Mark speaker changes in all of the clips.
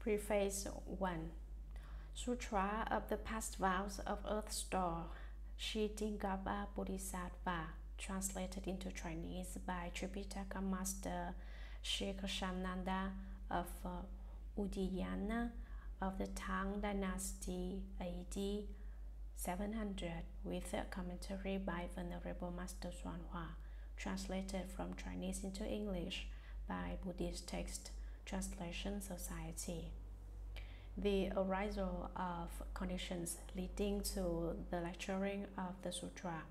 Speaker 1: Preface 1 Sutra of the Past Vows of Earth Store. Kshitigarbha Bodhisattva translated into Chinese by Tripitaka Master Shikshananda of uh, Udayana of the Tang Dynasty AD 700 with a commentary by Venerable Master Hsuan Hua translated from Chinese into English by Buddhist Text Translation Society. The arisal of conditions leading to the lecturing of the sutra.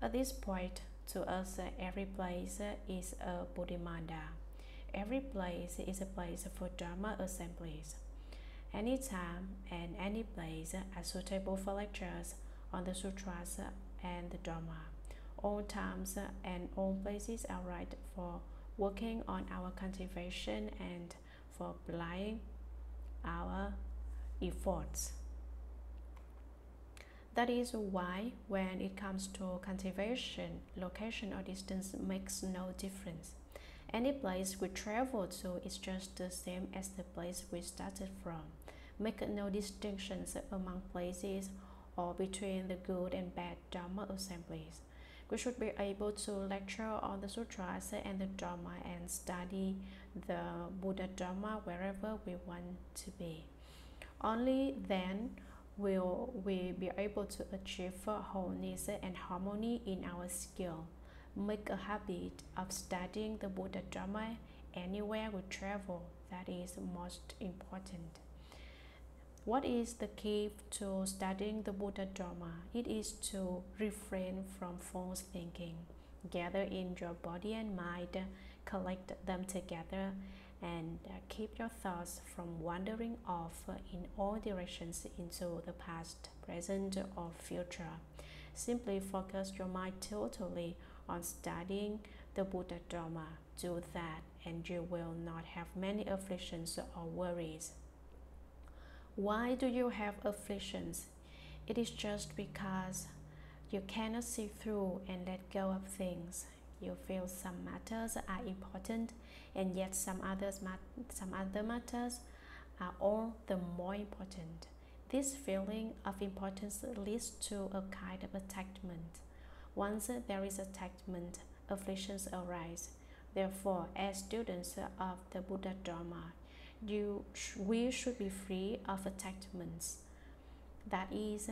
Speaker 1: At this point, to us, every place is a Bodhimanda. Every place is a place for Dharma assemblies. Any time and any place are suitable for lectures on the sutras and the Dharma. All times and all places are right for working on our cultivation and for applying our efforts. That is why, when it comes to cultivation, location or distance makes no difference. Any place we travel to is just the same as the place we started from. Make no distinctions among places or between the good and bad Dharma assemblies we should be able to lecture on the sutras and the Dharma and study the Buddha Dharma wherever we want to be. Only then will we be able to achieve wholeness and harmony in our skill. Make a habit of studying the Buddha Dharma anywhere we travel. That is most important. What is the key to studying the Buddha Dharma? It is to refrain from false thinking. Gather in your body and mind, collect them together, and uh, keep your thoughts from wandering off in all directions into the past, present, or future. Simply focus your mind totally on studying the Buddha Dharma. Do that, and you will not have many afflictions or worries. Why do you have afflictions? It is just because you cannot see through and let go of things. You feel some matters are important, and yet some others, some other matters are all the more important. This feeling of importance leads to a kind of attachment. Once there is attachment, afflictions arise. Therefore, as students of the Buddha Dharma, you we should be free of attachments. That is,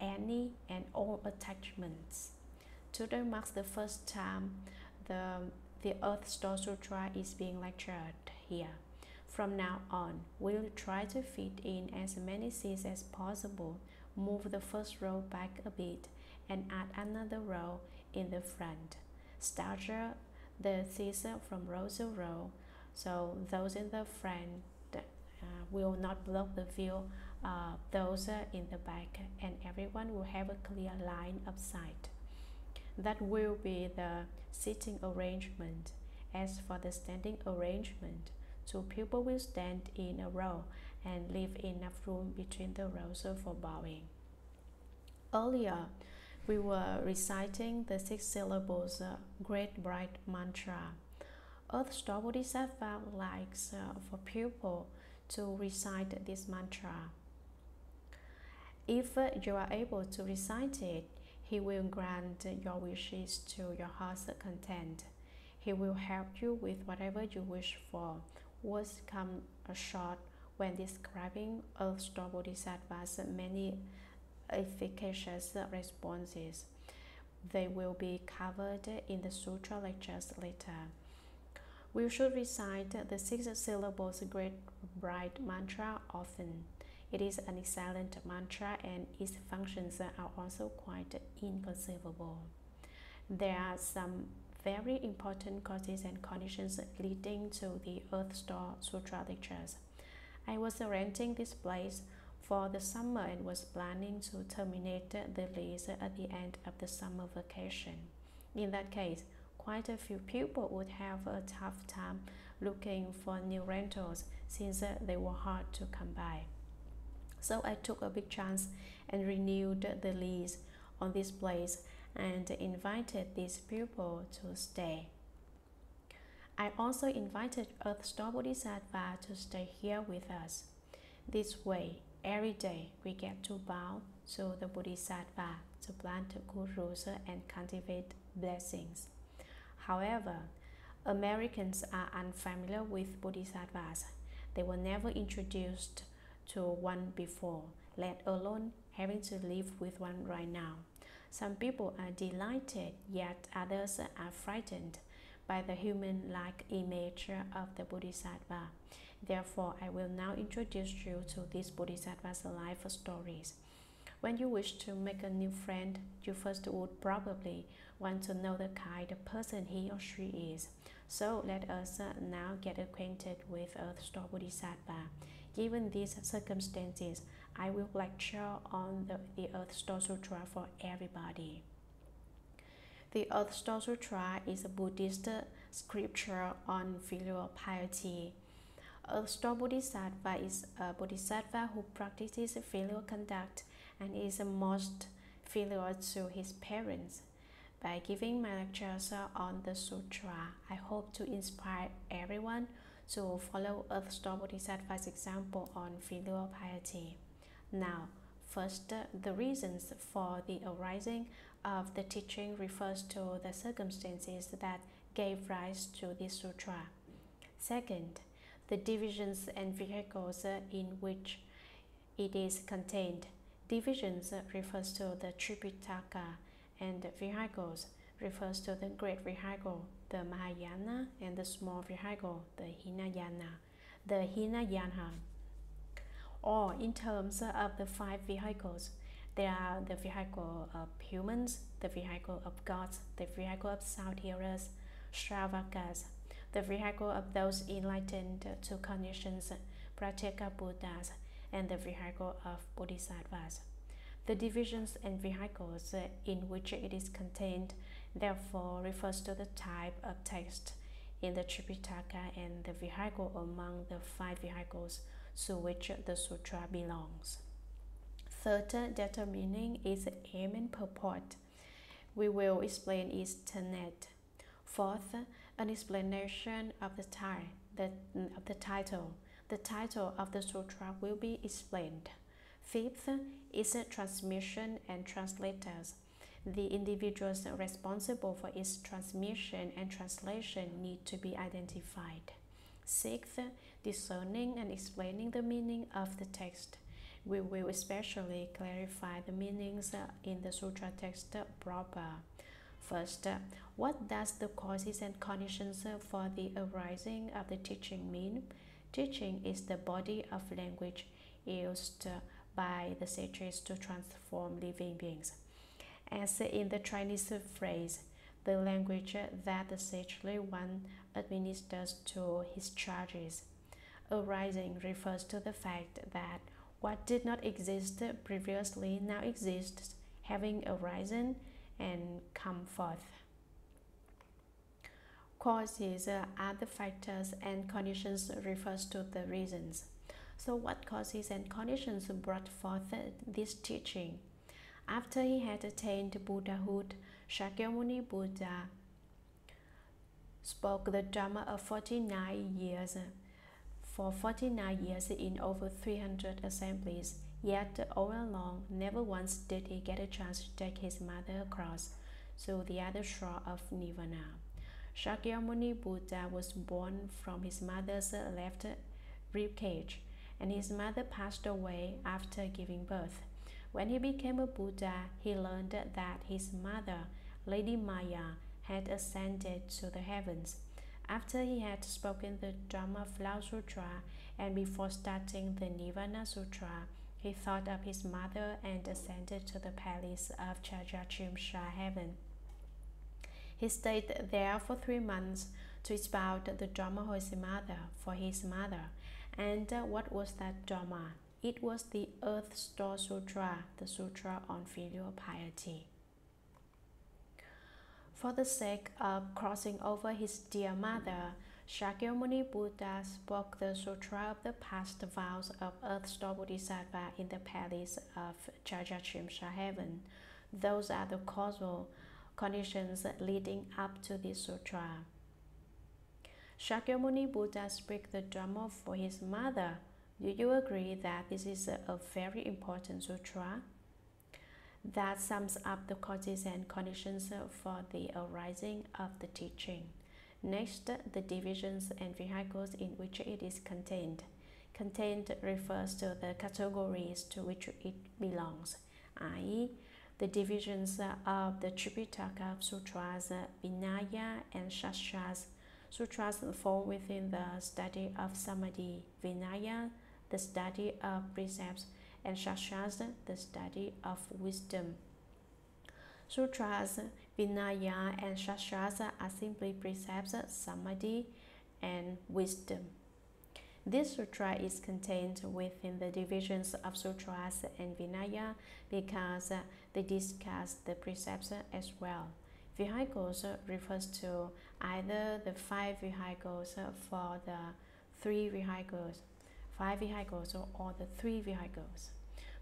Speaker 1: any and all attachments. Today marks the first time the, the Earth Store Sutra is being lectured here. From now on, we'll try to fit in as many seats as possible, move the first row back a bit, and add another row in the front. Stagger the seats from row to row, so those in the front uh, will not block the view of those uh, in the back and everyone will have a clear line of sight. That will be the sitting arrangement. As for the standing arrangement, two people will stand in a row and leave enough room between the rows for bowing. Earlier, we were reciting the six syllables uh, Great Bright Mantra. Earth Store Bodhisattva likes uh, for people to recite this mantra. If you are able to recite it, He will grant your wishes to your heart's content. He will help you with whatever you wish for. Words come short when describing Earth Store Bodhisattva's many efficacious responses. They will be covered in the sutra lectures later. We should recite the six syllables Great Bright Mantra often. It is an excellent mantra and its functions are also quite inconceivable. There are some very important causes and conditions leading to the Earth Store Sutra lectures. I was renting this place for the summer and was planning to terminate the lease at the end of the summer vacation. In that case, quite a few people would have a tough time looking for new rentals since they were hard to come by. So I took a big chance and renewed the lease on this place and invited these people to stay. I also invited Earth Store Bodhisattva to stay here with us. This way, every day we get to bow to the Bodhisattva to plant good roots and cultivate blessings. However, Americans are unfamiliar with Bodhisattvas. They were never introduced to one before, let alone having to live with one right now. Some people are delighted, yet others are frightened by the human like image of the Bodhisattva. Therefore, I will now introduce you to these Bodhisattvas' life stories. When you wish to make a new friend, you first would probably want to know the kind of person he or she is. So let us uh, now get acquainted with Earth Store Bodhisattva. Given these circumstances, I will lecture on the, the Earth Store Sutra for everybody. The Earth Store Sutra is a Buddhist scripture on filial piety. Earth Store Bodhisattva is a bodhisattva who practices filial conduct and is most filial to his parents. By giving my lectures on the sutra, I hope to inspire everyone to follow Earth Store Bodhisattva's example on filial piety. Now, first, the reasons for the arising of the teaching refers to the circumstances that gave rise to this sutra. Second, the divisions and vehicles in which it is contained. Divisions refers to the Tripitaka and vehicles refers to the great vehicle, the Mahayana, and the small vehicle, the Hinayana. The Hinayana or in terms of the five vehicles, there are the vehicle of humans, the vehicle of gods, the vehicle of sound hearers, Shravakas, the vehicle of those enlightened to conditions, Pratyeka Buddhas, and the vehicle of Bodhisattvas. The divisions and vehicles in which it is contained therefore refers to the type of text in the Tripitaka and the vehicle among the five vehicles to which the sutra belongs. Third determining its aim and purport. We will explain its tenet. Fourth, an explanation of the, the, of the title. The title of the sutra will be explained. Fifth is transmission and translators. The individuals responsible for its transmission and translation need to be identified. Sixth, discerning and explaining the meaning of the text. We will especially clarify the meanings in the sutra text proper. First, what does the causes and conditions for the arising of the teaching mean? Teaching is the body of language used by the sages to transform living beings. As in the Chinese phrase, the language that the sagely one administers to his charges. Arising refers to the fact that what did not exist previously now exists, having arisen and come forth. Causes are the factors and conditions refers to the reasons. So what causes and conditions brought forth this teaching? After he had attained Buddhahood, Shakyamuni Buddha spoke the Dharma of 49 years for 49 years in over 300 assemblies, yet all along never once did he get a chance to take his mother across to the other shore of Nirvana. Shakyamuni Buddha was born from his mother's left ribcage, and his mother passed away after giving birth. When he became a Buddha, he learned that his mother, Lady Maya, had ascended to the heavens. After he had spoken the Dharma Flower Sutra and before starting the Nirvana Sutra, he thought of his mother and ascended to the palace of Trayastrimsha heaven. He stayed there for three months to expound the Dharma Mother for his mother. And uh, what was that Dharma? It was the Earth Store Sutra, the Sutra on filial piety. For the sake of crossing over his dear mother, Shakyamuni Buddha spoke the Sutra of the past vows of Earth Store Bodhisattva in the palace of Trayastrimsha heaven. Those are the causal conditions leading up to this sutra. Shakyamuni Buddha speaks the Dhamma for his mother. Do you agree that this is a, a very important sutra? That sums up the causes and conditions for the arising of the teaching. Next, the divisions and vehicles in which it is contained. Contained refers to the categories to which it belongs, i.e., the divisions of the Tripitaka Sutras, Vinaya, and Shastras. Sutras fall within the study of Samadhi, Vinaya, the study of precepts, and Shastras, the study of wisdom. Sutras, Vinaya, and Shastras are simply precepts, Samadhi, and wisdom. This sutra is contained within the divisions of sutras and Vinaya because they discuss the precepts as well. Vehicles refers to either the five vehicles for the three vehicles, five vehicles or the three vehicles.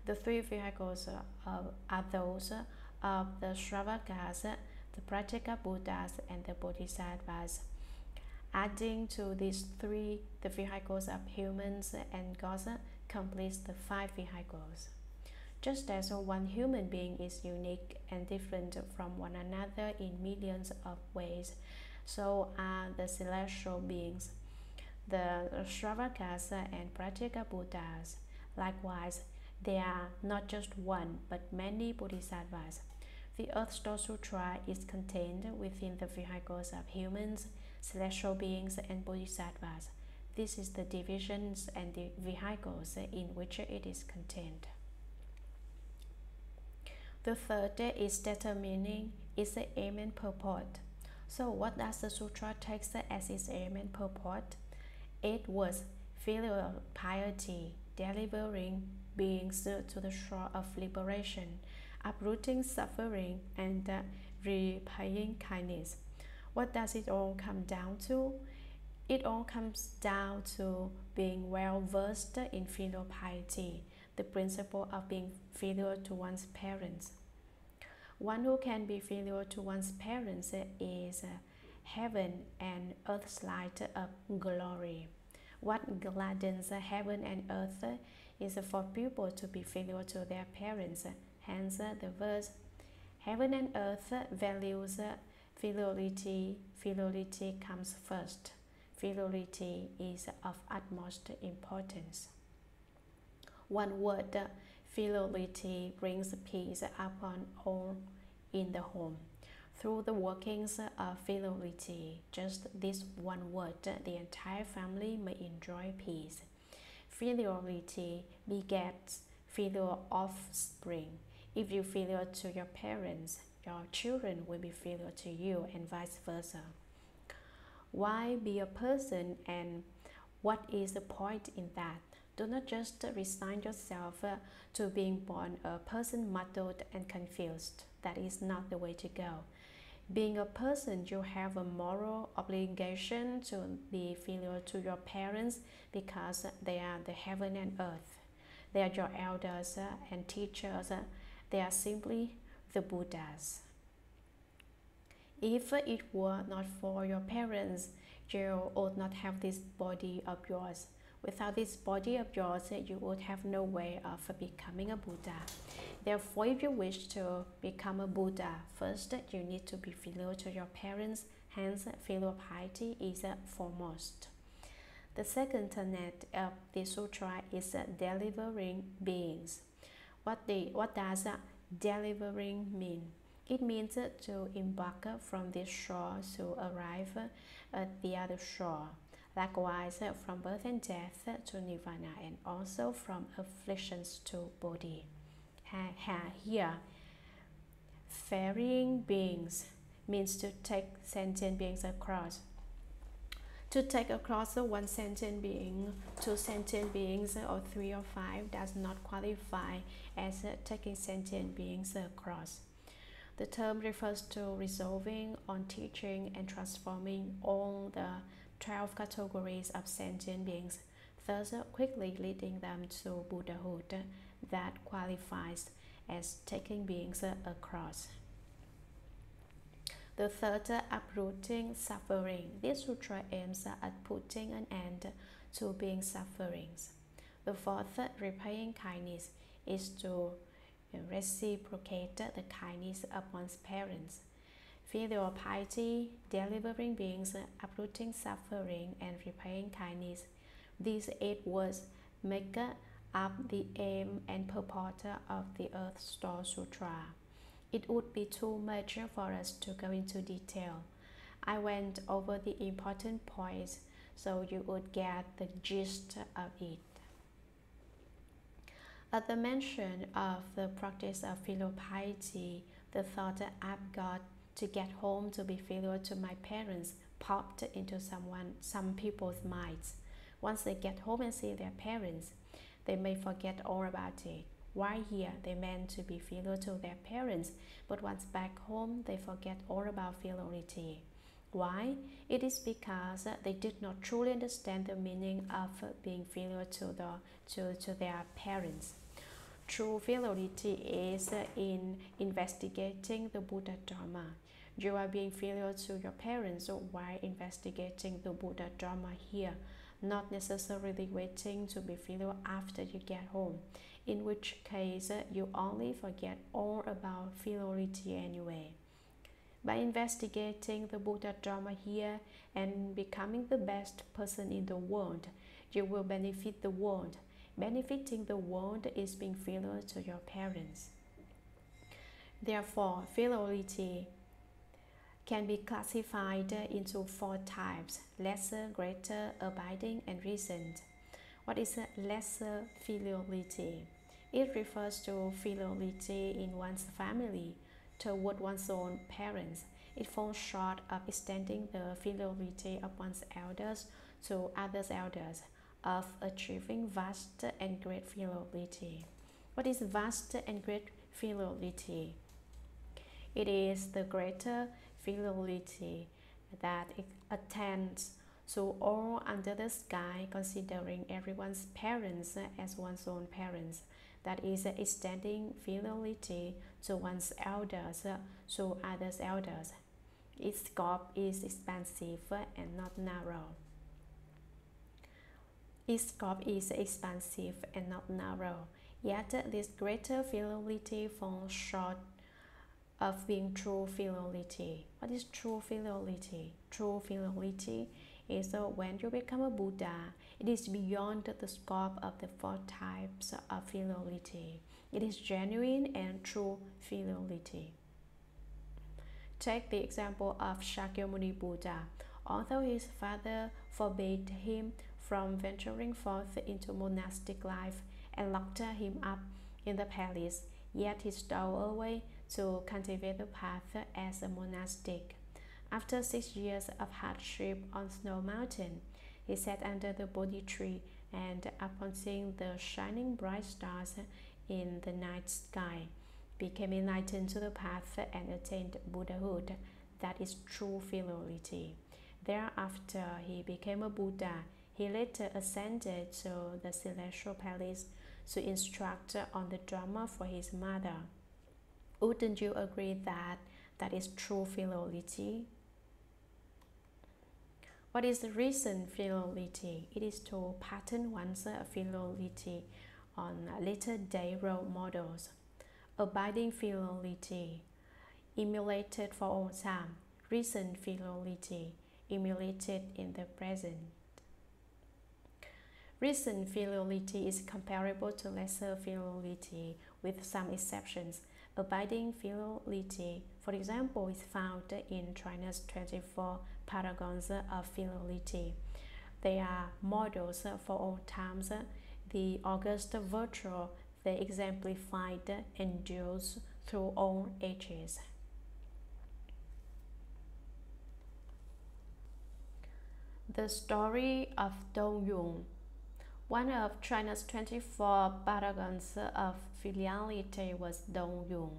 Speaker 1: The three vehicles are those of the Shravakas, the Pratyeka Buddhas, and the Bodhisattvas. Adding to these three, the vehicles of humans and gods completes the five vehicles. Just as one human being is unique and different from one another in millions of ways, so are the celestial beings, the Shravakas and Pratyeka Buddhas. Likewise, there are not just one but many Bodhisattvas. The Earth Store Sutra is contained within the vehicles of humans, celestial beings, and bodhisattvas. This is the divisions and the vehicles in which it is contained. The third is determining its aim and purport. So, what does the sutra take as its aim and purport? It was filial piety, delivering beings to the shore of liberation, uprooting suffering, and repaying kindness. What does it all come down to? It all comes down to being well versed in filial piety, the principle of being filial to one's parents. One who can be filial to one's parents is heaven and earth's light of glory. What gladdens heaven and earth is for people to be filial to their parents. Hence, the verse Heaven and earth values Filiality, filiality comes first. Filiality is of utmost importance. One word, filiality brings peace upon all in the home. Through the workings of filiality, just this one word, the entire family may enjoy peace. Filiality begets filial offspring. If you filial to your parents, your children will be filial to you and vice versa. Why be a person and what is the point in that? Do not just resign yourself uh, to being born a person muddled and confused. That is not the way to go. Being a person, you have a moral obligation to be filial to your parents because they are the heaven and earth. They are your elders uh, and teachers. They are simply the Buddhas. If it were not for your parents, you would not have this body of yours. Without this body of yours, you would have no way of becoming a Buddha. Therefore, if you wish to become a Buddha, first you need to be filial to your parents, hence, filial piety is foremost. The second tenet of the sutra is delivering beings. What, the, what does delivering mean? It means to embark from this shore to arrive at the other shore. Likewise, from birth and death to nirvana, and also from afflictions to bodhi. Here, ferrying beings means to take sentient beings across. To take across one sentient being, two sentient beings, or three or five does not qualify as taking sentient beings across. The term refers to resolving on teaching and transforming all the 12 categories of sentient beings, thus quickly leading them to Buddhahood that qualifies as taking beings across. The third, uprooting suffering. This sutra aims at putting an end to being sufferings. The fourth, repaying kindness, is to reciprocate the kindness of one's parents. Filial piety, delivering beings, uprooting suffering, and repaying kindness. These eight words make up the aim and purport of the Earth Store Sutra. It would be too much for us to go into detail. I went over the important points so you would get the gist of it. At the mention of the practice of filial piety, the thought I've got to get home to be filial to my parents popped into someone, some people's minds. Once they get home and see their parents, they may forget all about it. While here, they meant to be filial to their parents, but once back home, they forget all about filiality. Why? It is because they did not truly understand the meaning of being filial to, the, to, to their parents. True filiality is in investigating the Buddha Dharma. You are being filial to your parents while investigating the Buddha Dharma here, not necessarily waiting to be filial after you get home in which case you only forget all about filiality anyway. By investigating the Buddha Dharma here and becoming the best person in the world, you will benefit the world. Benefiting the world is being filial to your parents. Therefore, filiality can be classified into four types lesser, greater, abiding, and recent. What is lesser filiality? It refers to filiality in one's family toward one's own parents. It falls short of extending the filiality of one's elders to others' elders, of achieving vast and great filiality. What is vast and great filiality? It is the greater filiality that it attends to all under the sky, considering everyone's parents as one's own parents that is extending filiality to one's elders to others' elders. Its scope is expansive and not narrow. Its scope is expansive and not narrow, yet this greater filiality falls short of being true filiality. What is true filiality? True filiality is when you become a Buddha, it is beyond the scope of the four types of filiality. It is genuine and true filiality. Take the example of Shakyamuni Buddha. Although his father forbade him from venturing forth into monastic life and locked him up in the palace, yet he stole away to cultivate the path as a monastic. After six years of hardship on Snow Mountain, he sat under the Bodhi tree and, upon seeing the shining bright stars in the night sky, became enlightened to the path and attained Buddhahood. That is true filiality. Thereafter, he became a Buddha. He later ascended to the celestial palace to instruct on the Dharma for his mother. Wouldn't you agree that that is true filiality? What is the reason filiality? It is to pattern one's filiality on later day role models. Abiding filiality, emulated for all time. Recent filiality, emulated in the present. Recent filiality is comparable to lesser filiality with some exceptions. Abiding filiality, for example, is found in China's 24 paragons of filiality. They are models for all times. The august virtue they exemplified endures through all ages. The story of Dong Yun. One of China's 24 paragons of filiality was Dong Yun,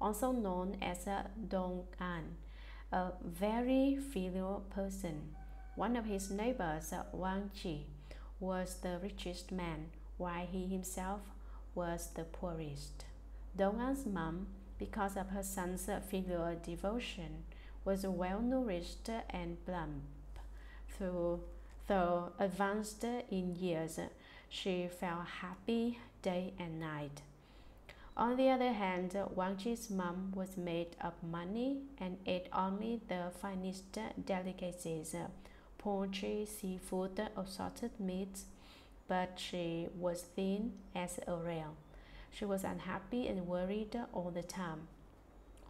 Speaker 1: also known as Dong An a very filial person. One of his neighbors, Wang Qi, was the richest man, while he himself was the poorest. Dong An's mom, because of her son's filial devotion, was well nourished and plump. Though, though advanced in years, she felt happy day and night. On the other hand, Wang Ji's mom was made of money and ate only the finest delicacies, poultry, seafood, assorted meats, but she was thin as a rail. She was unhappy and worried all the time.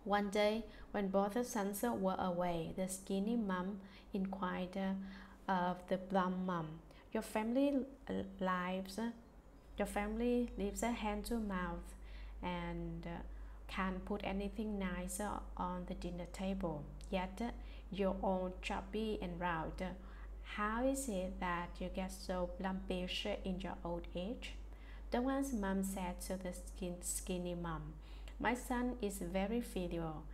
Speaker 1: One day, when both sons were away, the skinny mom inquired of the plump mom, "Your family lives, uh, your family lives a hand to mouth and uh, can't put anything nice uh, on the dinner table. Yet uh, you're all chubby and round. How is it that you get so plumpish in your old age? Dong'an's mom said to the skin, skinny mom, My son is very filial.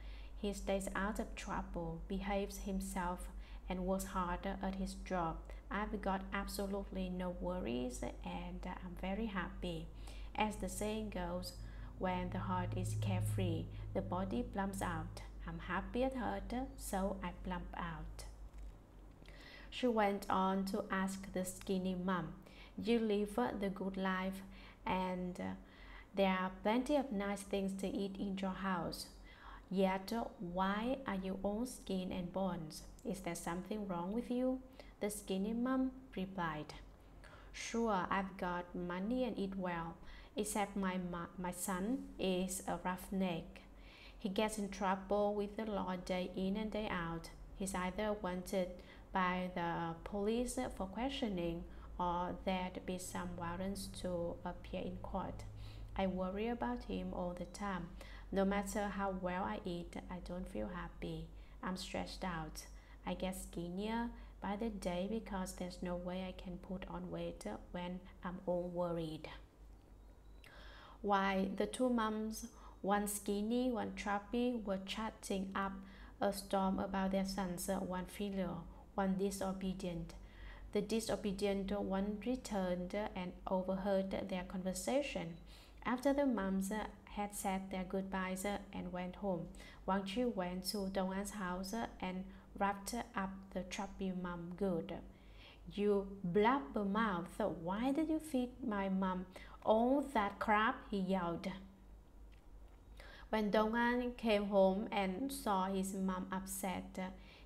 Speaker 1: He stays out of trouble, behaves himself, and works harder at his job. I've got absolutely no worries and I'm very happy. As the saying goes, when the heart is carefree, the body plumps out. I'm happy at heart, so I plump out. She went on to ask the skinny mom, You live the good life, and there are plenty of nice things to eat in your house. Yet, why are you all skin and bones? Is there something wrong with you? The skinny mom replied, Sure, I've got money and eat well, except my, my son is a roughneck. He gets in trouble with the law day in and day out. He's either wanted by the police for questioning or there'd be some warrants to appear in court. I worry about him all the time. No matter how well I eat, I don't feel happy. I'm stressed out. I get skinnier by the day because there's no way I can put on weight when I'm all worried. While the two moms, one skinny, one chubby, were chatting up a storm about their sons, uh, one filial, one disobedient. The disobedient one returned and overheard their conversation. After the moms uh, had said their goodbyes uh, and went home, Wang Ji went to Dong Dong'an's house and wrapped up the chubby mom good. You blabbermouth, why did you feed my mom all that crap, he yelled. When Dong'an came home and saw his mom upset,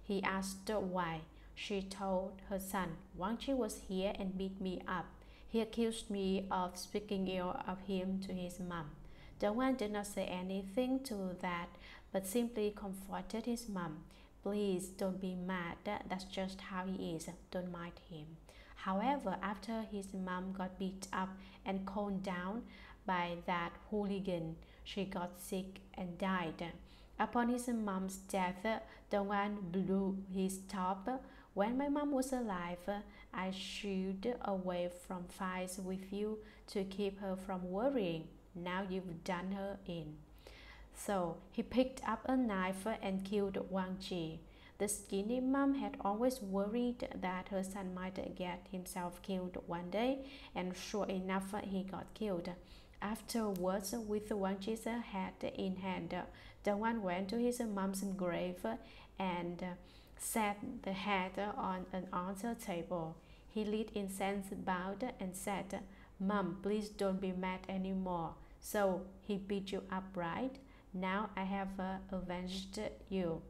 Speaker 1: he asked why. She told her son, Wang Ji was here and beat me up. He accused me of speaking ill of him to his mom. Dong'an did not say anything to that, but simply comforted his mom. Please don't be mad, that's just how he is, don't mind him. However, after his mom got beat up and calmed down by that hooligan, she got sick and died. Upon his mom's death, Dong'an blew his top. When my mom was alive, I shied away from fights with you to keep her from worrying. Now you've done her in. So he picked up a knife and killed Wang Ji. The skinny mom had always worried that her son might get himself killed one day, and sure enough, he got killed. Afterwards, with Wang Ji's head in hand, Dong'an went to his mom's grave and set the head on an altar table. He lit incense, bowed, and said, Mom, please don't be mad anymore. So he beat you up, right? Now I have uh, avenged you.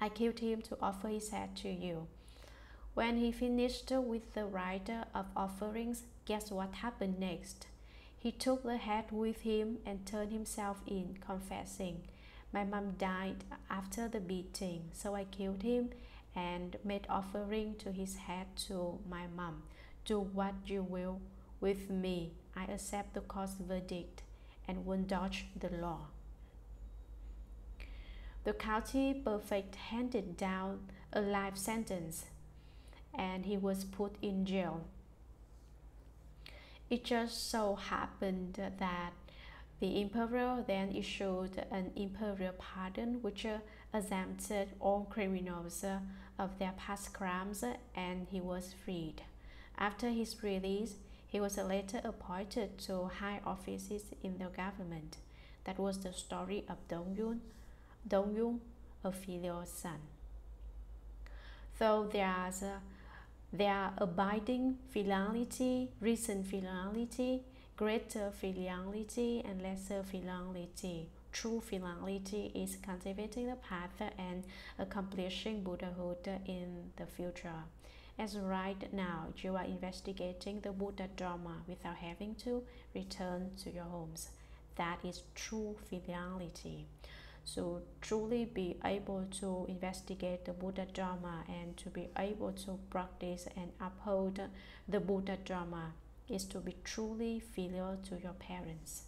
Speaker 1: I killed him to offer his head to you. When he finished with the rider of offerings, guess what happened next? He took the head with him and turned himself in, confessing, My mom died after the beating, so I killed him and made offering to his head to my mom. Do what you will with me. I accept the court's verdict and won't dodge the law. The county prefect handed down a life sentence and he was put in jail. It just so happened that the emperor then issued an imperial pardon which exempted all criminals of their past crimes and he was freed. After his release, he was later appointed to high offices in the government. That was the story of Dong Yun Dong Yung, a filial son. Though there's there are abiding filiality, recent filiality, greater filiality, and lesser filiality. True filiality is cultivating the path and accomplishing Buddhahood in the future. As right now, you are investigating the Buddha Dharma without having to return to your homes. That is true filiality. So, truly be able to investigate the Buddha Dharma and to be able to practice and uphold the Buddha Dharma is to be truly filial to your parents.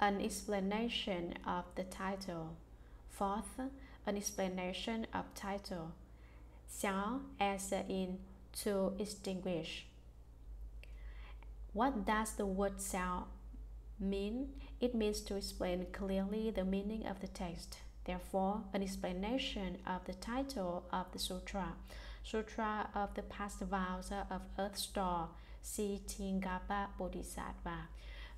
Speaker 1: An explanation of the title. Fourth, an explanation of title. Xiao as in to extinguish. What does the word xiao mean? It means to explain clearly the meaning of the text. Therefore, an explanation of the title of the sutra, Sutra of the Past Vows of Earth Store, C. Tingapa Bodhisattva.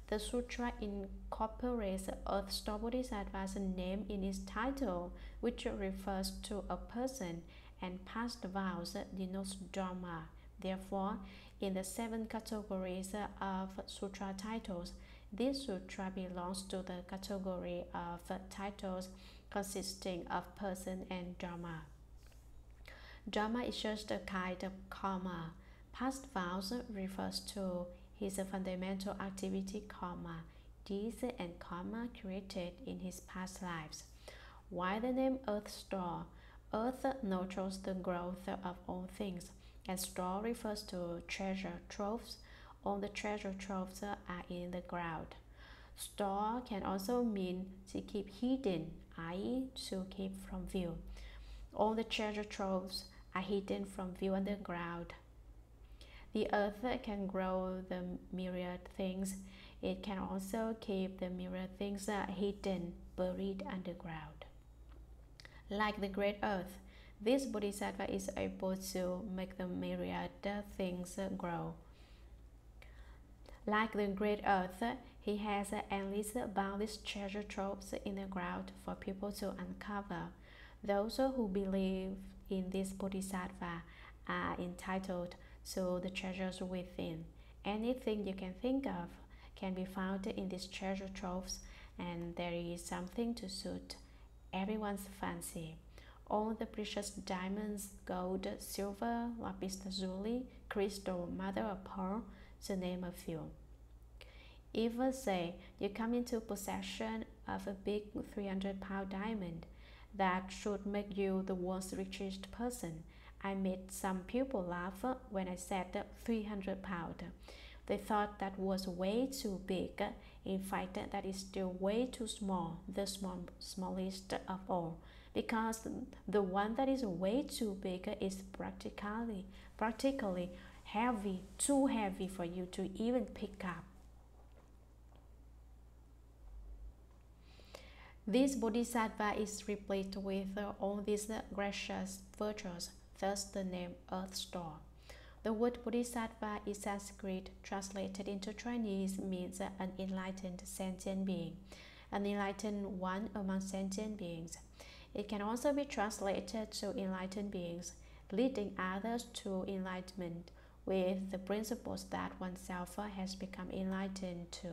Speaker 1: The sutra incorporates Earth Star Bodhisattva's name in its title, which refers to a person and past vows denotes Dharma. Therefore, in the seven categories of sutra titles, this sutra belongs to the category of titles consisting of person and Dharma. Dharma is just a kind of karma. Past vows refers to his fundamental activity karma, deeds and karma created in his past lives. While the name Earth Store Earth nurtures the growth of all things, and store refers to treasure troves. All the treasure troves are in the ground. Store can also mean to keep hidden, i.e., to keep from view. All the treasure troves are hidden from view underground. The earth can grow the myriad things. It can also keep the myriad things uh, hidden, buried underground. Like the great earth, this bodhisattva is able to make the myriad things grow. Like the great earth, he has endless boundless treasure troves in the ground for people to uncover. Those who believe in this bodhisattva are entitled to the treasures within. Anything you can think of can be found in these treasure troves, and there is something to suit everyone's fancy. All the precious diamonds, gold, silver, lapis lazuli, crystal, mother of pearl, to name a few. Even say you come into possession of a big 300 pound diamond, that should make you the world's richest person. I made some people laugh when I said 300 pound. They thought that was way too big. In fact, that is still way too small, the small, smallest of all, because the one that is way too big is practically, practically heavy, too heavy for you to even pick up. This bodhisattva is replete with all these gracious virtues, thus the name Earth Store. The word bodhisattva is Sanskrit, translated into Chinese means an enlightened sentient being, an enlightened one among sentient beings. It can also be translated to enlightened beings, leading others to enlightenment with the principles that oneself has become enlightened to.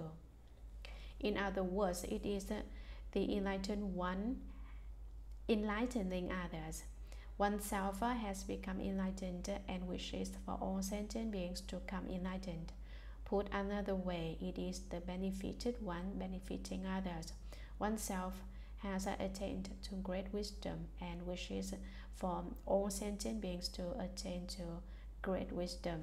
Speaker 1: In other words, it is the enlightened one enlightening others. Oneself has become enlightened and wishes for all sentient beings to come enlightened. Put another way, it is the benefited one benefiting others. Oneself has attained to great wisdom and wishes for all sentient beings to attain to great wisdom.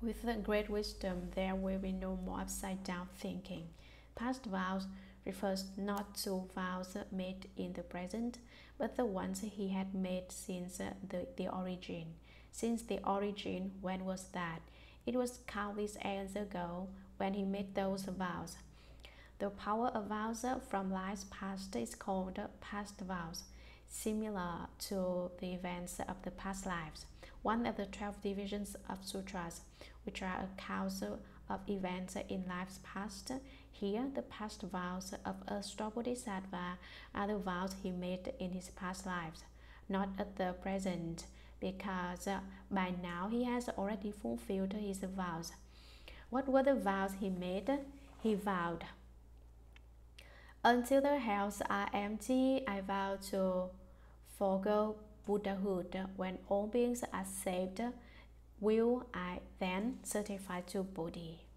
Speaker 1: With the great wisdom, there will be no more upside down thinking. Past vows refers not to vows made in the present, but the ones he had made since uh, the, the origin. Since the origin, when was that? It was countless ages ago when he made those vows. The power of vows uh, from lives past is called uh, past vows, similar to the events of the past lives. One of the twelve divisions of sutras, which are accounts of events in life's past. Here, the past vows of Earth Bodhisattva are the vows he made in his past lives, not at the present, because by now he has already fulfilled his vows. What were the vows he made? He vowed, Until the hells are empty, I vow to forego Buddhahood. When all beings are saved, will I then certify to Bodhi.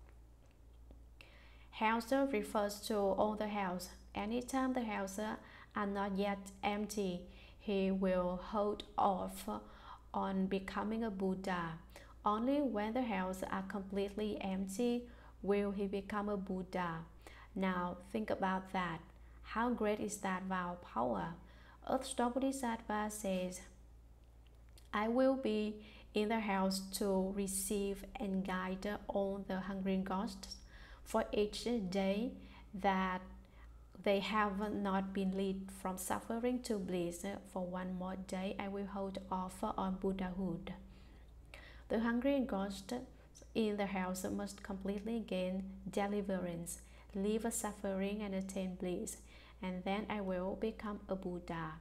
Speaker 1: House refers to all the house. Anytime the houses are not yet empty, he will hold off on becoming a Buddha. Only when the houses are completely empty will he become a Buddha. Now think about that. How great is that vow power? Earth Store Bodhisattva says, I will be in the house to receive and guide all the hungry ghosts for each day that they have not been led from suffering to bliss. For one more day, I will hold off on Buddhahood. The hungry ghosts in the house must completely gain deliverance, leave suffering, and attain bliss, and then I will become a Buddha.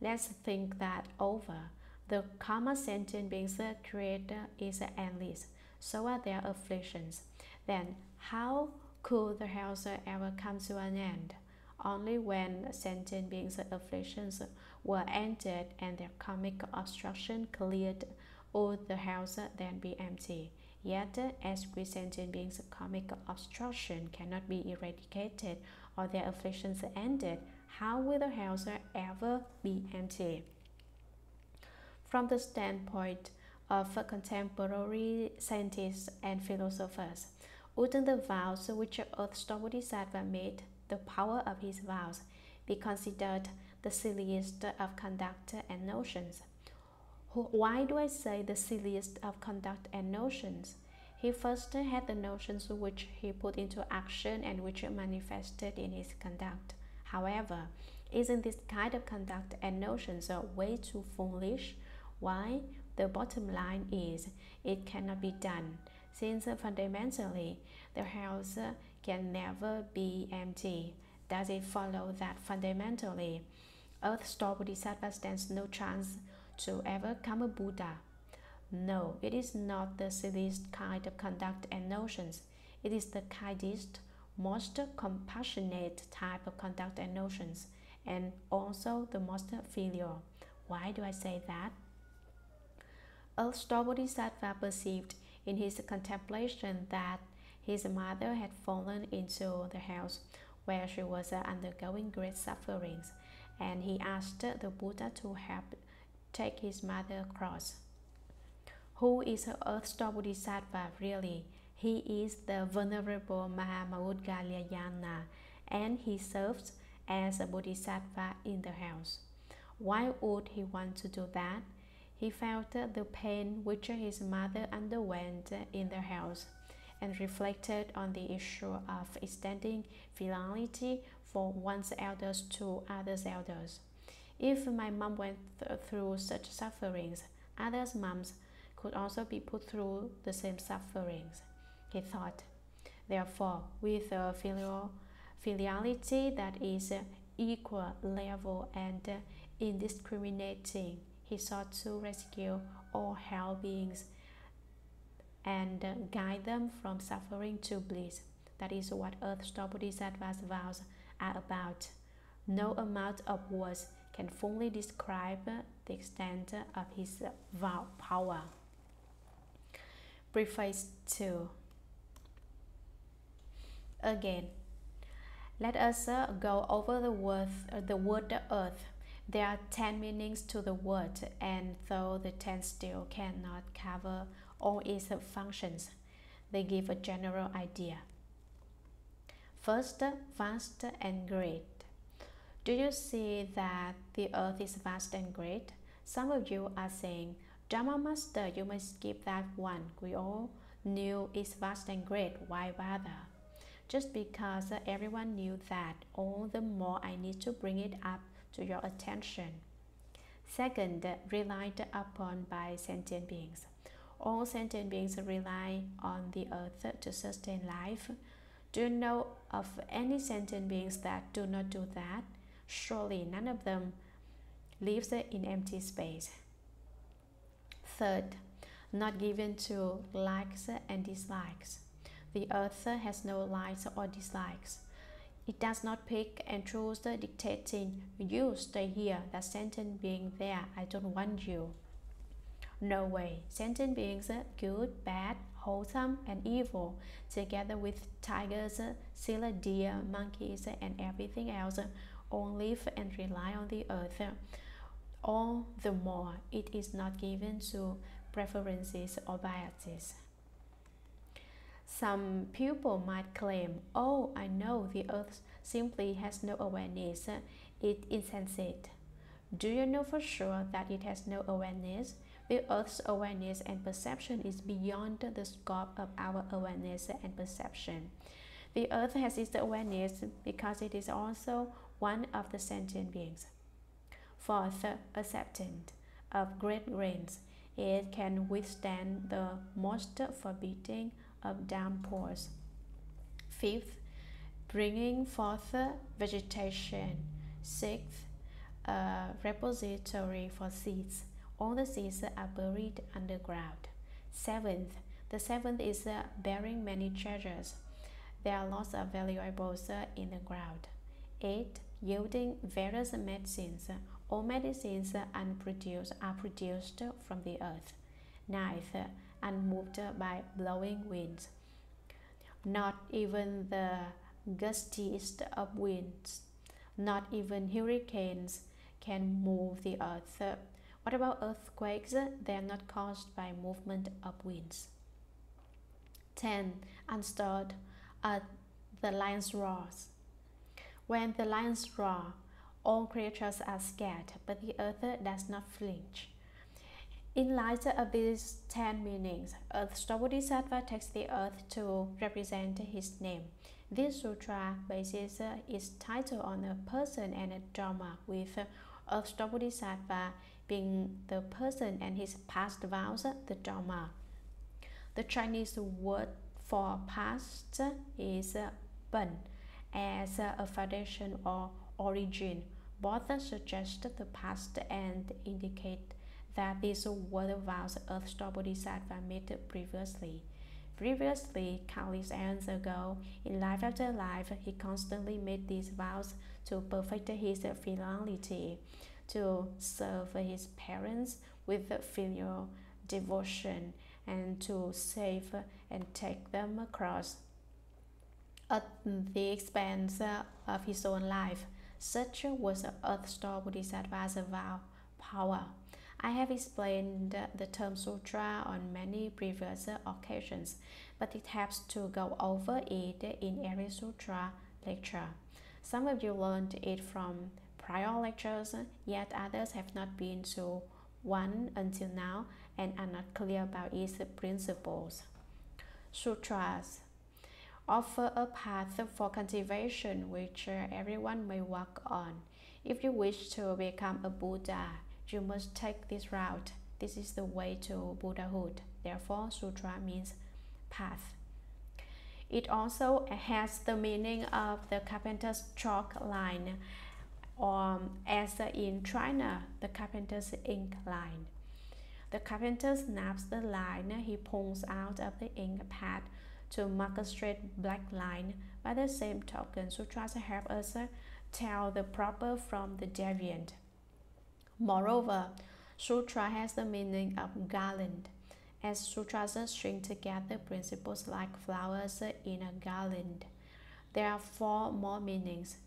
Speaker 1: Let's think that over. The karma sentient beings created is endless, so are their afflictions. Then, how could the house ever come to an end? Only when sentient beings' afflictions were ended and their karmic obstruction cleared would the house then be empty. Yet, as sentient beings' karmic obstruction cannot be eradicated or their afflictions ended, how will the house ever be empty? From the standpoint of contemporary scientists and philosophers, wouldn't the vows which Earth Store Bodhisattva made, the power of his vows, be considered the silliest of conduct and notions? Why do I say the silliest of conduct and notions? He first had the notions which he put into action and which manifested in his conduct. However, isn't this kind of conduct and notions way too foolish? Why? The bottom line is it cannot be done, since fundamentally the house can never be empty. Does it follow that fundamentally Earth Store Bodhisattva stands no chance to ever come a Buddha? No, it is not the silliest kind of conduct and notions. It is the kindest, most compassionate type of conduct and notions, and also the most filial. Why do I say that? Earth Store Bodhisattva perceived in his contemplation that his mother had fallen into the house where she was undergoing great sufferings, and he asked the Buddha to help take his mother across. Who is Earth Store Bodhisattva really? He is the Venerable Mahamudgalyayana, and he serves as a Bodhisattva in the house. Why would he want to do that? He felt the pain which his mother underwent in the house and reflected on the issue of extending filiality for one's elders to others' elders. If my mom went th through such sufferings, others' moms could also be put through the same sufferings, he thought. Therefore, with a filial, filiality that is equal, level, and indiscriminating, he sought to rescue all hell beings and guide them from suffering to bliss. That is what Earth Store Bodhisattva's vows are about. No amount of words can fully describe the extent of his vow power. Preface 2 Again, let us go over the word, the word earth there are 10 meanings to the word, and though the 10 still cannot cover all its functions, they give a general idea. First, vast and great. Do you see that the earth is vast and great? Some of you are saying, Dharma Master, you must skip that one. We all knew it's vast and great. Why bother? Just because everyone knew that, all the more I need to bring it up to your attention. Second, relied upon by sentient beings. All sentient beings rely on the earth to sustain life. Do you know of any sentient beings that do not do that? Surely none of them lives in empty space. Third, not given to likes and dislikes. The earth has no likes or dislikes. It does not pick and choose the dictating, you stay here, that sentient being there, I don't want you. No way, sentient beings, good, bad, wholesome, and evil, together with tigers, seal deer, monkeys, and everything else, all live and rely on the earth. All the more, it is not given to preferences or biases. Some people might claim, oh, I know the earth simply has no awareness, it insensate. Do you know for sure that it has no awareness? The earth's awareness and perception is beyond the scope of our awareness and perception. The earth has its awareness because it is also one of the sentient beings. Fourth, acceptant of great rains. It can withstand the most forbidding of downpours. Fifth, bringing forth vegetation. Sixth, a repository for seeds. All the seeds are buried underground. Seventh, the seventh is bearing many treasures. There are lots of valuables uh, in the ground. Eight, yielding various medicines. All medicines uh, unproduced are produced from the earth. Ninth, unmoved by blowing winds. Not even the gustiest of winds, not even hurricanes can move the earth. What about earthquakes? They are not caused by movement of winds. 10. Unstirred at the lion's roars. When the lions roar, all creatures are scared, but the earth does not flinch. In light of these ten meanings, Earth Bodhisattva takes the earth to represent his name. This sutra bases its title on a person and a dharma, with Earth Bodhisattva being the person and his past vows the dharma. The Chinese word for past is ben, as a foundation or origin. Both suggest the past and indicate that these were the vows Star Bodhisattva made previously. Previously, countless aeons ago, in life after life, he constantly made these vows to perfect his filiality, to serve his parents with filial devotion, and to save and take them across at the expense of his own life. Such was Earth Store Bodhisattva's vow power. I have explained the term sutra on many previous occasions, but it helps to go over it in every sutra lecture. Some of you learned it from prior lectures, yet others have not been to one until now and are not clear about its principles. Sutras offer a path for cultivation which everyone may walk on. If you wish to become a Buddha, you must take this route. This is the way to Buddhahood. Therefore, sutra means path. It also has the meaning of the carpenter's chalk line, or as in China, the carpenter's ink line. The carpenter snaps the line he pulls out of the ink pad to mark a straight black line. By the same token, sutras help us tell the proper from the deviant. Moreover, sutra has the meaning of garland, as sutras string together principles like flowers in a garland. There are four more meanings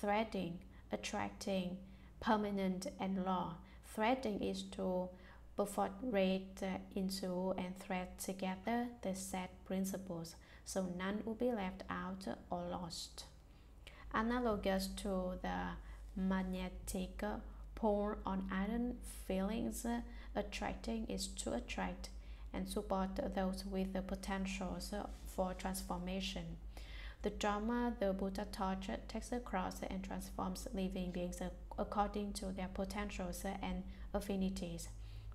Speaker 1: threading, attracting, permanent, and law. Threading is to perforate into and thread together the set principles, so none will be left out or lost. Analogous to the magnetic pour on iron feelings attracting is to attract and support those with the potentials for transformation. The Dharma the Buddha taught takes across and transforms living beings according to their potentials and affinities.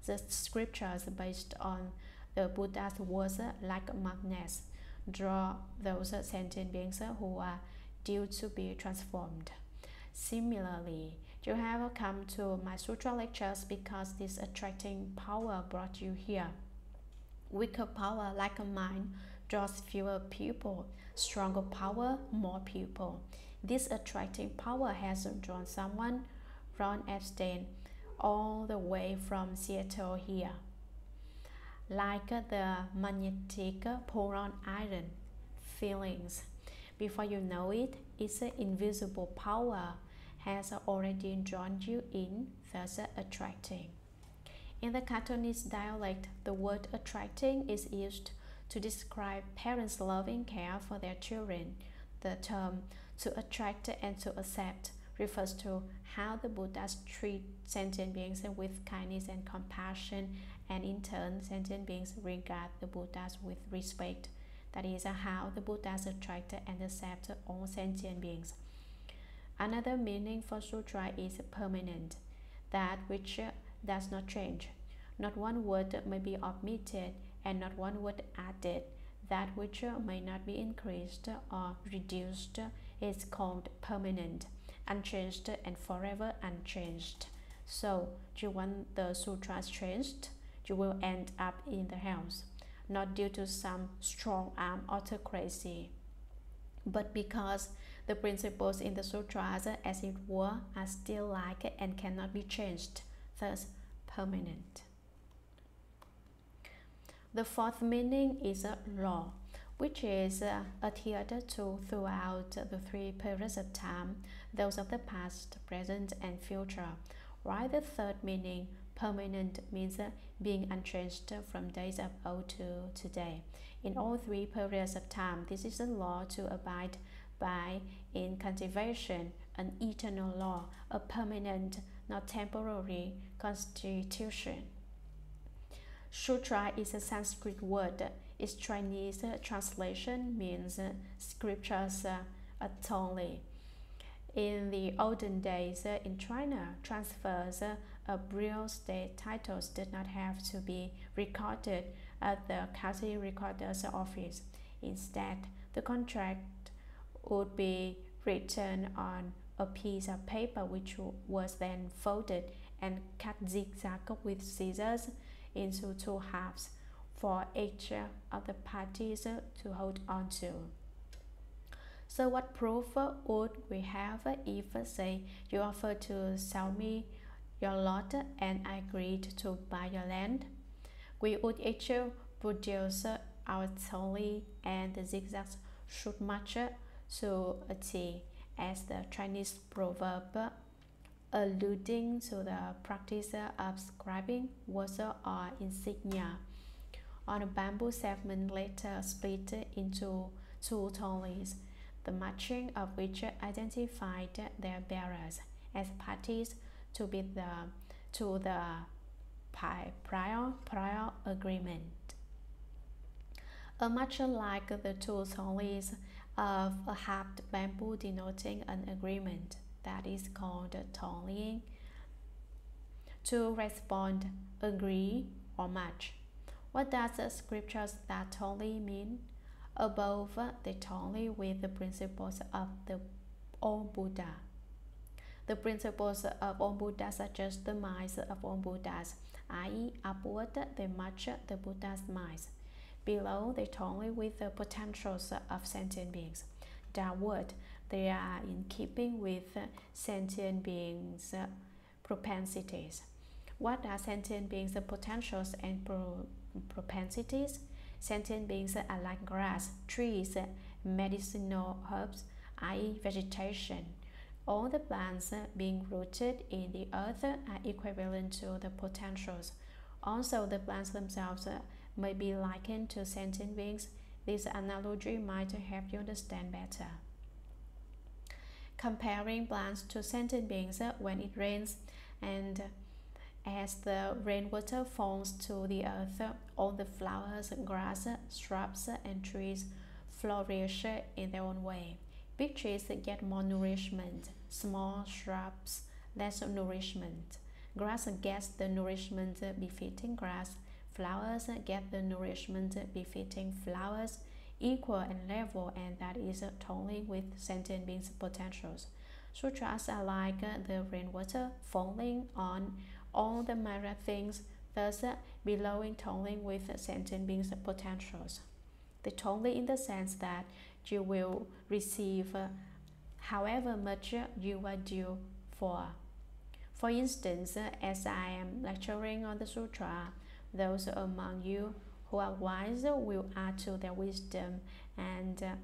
Speaker 1: The scriptures based on the Buddha's words like magnets draw those sentient beings who are due to be transformed. Similarly, you have come to my sutra lectures because this attracting power brought you here. Weaker power like mine draws fewer people, stronger power, more people. This attracting power has drawn someone, Ron Epstein, all the way from Seattle here. Like the magnetic pull on iron feelings. Before you know it, its an invisible power has already drawn you in, thus attracting. In the Cantonese dialect, the word attracting is used to describe parents' loving care for their children. The term to attract and to accept refers to how the Buddhas treat sentient beings with kindness and compassion, and in turn, sentient beings regard the Buddhas with respect. That is how the Buddhas attract and accept all sentient beings. Another meaning for sutra is permanent, that which does not change. Not one word may be omitted and not one word added. That which may not be increased or reduced is called permanent, unchanged and forever unchanged. So, you want the sutras changed, you will end up in the house, not due to some strong arm autocracy, but because the principles in the sutras, as it were, are still like and cannot be changed, thus permanent. The fourth meaning is a law, which is uh, adhered to throughout the three periods of time, those of the past, present, and future. While the third meaning, permanent, means being unchanged from days of old to today. In all three periods of time, this is a law to abide by in cultivation an eternal law, a permanent, not temporary constitution. Sutra is a Sanskrit word. Its Chinese translation means scriptures only. In the olden days in China, transfers of real estate titles did not have to be recorded at the county recorder's office. Instead, the contract would be written on a piece of paper which was then folded and cut zigzag with scissors into two halves for each of the parties to hold on to. So what proof would we have if, say, you offer to sell me your lot and I agreed to buy your land? We would each produce our tally and the zigzags should match to a T as the Chinese proverb alluding to the practice of scribing words or insignia on a bamboo segment later split into two tallies, the matching of which identified their bearers as parties to be the to the prior prior agreement. A much like the two tallies of a halved bamboo denoting an agreement that is called tallying. To respond, agree, or match. What does the scriptures that tally mean? Above, the tally with the principles of the old Buddha. The principles of all Buddhas are just the minds of all Buddhas, i.e., upward they match the Buddha's minds. Below, they tally with the potentials of sentient beings. Downward, they are in keeping with sentient beings' propensities. What are sentient beings' potentials and pro propensities? Sentient beings are like grass, trees, medicinal herbs, i.e., vegetation. All the plants being rooted in the earth are equivalent to the potentials. Also, the plants themselves may be likened to sentient beings, this analogy might help you understand better. Comparing plants to sentient beings when it rains and as the rainwater falls to the earth, all the flowers, grass, shrubs, and trees flourish in their own way. Big trees get more nourishment, small shrubs less nourishment. Grass gets the nourishment befitting grass, flowers get the nourishment befitting flowers, equal and level, and that is totally with sentient beings' potentials. Sutras are like the rainwater falling on all the myriad things, thus belonging totally with sentient beings' potentials. The totally in the sense that you will receive however much you are due for. For instance, as I am lecturing on the sutra, those among you who are wise will add to their wisdom, and uh,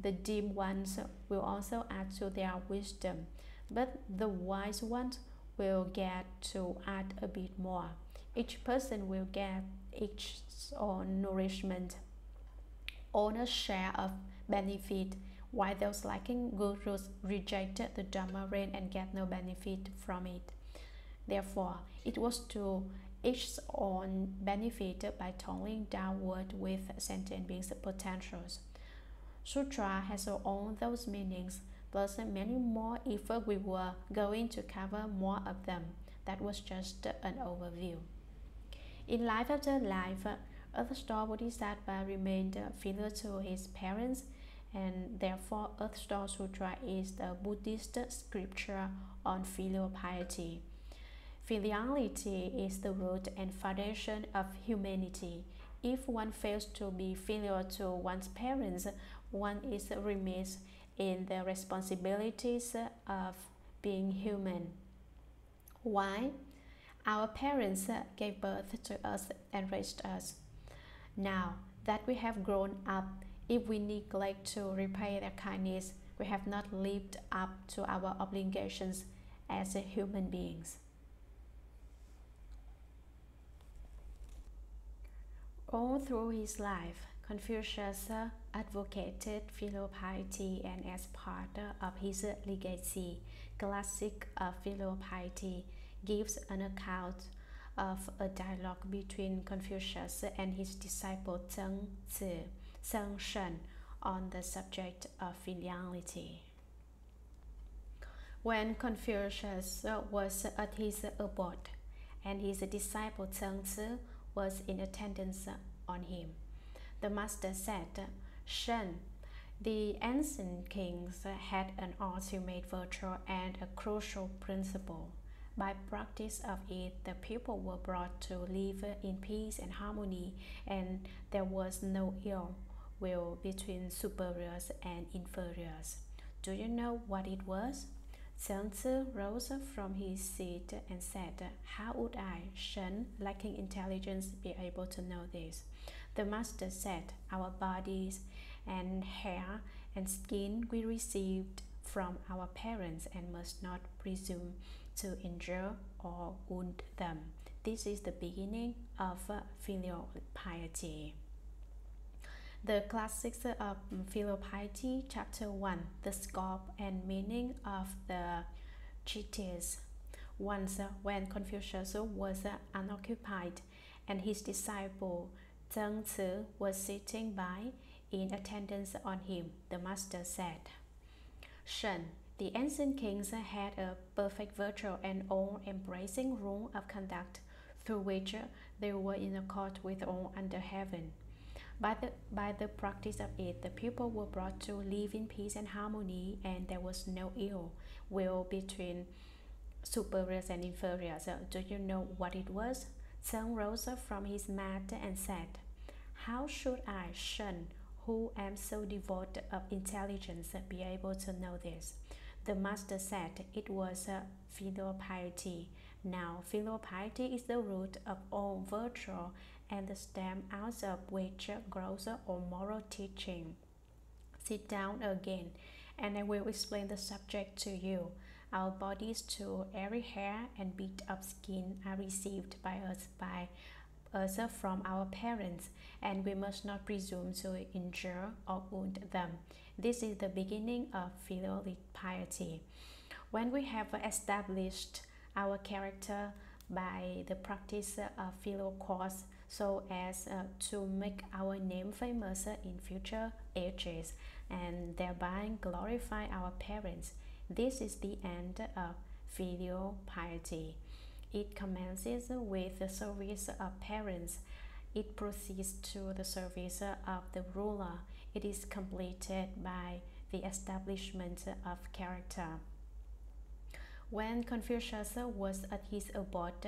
Speaker 1: the dim ones will also add to their wisdom. But the wise ones will get to add a bit more. Each person will get each own nourishment, own a share of benefit, while those lacking gurus reject the Dharma rain and get no benefit from it. Therefore, it was to each own benefit by toning downward with sentient beings' potentials. Sutra has all those meanings, plus many more if we were going to cover more of them. That was just an overview. In life after life, Earth Store Bodhisattva remained filial to his parents, and therefore Earth Store Sutra is the Buddhist scripture on filial piety. Filiality is the root and foundation of humanity. If one fails to be filial to one's parents, one is remiss in the responsibilities of being human. Why? Our parents gave birth to us and raised us. Now that we have grown up, if we neglect to repay their kindness, we have not lived up to our obligations as human beings. All through his life, Confucius advocated filial piety, and as part of his legacy, Classic of Filial Piety gives an account of a dialogue between Confucius and his disciple Zeng Zi, Zeng Shen, on the subject of filiality. When Confucius was at his abode, and his disciple Zeng Zi was in attendance on him. The master said, Shen, the ancient kings had an ultimate virtue and a crucial principle. By practice of it, the people were brought to live in peace and harmony, and there was no ill will between superiors and inferiors. Do you know what it was? Zi rose from his seat and said, How would I, Shen, lacking intelligence, be able to know this? The master said, Our bodies and hair and skin we received from our parents and must not presume to injure or wound them. This is the beginning of filial piety. The Classics of Filial Chapter 1 The Scope and Meaning of the Treatise. Once, uh, when Confucius was uh, unoccupied and his disciple Zeng Zi was sitting by in attendance on him, the master said, Shen, the ancient kings had a perfect virtue and all-embracing rule of conduct through which they were in accord with all under heaven. By the, by the practice of it, the people were brought to live in peace and harmony, and there was no ill will between superiors and inferiors. Do you know what it was? Zeng rose from his mat and said, How should I, Shen, who am so devoid of intelligence, be able to know this? The master said it was a filial piety. Now, filial piety is the root of all virtue and the stem out of which grows all moral teaching. Sit down again, and I will explain the subject to you. Our bodies, too, every hair and bit of skin are received by us by us from our parents, and we must not presume to injure or wound them. This is the beginning of filial piety. When we have established our character by the practice of filial course, so as uh, to make our name famous in future ages and thereby glorify our parents. This is the end of filial piety. It commences with the service of parents. it proceeds to the service of the ruler. It is completed by the establishment of character. When Confucius was at his abode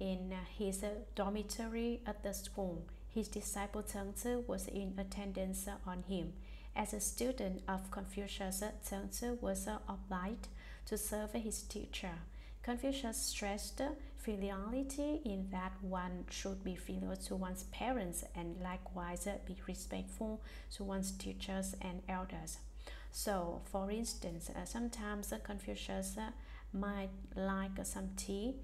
Speaker 1: in his dormitory at the school, his disciple Zengzi was in attendance on him. As a student of Confucius, Zengzi was obliged to serve his teacher. Confucius stressed filiality in that one should be filial to one's parents and likewise be respectful to one's teachers and elders. So, for instance, uh, sometimes Confucius uh, might like some tea,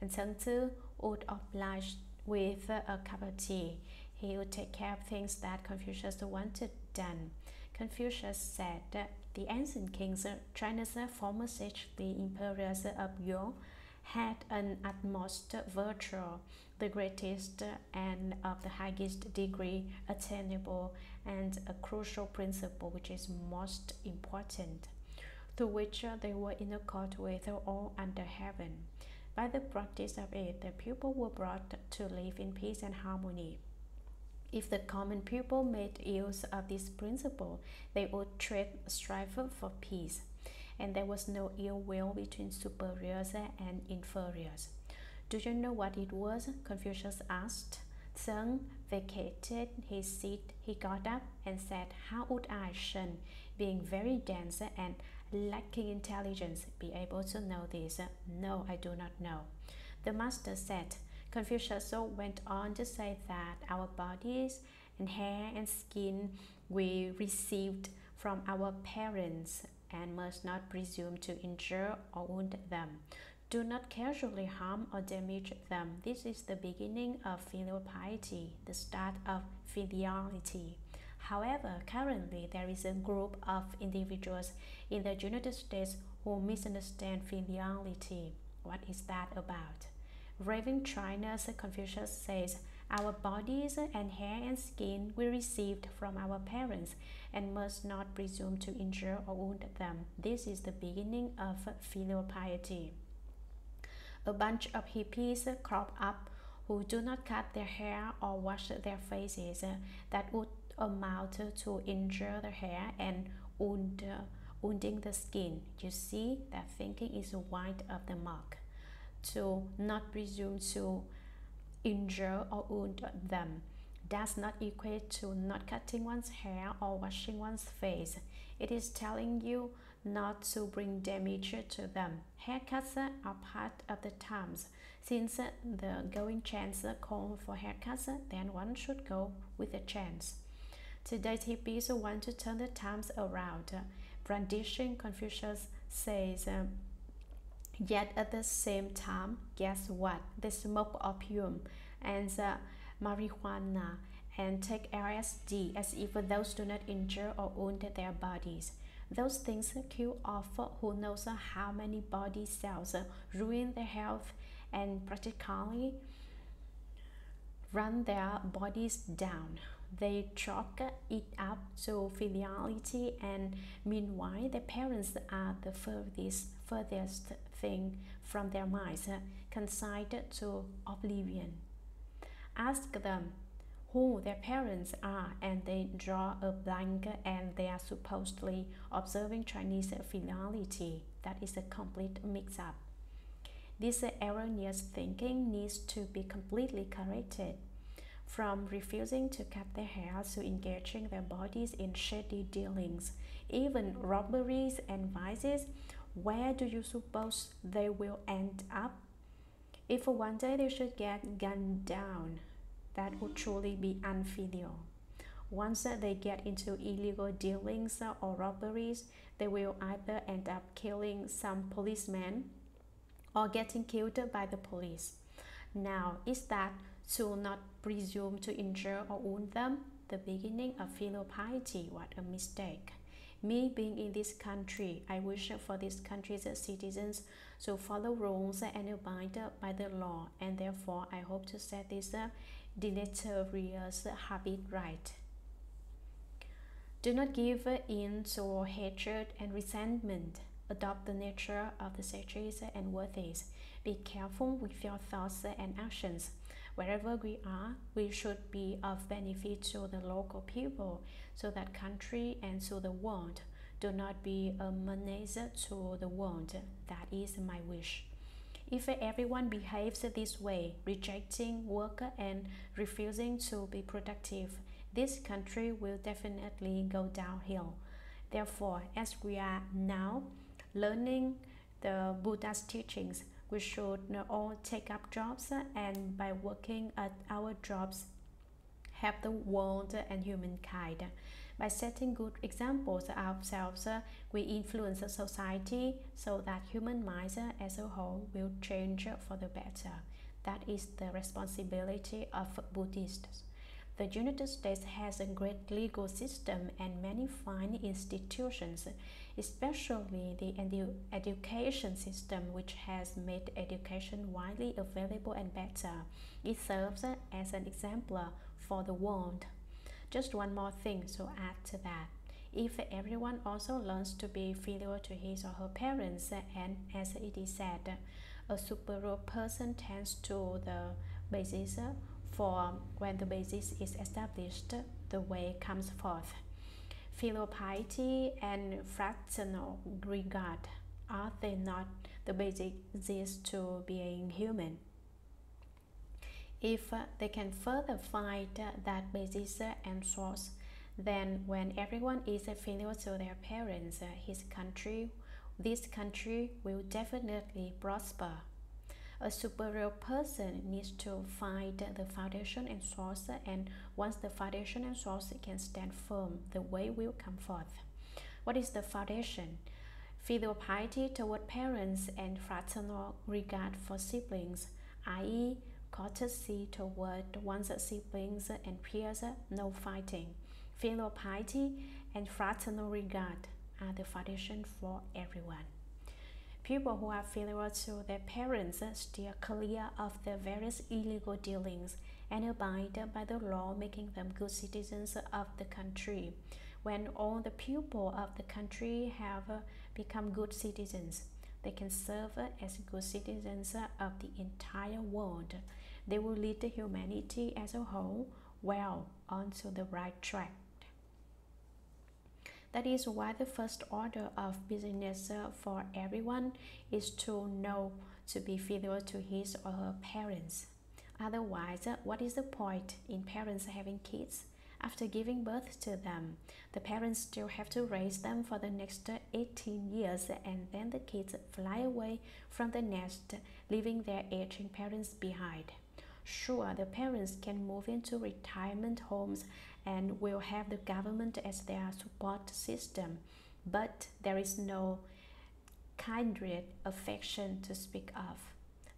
Speaker 1: and Zengzi would oblige with a cup of tea. He would take care of things that Confucius wanted done. Confucius said that the ancient kings, China's former sage, the emperors of Yuan, had an utmost virtue, the greatest and of the highest degree attainable, and a crucial principle which is most important, to which they were in accord with all under heaven. By the practice of it, the people were brought to live in peace and harmony. If the common people made use of this principle, they would strive for peace, and there was no ill will between superiors and inferiors. Do you know what it was? Confucius asked. Zeng vacated his seat. He got up and said, How would I, Shen, being very dense and lacking intelligence, be able to know this? No, I do not know. The master said, Confucius went on to say that our bodies and hair and skin we received from our parents and must not presume to injure or wound them. Do not casually harm or damage them. This is the beginning of filial piety, the start of filiality. However, currently there is a group of individuals in the United States who misunderstand filiality. What is that about? Raving China's Confucius says, Our bodies and hair and skin we received from our parents and must not presume to injure or wound them. This is the beginning of filial piety. A bunch of hippies crop up who do not cut their hair or wash their faces. That would amount to injure the hair and wound, wounding the skin. You see, that thinking is wide of the mark to not presume to injure or wound them does not equate to not cutting one's hair or washing one's face. It is telling you not to bring damage to them. Haircuts are part of the times. Since the going chance call for haircuts, then one should go with the chance. Today, hippies want to turn the times around. Brandishing Confucius says, Yet at the same time, guess what? They smoke opium and uh, marijuana and take LSD as if those do not injure or wound their bodies. Those things kill off who knows how many body cells, ruin their health, and practically run their bodies down. They chalk it up to filiality, and meanwhile, their parents are the furthest, furthest thing from their minds, uh, consigned to oblivion. Ask them who their parents are, and they draw a blank, and they are supposedly observing Chinese filiality. That is a complete mix up. This erroneous thinking needs to be completely corrected from refusing to cut their hair to engaging their bodies in shady dealings, even robberies and vices, where do you suppose they will end up? If one day they should get gunned down, that would truly be unfilial. Once they get into illegal dealings or robberies, they will either end up killing some policemen or getting killed by the police. Now, is that to not presume to injure or wound them, the beginning of filial piety. What a mistake. Me being in this country, I wish for this country's citizens to follow rules and abide by the law, and therefore I hope to set this uh, deleterious habit right. Do not give in to hatred and resentment. Adopt the nature of the sages and worthies. Be careful with your thoughts and actions. Wherever we are, we should be of benefit to the local people, so that country and to the world. Do not be a menace to the world. That is my wish. If everyone behaves this way, rejecting work and refusing to be productive, this country will definitely go downhill. Therefore, as we are now learning the Buddha's teachings, we should all take up jobs uh, and by working at our jobs help the world and humankind. By setting good examples ourselves, uh, we influence society so that human minds uh, as a whole will change for the better. That is the responsibility of Buddhists. The United States has a great legal system and many fine institutions, especially the edu education system, which has made education widely available and better. It serves as an example for the world. Just one more thing to add to that. If everyone also learns to be filial to his or her parents, and as it is said, a superior person tends to the basis for when the basis is established, the way comes forth. Filial piety and fraternal regard are they not the basic basis to being human? If they can further find that basis and source, then when everyone is filial to their parents, his country, this country will definitely prosper. A superior person needs to find the foundation and source, and once the foundation and source can stand firm, the way will come forth. What is the foundation? Filial piety toward parents and fraternal regard for siblings, i.e., courtesy toward one's siblings and peers, no fighting. Filial piety and fraternal regard are the foundation for everyone. People who are filial to their parents steer clear of the various illegal dealings and abide by the law, making them good citizens of the country. When all the people of the country have become good citizens, they can serve as good citizens of the entire world. They will lead humanity as a whole well onto the right track. That is why the first order of business uh, for everyone is to know to be filial to his or her parents. Otherwise, uh, what is the point in parents having kids? After giving birth to them, the parents still have to raise them for the next uh, 18 years, and then the kids fly away from the nest, leaving their aging parents behind. Sure, the parents can move into retirement homes and will have the government as their support system, but there is no kindred affection to speak of.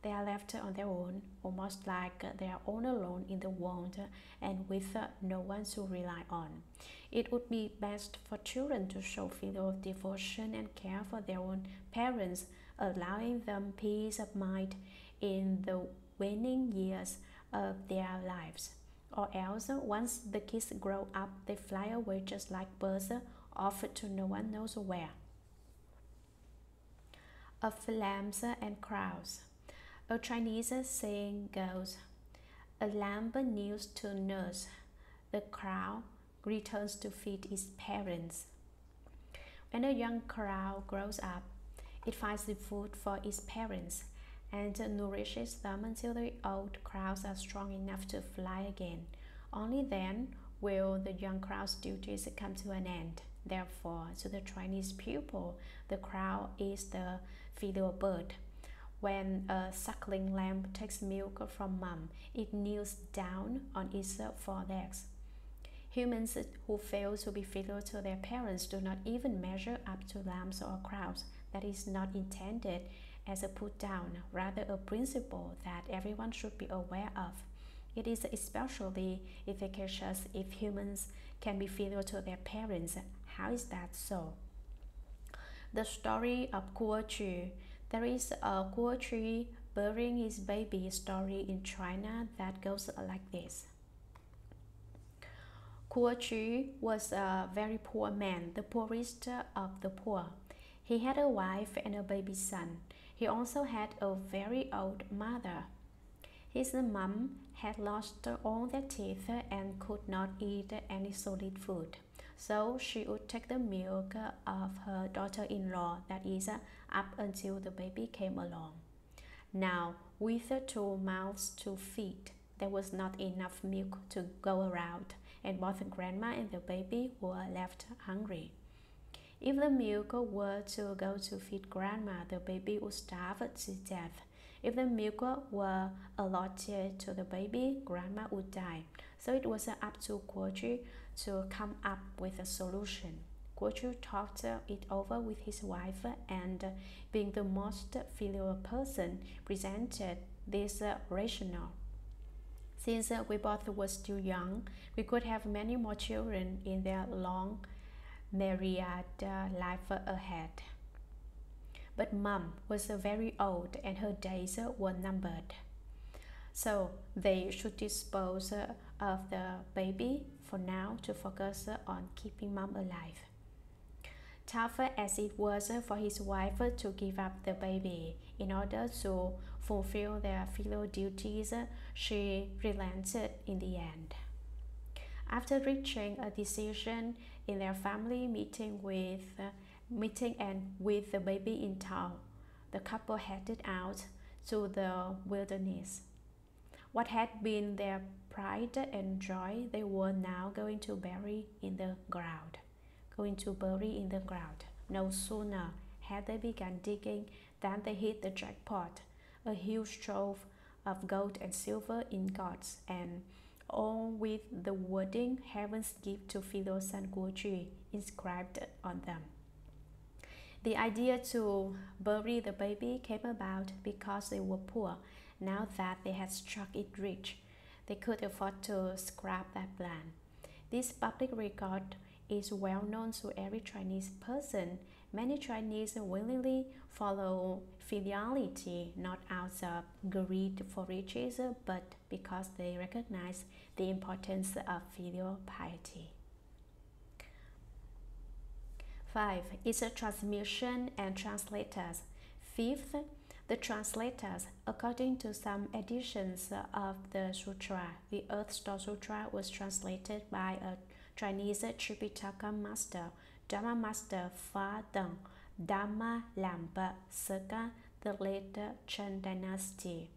Speaker 1: They are left on their own, almost like they are all alone in the world and with no one to rely on. It would be best for children to show filial of devotion and care for their own parents, allowing them peace of mind in the waning years of their lives. Or else, once the kids grow up, they fly away just like birds, off to no one knows where. Of lambs and crows. A Chinese saying goes, A lamb kneels to nurse, the crow returns to feed its parents. When a young crow grows up, it finds the food for its parents and nourishes them until the old crows are strong enough to fly again. Only then will the young crow's duties come to an end. Therefore, to the Chinese pupil, the crow is the filial bird. When a suckling lamb takes milk from mom, it kneels down on its four legs. Humans who fail to be filial to their parents do not even measure up to lambs or crows. That is not intended as a put down, rather a principle that everyone should be aware of. It is especially efficacious if humans can be filial to their parents. How is that so? The story of Guo Ju. There is a Guo Ju burying his baby story in China that goes like this. Guo Ju was a very poor man, the poorest of the poor. He had a wife and a baby son. He also had a very old mother. His mum had lost all their teeth and could not eat any solid food. So she would take the milk of her daughter in law, that is, up until the baby came along. Now, with two mouths to feed, there was not enough milk to go around, and both grandma and the baby were left hungry. If the milk were to go to feed grandma, the baby would starve to death. If the milk were allotted to the baby, grandma would die. So it was up to Guo Ju to come up with a solution. Guo Ju talked it over with his wife and, being the most filial person, presented this rationale. Since we both were still young, we could have many more children in their long myriad life ahead. But mom was very old and her days were numbered. So they should dispose of the baby for now to focus on keeping mom alive. Tough as it was for his wife to give up the baby in order to fulfill their filial duties, she relented in the end. After reaching a decision in their family meeting with uh, meeting and with the baby in tow, the couple headed out to the wilderness. What had been their pride and joy, they were now going to bury in the ground. Going to bury in the ground. No sooner had they begun digging than they hit the jackpot, a huge trove of gold and silver ingots, and all with the wording Heaven's gift to Philo San Guo Ju inscribed on them. The idea to bury the baby came about because they were poor. Now that they had struck it rich, they could afford to scrap that plan. This public record is well known to every Chinese person. Many Chinese willingly follow filiality not out of greed for riches, but because they recognize the importance of filial piety. 5. It's a transmission and translators. Fifth, the translators. According to some editions of the Sutra, the Earth Store Sutra was translated by a Chinese Tripitaka master, Dharma master Fa Deng, Dharma Lamba circa the later Chen dynasty.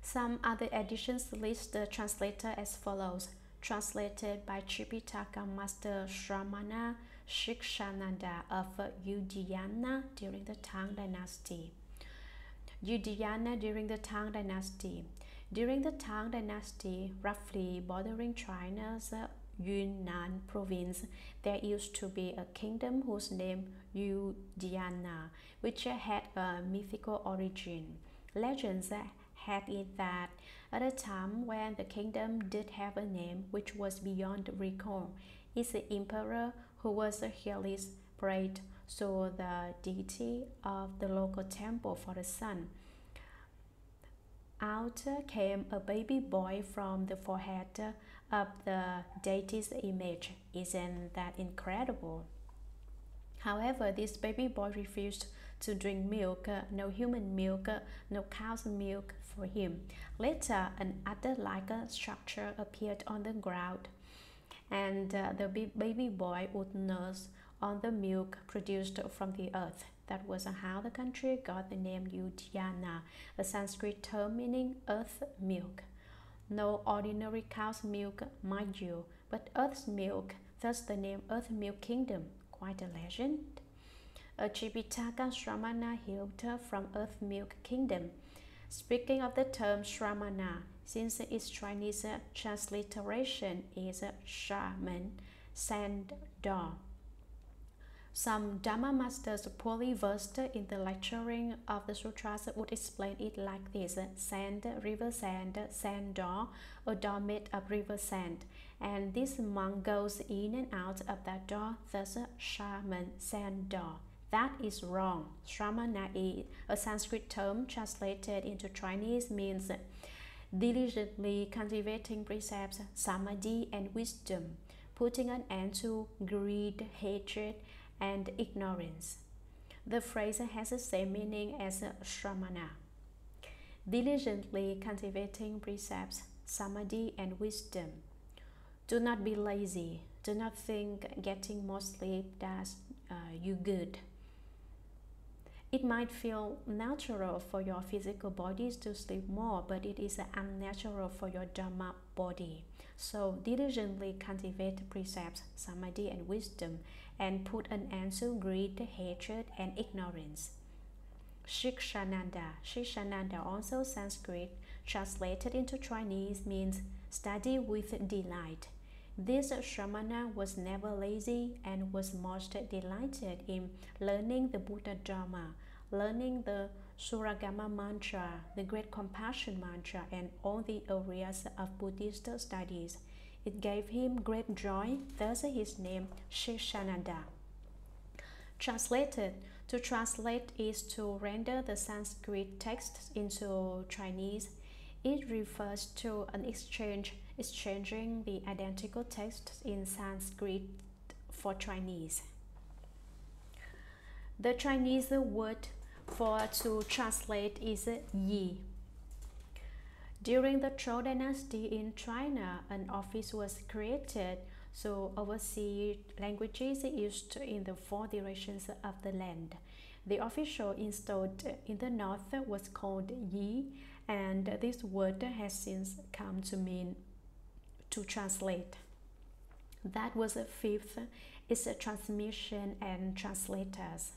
Speaker 1: Some other editions list the translator as follows translated by Tripitaka master Shramana Shikshananda of Udayana during the Tang Dynasty. Udayana during the Tang Dynasty. During the Tang Dynasty, roughly bordering China's Yunnan province, there used to be a kingdom whose name Udayana, which had a mythical origin. Legends had it that at a time when the kingdom did have a name which was beyond recall, its emperor who was a Helis prayed so the deity of the local temple for the sun. Out came a baby boy from the forehead of the deity's image. Isn't that incredible? However, this baby boy refused to drink milk, no human milk, no cow's milk for him. Later, an adder-like structure appeared on the ground and uh, the baby boy would nurse on the milk produced from the earth. That was how the country got the name Udayana, a Sanskrit term meaning earth milk. No ordinary cow's milk, mind you, but earth's milk, thus the name Earth Milk Kingdom. Quite a legend. A Tripitaka Shramana hailed from Earth Milk Kingdom. Speaking of the term Shramana, since its Chinese transliteration is shaman, sand dog. Some Dharma masters poorly versed in the lecturing of the sutras would explain it like this sand, river sand, sand door, a door made of river sand. And this monk goes in and out of that door, thus shaman, sand door. That is wrong. Shramana, a Sanskrit term translated into Chinese, means diligently cultivating precepts, samadhi, and wisdom, putting an end to greed, hatred, and ignorance. The phrase has the same meaning as shramana. diligently cultivating precepts, samadhi, and wisdom. Do not be lazy. Do not think getting more sleep does uh, you good. It might feel natural for your physical bodies to sleep more, but it is unnatural for your Dharma body. So diligently cultivate precepts, samadhi, and wisdom, and put an end to greed, hatred, and ignorance. Shikshananda. Shikshananda, also Sanskrit, translated into Chinese, means study with delight. This Shramana was never lazy and was most delighted in learning the Buddha Dharma, learning the Shuragama mantra, the Great Compassion mantra, and all the areas of Buddhist studies. It gave him great joy, thus his name Shikshananda. Translated, to translate is to render the Sanskrit text into Chinese. It refers to an exchange exchanging the identical text in Sanskrit for Chinese. The Chinese word for to translate is yi. During the Zhou dynasty in China, an office was created to oversee languages used in the four directions of the land. The official installed in the north was called Yi, and this word has since come to mean to translate. That was a fifth, is a transmission and translators.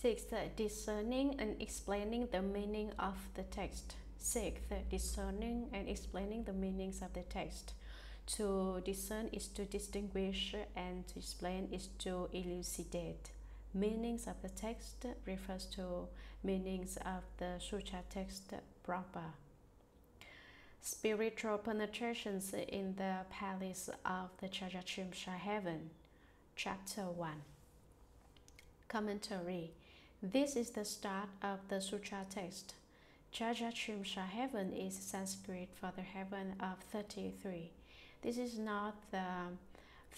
Speaker 1: Sixth, discerning and explaining the meaning of the text. Sixth, discerning and explaining the meanings of the text. To discern is to distinguish, and to explain is to elucidate. Meanings of the text refers to meanings of the sutra text proper. Spiritual penetrations in the palace of the Trayastrimsha heaven. Chapter 1 Commentary this is the start of the sutra text. Trayastrimsha heaven is Sanskrit for the heaven of 33. This is not the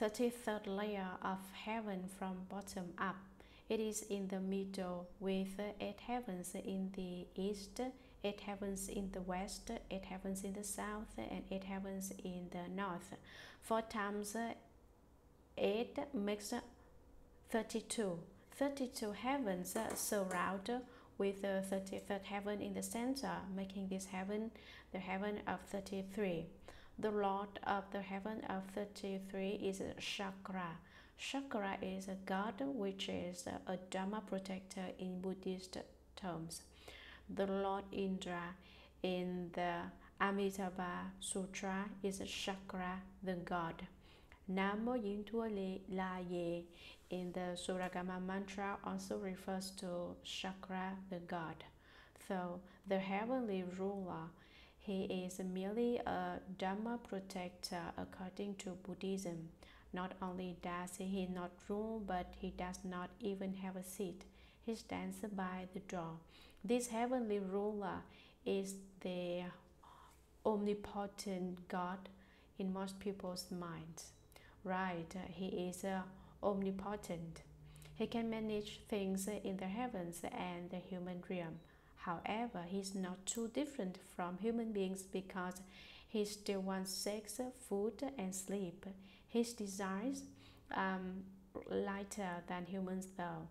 Speaker 1: 33rd layer of heaven from bottom up. It is in the middle with eight heavens in the east, eight heavens in the west, eight heavens in the south, and eight heavens in the north. Four times eight makes 32. 32 heavens surrounded with uh, the 33rd heaven in the center, making this heaven the heaven of 33. The Lord of the heaven of 33 is Shakra. Shakra is a god which is a Dharma protector in Buddhist terms. The Lord Indra in the Amitabha Sutra is Shakra, the god. Namo Yin La Ye in the Shuragama mantra also refers to Shakra, the god. Though the heavenly ruler, he is merely a Dharma protector according to Buddhism. Not only does he not rule, but he does not even have a seat. He stands by the door. This heavenly ruler is the omnipotent God in most people's minds. Right, he is a omnipotent. He can manage things in the heavens and the human realm. However, he is not too different from human beings because he still wants sex, food, and sleep. His desires um, lighter than humans, though.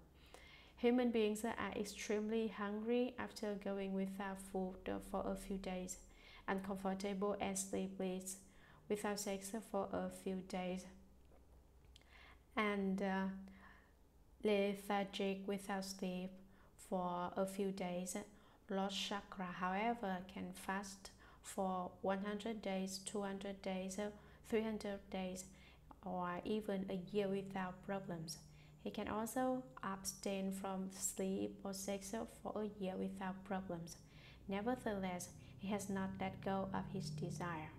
Speaker 1: Human beings are extremely hungry after going without food for a few days, uncomfortable and sleepless without sex for a few days and uh, lethargic uh, without sleep for a few days. Lord Shakra, however, can fast for 100 days, 200 days, uh, 300 days, or even a year without problems. He can also abstain from sleep or sex uh, for a year without problems. Nevertheless, he has not let go of his desire.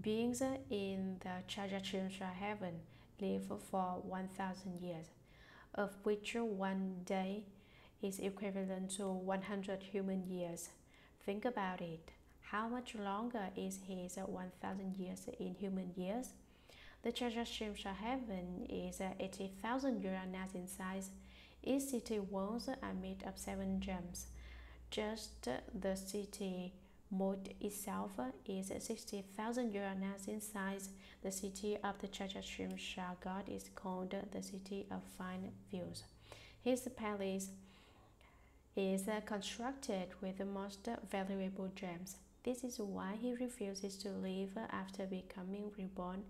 Speaker 1: Beings in the Trayastrimsha heaven live for 1000 years, of which one day is equivalent to 100 human years. Think about it. How much longer is his 1000 years in human years? The Trayastrimsha heaven is 80,000 yojanas in size. Each city walls are made of seven gems. Just the city moat itself is 60,000 yojanas in size. The city of the Trayastrimsha god is called the city of fine views. His palace is constructed with the most valuable gems. This is why he refuses to leave after becoming reborn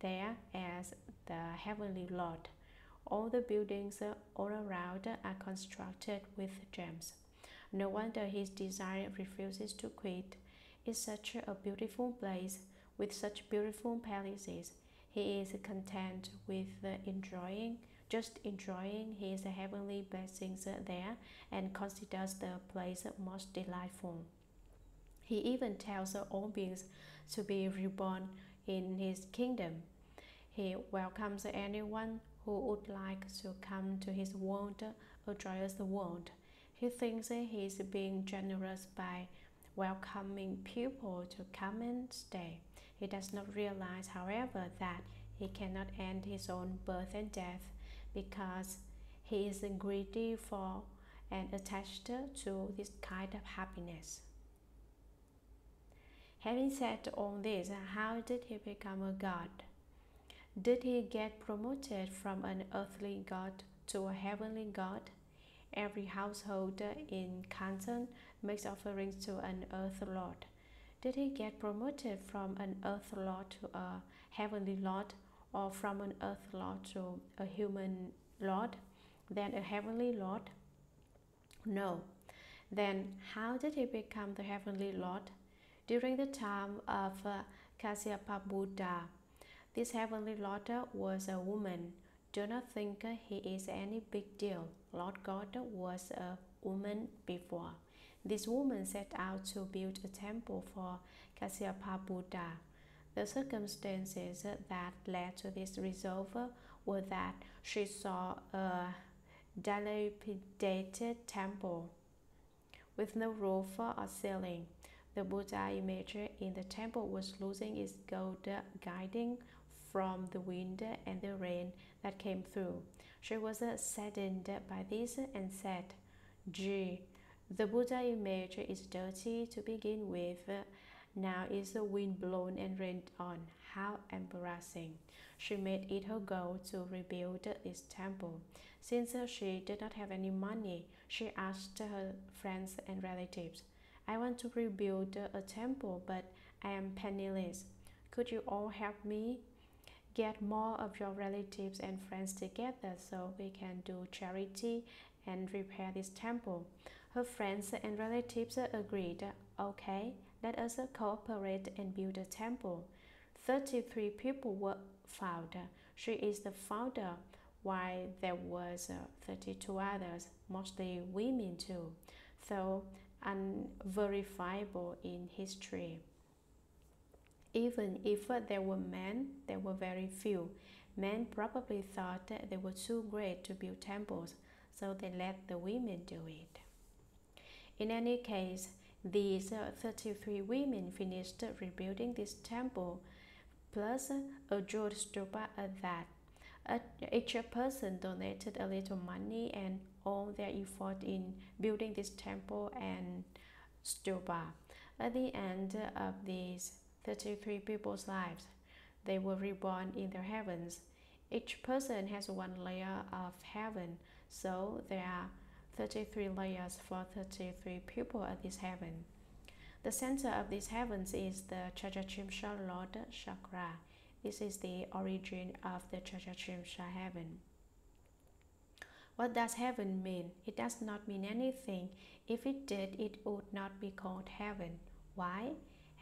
Speaker 1: there as the Heavenly Lord. All the buildings all around are constructed with gems. No wonder his desire refuses to quit. It's such a beautiful place with such beautiful palaces. He is content with enjoying, just enjoying his heavenly blessings there and considers the place most delightful. He even tells all beings to be reborn in his kingdom. He welcomes anyone who would like to come to his world, a joyous world. He thinks he is being generous by welcoming people to come and stay. He does not realize, however, that he cannot end his own birth and death because he is greedy for and attached to this kind of happiness. Having said all this, how did he become a god? Did he get promoted from an earthly god to a heavenly god? Every household in Canton makes offerings to an earth lord. Did he get promoted from an earth lord to a heavenly lord, or from an earth lord to a human lord, then a heavenly lord? No. Then how did he become the heavenly lord? During the time of uh, Kasyapa Buddha, this heavenly lord was a woman. Do not think he is any big deal. Lord God was a woman before. This woman set out to build a temple for Kasyapa Buddha. The circumstances that led to this resolve were that she saw a dilapidated temple with no roof or ceiling. The Buddha image in the temple was losing its gold guiding from the wind and the rain that came through. She was saddened by this and said, Gee, the Buddha image is dirty to begin with. Now is the wind blown and rained on. How embarrassing. She made it her goal to rebuild this temple. Since she did not have any money, she asked her friends and relatives, I want to rebuild a temple, but I am penniless. Could you all help me? Get more of your relatives and friends together so we can do charity and repair this temple. Her friends and relatives agreed, okay, let us cooperate and build a temple. 33 people were found. She is the founder, while there was uh, 32 others, mostly women too. So unverifiable in history. Even if there were men, there were very few. Men probably thought they were too great to build temples, so they let the women do it. In any case, these 33 women finished rebuilding this temple, plus a jeweled stupa at that. Each person donated a little money and all their effort in building this temple and stupa. At the end of these 33 people's lives, they were reborn in their heavens. Each person has one layer of heaven, so there are 33 layers for 33 people at this heaven. The center of these heavens is the Trayastrimsha Lord Shakra. This is the origin of the Trayastrimsha heaven. What does heaven mean? It does not mean anything. If it did, it would not be called heaven. Why?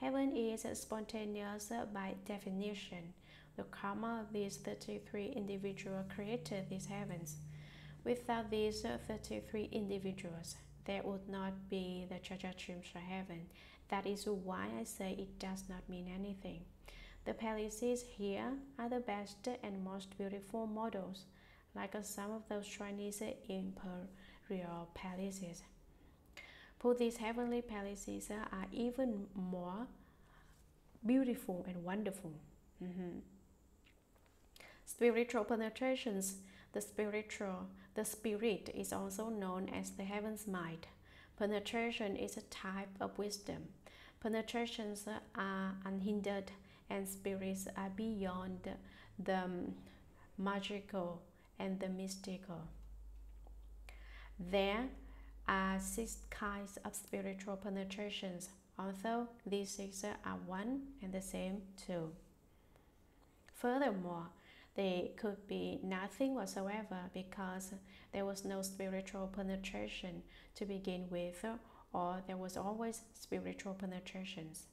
Speaker 1: Heaven is spontaneous by definition. The karma of these 33 individuals created these heavens. Without these 33 individuals, there would not be the Trayastrimsha heaven. That is why I say it does not mean anything. The palaces here are the best and most beautiful models like some of those Chinese imperial palaces. But these heavenly palaces are even more beautiful and wonderful. Mm -hmm. Spiritual penetrations. The spiritual, the spirit is also known as the heaven's mind. Penetration is a type of wisdom. Penetrations are unhindered and spirits are beyond the magical and the mystical. There are six kinds of spiritual penetrations, although these six are one and the same too. Furthermore, they could be nothing whatsoever because there was no spiritual penetration to begin with, or there was always spiritual penetrations.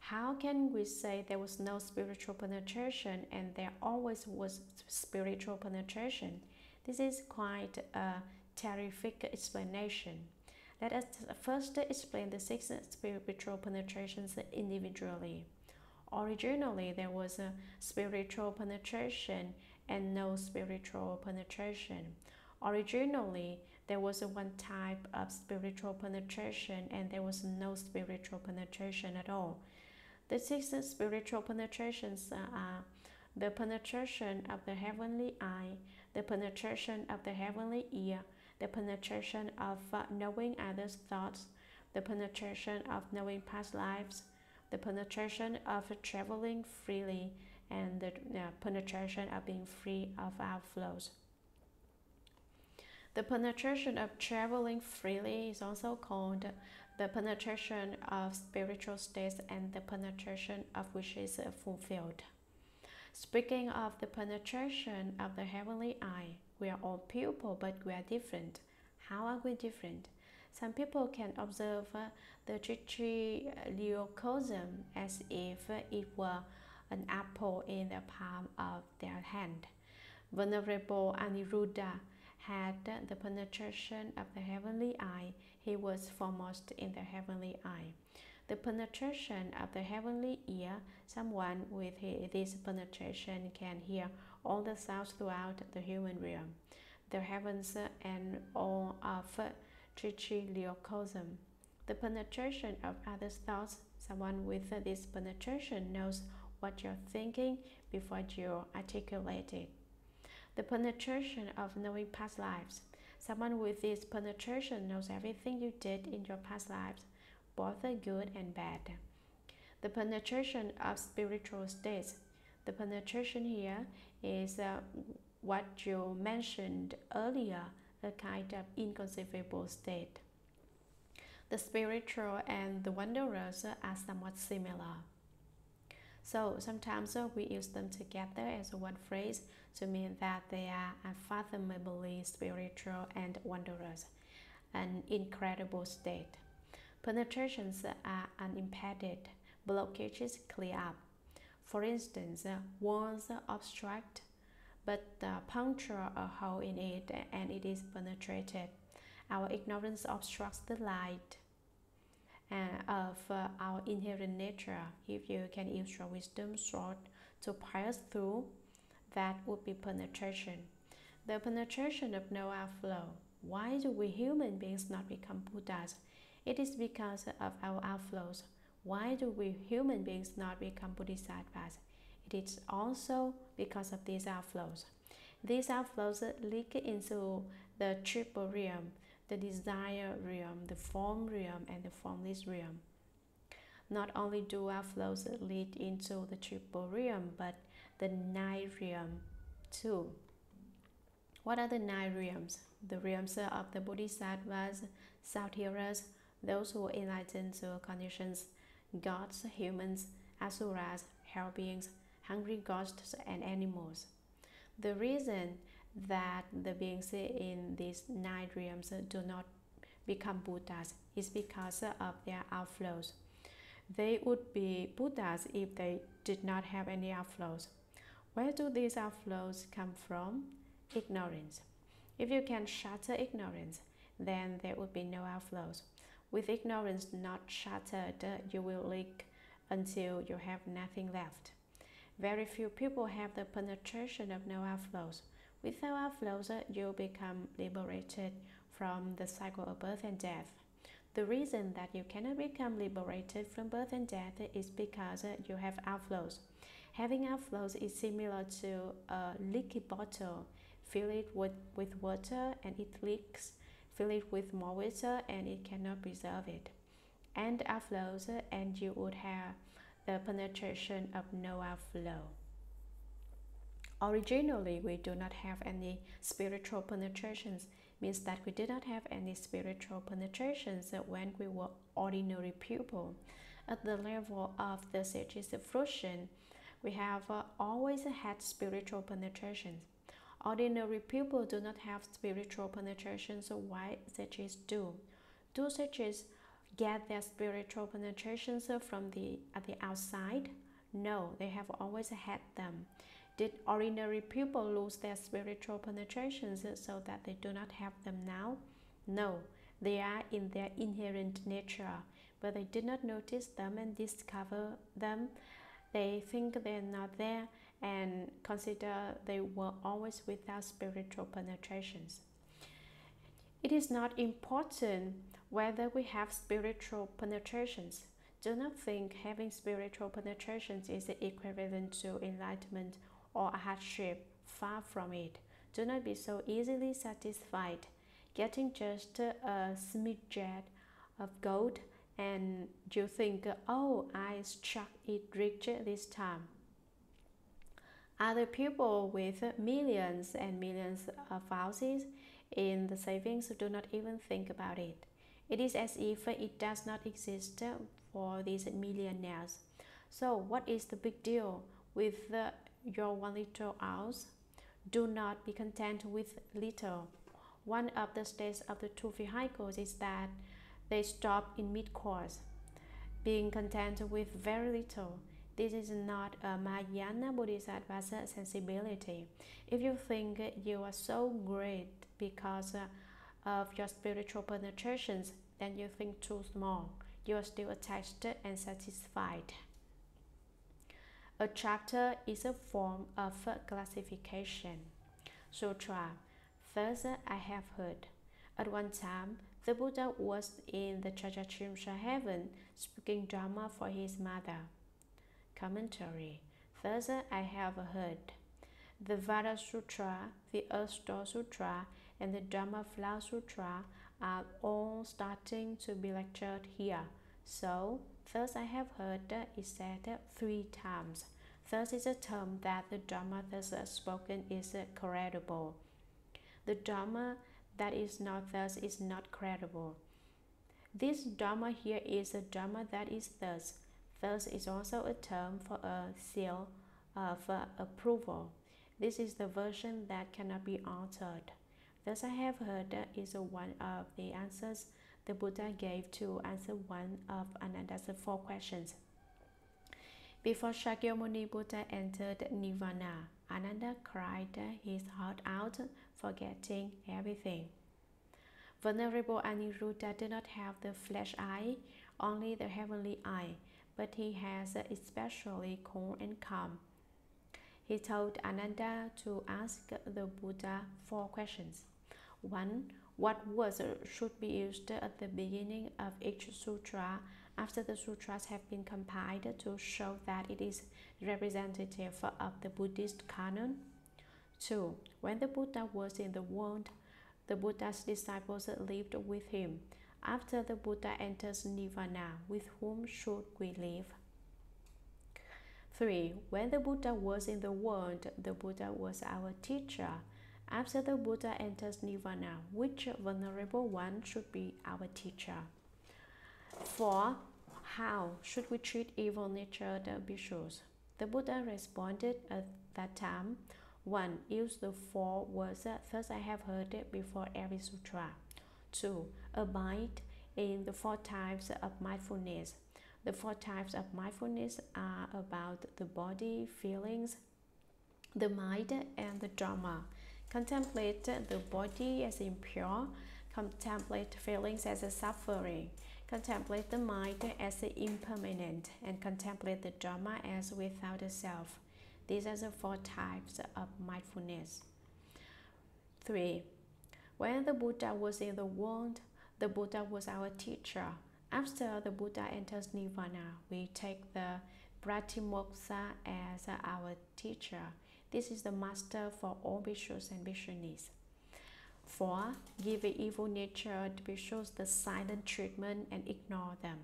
Speaker 1: How can we say there was no spiritual penetration and there always was spiritual penetration? This is quite a terrific explanation. Let us first explain the six spiritual penetrations individually. Originally, there was a spiritual penetration and no spiritual penetration. Originally, there was one type of spiritual penetration and there was no spiritual penetration at all. The six spiritual penetrations are the penetration of the heavenly eye, the penetration of the heavenly ear, the penetration of uh, knowing others' thoughts, the penetration of knowing past lives, the penetration of traveling freely, and the uh, penetration of being free of outflows. The penetration of traveling freely is also called the penetration of spiritual states and the penetration of wishes fulfilled. Speaking of the penetration of the heavenly eye, we are all people, but we are different. How are we different? Some people can observe uh, the trichiliocosm as if it were an apple in the palm of their hand. Venerable Aniruddha had the penetration of the heavenly eye. He was foremost in the heavenly eye. The penetration of the heavenly ear, someone with this penetration can hear all the sounds throughout the human realm, the heavens and all of trichiliocosm. The penetration of others' thoughts, someone with this penetration knows what you're thinking before you articulate it. The penetration of knowing past lives. Someone with this penetration knows everything you did in your past lives, both good and bad. The penetration of spiritual states. The penetration here is uh, what you mentioned earlier, a kind of inconceivable state. The spiritual and the wondrous are somewhat similar. So sometimes uh, we use them together as one phrase to mean that they are unfathomably spiritual and wondrous, an incredible state. Penetrations are unimpeded, blockages clear up. For instance, uh, walls obstruct, but uh, puncture uh, a hole in it and it is penetrated. Our ignorance obstructs the light of uh, our inherent nature. If you can use your wisdom sword to pierce through, that would be penetration. The penetration of no outflow. Why do we human beings not become Buddhas? It is because of our outflows. Why do we human beings not become Bodhisattvas? It is also because of these outflows. These outflows leak into the triple realm the desire realm, the form realm, and the formless realm. Not only do our flows lead into the triple realm, but the nine realm too. What are the nine realms? The realms of the Bodhisattvas, Sauthiras, those who enlighten to conditions, gods, humans, asuras, hell beings, hungry ghosts, and animals. The reason that the beings in these nine realms do not become Buddhas is because of their outflows. They would be Buddhas if they did not have any outflows. Where do these outflows come from? Ignorance. If you can shatter ignorance, then there would be no outflows. With ignorance not shattered, you will leak until you have nothing left. Very few people have the penetration of no outflows. Without outflows, you become liberated from the cycle of birth and death. The reason that you cannot become liberated from birth and death is because you have outflows. Having outflows is similar to a leaky bottle. Fill it with, with water and it leaks. Fill it with more water and it cannot preserve it. And outflows and you would have the penetration of no outflow. Originally, we do not have any spiritual penetrations, means that we did not have any spiritual penetrations when we were ordinary pupil. At the level of the sage's fruition, we have always had spiritual penetrations. Ordinary people do not have spiritual penetrations, so why sages do? Do sages get their spiritual penetrations from the at the outside? No, they have always had them. Did ordinary people lose their spiritual penetrations so that they do not have them now? No, they are in their inherent nature, but they did not notice them and discover them. They think they're not there and consider they were always without spiritual penetrations. It is not important whether we have spiritual penetrations. Do not think having spiritual penetrations is equivalent to enlightenment or hardship. Far from it. Do not be so easily satisfied. Getting just a smidget of gold and you think, oh, I struck it rich this time. Other people with millions and millions of houses in the savings do not even think about it. It is as if it does not exist for these millionaires. So, what is the big deal with the, your one little house? Do not be content with little. One of the states of the two vehicles is that they stop in mid course, being content with very little. This is not a Mahayana Bodhisattva's sensibility. If you think you are so great because uh, of your spiritual penetrations, then you think too small. You are still attached and satisfied. A chapter is a form of classification. Sutra. First, I have heard. At one time, the Buddha was in the Trayastrimsha heaven speaking Dharma for his mother. Commentary Thus I have heard. The Vada Sutra, the Earth Store Sutra, and the Dharma Flower Sutra are all starting to be lectured here. So, thus I have heard is said three times. Thus is a term that the Dharma thus spoken is credible. The Dharma that is not thus is not credible. This Dharma here is a Dharma that is thus. Thus is also a term for a seal of uh, approval. This is the version that cannot be altered. Thus I have heard is one of the answers the Buddha gave to answer one of Ananda's four questions. Before Shakyamuni Buddha entered Nirvana, Ananda cried his heart out forgetting everything. Venerable Aniruddha did not have the flesh eye, only the heavenly eye, but he has especially cool and calm. He told Ananda to ask the Buddha four questions. One, what words should be used at the beginning of each sutra after the sutras have been compiled to show that it is representative of the Buddhist canon? 2. When the Buddha was in the world, the Buddha's disciples lived with him. After the Buddha enters Nirvana, with whom should we live? 3. When the Buddha was in the world, the Buddha was our teacher. After the Buddha enters Nirvana, which venerable one should be our teacher? 4. How should we treat evil natured bhikshus? The Buddha responded at that time 1. Use the four words thus I have heard it before every sutra. 2. Abide in the four types of mindfulness. The four types of mindfulness are about the body, feelings, the mind, and the Dharma. Contemplate the body as impure, contemplate feelings as a suffering, contemplate the mind as impermanent, and contemplate the Dharma as without a self. These are the four types of mindfulness. 3. When the Buddha was in the world, the Buddha was our teacher. After the Buddha enters Nirvana, we take the Pratimoksa as our teacher. This is the master for all bhikshus and bhikshunis. 4. Give evil nature to bhikshus the silent treatment and ignore them.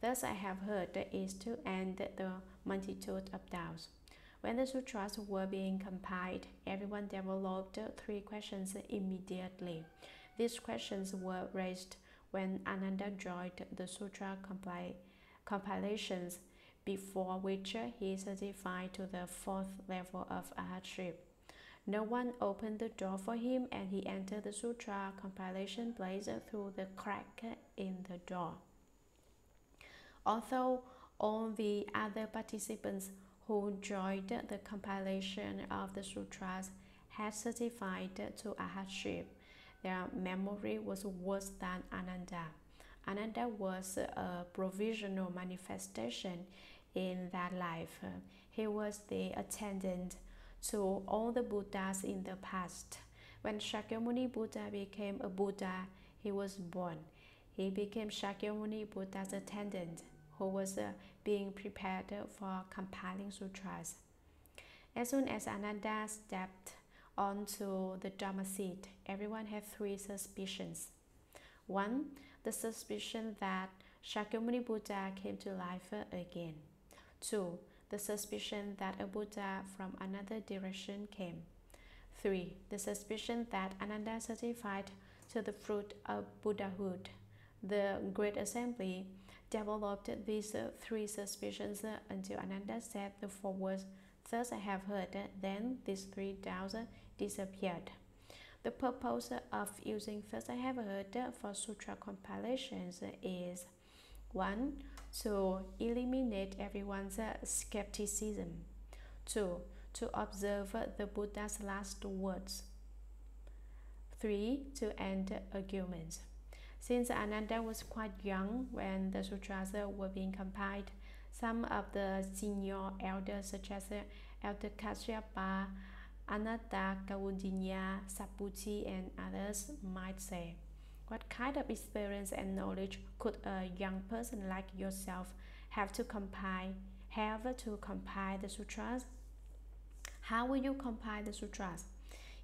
Speaker 1: Thus I have heard is to end the multitude of doubts. When the sutras were being compiled, everyone developed three questions immediately. These questions were raised when Ananda joined the sutra compilations, before which he certified to the fourth level of arhatship. No one opened the door for him, and he entered the sutra compilation place through the crack in the door. Although all the other participants who joined the compilation of the sutras had certified to arhatship. Their memory was worse than Ananda. Ananda was a provisional manifestation in that life. He was the attendant to all the Buddhas in the past. When Shakyamuni Buddha became a Buddha, he was born. He became Shakyamuni Buddha's attendant who was uh, being prepared for compiling sutras. As soon as Ananda stepped onto the Dharma seat, everyone had three suspicions. One, the suspicion that Shakyamuni Buddha came to life again. Two, the suspicion that a Buddha from another direction came. Three, the suspicion that Ananda certified to the fruit of Buddhahood. The Great Assembly developed these three suspicions uh, until Ananda said the four words, Thus I have heard, then these three doubts disappeared. The purpose of using Thus I have heard for sutra compilations is 1. To eliminate everyone's skepticism. 2. To observe the Buddha's last words. 3. To end arguments. Since Ananda was quite young when the sutras were being compiled, some of the senior elders such as uh, Elder Kashyapa, Anatta Kaundinya, Subhuti and others might say, what kind of experience and knowledge could a young person like yourself have to compile have to compile the sutras? How will you compile the sutras?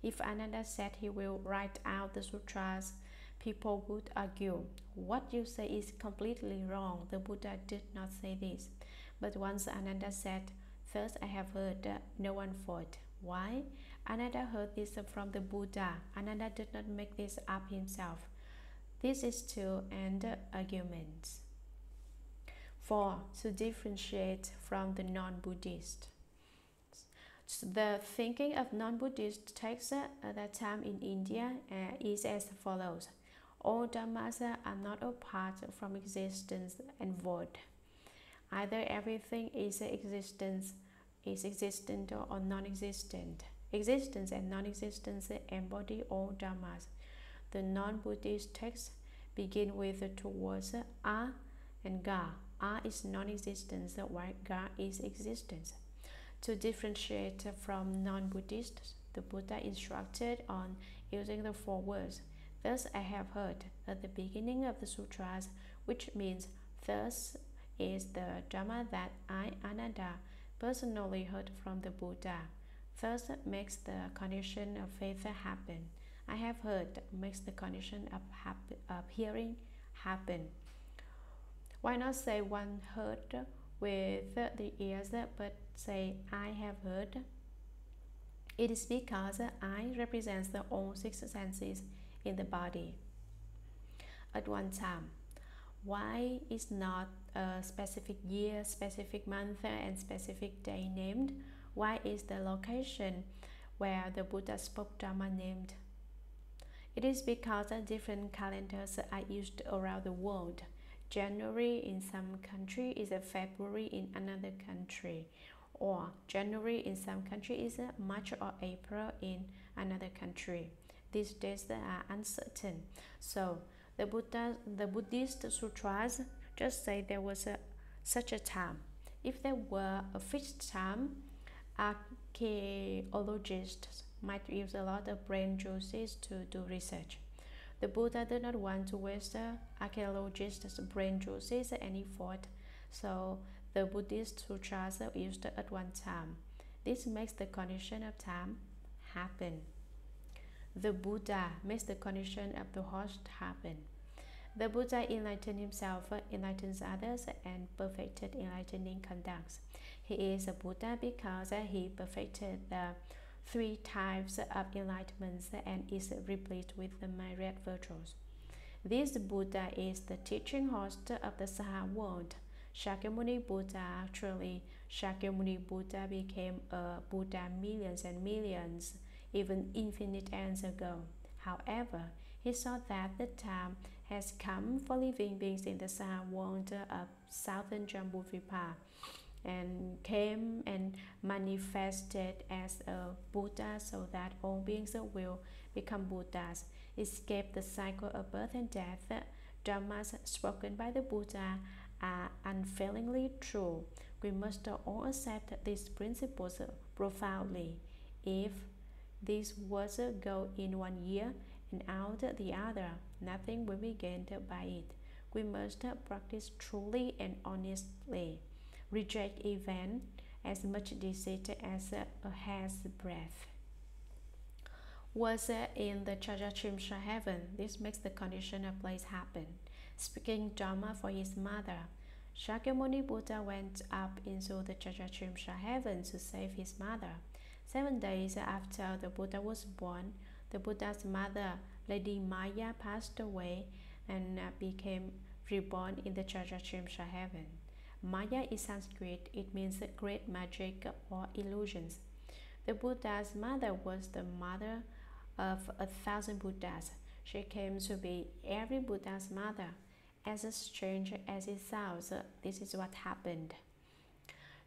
Speaker 1: If Ananda said he will write out the sutras People would argue, What you say is completely wrong. The Buddha did not say this. But once Ananda said, First I have heard that no one fought. Why? Ananda heard this from the Buddha. Ananda did not make this up himself. This is to end arguments. 4. To differentiate from the non Buddhist. The thinking of non Buddhist texts at that time in India uh, is as follows all dhammas are not apart from existence and void. Either everything is existence is existent or non-existent. Existence and non-existence embody all dhammas. The non-Buddhist texts begin with two words a and ga. A is non-existence, while ga is existence. To differentiate from non-Buddhists, the Buddha instructed on using the four words Thus I have heard at the beginning of the sutras, which means thus is the Dhamma that I, Ananda, personally heard from the Buddha. Thus makes the condition of faith happen. I have heard makes the condition of, happen, of hearing happen. Why not say one heard with the ears, but say I have heard? It is because I represents the all six senses in the body at one time. Why is not a specific year, specific month, and specific day named? Why is the location where the Buddha spoke Dharma named? It is because different calendars are used around the world. January in some country is a February in another country, or January in some country is a March or April in another country. These days they are uncertain. So the Buddha, the Buddhist sutras just say there was a, such a time. If there were a fixed time, archaeologists might use a lot of brain juices to do research. The Buddha did not want to waste archaeologists' brain juices any effort, so the Buddhist sutras used at one time. This makes the condition of time happen. The Buddha makes the condition of the host happen. The Buddha enlightened himself, enlightens others, and perfected enlightening conducts. He is a Buddha because he perfected the three types of enlightenment and is replete with the myriad virtues. This Buddha is the teaching host of the Saha world. Shakyamuni Buddha actually, Shakyamuni Buddha became a Buddha millions and millions, even infinite ages ago. However, he saw that the time has come for living beings in the Saha world of southern Jambudvipa and came and manifested as a Buddha so that all beings will become Buddhas, escape the cycle of birth and death. Dharmas spoken by the Buddha are unfailingly true. We must all accept these principles profoundly. If these words go in one ear and out the other, nothing will be gained by it. We must practice truly and honestly reject even as much deceit as uh, a hair's breadth. Was in the Trayastrimsha heaven, this makes the condition of place happen. Speaking Dharma for his mother, Shakyamuni Buddha went up into the Trayastrimsha heaven to save his mother. Seven days after the Buddha was born, the Buddha's mother, Lady Maya, passed away and uh, became reborn in the Trayastrimsha heaven. Maya is Sanskrit, it means great magic or illusions. The Buddha's mother was the mother of a thousand Buddhas. She came to be every Buddha's mother. As strange as it sounds, this is what happened.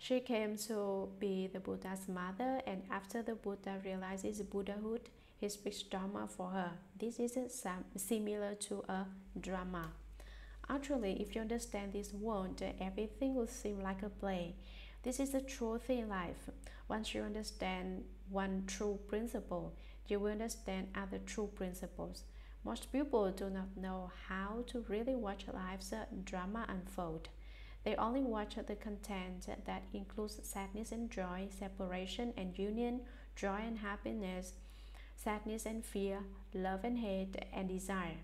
Speaker 1: She came to be the Buddha's mother, and after the Buddha realizes Buddhahood, he speaks Dharma for her. This is similar to a drama. Actually, if you understand this world, everything will seem like a play. This is the truth in life. Once you understand one true principle, you will understand other true principles. Most people do not know how to really watch life's drama unfold. They only watch the content that includes sadness and joy, separation and union, joy and happiness, sadness and fear, love and hate, and desire.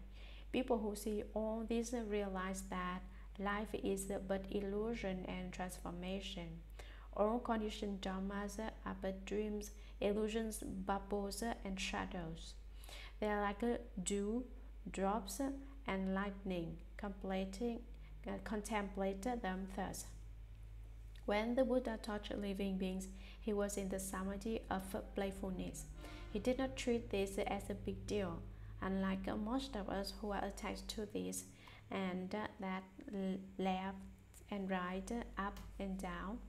Speaker 1: People who see all this realize that life is but illusion and transformation. All conditioned dharmas are but dreams, illusions, bubbles, and shadows. They are like dew, drops, and lightning. Completing, uh, contemplate them thus. When the Buddha taught living beings, he was in the samadhi of playfulness. He did not treat this as a big deal unlike most of us who are attached to this and that left and right, up and down.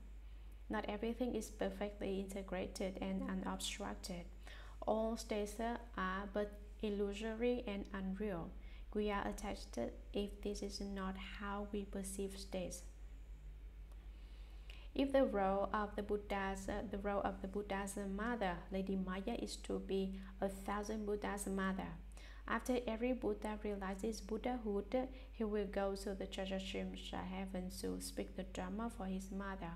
Speaker 1: Not everything is perfectly integrated and unobstructed. All states are but illusory and unreal. We are attached if this is not how we perceive states. If the role of the Buddha's uh, the role of the Buddha's mother, Lady Maya, is to be a thousand Buddha's mother, after every Buddha realizes Buddhahood, he will go to the Trayastrimsha heaven to speak the Dharma for his mother.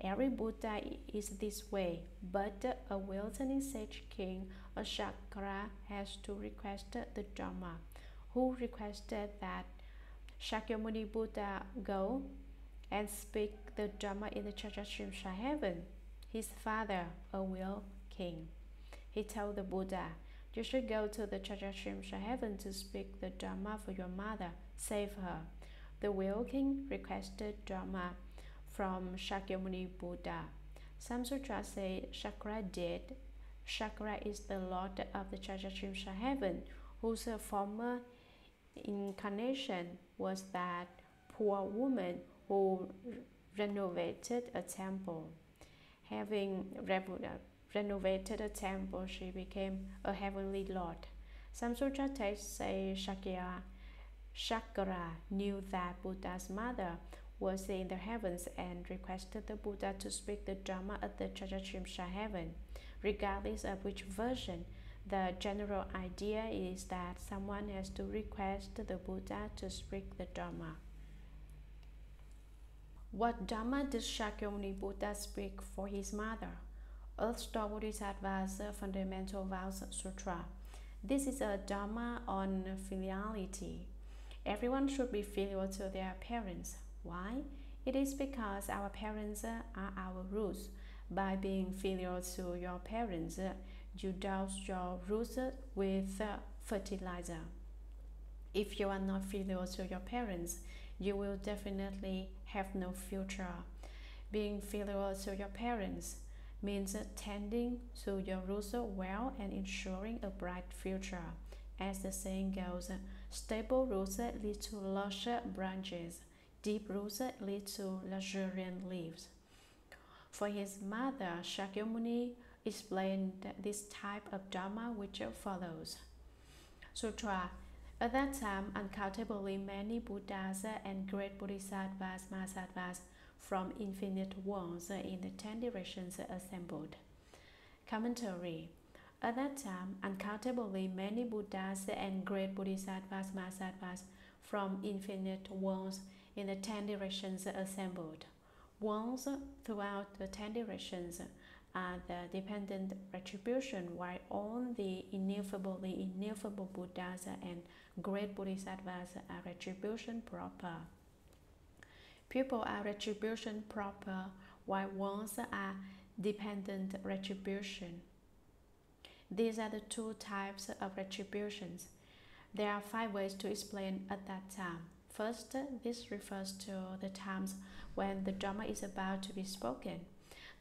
Speaker 1: Every Buddha is this way, but a wheel-turning sage king a Shakra has to request the Dharma, who requested that Shakyamuni Buddha go and speak the Dharma in the Trayastrimsha heaven. His father, a wheel king. He told the Buddha, you should go to the Trayastrimsha heaven to speak the Dharma for your mother. Save her. The Wheel King requested Dharma from Shakyamuni Buddha. Some sutras say Shakra did. Shakra is the lord of the Trayastrimsha heaven, who's a former incarnation was that poor woman who renovated a temple. Having uh, renovated a temple, she became a heavenly lord. Some sutra texts say Shakya, Shakara knew that Buddha's mother was in the heavens and requested the Buddha to speak the Dharma at the Trayastrimsha heaven. Regardless of which version, the general idea is that someone has to request the Buddha to speak the Dharma. What Dharma did Shakyamuni Buddha speak for his mother? Earth Store Bodhisattva's Fundamental Vows Sutra. This is a Dharma on filiality. Everyone should be filial to their parents. Why? It is because our parents are our roots. By being filial to your parents, you douse your roots with uh, fertilizer. If you are not filial to your parents, you will definitely have no future. Being filial to your parents means tending to your roots well and ensuring a bright future. As the saying goes, stable roots lead to lush branches, deep roots lead to luxuriant leaves. For his mother, Shakyamuni explained this type of Dharma which follows. Sutra at that time, uncountably many Buddhas and great Bodhisattvas, Mahasattvas from infinite worlds in the ten directions assembled. Commentary At that time, uncountably many Buddhas and great Bodhisattvas, Mahasattvas from infinite worlds in the ten directions assembled. Worlds throughout the ten directions are the dependent retribution, while all the ineffably ineffable Buddhas and great Bodhisattvas are retribution proper. People are retribution proper, while ones are dependent retribution. These are the two types of retributions. There are five ways to explain at that time. First, this refers to the times when the Dharma is about to be spoken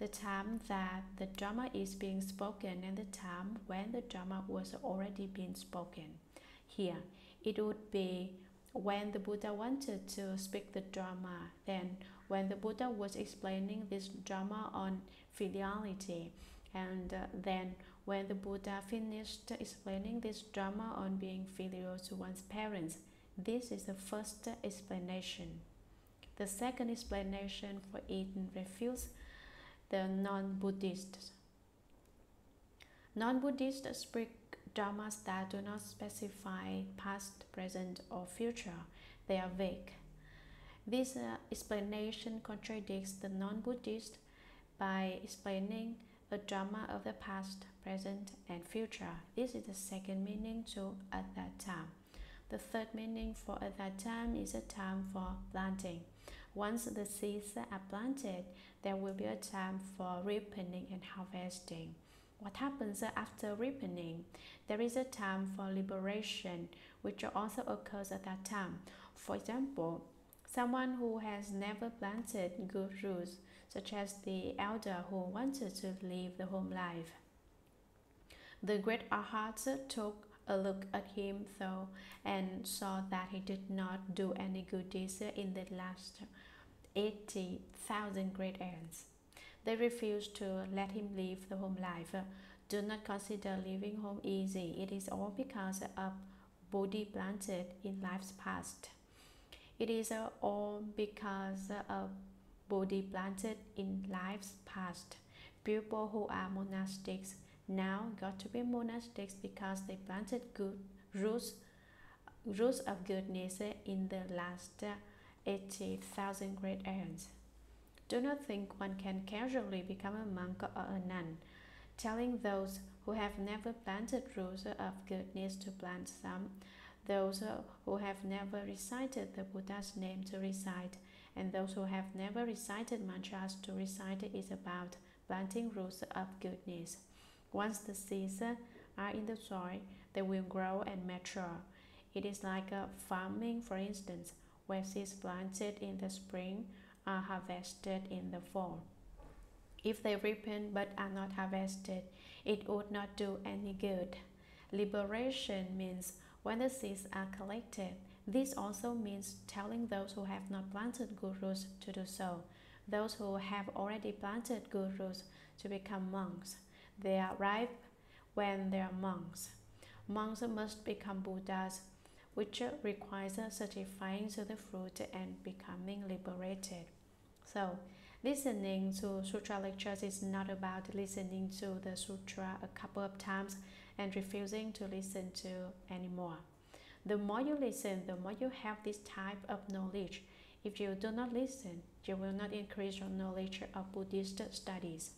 Speaker 1: the time that the Dharma is being spoken and the time when the Dharma was already being spoken. Here, it would be when the Buddha wanted to speak the Dharma, then when the Buddha was explaining this Dharma on filiality, and uh, then when the Buddha finished explaining this Dharma on being filial to one's parents. This is the first explanation. The second explanation for it refutes the non-Buddhists. Non-Buddhists speak dharmas that do not specify past, present, or future. They are vague. This uh, explanation contradicts the non-Buddhist by explaining a dharma of the past, present, and future. This is the second meaning to at that time. The third meaning for at that time is a time for planting. Once the seeds are planted, there will be a time for ripening and harvesting. What happens after ripening? There is a time for liberation, which also occurs at that time. For example, someone who has never planted good roots, such as the elder who wanted to live the home life. The great Arhat took a look at him though and saw that he did not do any good deeds in the last 80,000 great ants. They refused to let him live the home life. Do not consider leaving home easy. It is all because of Bodhi planted in life's past. It is all because of Bodhi planted in life's past. People who are monastics now got to be monastics because they planted good roots, roots of goodness in the last 80,000 great ants. Do not think one can casually become a monk or a nun, telling those who have never planted roots of goodness to plant some, those who have never recited the Buddha's name to recite, and those who have never recited mantras to recite is about planting roots of goodness. Once the seeds are in the soil, they will grow and mature. It is like farming, for instance where seeds planted in the spring are harvested in the fall. If they ripen but are not harvested, it would not do any good. Liberation means when the seeds are collected. This also means telling those who have not planted good roots to do so, those who have already planted good roots to become monks. They are ripe when they are monks. Monks must become Buddhas which requires certifying to the fruit and becoming liberated. So, listening to sutra lectures is not about listening to the sutra a couple of times and refusing to listen to anymore. The more you listen, the more you have this type of knowledge. If you do not listen, you will not increase your knowledge of Buddhist studies.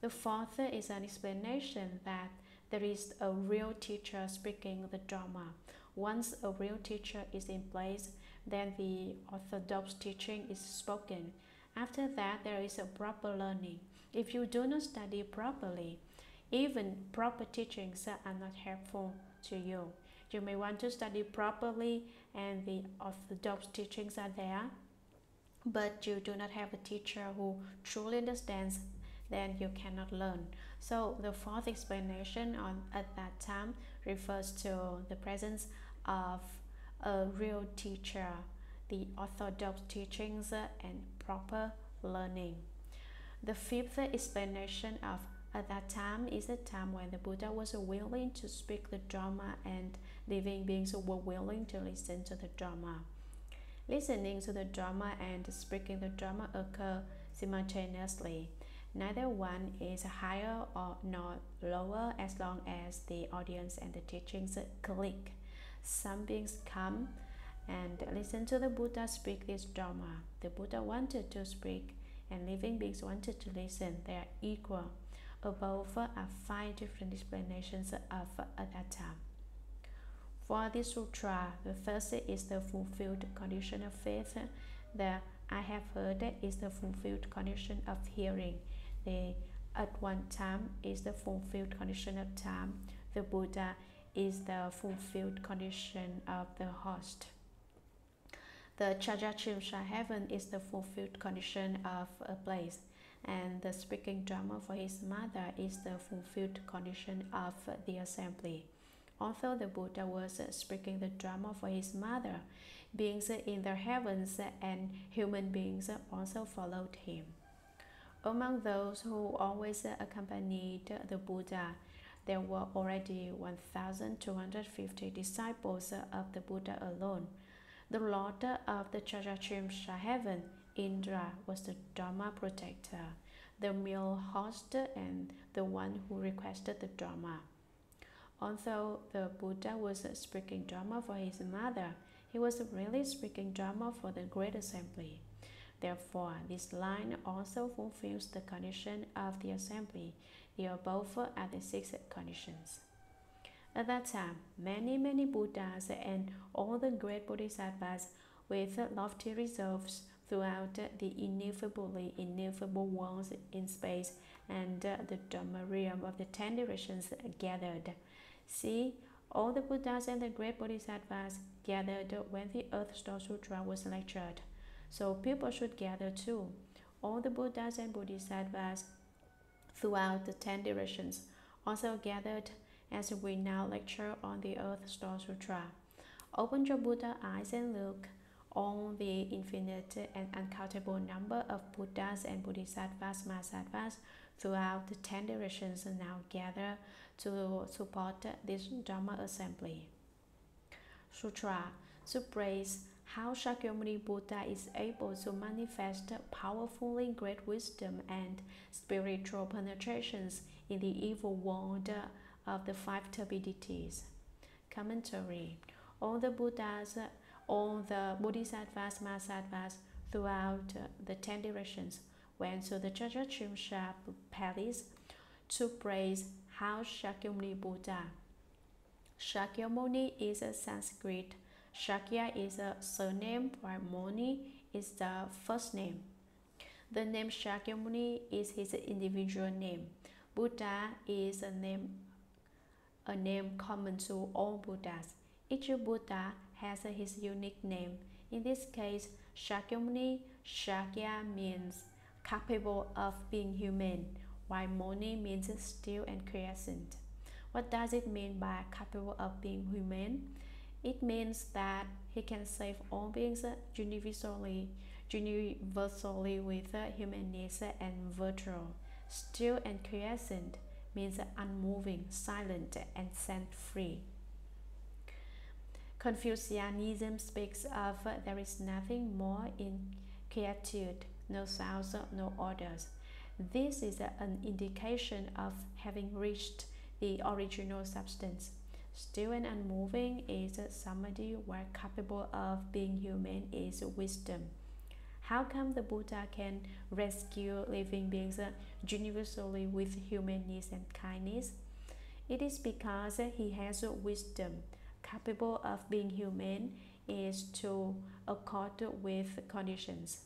Speaker 1: The fourth is an explanation that there is a real teacher speaking the Dharma. Once a real teacher is in place, then the orthodox teaching is spoken. After that, there is a proper learning. If you do not study properly, even proper teachings are not helpful to you. You may want to study properly and the orthodox teachings are there, but you do not have a teacher who truly understands, then you cannot learn. So the fourth explanation on at that time refers to the presence of a real teacher, the orthodox teachings and proper learning. The fifth explanation of at that time is a time when the Buddha was willing to speak the Dharma and living beings were willing to listen to the Dharma. Listening to the Dharma and speaking the Dharma occur simultaneously. Neither one is higher or nor lower as long as the audience and the teachings click. Some beings come and listen to the Buddha speak this Dharma. The Buddha wanted to speak and living beings wanted to listen. They are equal. Above are five different explanations of time. For this sutra, the first is the fulfilled condition of faith. The I have heard is the fulfilled condition of hearing. The at one time is the fulfilled condition of time. The Buddha is the fulfilled condition of the host. The Trayastrimsha heaven is the fulfilled condition of a place, and the speaking Dharma for his mother is the fulfilled condition of the assembly. Although the Buddha was speaking the Dharma for his mother, beings in the heavens and human beings also followed him. Among those who always accompanied the Buddha, there were already 1,250 disciples of the Buddha alone. The Lord of the Trayastrimsha heaven, Indra, was the Dharma protector, the meal host, and the one who requested the Dharma. Although the Buddha was speaking Dharma for his mother, he was really speaking Dharma for the great assembly. Therefore, this line also fulfills the condition of the assembly. The above are the six conditions. At that time, many, many Buddhas and all the great Bodhisattvas with lofty resolves throughout the ineffably ineffable worlds in space and the Dharma realm of the ten directions gathered. See, all the Buddhas and the great Bodhisattvas gathered when the Earth Store Sutra was lectured. So people should gather too. All the Buddhas and Bodhisattvas throughout the ten directions also gathered as we now lecture on the Earth Store Sutra. Open your Buddha eyes and look on the infinite and uncountable number of Buddhas and Bodhisattvas, Mahasattvas throughout the ten directions now gather to support this Dharma assembly. Sutra to praise how Shakyamuni Buddha is able to manifest powerfully great wisdom and spiritual penetrations in the evil world of the five turbidities. Commentary All the Buddhas, all the Bodhisattvas, Mahasattvas throughout the ten directions went to the Trayastrimsha palace to praise how Shakyamuni Buddha. Shakyamuni is a Sanskrit. Shakya is a surname while Muni is the first name. The name Shakyamuni is his individual name. Buddha is a name a name common to all Buddhas. Each Buddha has his unique name. In this case, Shakyamuni, Shakya means capable of being human, while Muni means still and quiescent. What does it mean by capable of being human? It means that he can save all beings universally, universally with human needs and virtue. Still and quiescent means unmoving, silent, and set free. Confucianism speaks of there is nothing more in quietude, no sounds, no orders. This is an indication of having reached the original substance. Still and unmoving is samadhi where capable of being human is wisdom. How come the Buddha can rescue living beings universally with human needs and kindness? It is because he has wisdom, capable of being human, is to accord with conditions.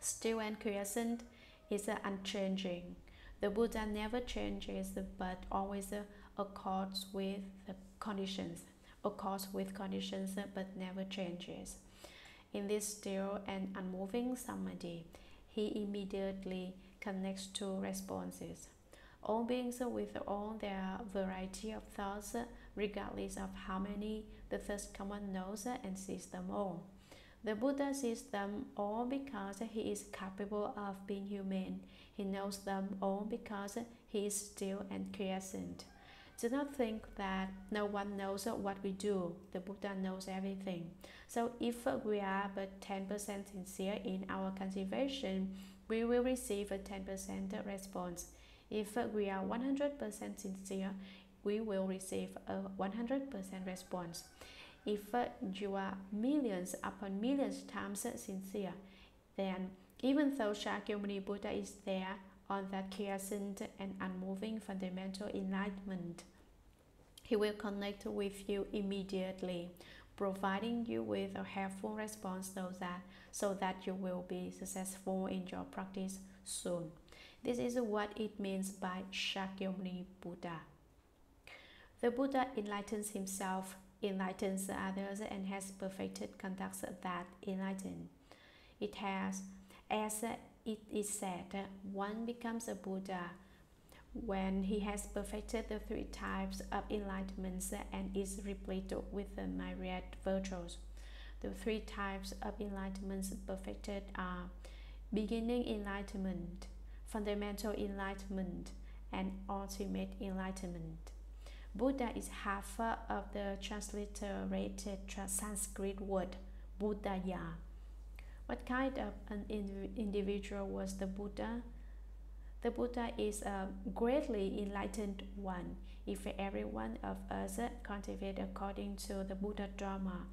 Speaker 1: Still and quiescent is unchanging. The Buddha never changes but always accords with the conditions, accords with conditions but never changes. In this still and unmoving samadhi, he immediately connects to responses. All beings with all their variety of thoughts, regardless of how many the Thus Come One knows and sees them all. The Buddha sees them all because he is capable of being human. He knows them all because he is still and quiescent. Do not think that no one knows what we do. The Buddha knows everything. So if we are but 10% sincere in our cultivation, we will receive a 10% response. If we are 100% sincere, we will receive a 100% response. If you are millions upon millions times sincere, then even though Shakyamuni Buddha is there on that quiescent and unmoving fundamental enlightenment, he will connect with you immediately, providing you with a helpful response so that, so that you will be successful in your practice soon. This is what it means by Shakyamuni Buddha. The Buddha enlightens himself, enlightens others, and has perfected conduct that enlighten. It has, as it is said, one becomes a Buddha when he has perfected the three types of enlightenments and is replete with the myriad virtues. The three types of enlightenments perfected are beginning enlightenment, fundamental enlightenment, and ultimate enlightenment. Buddha is half of the transliterated Sanskrit word Buddhaya. What kind of an individual was the Buddha? The Buddha is a greatly enlightened one. If every one of us cultivate according to the Buddha Dharma,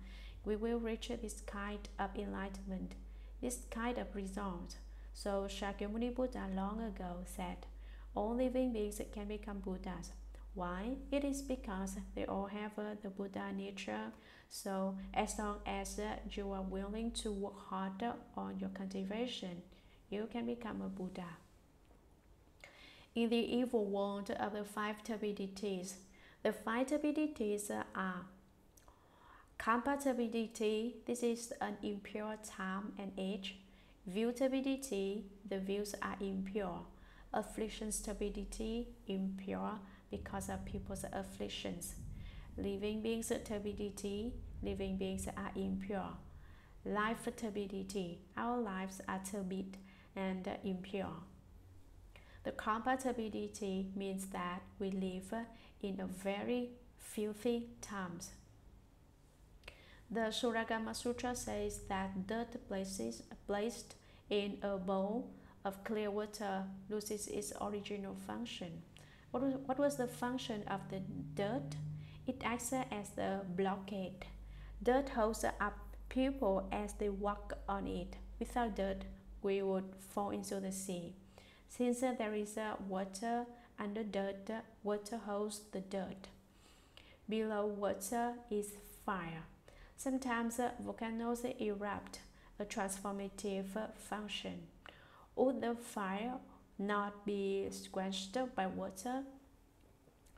Speaker 1: we will reach this kind of enlightenment, this kind of result. So Shakyamuni Buddha long ago said, all living beings can become Buddhas. Why? It is because they all have uh, the Buddha nature. So as long as uh, you are willing to work harder on your cultivation, you can become a Buddha. In the evil world of the five turbidities, the five turbidities are Kalpa turbidity, this is an impure time and age. View turbidity, the views are impure. Afflictions turbidity, impure because of people's afflictions. Living beings turbidity, living beings are impure. Life turbidity, our lives are turbid and impure. The kalpa turbidity means that we live in a very filthy times. The Shurangama Sutra says that dirt places, placed in a bowl of clear water loses its original function. What was, what was the function of the dirt? It acts as a blockade. Dirt holds up people as they walk on it. Without dirt, we would fall into the sea. Since there is water under dirt, water holds the dirt. Below water is fire. Sometimes uh, volcanoes erupt, a transformative function. Would the fire not be quenched by water?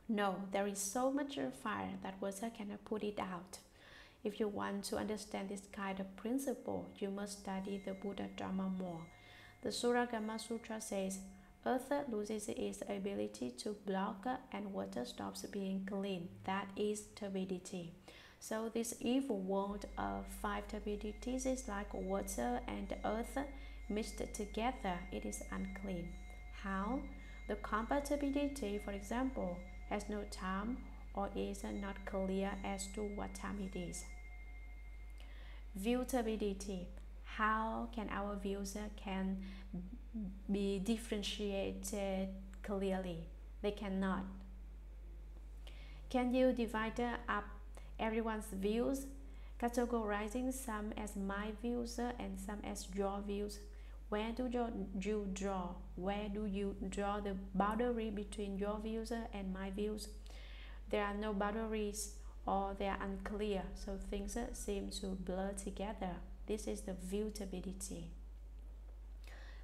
Speaker 1: No, there is so much fire that water cannot put it out. If you want to understand this kind of principle, you must study the Buddha Dharma more. The Shurangama Sutra says, Earth loses its ability to block and water stops being clean. That is turbidity. So this evil world of five turbidities is like water and earth mixed together. It is unclean. How? The kalpa turbidity, for example, has no time or is not clear as to what time it is. View turbidity how can our views can be differentiated clearly? They cannot. Can you divide up everyone's views, categorizing some as my views and some as your views? Where do you draw? Where do you draw the boundary between your views and my views? There are no boundaries or they are unclear, so things seem to blur together. This is the view turbidity.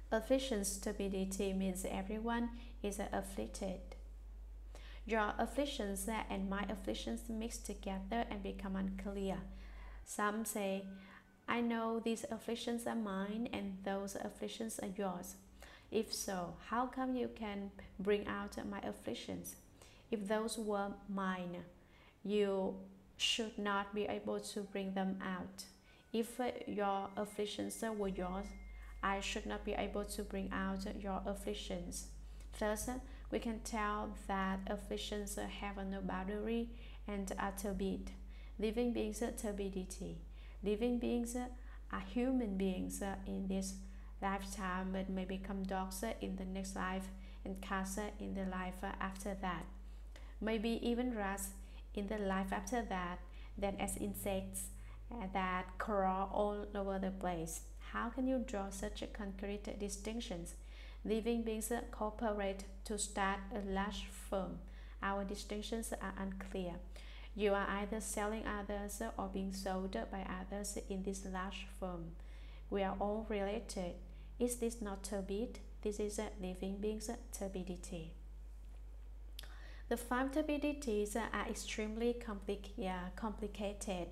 Speaker 1: Affliction turbidity means everyone is afflicted. Your afflictions and my afflictions mix together and become unclear. Some say, I know these afflictions are mine and those afflictions are yours. If so, how come you can bring out my afflictions? If those were mine, you should not be able to bring them out. If your afflictions were yours, I should not be able to bring out your afflictions. Thus, we can tell that afflictions have no boundary and are turbid. Living beings turbidity. Living beings are human beings in this lifetime but may become dogs in the next life and cats in the life after that. Maybe even rats in the life after that, then as insects that crawl all over the place. How can you draw such concrete distinctions? Living beings cooperate to start a large firm. Our distinctions are unclear. You are either selling others or being sold by others in this large firm. We are all related. Is this not turbid? This is a living being's turbidity. The five turbidities are extremely complica complicated,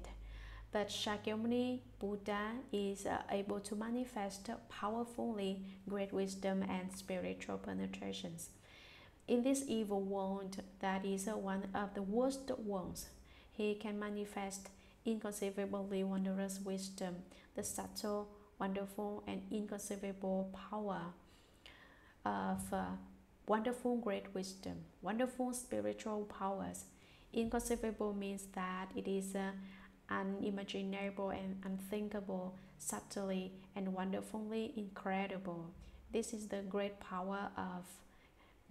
Speaker 1: but Shakyamuni Buddha is able to manifest powerfully great wisdom and spiritual penetrations. In this evil world, that is one of the worst ones, he can manifest inconceivably wondrous wisdom, the subtle, wonderful, and inconceivable power of uh, wonderful great wisdom, wonderful spiritual powers. Inconceivable means that it is uh, unimaginable and unthinkable, subtly and wonderfully incredible. This is the great power of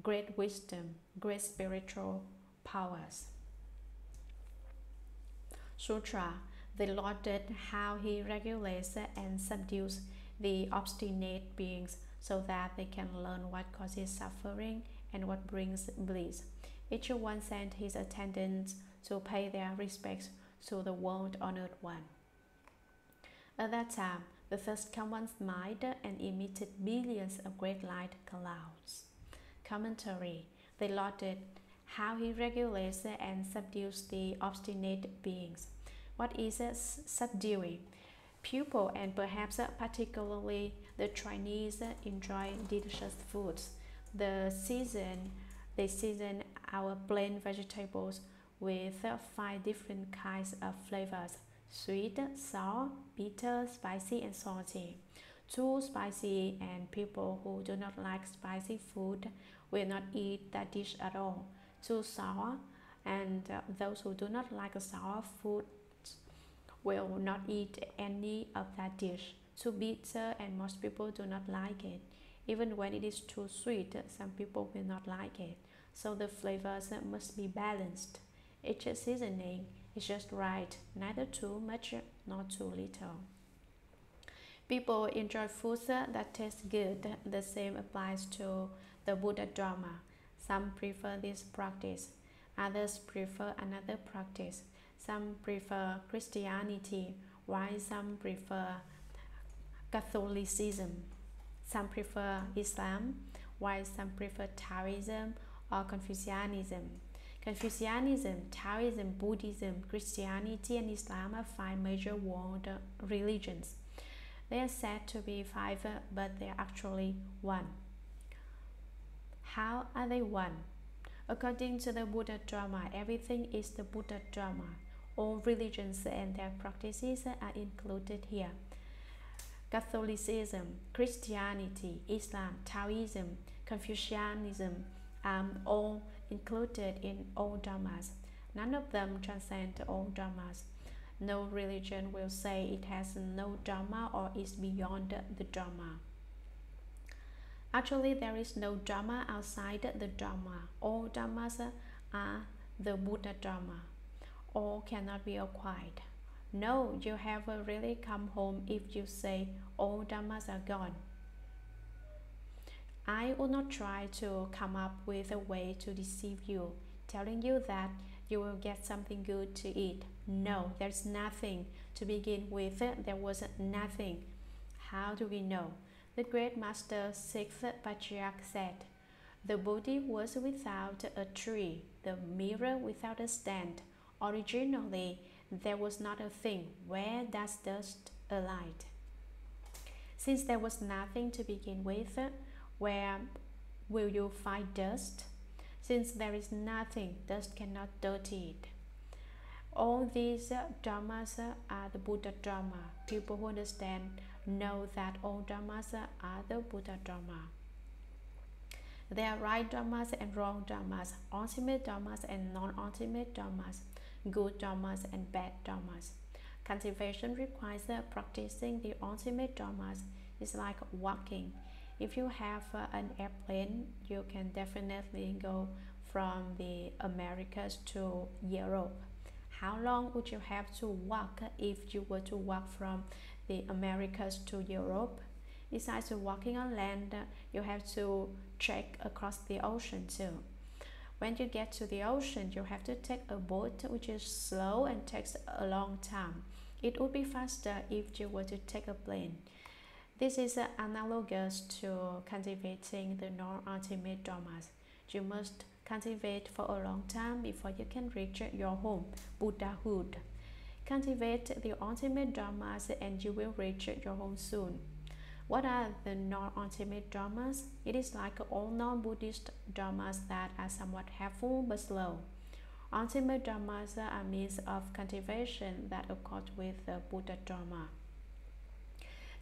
Speaker 1: great wisdom, great spiritual powers. Sutra, the Lord did how he regulates and subdues the obstinate beings so that they can learn what causes suffering and what brings bliss. Each one sent his attendants to pay their respects to the world honored one. At that time, the Thus Come One smiled and emitted billions of great light clouds. Commentary They lauded how he regulates and subdues the obstinate beings. What is subduing? People and perhaps particularly the Chinese enjoy delicious foods. The season they season our plain vegetables with five different kinds of flavors: sweet, sour, bitter, spicy, and salty. Too spicy and people who do not like spicy food will not eat that dish at all too sour and uh, those who do not like sour food will not eat any of that dish. Too bitter and most people do not like it. Even when it is too sweet, some people will not like it. So the flavors must be balanced. Each seasoning is just right, neither too much nor too little. People enjoy foods that taste good. The same applies to the Buddha Dharma. Some prefer this practice, others prefer another practice. Some prefer Christianity, while some prefer Catholicism. Some prefer Islam, while some prefer Taoism or Confucianism. Confucianism, Taoism, Buddhism, Christianity, and Islam are five major world religions. They are said to be five, but they are actually one. How are they one? According to the Buddha Dharma, everything is the Buddha Dharma. All religions and their practices are included here. Catholicism, Christianity, Islam, Taoism, Confucianism are all included in all dharmas. None of them transcend all dharmas. No religion will say it has no dharma or is beyond the dharma. Actually, there is no Dharma outside the Dharma. All Dharmas are the Buddha Dharma. All cannot be acquired. No, you have really come home if you say all Dharmas are gone. I will not try to come up with a way to deceive you, telling you that you will get something good to eat. No, there's nothing. To begin with, there was nothing. How do we know? The great master Sixth Patriarch said, The body was without a tree, the mirror without a stand. Originally, there was not a thing. Where does dust alight? Since there was nothing to begin with, where will you find dust? Since there is nothing, dust cannot dirty it. All these uh, dharmas uh, are the Buddha Dharma. People who understand know that all dharmas uh, are the Buddha Dharma. There are right dharmas and wrong dharmas, ultimate dharmas and non-ultimate dharmas, good dharmas and bad dharmas. Cultivation requires practicing the ultimate dharmas. It's like walking. If you have uh, an airplane, you can definitely go from the Americas to Europe. How long would you have to walk if you were to walk from the Americas to Europe? Besides walking on land, you have to trek across the ocean too. When you get to the ocean, you have to take a boat which is slow and takes a long time. It would be faster if you were to take a plane. This is analogous to cultivating the non-ultimate dharmas. You must cultivate for a long time before you can reach your home, Buddhahood. Cultivate the ultimate dharmas and you will reach your home soon. What are the non-ultimate dharmas? It is like all non-Buddhist dharmas that are somewhat helpful but slow. Ultimate dharmas are means of cultivation that accord with the Buddha Dharma.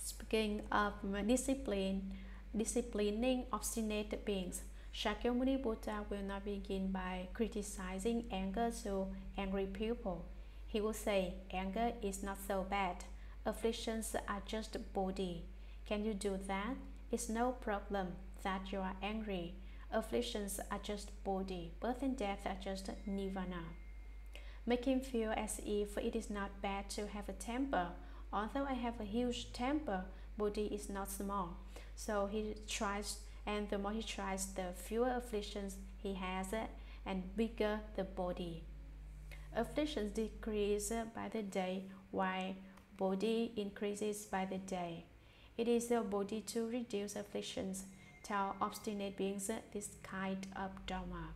Speaker 1: Speaking of discipline, disciplining obstinate beings, Shakyamuni Buddha will not begin by criticizing anger to angry people. He will say, anger is not so bad. Afflictions are just Bodhi. Can you do that? It's no problem that you are angry. Afflictions are just Bodhi. Birth and death are just nirvana. Make him feel as if it is not bad to have a temper Although I have a huge temper, Bodhi is not small. So he tries, and the more he tries, the fewer afflictions he has, and bigger the Bodhi. Afflictions decrease by the day, while Bodhi increases by the day. It is the body to reduce afflictions. Tell obstinate beings this kind of dharma.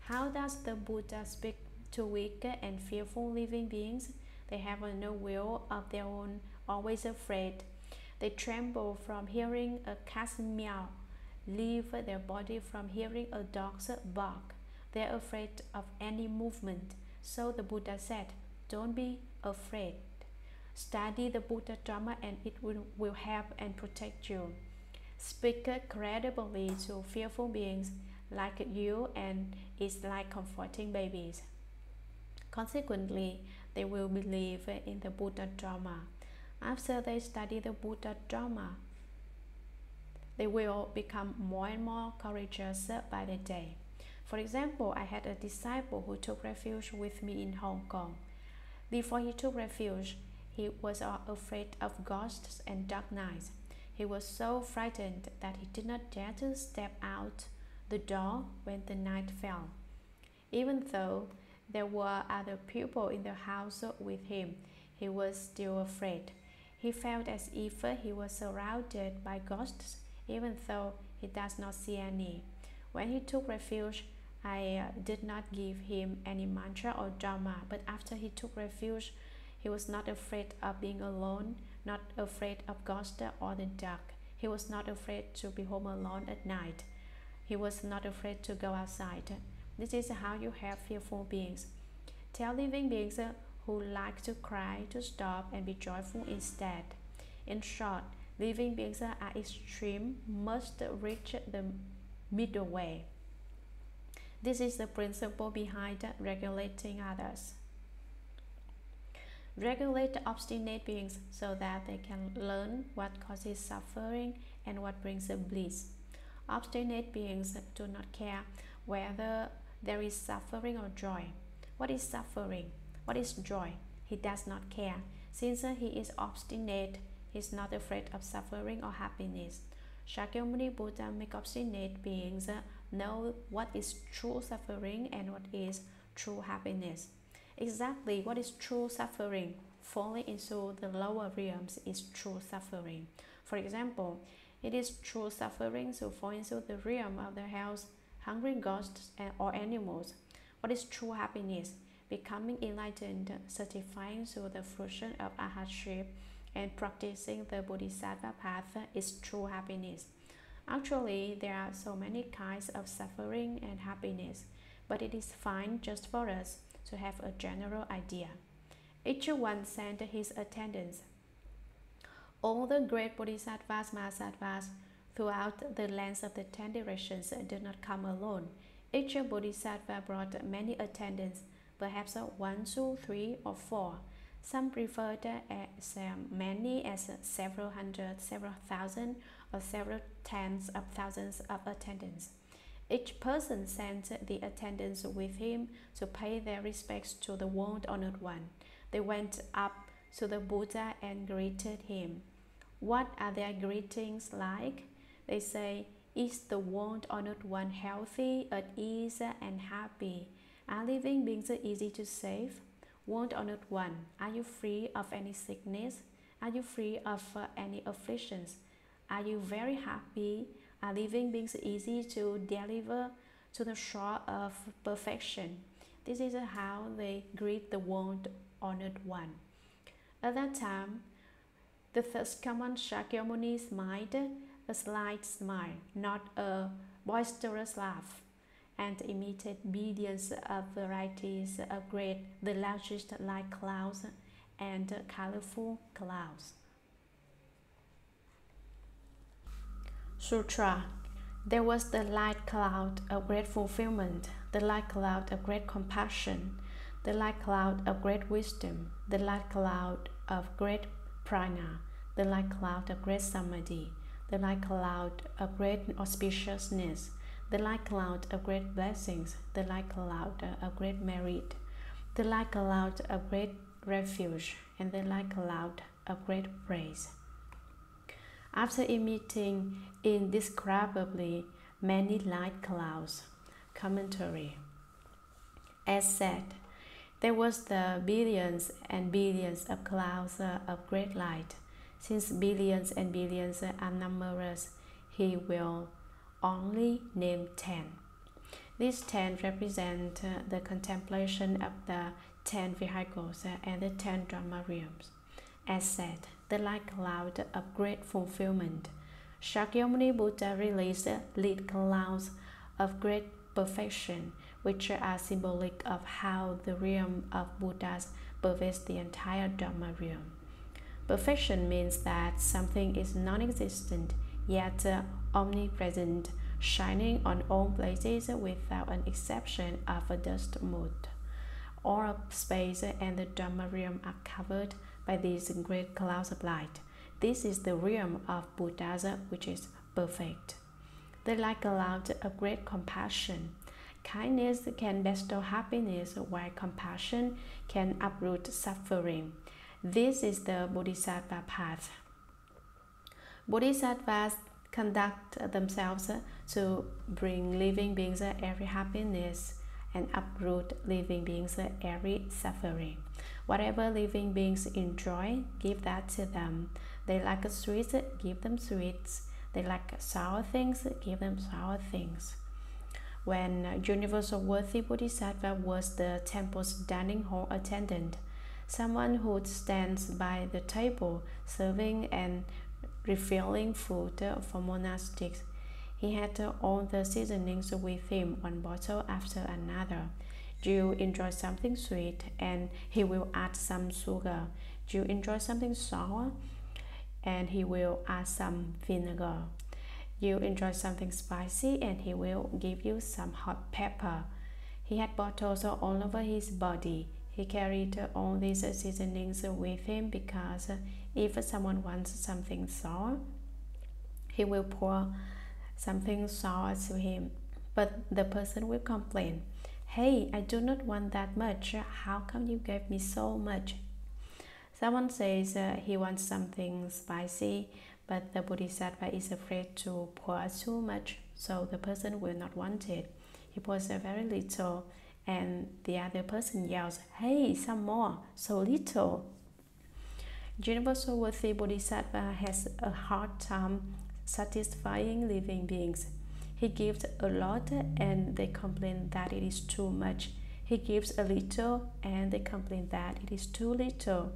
Speaker 1: How does the Buddha speak to weak and fearful living beings? They have no will of their own, always afraid. They tremble from hearing a cat's meow, leave their body from hearing a dog's bark. They are afraid of any movement. So the Buddha said, Don't be afraid. Study the Buddha Dharma and it will, will help and protect you. Speak credibly to fearful beings like you and it's like comforting babies. Consequently, they will believe in the Buddha Dharma. After they study the Buddha Dharma, they will become more and more courageous by the day. For example, I had a disciple who took refuge with me in Hong Kong. Before he took refuge, he was afraid of ghosts and dark nights. He was so frightened that he did not dare to step out the door when the night fell. Even though there were other people in the house with him. He was still afraid. He felt as if he was surrounded by ghosts, even though he does not see any. When he took refuge, I uh, did not give him any mantra or dharma, but after he took refuge, he was not afraid of being alone, not afraid of ghosts or the dark. He was not afraid to be home alone at night. He was not afraid to go outside. This is how you help fearful beings. Tell living beings who like to cry to stop and be joyful instead. In short, living beings are extreme must reach the middle way. This is the principle behind regulating others. Regulate obstinate beings so that they can learn what causes suffering and what brings bliss. Obstinate beings do not care whether there is suffering or joy. What is suffering? What is joy? He does not care. Since he is obstinate, he is not afraid of suffering or happiness. Shakyamuni Buddha make obstinate beings know what is true suffering and what is true happiness. Exactly what is true suffering? Falling into the lower realms is true suffering. For example, it is true suffering to fall into the realm of the hells, hungry ghosts, or animals. What is true happiness? Becoming enlightened, certifying through the fruition of arhatship, and practicing the bodhisattva path is true happiness. Actually, there are so many kinds of suffering and happiness, but it is fine just for us to have a general idea. Each one sent his attendants. All the great bodhisattvas, mahasattvas, throughout the lands of the ten directions did not come alone. Each bodhisattva brought many attendants, perhaps one, two, three, or four. Some preferred as many as several hundred, several thousand, or several tens of thousands of attendants. Each person sent the attendants with him to pay their respects to the world honored one. They went up to the Buddha and greeted him. What are their greetings like? They say, Is the world honored one healthy, at ease, and happy? Are living beings easy to save? World honored one, are you free of any sickness? Are you free of uh, any afflictions? Are you very happy? Are living beings easy to deliver to the shore of perfection? This is how they greet the world honored one. At that time, the Thus Come One Shakyamuni smiled a slight smile, not a boisterous laugh, and emitted billions of varieties of great, the largest light clouds and colorful clouds. Sutra There was the light cloud of great fulfillment, the light cloud of great compassion, the light cloud of great wisdom, the light cloud of great prajna, the light cloud of great samadhi, the light cloud of great auspiciousness, the light cloud of great blessings, the light cloud of great merit, the light cloud of great refuge, and the light cloud of great praise. After emitting indescribably many light clouds, commentary. As said, there was the billions and billions of clouds of great light. Since billions and billions are numerous, he will only name ten. These ten represent uh, the contemplation of the ten vehicles and the ten Dharma realms. As said, the light cloud of great fulfillment. Shakyamuni Buddha released light clouds of great perfection which are symbolic of how the realm of Buddhas pervades the entire Dharma realm. Perfection means that something is non existent yet uh, omnipresent, shining on all places without an exception of a dust mote. All space and the Dharma realm are covered by these great clouds of light. This is the realm of Buddhas, which is perfect. The light cloud of great compassion Kindness can bestow happiness, while compassion can uproot suffering. This is the Bodhisattva path. Bodhisattvas conduct themselves to bring living beings every happiness and uproot living beings every suffering. Whatever living beings enjoy, give that to them. They like sweets, give them sweets. They like sour things, give them sour things when Universal Worthy Bodhisattva was the temple's dining hall attendant, someone who stands by the table serving and refilling food for monastics. He had all the seasonings with him, one bottle after another. You enjoy something sweet? And he will add some sugar. You enjoy something sour? And he will add some vinegar. You enjoy something spicy and he will give you some hot pepper. He had bottles all over his body. He carried all these seasonings with him because if someone wants something sour, he will pour something sour to him. But the person will complain, Hey, I do not want that much. How come you gave me so much? Someone says uh, he wants something spicy, but the Bodhisattva is afraid to pour too much, so the person will not want it. He pours a very little, and the other person yells, Hey, some more, so little. Universal Worthy uh, Bodhisattva has a hard time satisfying living beings. He gives a lot and they complain that it is too much. He gives a little and they complain that it is too little.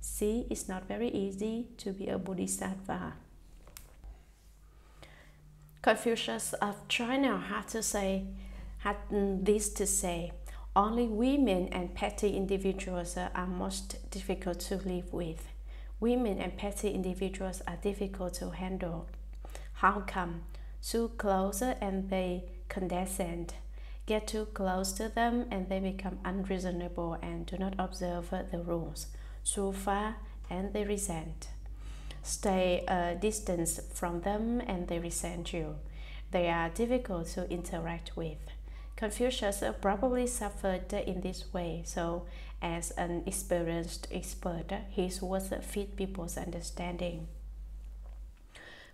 Speaker 1: See, it's not very easy to be a bodhisattva. Confucius of China had to say, had this to say, only women and petty individuals are most difficult to live with. Women and petty individuals are difficult to handle. How come? Too close and they condescend. Get too close to them and they become unreasonable and do not observe the rules. Too far and they resent. Stay a distance from them and they resent you. They are difficult to interact with. Confucius probably suffered in this way, so as an experienced expert, his words fit people's understanding.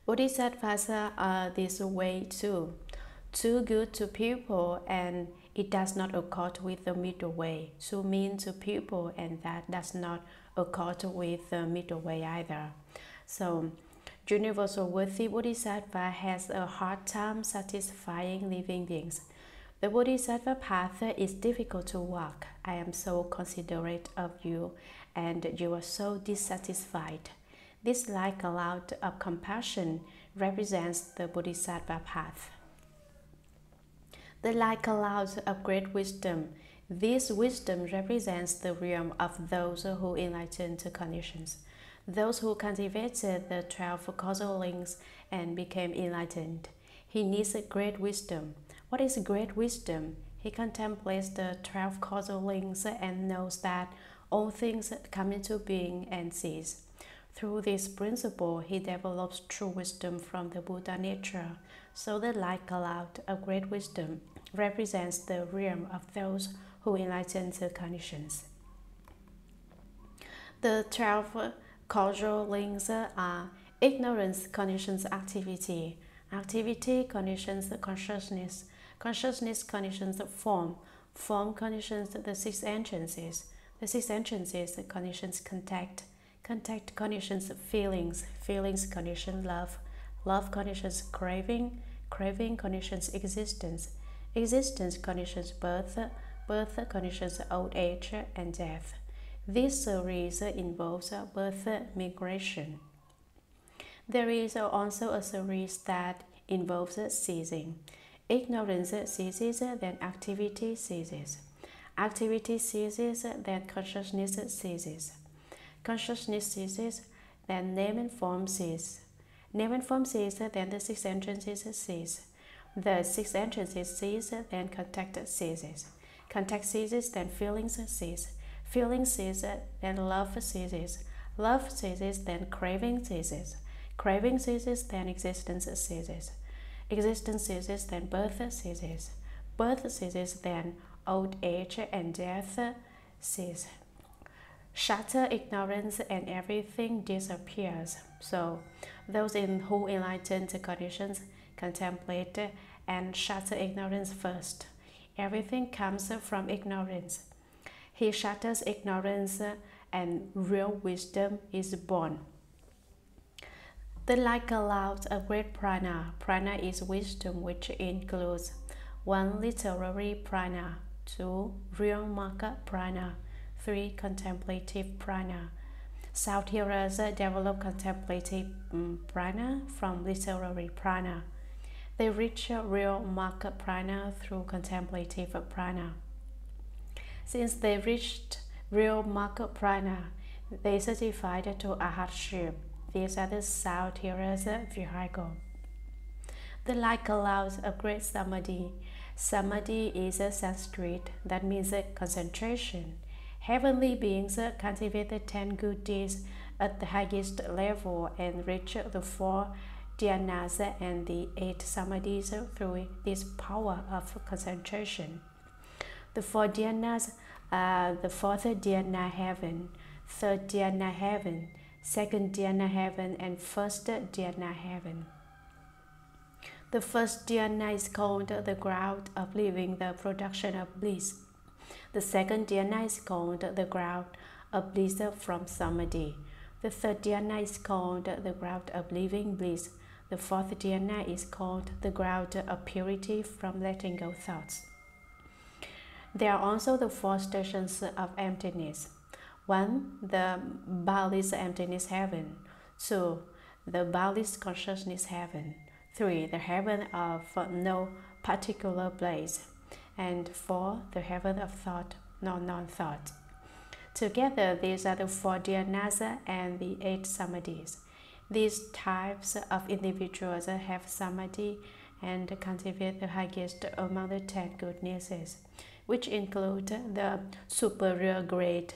Speaker 1: Bodhisattvas are this way too, too good to people and it does not accord with the middle way, too mean to people and that does not accord with the middle way either. So, Universal Worthy Bodhisattva has a hard time satisfying living beings. The Bodhisattva path is difficult to walk. I am so considerate of you, and you are so dissatisfied. This like cloud of compassion represents the Bodhisattva path. The light cloud of great wisdom. This wisdom represents the realm of those who enlightened conditions, those who cultivated the twelve causal links and became enlightened. He needs great wisdom. What is great wisdom? He contemplates the twelve causal links and knows that all things come into being and cease. Through this principle, he develops true wisdom from the Buddha nature. So the light cloud of great wisdom represents the realm of those who enlighten the conditions. The 12 causal links are ignorance conditions activity, activity conditions consciousness, consciousness conditions form, form conditions the six entrances, the six entrances conditions contact, Contact conditions feelings, feelings condition love, love conditions craving, craving conditions existence, existence conditions birth, birth conditions old age and death. This series involves birth migration. There is also a series that involves ceasing. Ignorance ceases, then activity ceases. Activity ceases, then consciousness ceases consciousness ceases, then name and form cease. Name and form cease, then the six entrances cease. The six entrances cease, then contact ceases. Contact ceases, then feelings cease. Feelings cease, then love ceases. Love ceases, then craving ceases. Craving ceases, then existence ceases. Existence ceases, then birth ceases. Birth ceases, then old age and death cease shatter ignorance and everything disappears. So those in who enlightened conditions contemplate and shatter ignorance first. Everything comes from ignorance. He shatters ignorance and real wisdom is born. The light allows a great prajna. Prajna is wisdom which includes one literary prajna, two real market prajna, 3. Contemplative prajna. Sound hearers develop contemplative um, prajna from literary prajna. They reach real market prajna through contemplative prajna. Since they reached real market prajna, they certified to arhatship. These are the Sound hearers vehicle. The like allows a great samadhi. Samadhi is a Sanskrit that means a concentration. Heavenly beings cultivate the ten good deeds at the highest level and reach the four dhyanas and the eight samadhis through this power of concentration. The four dhyanas are the fourth dhyana heaven, third dhyana heaven, second dhyana heaven, and first dhyana heaven. The first dhyana is called the ground of living, the production of bliss. The second dhyana is called the ground of bliss from samadhi. The third dhyana is called the ground of living bliss. The fourth dhyana is called the ground of purity from letting go thoughts. There are also the four stations of emptiness. One, the boundless emptiness heaven. Two, the boundless consciousness heaven. 3. The heaven of no particular place. And 4. The heaven of thought, no non thought. Together, these are the four dhyanas and the eight samadhis. These types of individuals have samadhi and cultivate the highest among the ten goodnesses, which include the superior grade,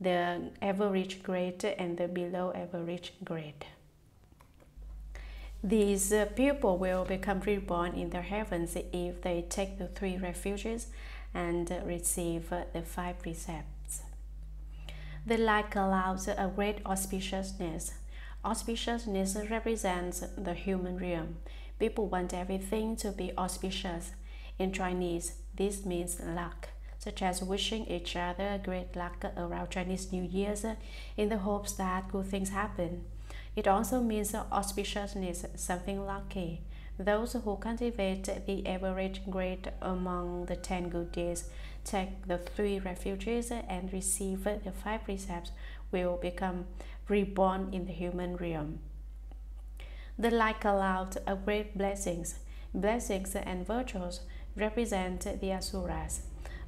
Speaker 1: the average grade, and the below average grade. These uh, people will become reborn in the heavens if they take the three refuges and receive the five precepts. The light allows a great auspiciousness. Auspiciousness represents the human realm. People want everything to be auspicious. In Chinese, this means luck, such as wishing each other great luck around Chinese New Year's uh, in the hopes that good things happen. It also means auspiciousness, something lucky. Those who cultivate the average grade among the ten good deeds, take the three refuges, and receive the five precepts will become reborn in the human realm. The like allowed are great blessings. Blessings and virtues represent the asuras.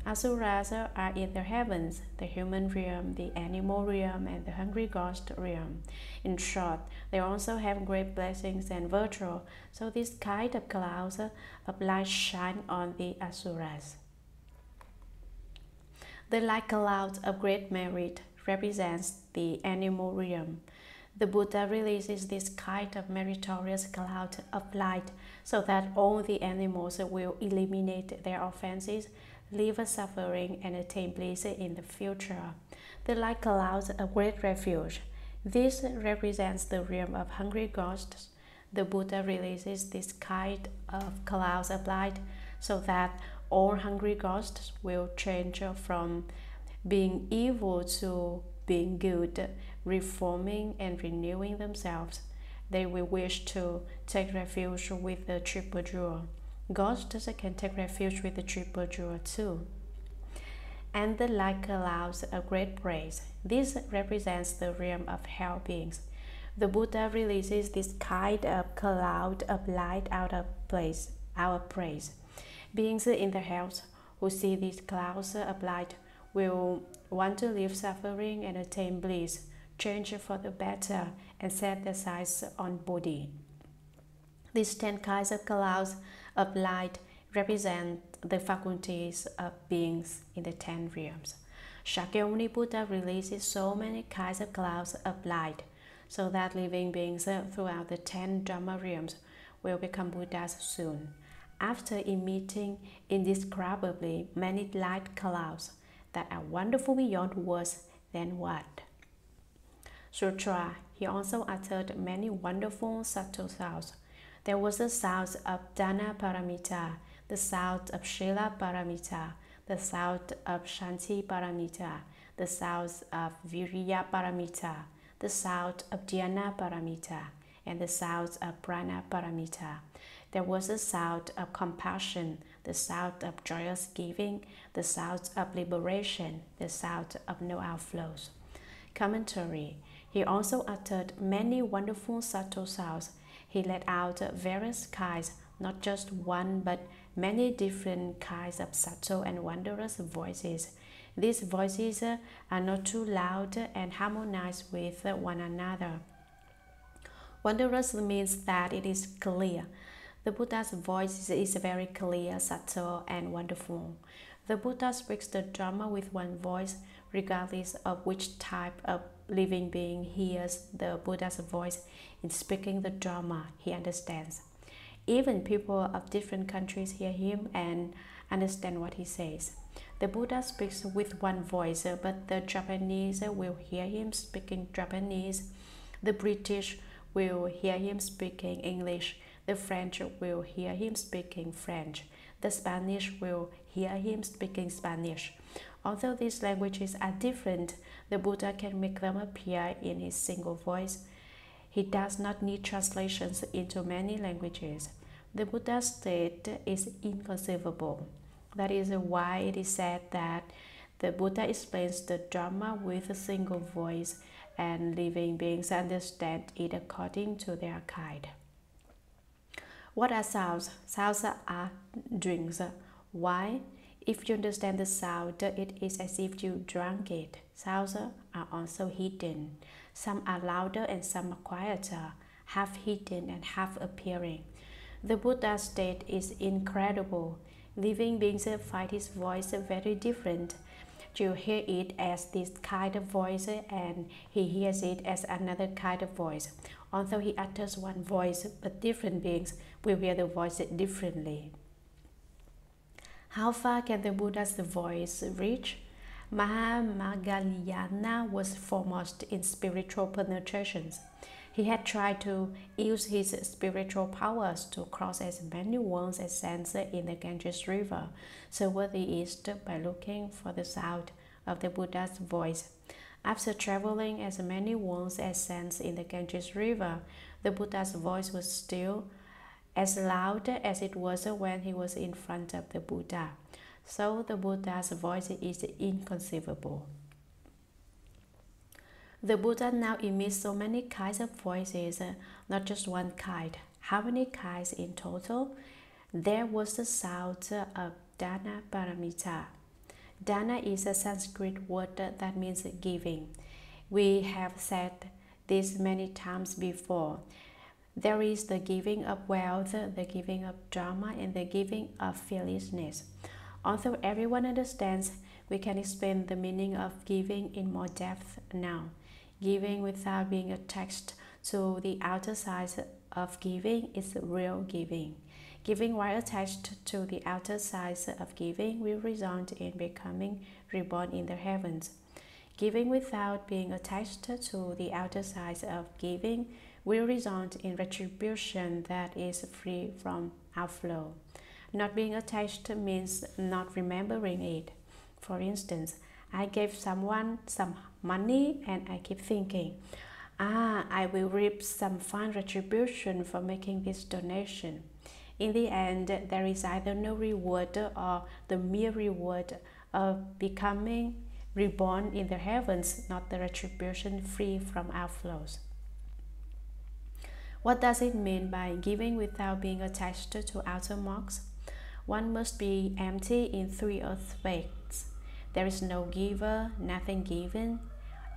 Speaker 1: Asuras are in the heavens, the human realm, the animal realm, and the hungry ghost realm. In short, they also have great blessings and virtue, so this kind of clouds of light shine on the asuras. The light cloud of great merit represents the animal realm. The Buddha releases this kind of meritorious cloud of light so that all the animals will eliminate their offenses live suffering and attain bliss in the future. The light allows a great refuge. This represents the realm of hungry ghosts. The Buddha releases this kind of clouds of light so that all hungry ghosts will change from being evil to being good, reforming and renewing themselves. They will wish to take refuge with the triple jewel. Ghosts can take refuge with the triple jewel too. And the light allows a great praise. This represents the realm of hell beings. The Buddha releases this kind of cloud of light out of place, our praise. Beings in the hells who see these clouds of light will want to leave suffering and attain bliss, change for the better, and set their sights on Bodhi. These ten kinds of clouds of light represent the faculties of beings in the ten realms. Shakyamuni Buddha releases so many kinds of clouds of light so that living beings throughout the ten Dharma realms will become Buddhas soon. After emitting indescribably many light clouds that are wonderful beyond words, then what? Sutra, he also uttered many wonderful subtle sounds there was the sound of Dana Paramita, the sound of Shila Paramita, the sound of Shanti Paramita, the sound of Viriya Paramita, the sound of Dhyana Paramita, and the sound of Prajna Paramita. There was the sound of compassion, the sound of joyous giving, the sound of liberation, the sound of no outflows. Commentary He also uttered many wonderful subtle sounds he let out various kinds, not just one, but many different kinds of subtle and wondrous voices. These voices are not too loud and harmonize with one another. Wondrous means that it is clear. The Buddha's voice is very clear, subtle, and wonderful. The Buddha speaks the Dharma with one voice, regardless of which type of living being hears the Buddha's voice in speaking the Dharma, he understands. Even people of different countries hear him and understand what he says. The Buddha speaks with one voice, but the Japanese will hear him speaking Japanese. The British will hear him speaking English. The French will hear him speaking French. The Spanish will hear him speaking Spanish. Although these languages are different, the Buddha can make them appear in his single voice. He does not need translations into many languages. The Buddha's state is inconceivable. That is why it is said that the Buddha explains the Dharma with a single voice and living beings understand it according to their kind. What are sounds? Sounds are drinks. Why? If you understand the sound, it is as if you drank it. Sounds are also hidden. Some are louder and some are quieter, half hidden and half appearing. The Buddha state is incredible. Living beings find his voice very different. You hear it as this kind of voice and he hears it as another kind of voice. Although he utters one voice, but different beings will hear the voice differently. How far can the Buddha's voice reach? Mahamoggallana was foremost in spiritual penetrations. He had tried to use his spiritual powers to cross as many wounds as sands in the Ganges River, so toward the east by looking for the sound of the Buddha's voice. After traveling as many wounds as sands in the Ganges River, the Buddha's voice was still as loud as it was when he was in front of the Buddha. So the Buddha's voice is inconceivable. The Buddha now emits so many kinds of voices, not just one kind. How many kinds in total? There was the sound of Dana Paramita. Dana is a Sanskrit word that means giving. We have said this many times before. There is the giving of wealth, the giving of Dharma, and the giving of fearlessness. Although everyone understands, we can explain the meaning of giving in more depth now. Giving without being attached to the outer side of giving is real giving. Giving while attached to the outer side of giving will result in becoming reborn in the heavens. Giving without being attached to the outer side of giving will result in retribution that is free from outflow. Not being attached means not remembering it. For instance, I gave someone some money and I keep thinking, ah, I will reap some fine retribution for making this donation. In the end, there is either no reward or the mere reward of becoming reborn in the heavens, not the retribution free from outflows. What does it mean by giving without being attached to outer marks? One must be empty in three aspects. There is no giver, nothing given,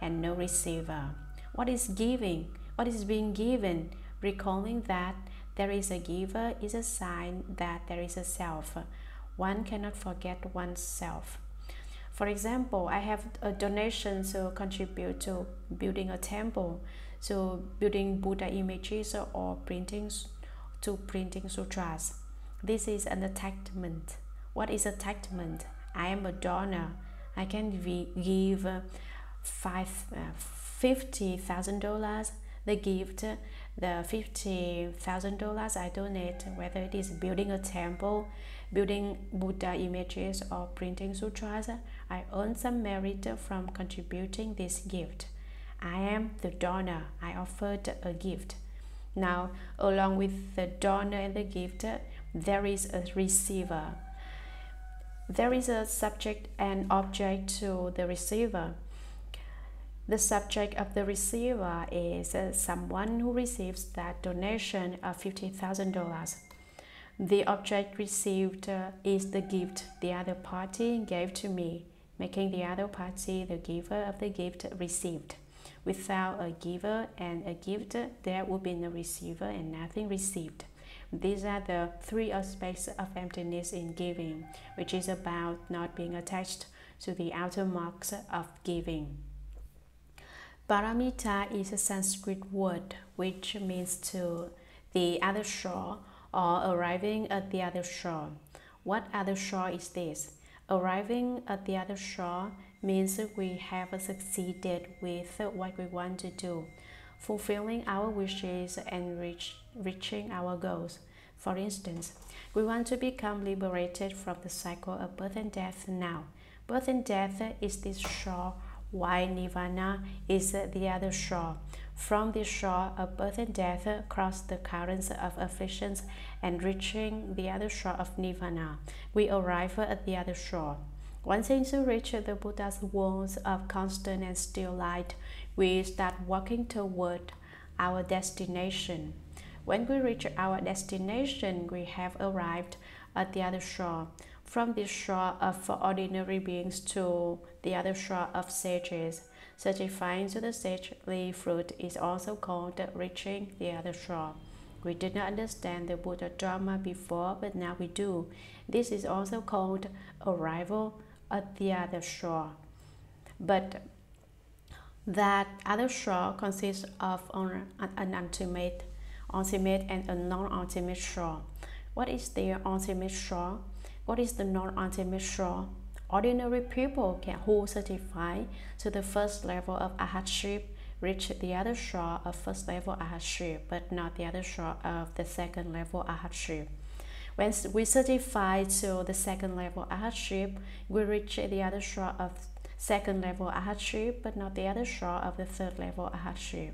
Speaker 1: and no receiver. What is giving? What is being given? Recalling that there is a giver is a sign that there is a self. One cannot forget oneself. For example, I have a donation to contribute to building a temple. So building Buddha images or printing to printing sutras. This is an attachment. What is attachment? I am a donor. I can give five uh, fifty thousand dollars. The gift, the fifty thousand dollars I donate, whether it is building a temple, building Buddha images, or printing sutras, I earn some merit from contributing this gift. I am the donor. I offered a gift. Now, along with the donor and the gift, there is a receiver. There is a subject and object to the receiver. The subject of the receiver is uh, someone who receives that donation of $50,000. The object received uh, is the gift the other party gave to me, making the other party the giver of the gift received. Without a giver and a gift, there would be no receiver and nothing received. These are the three aspects of emptiness in giving, which is about not being attached to the outer marks of giving. Paramita is a Sanskrit word which means to the other shore or arriving at the other shore. What other shore is this? Arriving at the other shore means we have succeeded with what we want to do, fulfilling our wishes and reach, reaching our goals. For instance, we want to become liberated from the cycle of birth and death now. Birth and death is this shore, while nirvana is the other shore. From this shore of birth and death, cross the currents of afflictions and reaching the other shore of nirvana, we arrive at the other shore. Once we reach the Buddha's walls of constant and still light, we start walking toward our destination. When we reach our destination, we have arrived at the other shore. From this shore of ordinary beings to the other shore of sages, certifying to the sagely fruit is also called reaching the other shore. We did not understand the Buddha Dharma before, but now we do. This is also called arrival at the other shore. But that other shore consists of an ultimate, ultimate and a non-ultimate shore. What is the ultimate shore? What is the non-ultimate shore? Ordinary people can who certify to the first level of arhatship reach the other shore of first level arhatship, but not the other shore of the second level arhatship. When we certify to the second level arhatship, we reach the other shore of second level arhatship, but not the other shore of the third level arhatship.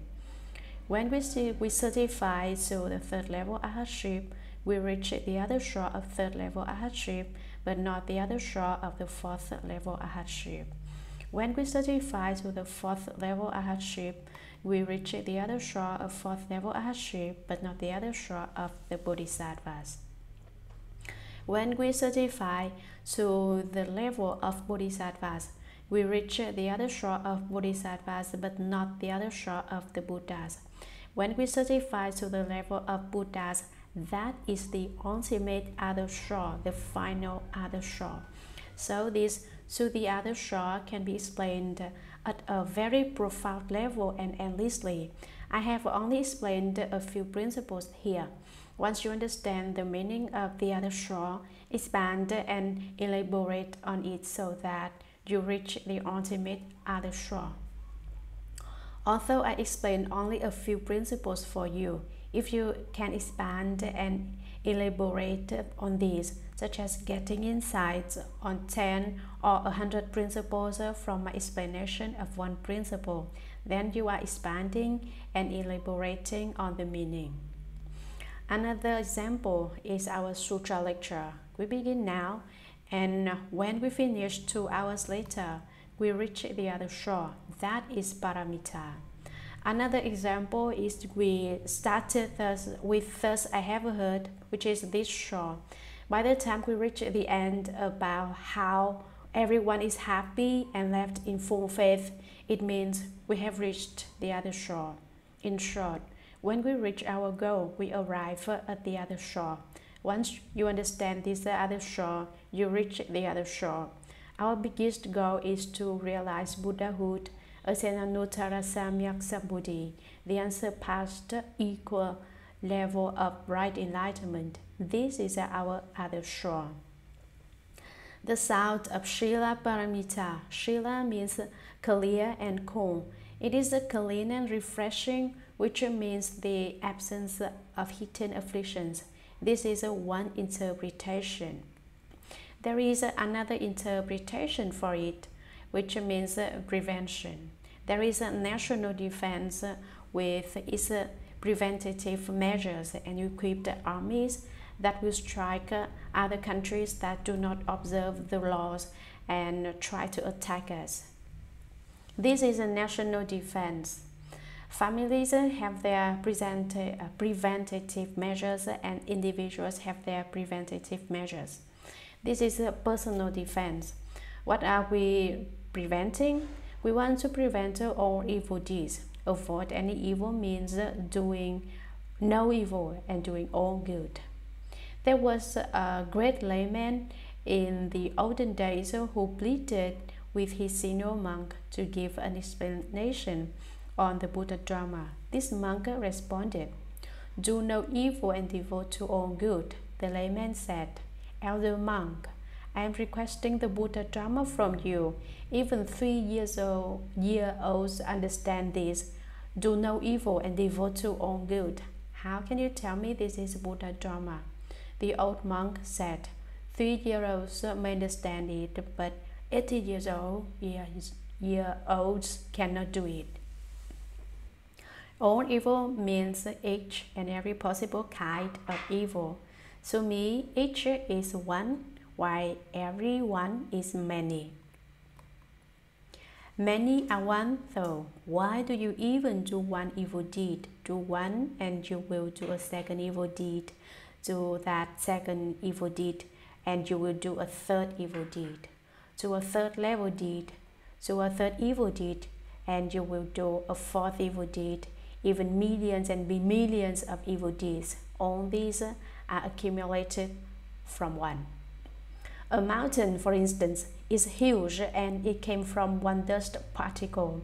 Speaker 1: When we, we certify to the third level arhatship, we reach the other shore of third level arhatship, but not the other shore of the fourth level arhatship. When we certify to the fourth level arhatship, we reach the other shore of fourth level arhatship, but not the other shore of the bodhisattvas. When we certify to the level of bodhisattvas, we reach the other shore of bodhisattvas but not the other shore of the Buddhas. When we certify to the level of Buddhas, that is the ultimate other shore, the final other shore. So this to the other shore can be explained at a very profound level and endlessly. I have only explained a few principles here. Once you understand the meaning of the other shore, expand and elaborate on it so that you reach the ultimate other shore. Although I explained only a few principles for you, if you can expand and elaborate on these, such as getting insights on 10 or 100 principles from my explanation of one principle, then you are expanding and elaborating on the meaning. Another example is our sutra lecture. We begin now, and when we finish two hours later, we reach the other shore. That is paramita. Another example is we started with thus I have heard, which is this shore. By the time we reach the end about how everyone is happy and left in full faith, it means we have reached the other shore. In short, when we reach our goal, we arrive at the other shore. Once you understand this other shore, you reach the other shore. Our biggest goal is to realize Buddhahood, Asenanuttara Samyak the unsurpassed equal level of bright enlightenment. This is our other shore. The sound of Shila Paramita. Shila means clear and cool. It is a clean and refreshing which means the absence of hidden afflictions. This is one interpretation. There is another interpretation for it, which means prevention. There is a national defense with its preventative measures and equipped armies that will strike other countries that do not observe the laws and try to attack us. This is a national defense. Families have their uh, preventative measures and individuals have their preventative measures. This is a personal defense. What are we preventing? We want to prevent all evil deeds. Avoid any evil means doing no evil and doing all good. There was a great layman in the olden days who pleaded with his senior monk to give an explanation on the Buddha Dharma. This monk responded, Do no evil and devote to all good. The layman said, Elder monk, I am requesting the Buddha Dharma from you. Even three years old year olds understand this. Do no evil and devote to all good. How can you tell me this is Buddha Dharma? The old monk said, Three year olds may understand it, but 80 years old years, year olds cannot do it. All evil means each and every possible kind of evil. To me, each is one, while every one is many. Many are one, though. Why do you even do one evil deed? Do one, and you will do a second evil deed. Do that second evil deed, and you will do a third evil deed. Do a third level deed. Do a third evil deed, and you will do a fourth evil deed even millions and millions of evil deeds. All these are accumulated from one. A mountain, for instance, is huge and it came from one dust particle.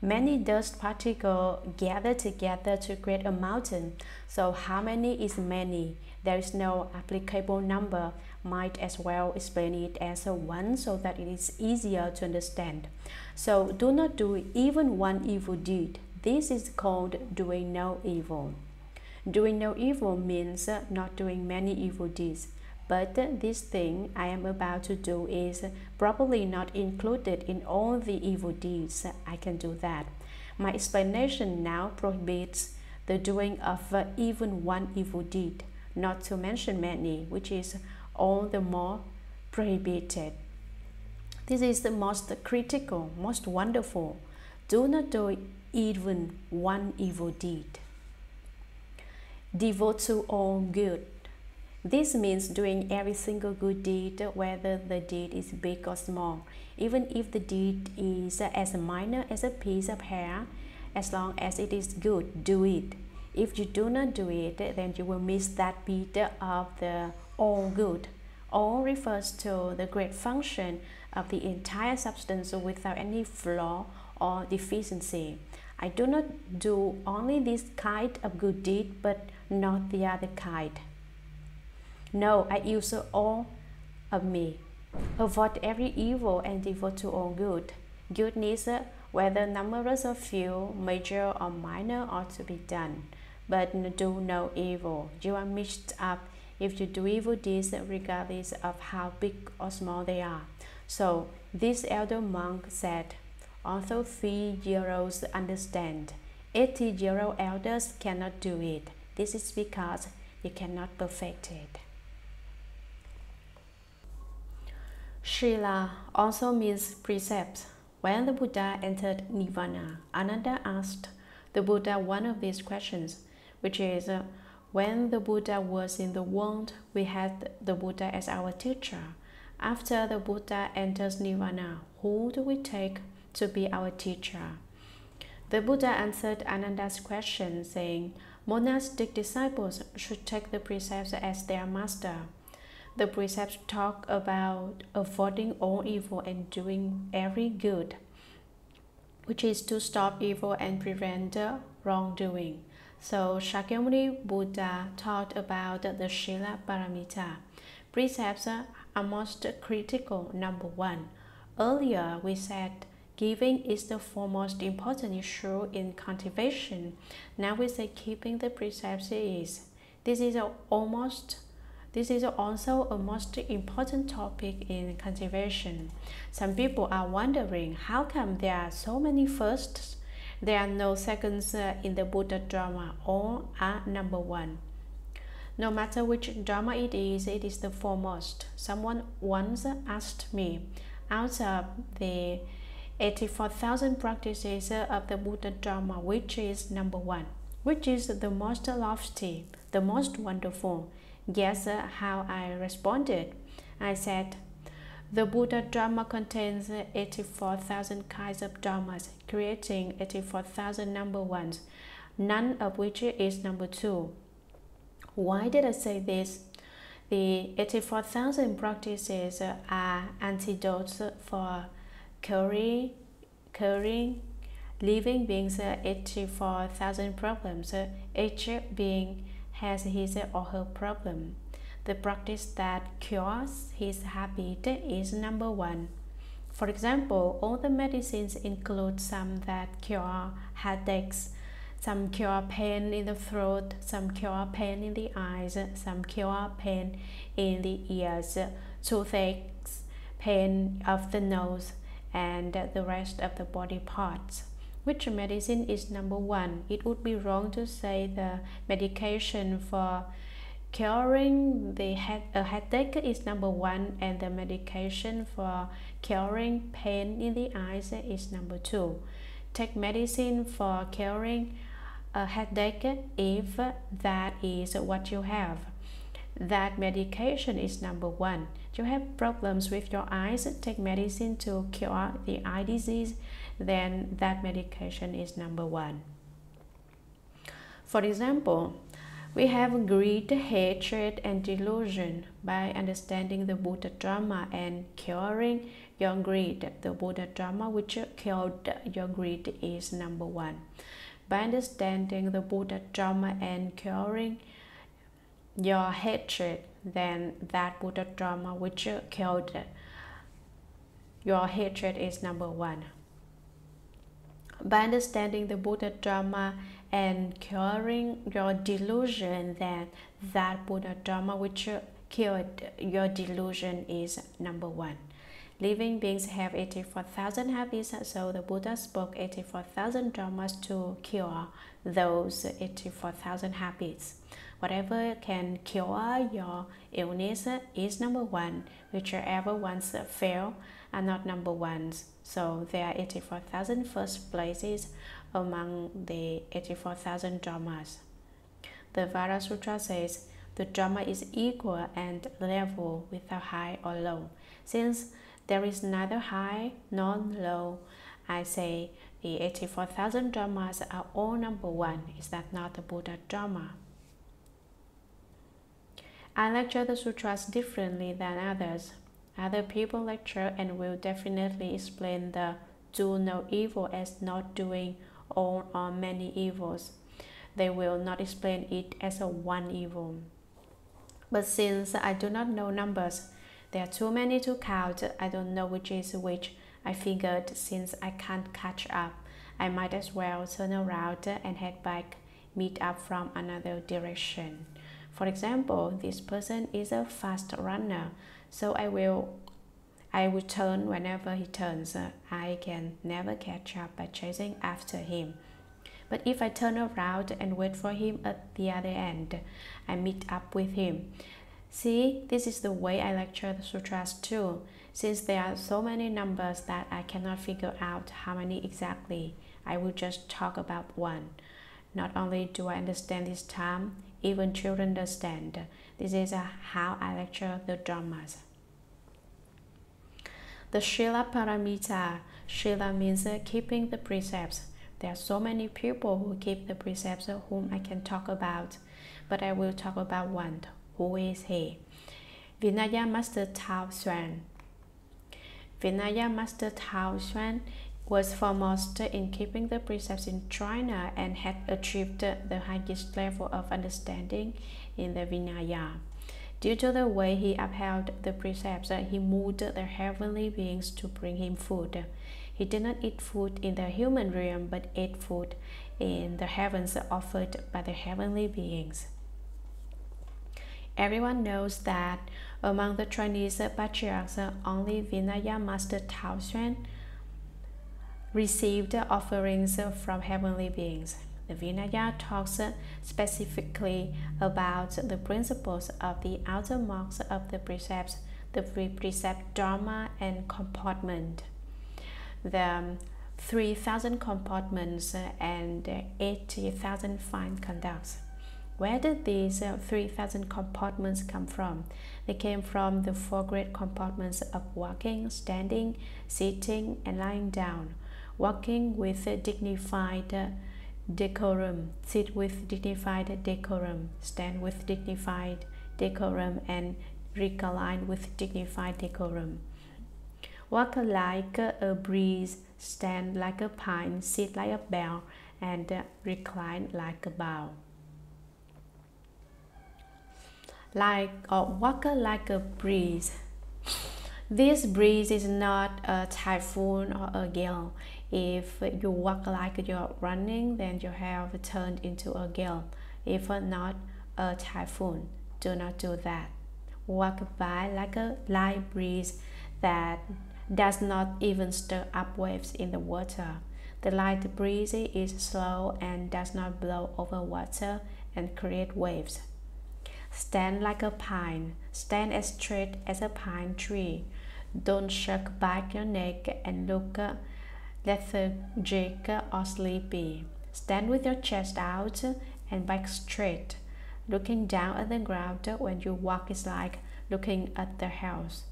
Speaker 1: Many dust particles gather together to create a mountain. So how many is many? There is no applicable number. Might as well explain it as a one so that it is easier to understand. So do not do even one evil deed. This is called doing no evil. Doing no evil means not doing many evil deeds. But this thing I am about to do is probably not included in all the evil deeds. I can do that. My explanation now prohibits the doing of even one evil deed, not to mention many, which is all the more prohibited. This is the most critical, most wonderful. Do not do even one evil deed. Devote to all good. This means doing every single good deed, whether the deed is big or small, even if the deed is as minor as a piece of hair, as long as it is good, do it. If you do not do it, then you will miss that bit of the all good. All refers to the great function of the entire substance without any flaw or deficiency. I do not do only this kind of good deed, but not the other kind. No, I use all of me. Avoid every evil and devote to all good. Good Goodness, whether numerous or few, major or minor, ought to be done. But do no evil. You are mixed up if you do evil deeds regardless of how big or small they are. So this elder monk said, Although three-year-olds understand, 80-year-old elders cannot do it. This is because you cannot perfect it. Shila also means precepts. When the Buddha entered Nirvana, Ananda asked the Buddha one of these questions, which is, when the Buddha was in the world, we had the Buddha as our teacher. After the Buddha enters Nirvana, who do we take to be our teacher. The Buddha answered Ananda's question, saying, Monastic disciples should take the precepts as their master. The precepts talk about avoiding all evil and doing every good, which is to stop evil and prevent wrongdoing. So Shakyamuni Buddha taught about the Shila Paramita. Precepts are most critical. Number one. Earlier we said Giving is the foremost important issue in cultivation. Now we say keeping the precepts is. This is almost this is also a most important topic in cultivation. Some people are wondering how come there are so many firsts? There are no seconds uh, in the Buddha Dharma, all are number one. No matter which Dharma it is, it is the foremost. Someone once asked me, out of the 84,000 practices of the Buddha Dharma, which is number one, which is the most lofty, the most wonderful. Guess uh, how I responded? I said, the Buddha Dharma contains 84,000 kinds of Dharmas, creating 84,000 number ones, none of which is number two. Why did I say this? The 84,000 practices are antidotes for currying, Living beings 84,000 problems. Each being has his or her problem. The practice that cures his habit is number one. For example, all the medicines include some that cure headaches, some cure pain in the throat, some cure pain in the eyes, some cure pain in the ears, toothaches, pain of the nose, and the rest of the body parts. Which medicine is number one? It would be wrong to say the medication for curing the head, a headache is number one and the medication for curing pain in the eyes is number two. Take medicine for curing a headache if that is what you have. That medication is number one. You have problems with your eyes, take medicine to cure the eye disease, then that medication is number one. For example, we have greed, hatred, and delusion. By understanding the Buddha Dharma and curing your greed, the Buddha Dharma which cured your greed is number one by understanding the Buddha Dharma and curing your hatred, then that Buddha Dharma which killed your hatred is number one. By understanding the Buddha Dharma and curing your delusion, then that Buddha Dharma which killed your delusion is number one. Living beings have 84,000 habits, so the Buddha spoke 84,000 dharmas to cure those 84,000 habits. Whatever can cure your illness is number one, whichever ones fail are not number ones. So there are 84,000 first places among the 84,000 dharmas. The Vajra Sutra says the dharma is equal and level without high or low. Since there is neither high nor low. I say the 84,000 dharmas are all number one. Is that not the Buddha Dharma? I lecture the sutras differently than others. Other people lecture and will definitely explain the do no evil as not doing all or many evils. They will not explain it as a one evil. But since I do not know numbers, there are too many to count. I don't know which is which. I figured since I can't catch up, I might as well turn around and head back, meet up from another direction. For example, this person is a fast runner, so I will I will turn whenever he turns. Uh, I can never catch up by chasing after him. But if I turn around and wait for him at the other end, I meet up with him. See, this is the way I lecture the sutras too, since there are so many numbers that I cannot figure out how many exactly. I will just talk about one. Not only do I understand this term, even children understand. This is how I lecture the dharmas. The Shila Paramita. Shila means keeping the precepts. There are so many people who keep the precepts whom I can talk about, but I will talk about one who is he? Vinaya Master Tao Xuan. Vinaya Master Tao Xuan was foremost in keeping the precepts in China and had achieved the highest level of understanding in the Vinaya. Due to the way he upheld the precepts, he moved the heavenly beings to bring him food. He did not eat food in the human realm but ate food in the heavens offered by the heavenly beings. Everyone knows that among the Chinese patriarchs, only Vinaya Master Tao Xuan received offerings from heavenly beings. The Vinaya talks specifically about the principles of the outer marks of the precepts, the precept Dharma and comportment. The 3,000 comportments and 80,000 fine conducts. Where did these uh, 3,000 comportments come from? They came from the four great comportments of walking, standing, sitting, and lying down. Walking with dignified uh, decorum, sit with dignified decorum, stand with dignified decorum, and recline with dignified decorum. walk like a breeze, stand like a pine, sit like a bell, and recline like a bow. Like or walk like a breeze. This breeze is not a typhoon or a gale. If you walk like you're running, then you have turned into a gale. If not a typhoon, do not do that. Walk by like a light breeze that does not even stir up waves in the water. The light breeze is slow and does not blow over water and create waves. Stand like a pine. Stand as straight as a pine tree. Don't shake back your neck and look lethargic or sleepy. Stand with your chest out and back straight. Looking down at the ground when you walk is like looking at the house.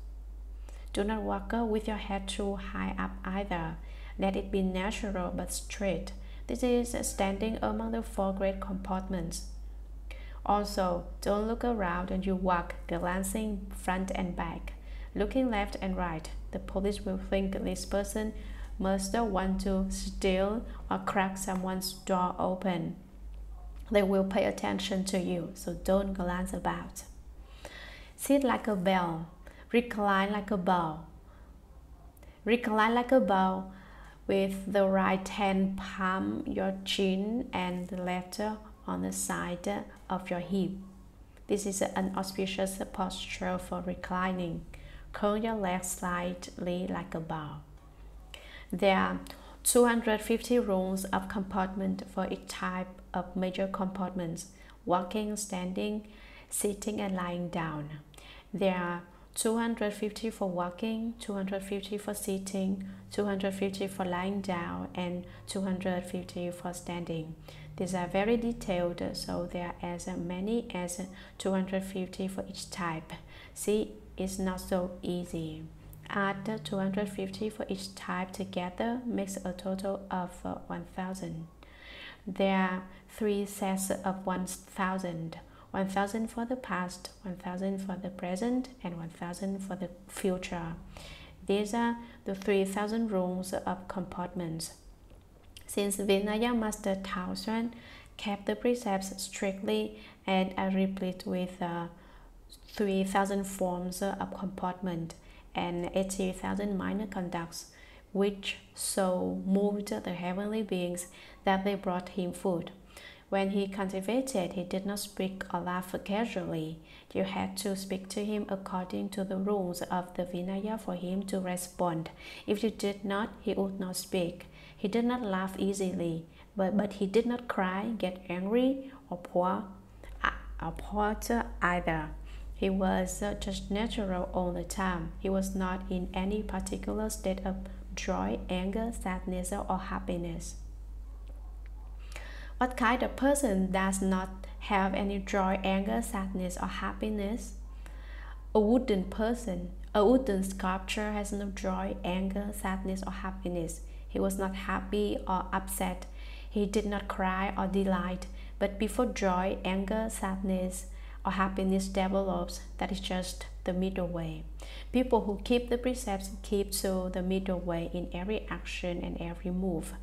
Speaker 1: Do not walk with your head too high up either. Let it be natural but straight. This is standing among the four great comportments. Also, don't look around when you walk, glancing front and back. Looking left and right, the police will think this person must want to steal or crack someone's door open. They will pay attention to you, so don't glance about. Sit like a bell recline like a bow. Recline like a bow with the right hand palm your chin and the left on the side of your hip. This is an auspicious posture for reclining. Curl your legs slightly like a bow. There are 250 rooms of comportment for each type of major comportments, walking, standing, sitting and lying down. There are 250 for walking, 250 for sitting, 250 for lying down, and 250 for standing. These are very detailed, so there are as many as 250 for each type. See, it's not so easy. Add 250 for each type together makes a total of 1000. There are three sets of 1000. 1000 for the past, 1000 for the present, and 1000 for the future. These are the 3000 rules of comportments. Since Vinaya Master Tao Xuan kept the precepts strictly and are replete with uh, 3000 forms of comportment and 80,000 minor conducts, which so moved the heavenly beings that they brought him food. When he cultivated, he did not speak or laugh casually. You had to speak to him according to the rules of the Vinaya for him to respond. If you did not, he would not speak. He did not laugh easily, but, but he did not cry, get angry, or pour, uh, or pour either. He was just natural all the time. He was not in any particular state of joy, anger, sadness, or happiness. What kind of person does not have any joy, anger, sadness, or happiness? A wooden person, a wooden sculpture has no joy, anger, sadness, or happiness. He was not happy or upset. He did not cry or delight. But before joy, anger, sadness, or happiness develops, that is just the middle way. People who keep the precepts keep to the middle way in every action and every move.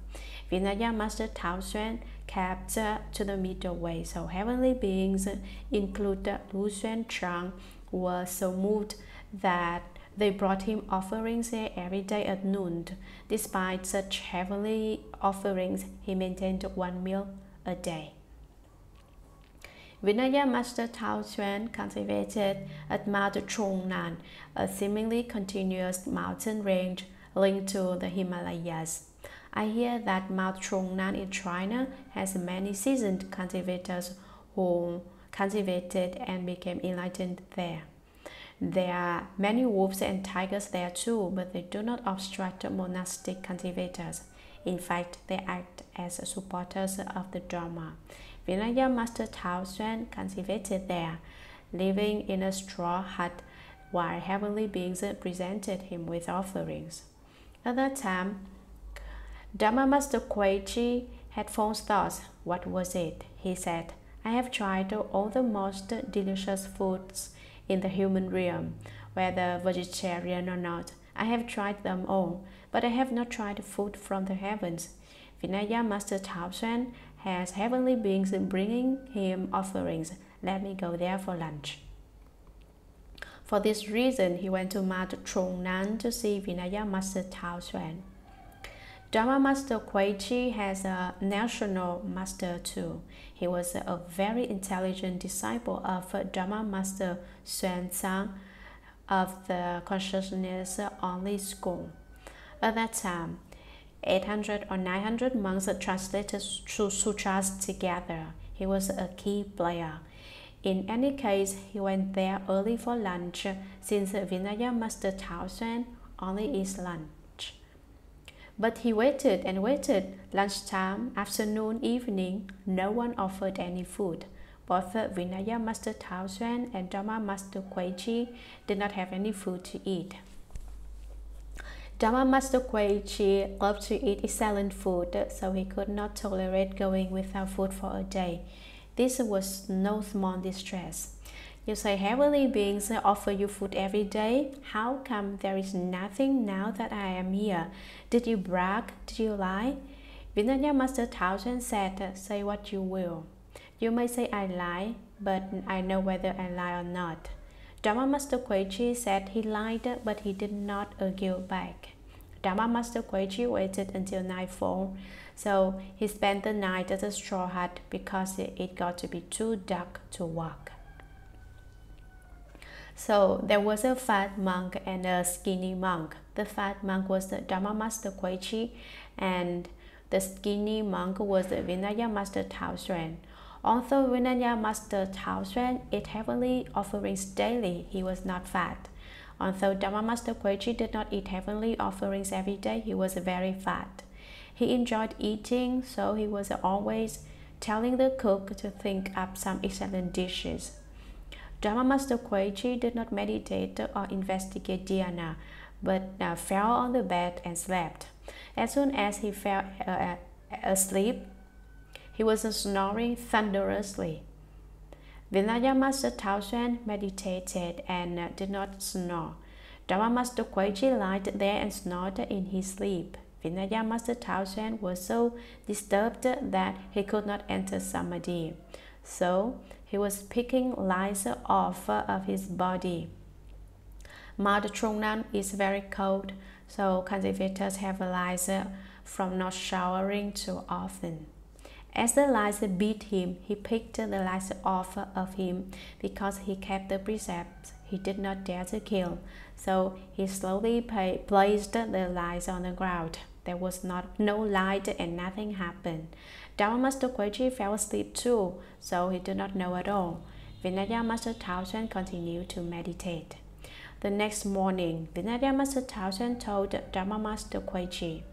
Speaker 1: Vinaya Master Tao Xuan kept to the middle way, so heavenly beings, including Lu Xuan Chang, were so moved that they brought him offerings every day at noon. Despite such heavenly offerings, he maintained one meal a day. Vinaya Master Tao Xuan cultivated at Mount Zhongnan, a seemingly continuous mountain range linked to the Himalayas. I hear that Mount Zhongnan in China has many seasoned cultivators who cultivated and became enlightened there. There are many wolves and tigers there too, but they do not obstruct monastic cultivators. In fact, they act as supporters of the Dharma. Vinaya Master Tao Xuan cultivated there, living in a straw hut while heavenly beings presented him with offerings. At that time, Dharma Master Kuei had false thoughts. What was it? He said, I have tried all the most delicious foods in the human realm, whether vegetarian or not. I have tried them all, but I have not tried food from the heavens. Vinaya Master Tao Xuan has heavenly beings bringing him offerings. Let me go there for lunch. For this reason, he went to Mount Nan to see Vinaya Master Tao Xuan. Dharma Master Kuei Chi has a national master too. He was a very intelligent disciple of Dharma Master Xuan Zang of the Consciousness Only School. At that time, 800 or 900 monks translated sutras together. He was a key player. In any case, he went there early for lunch since Vinaya Master Tao Xuan only eats lunch. But he waited and waited. Lunchtime, afternoon, evening, no one offered any food. Both Vinaya Master Tao Xuan and Dharma Master Kuei Chi did not have any food to eat. Dharma Master Kuei Chi loved to eat excellent food, so he could not tolerate going without food for a day. This was no small distress. You say heavenly beings offer you food every day. How come there is nothing now that I am here? Did you brag? Did you lie? Vinaya Master Tao Xuan said, Say what you will. You may say I lie, but I know whether I lie or not. Dharma Master Kuei said he lied, but he did not argue back. Dharma Master Kuei waited until nightfall so he spent the night at the straw hut because it got to be too dark to walk. So there was a fat monk and a skinny monk. The fat monk was the Dharma Master Kuei and the skinny monk was the Vinaya Master Tao Xuan. Although Vinaya Master Tao Xuan ate heavenly offerings daily, he was not fat. Although Dharma Master Kuei did not eat heavenly offerings every day, he was very fat. He enjoyed eating, so he was always telling the cook to think up some excellent dishes. Dharma Master Kuei did not meditate or investigate dhyana, but uh, fell on the bed and slept. As soon as he fell uh, asleep, he was snoring thunderously. Vinaya Master Tao Xuan meditated and did not snore. Dharma Master Kuei Chi lied there and snored in his sleep. Vinaya Master Tao Xuan was so disturbed that he could not enter Samadhi. So he was picking lice off of his body. Mount Zhongnan is very cold, so cultivators have lice from not showering too often. As the lice beat him, he picked the lice off of him because he kept the precepts he did not dare to kill. So he slowly placed the lice on the ground. There was not no light and nothing happened. Dharma Master Kuei Chi fell asleep too, so he did not know at all. Vinaya Master Tao Xuan continued to meditate. The next morning, Vinaya Master Tao Xuan told Dharma Master Kuei Chi,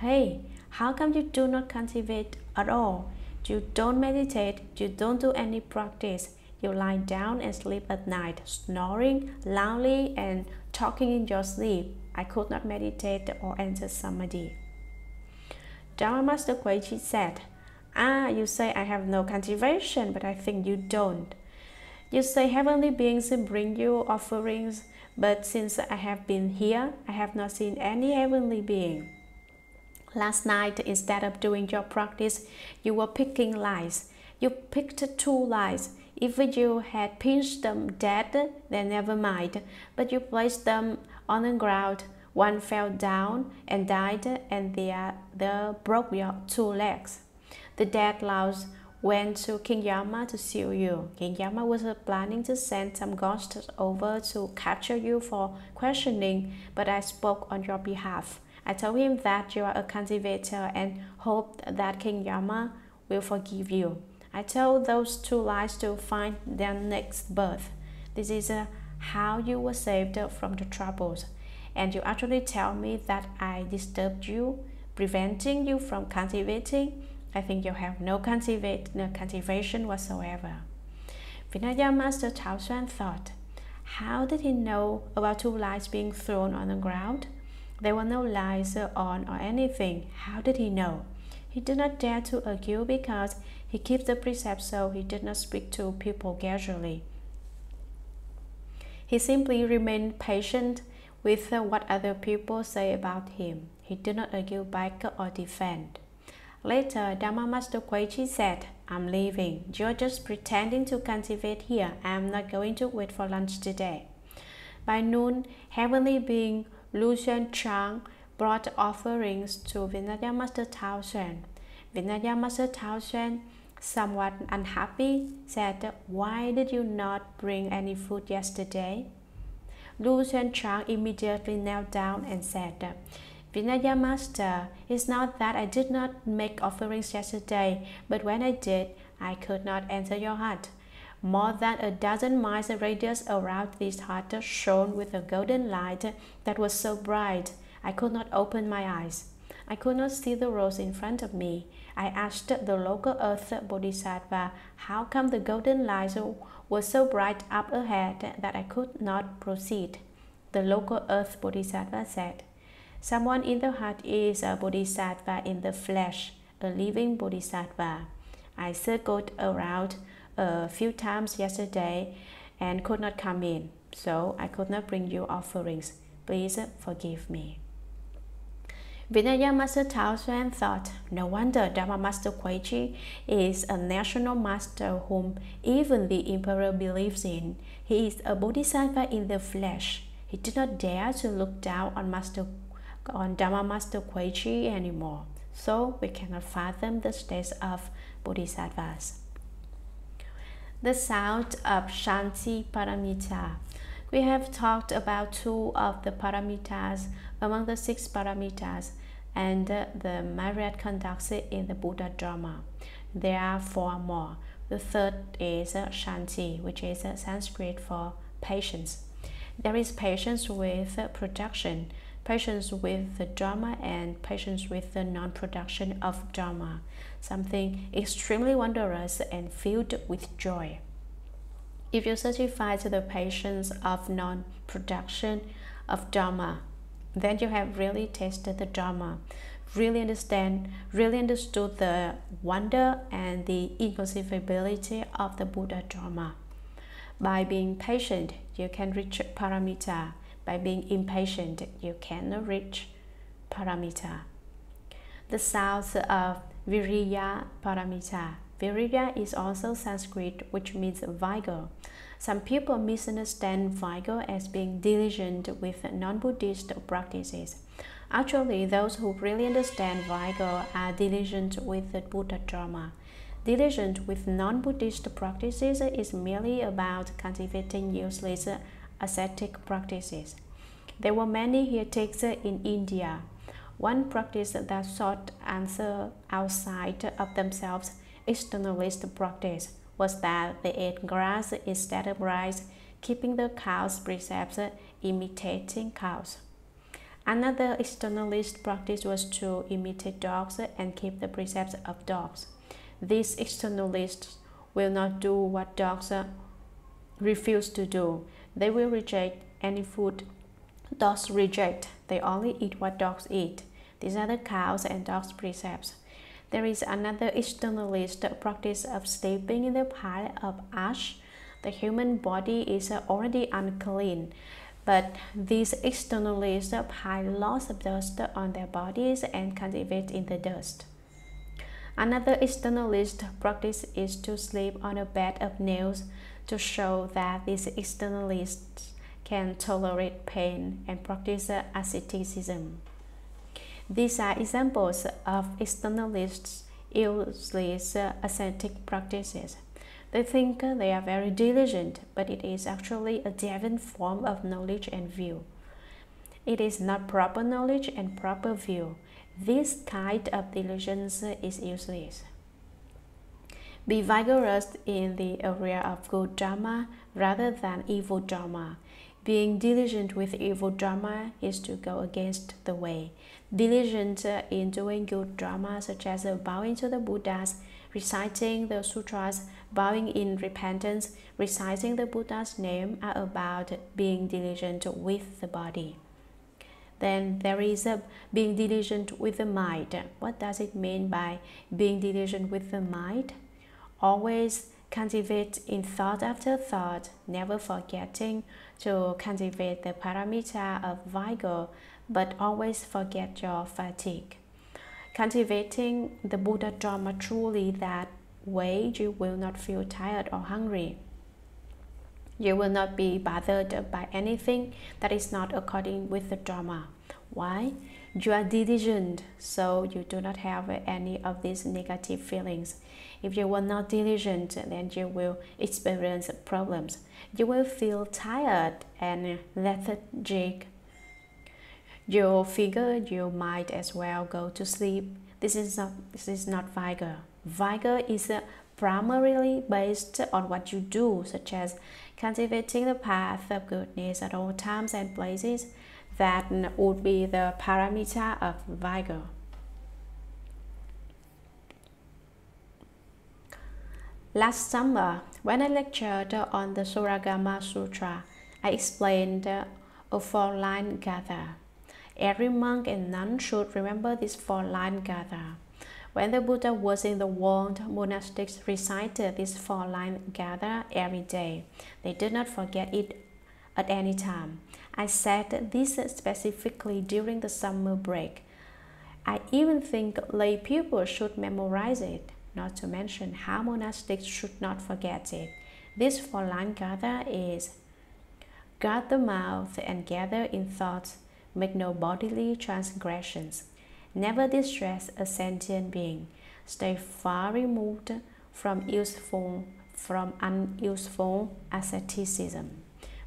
Speaker 1: Hey, how come you do not cultivate at all? You don't meditate, you don't do any practice. You lie down and sleep at night, snoring loudly and talking in your sleep. I could not meditate or enter samadhi. Dharma Master Kuei Chi said, Ah, you say I have no cultivation, but I think you don't. You say heavenly beings bring you offerings, but since I have been here, I have not seen any heavenly being. Last night, instead of doing your practice, you were picking lice. You picked two lice. If you had pinched them dead, then never mind, but you placed them on the ground. One fell down and died, and the other broke your two legs. The dead louse went to King Yama to sue you. King Yama was planning to send some ghosts over to capture you for questioning, but I spoke on your behalf. I told him that you are a cultivator and hope that King Yama will forgive you. I told those two lies to find their next birth. This is uh, how you were saved from the troubles. And you actually tell me that I disturbed you, preventing you from cultivating. I think you have no, cultivate, no cultivation whatsoever. Vinaya Master Tao Xuan thought, how did he know about two lies being thrown on the ground? There were no lies on or anything. How did he know? He did not dare to argue because he kept the precept so he did not speak to people casually. He simply remained patient, with what other people say about him. He did not argue back or defend. Later, Dharma Master Kuei Chi said, I'm leaving. You're just pretending to cultivate here. I'm not going to wait for lunch today. By noon, heavenly being Lu Xuan Chang brought offerings to Vinaya Master Tao Xuan. Vinaya Master Tao Xuan, somewhat unhappy, said, Why did you not bring any food yesterday? Lu Chang immediately knelt down and said, Vinaya Master, it's not that I did not make offerings yesterday, but when I did, I could not enter your hut. More than a dozen miles radius around this hut shone with a golden light that was so bright I could not open my eyes. I could not see the rose in front of me. I asked the local earth bodhisattva how come the golden light was so bright up ahead that I could not proceed. The local earth bodhisattva said, Someone in the heart is a bodhisattva in the flesh, a living bodhisattva. I circled around a few times yesterday and could not come in, so I could not bring you offerings. Please forgive me. Vinaya Master Tao Xuan thought, no wonder Dharma Master Kuei Chi is a national master whom even the emperor believes in. He is a bodhisattva in the flesh. He did not dare to look down on Master on Dharma Master Kuei Chi anymore, so we cannot fathom the state of bodhisattvas. The sound of Shanti Paramita. We have talked about two of the paramitas among the six paramitas and uh, the myriad conducts in the Buddha Dharma. There are four more. The third is uh, Shanti, which is uh, Sanskrit for patience. There is patience with production, patience with the Dharma, and patience with the non production of Dharma, something extremely wondrous and filled with joy. If you certify to the patience of non production of Dharma, then you have really tasted the Dharma, really understand, really understood the wonder and the inconceivability of the Buddha Dharma. By being patient, you can reach paramita. By being impatient, you cannot reach paramita. The sounds of viriya paramita. Viriya is also Sanskrit, which means vigor. Some people misunderstand vigor as being diligent with non-Buddhist practices. Actually, those who really understand vigor are diligent with the Buddha Dharma. Diligent with non-Buddhist practices is merely about cultivating useless ascetic practices. There were many heretics in India. One practice that sought answer outside of themselves, externalist practice, was that they ate grass instead of rice, keeping the cow's precepts, imitating cows. Another externalist practice was to imitate dogs and keep the precepts of dogs. These externalists will not do what dogs refuse to do. They will reject any food dogs reject. They only eat what dogs eat. These are the cows and dogs precepts. There is another externalist practice of sleeping in the pile of ash. The human body is already unclean, but these externalists pile lots of dust on their bodies and cultivate in the dust. Another externalist practice is to sleep on a bed of nails to show that these externalists can tolerate pain and practice asceticism. These are examples of externalists' useless uh, ascetic practices. They think they are very diligent, but it is actually a different form of knowledge and view. It is not proper knowledge and proper view. This kind of diligence is useless. Be vigorous in the area of good Dharma rather than evil Dharma. Being diligent with evil Dharma is to go against the way. Diligent in doing good Dharma, such as bowing to the Buddhas, reciting the sutras, bowing in repentance, reciting the Buddha's name, are about being diligent with the body. Then there is a being diligent with the mind. What does it mean by being diligent with the mind? Always cultivate in thought after thought, never forgetting to cultivate the paramita of vigor, but always forget your fatigue. Cultivating the Buddha Dharma truly that way, you will not feel tired or hungry. You will not be bothered by anything that is not according with the Dharma. Why? You are diligent, so you do not have any of these negative feelings. If you are not diligent, then you will experience problems. You will feel tired and lethargic. You figure you might as well go to sleep. This is not this is not vigor. Vigor is primarily based on what you do, such as cultivating the path of goodness at all times and places, that would be the paramita of vigor. Last summer, when I lectured on the Shuragama Sutra, I explained a four-line gatha. Every monk and nun should remember this four-line gatha. When the Buddha was in the world, monastics recited this four-line gatha every day. They did not forget it at any time. I said this specifically during the summer break. I even think lay people should memorize it, not to mention how monastics should not forget it. This four-line gatha is guard the mouth and gather in thoughts, make no bodily transgressions, never distress a sentient being, stay far removed from useful from unuseful asceticism.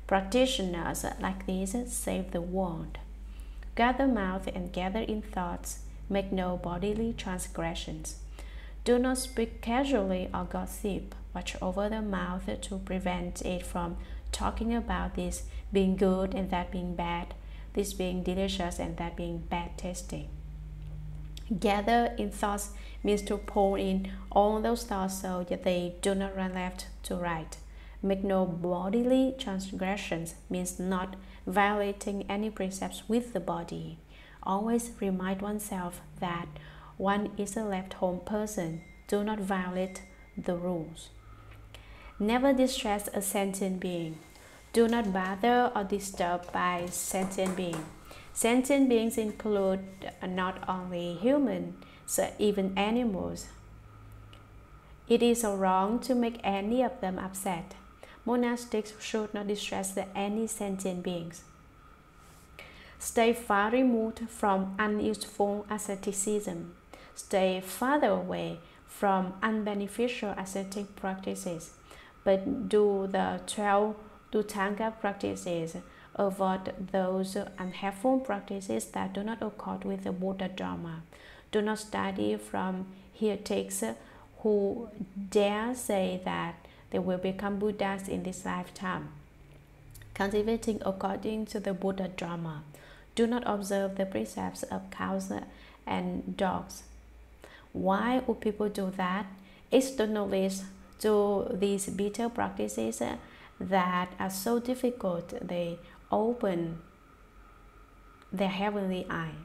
Speaker 1: Practitioners like these save the world. Gather mouth and gather in thoughts, make no bodily transgressions. Do not speak casually or gossip. Watch over the mouth to prevent it from talking about this being good and that being bad, this being delicious and that being bad tasting. Gather in thoughts means to pour in all those thoughts so that they do not run left to right. Make no bodily transgressions means not violating any precepts with the body. Always remind oneself that one is a left home person. Do not violate the rules. Never distress a sentient being. Do not bother or disturb by sentient being. Sentient beings include uh, not only humans, but even animals. It is wrong to make any of them upset monastics should not distress any sentient beings. Stay far removed from unuseful asceticism. Stay farther away from unbeneficial ascetic practices, but do the 12 Dhutanga practices. Avoid those unhelpful practices that do not accord with the Buddha Dharma. Do not study from heretics who dare say that they will become Buddhas in this lifetime. Cultivating according to the Buddha Dharma. Do not observe the precepts of cows and dogs. Why would people do that? Externalists do these bitter practices that are so difficult, they open their heavenly eye.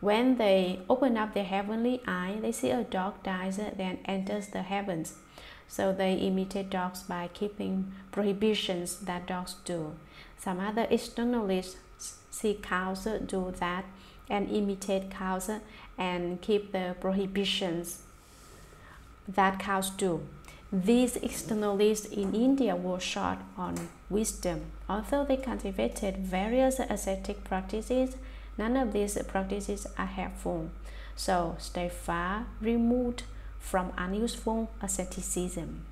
Speaker 1: When they open up their heavenly eye, they see a dog dies, then enters the heavens. So they imitate dogs by keeping prohibitions that dogs do. Some other externalists see cows do that and imitate cows and keep the prohibitions that cows do. These externalists in India were short on wisdom. Although they cultivated various ascetic practices, none of these practices are helpful. So stay far removed from unuseful asceticism.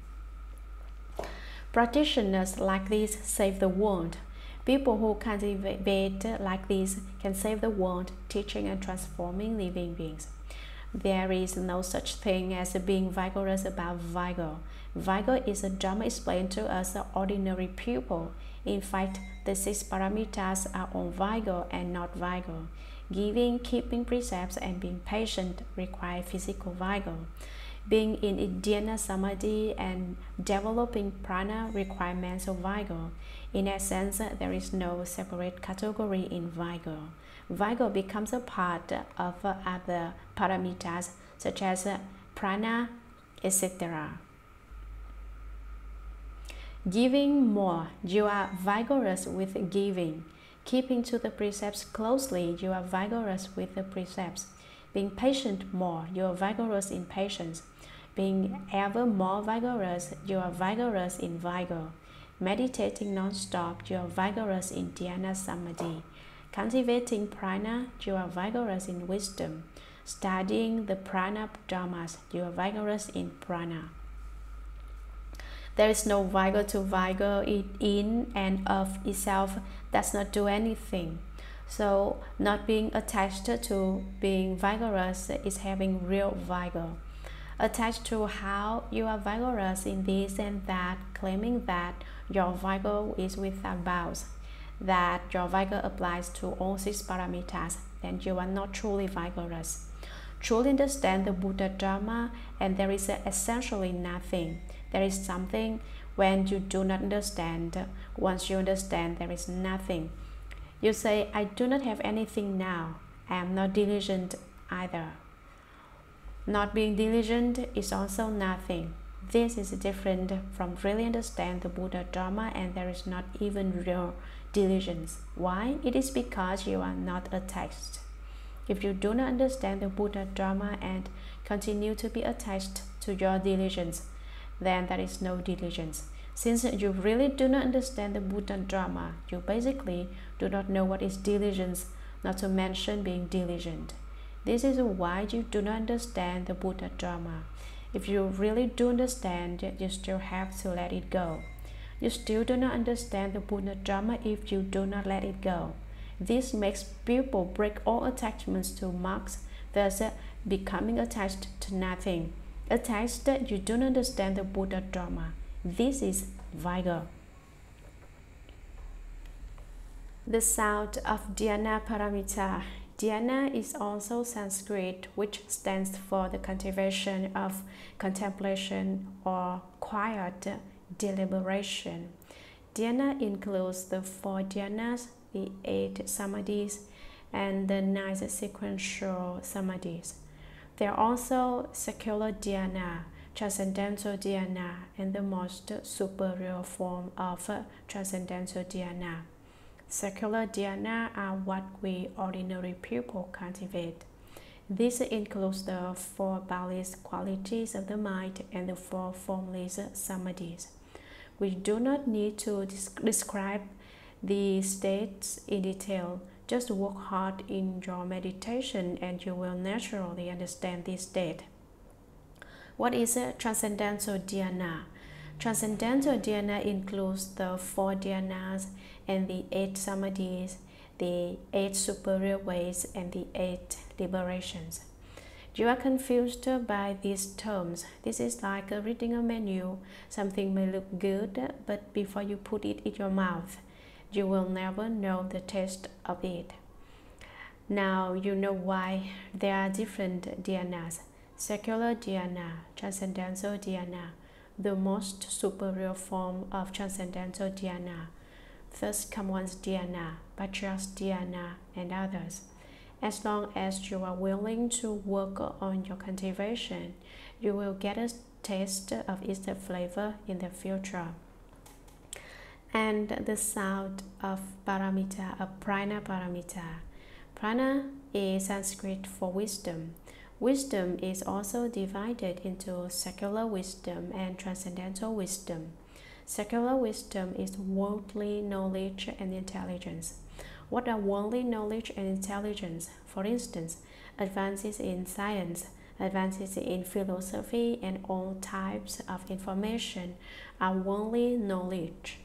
Speaker 1: Practitioners like this save the world. People who cultivate like this can save the world, teaching and transforming living beings. There is no such thing as being vigorous about vigor. Vigor is a Dharma explained to us as ordinary people. In fact, the six paramitas are on vigor and not vigor. Giving, keeping precepts, and being patient require physical vigor. Being in Dhyana Samadhi and developing prajna require mental vigor. In essence, there is no separate category in vigor. Vigor becomes a part of other paramitas such as prajna, etc. Giving more, you are vigorous with giving. Keeping to the precepts closely, you are vigorous with the precepts. Being patient more, you are vigorous in patience. Being ever more vigorous, you are vigorous in vigor. Meditating non-stop, you are vigorous in dhyana samadhi. Cultivating prajna, you are vigorous in wisdom. Studying the prajna dharmas, you are vigorous in prajna. There is no vigor to vigor in and of itself does not do anything. So, not being attached to being vigorous is having real vigor. Attached to how you are vigorous in this and that, claiming that your vigor is without bounds, that your vigor applies to all six parameters, then you are not truly vigorous. Truly understand the Buddha Dharma, and there is essentially nothing there is something when you do not understand. Once you understand, there is nothing. You say, I do not have anything now. I am not diligent either. Not being diligent is also nothing. This is different from really understand the Buddha Dharma and there is not even real diligence. Why? It is because you are not attached. If you do not understand the Buddha Dharma and continue to be attached to your delusions, then there is no delusions. Since you really do not understand the Buddha Dharma, you basically do not know what is diligence, not to mention being diligent. This is why you do not understand the Buddha Dharma. If you really do understand, you still have to let it go. You still do not understand the Buddha Dharma if you do not let it go. This makes people break all attachments to marks, thus becoming attached to nothing. Attached that you don't understand the Buddha Dharma. This is vigor. The sound of Dhyana Paramita. Dhyana is also Sanskrit, which stands for the cultivation of contemplation or quiet deliberation. Dhyana includes the four dhyanas, the eight samadhis, and the nine sequential samadhis. There are also secular dhyana, transcendental dhyana, and the most superior form of transcendental dhyana. Secular dhyana are what we ordinary people cultivate. This includes the four boundless qualities of the mind and the four formless samadhis. We do not need to describe the states in detail just work hard in your meditation and you will naturally understand this state. What is a transcendental dhyana? Transcendental dhyana includes the four dhyanas and the eight samadhis, the eight superior ways, and the eight liberations. You are confused by these terms. This is like reading a menu. Something may look good, but before you put it in your mouth, you will never know the taste of it. Now you know why there are different dhyanas. Secular dhyana, transcendental dhyana, the most superior form of transcendental dhyana. Thus Come One's dhyana, Vajra's dhyana, and others. As long as you are willing to work on your cultivation, you will get a taste of its flavor in the future and the sound of paramita, a prajna paramita. Prajna is Sanskrit for wisdom. Wisdom is also divided into secular wisdom and transcendental wisdom. Secular wisdom is worldly knowledge and intelligence. What are worldly knowledge and intelligence? For instance, advances in science, advances in philosophy, and all types of information are worldly knowledge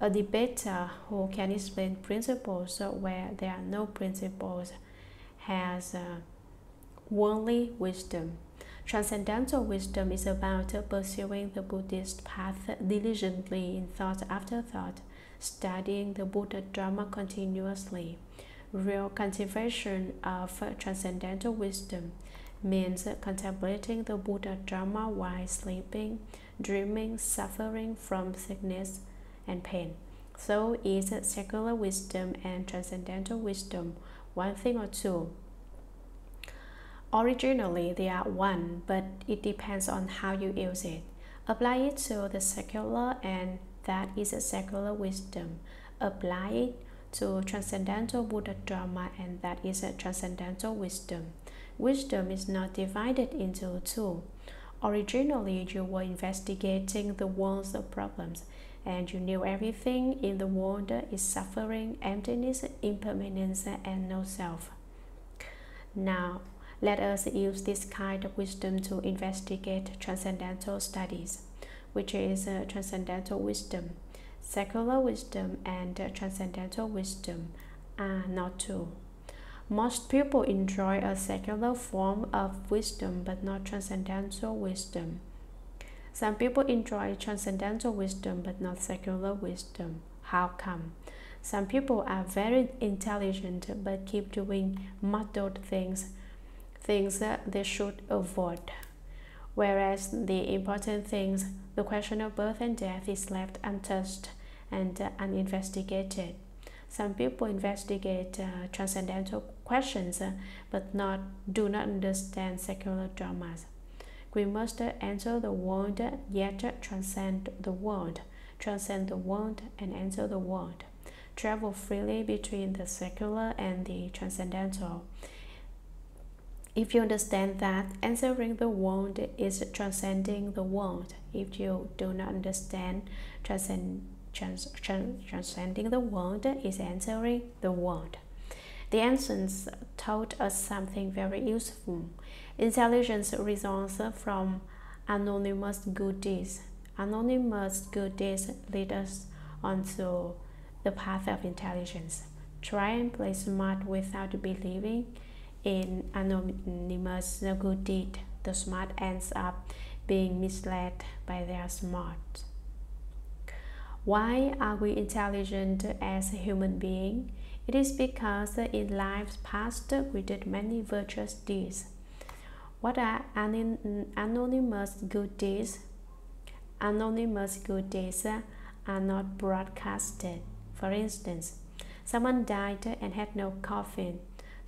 Speaker 1: a debater who can explain principles where there are no principles has uh, worldly wisdom. Transcendental wisdom is about pursuing the Buddhist path diligently in thought after thought, studying the Buddha Dharma continuously. Real cultivation of transcendental wisdom means contemplating the Buddha Dharma while sleeping, dreaming, suffering from sickness, and pain. So is secular wisdom and transcendental wisdom one thing or two? Originally, they are one, but it depends on how you use it. Apply it to the secular and that is a secular wisdom. Apply it to transcendental Buddha Dharma, and that is a transcendental wisdom. Wisdom is not divided into two. Originally, you were investigating the world's problems, and you knew everything in the world is suffering, emptiness, impermanence, and no self. Now, let us use this kind of wisdom to investigate transcendental studies, which is uh, transcendental wisdom. Secular wisdom and uh, transcendental wisdom are not two. Most people enjoy a secular form of wisdom but not transcendental wisdom. Some people enjoy transcendental wisdom but not secular wisdom. How come? Some people are very intelligent but keep doing muddled things things that they should avoid. Whereas the important things, the question of birth and death, is left untouched and uh, uninvestigated. Some people investigate uh, transcendental questions uh, but not do not understand secular dharmas. We must enter the world yet transcend the world, transcend the world and enter the world. Travel freely between the secular and the transcendental if you understand that answering the world is transcending the world, if you do not understand transcend, trans, trans, transcending the world is answering the world. The ancients taught us something very useful. Intelligence results from anonymous good deeds. Anonymous good deeds lead us onto the path of intelligence. Try and play smart without believing in anonymous good deed, the smart ends up being misled by their smart. Why are we intelligent as a human being? It is because in lives past we did many virtuous deeds. What are anonymous good deeds? Anonymous good deeds are not broadcasted. For instance, someone died and had no coffin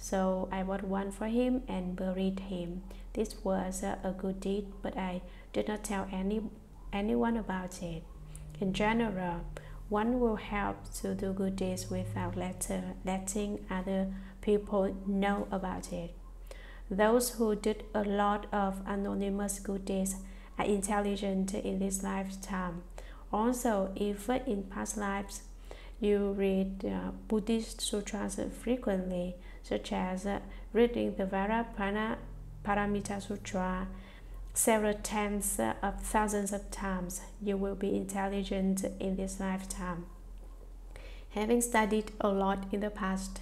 Speaker 1: so I bought one for him and buried him. This was a, good deed, but I did not tell any anyone about it. In general, one will help to do good deeds without letter, letting other people know about it. Those who did a lot of anonymous good deeds are intelligent in this lifetime. Also, if in past lives you read uh, Buddhist sutras frequently, such as reading the Vajra Prajna Paramita Sutra several tens of thousands of times, you will be intelligent in this lifetime. Having studied a lot in the past,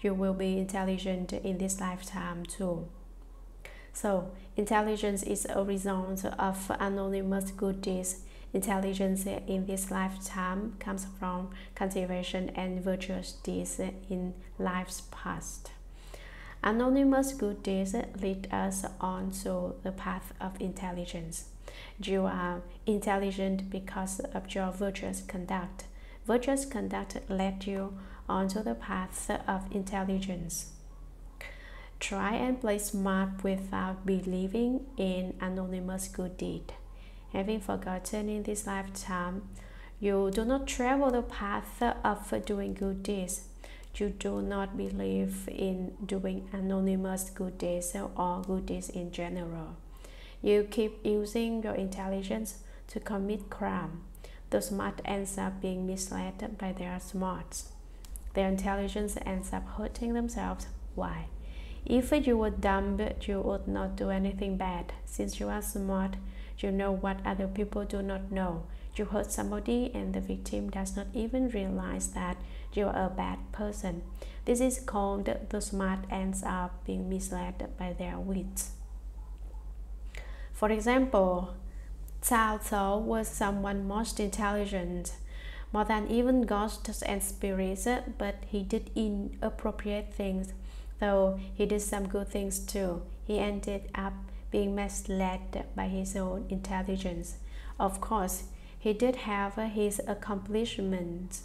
Speaker 1: you will be intelligent in this lifetime too. So, intelligence is a result of anonymous good deeds. Intelligence in this lifetime comes from cultivation and virtuous deeds in life's past. Anonymous good deeds lead us on to the path of intelligence. You are intelligent because of your virtuous conduct. Virtuous conduct led you onto the path of intelligence. Try and play smart without believing in anonymous good deed. Having forgotten in this lifetime, you do not travel the path of doing good deeds you do not believe in doing anonymous good deeds or good deeds in general. You keep using your intelligence to commit crime. The smart ends up being misled by their smarts. Their intelligence ends up hurting themselves. Why? If you were dumb, you would not do anything bad. Since you are smart, you know what other people do not know. You hurt somebody and the victim does not even realize that you're a bad person. This is called the smart ends up being misled by their wits. For example, Cao Cao was someone most intelligent, more than even ghosts and spirits, but he did inappropriate things, though he did some good things too. He ended up being misled by his own intelligence. Of course, he did have his accomplishments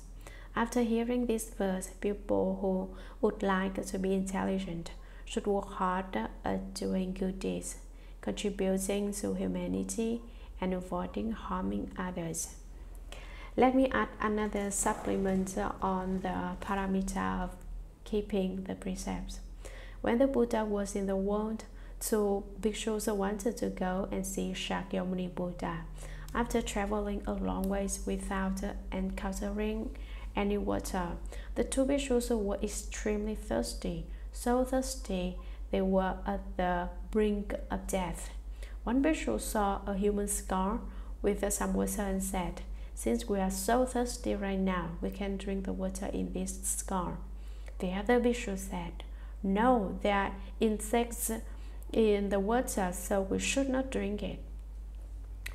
Speaker 1: after hearing this verse, people who would like to be intelligent should work hard at doing good deeds, contributing to humanity, and avoiding harming others. Let me add another supplement on the paramita of keeping the precepts. When the Buddha was in the world, two bhikshus wanted to go and see Shakyamuni Buddha. After traveling a long ways without encountering any water, the two bhikshus were extremely thirsty, so thirsty they were at the brink of death. One bhikshu saw a human skull with some water and said, Since we are so thirsty right now, we can drink the water in this skull. The other bhikshu said, No, there are insects in the water, so we should not drink it.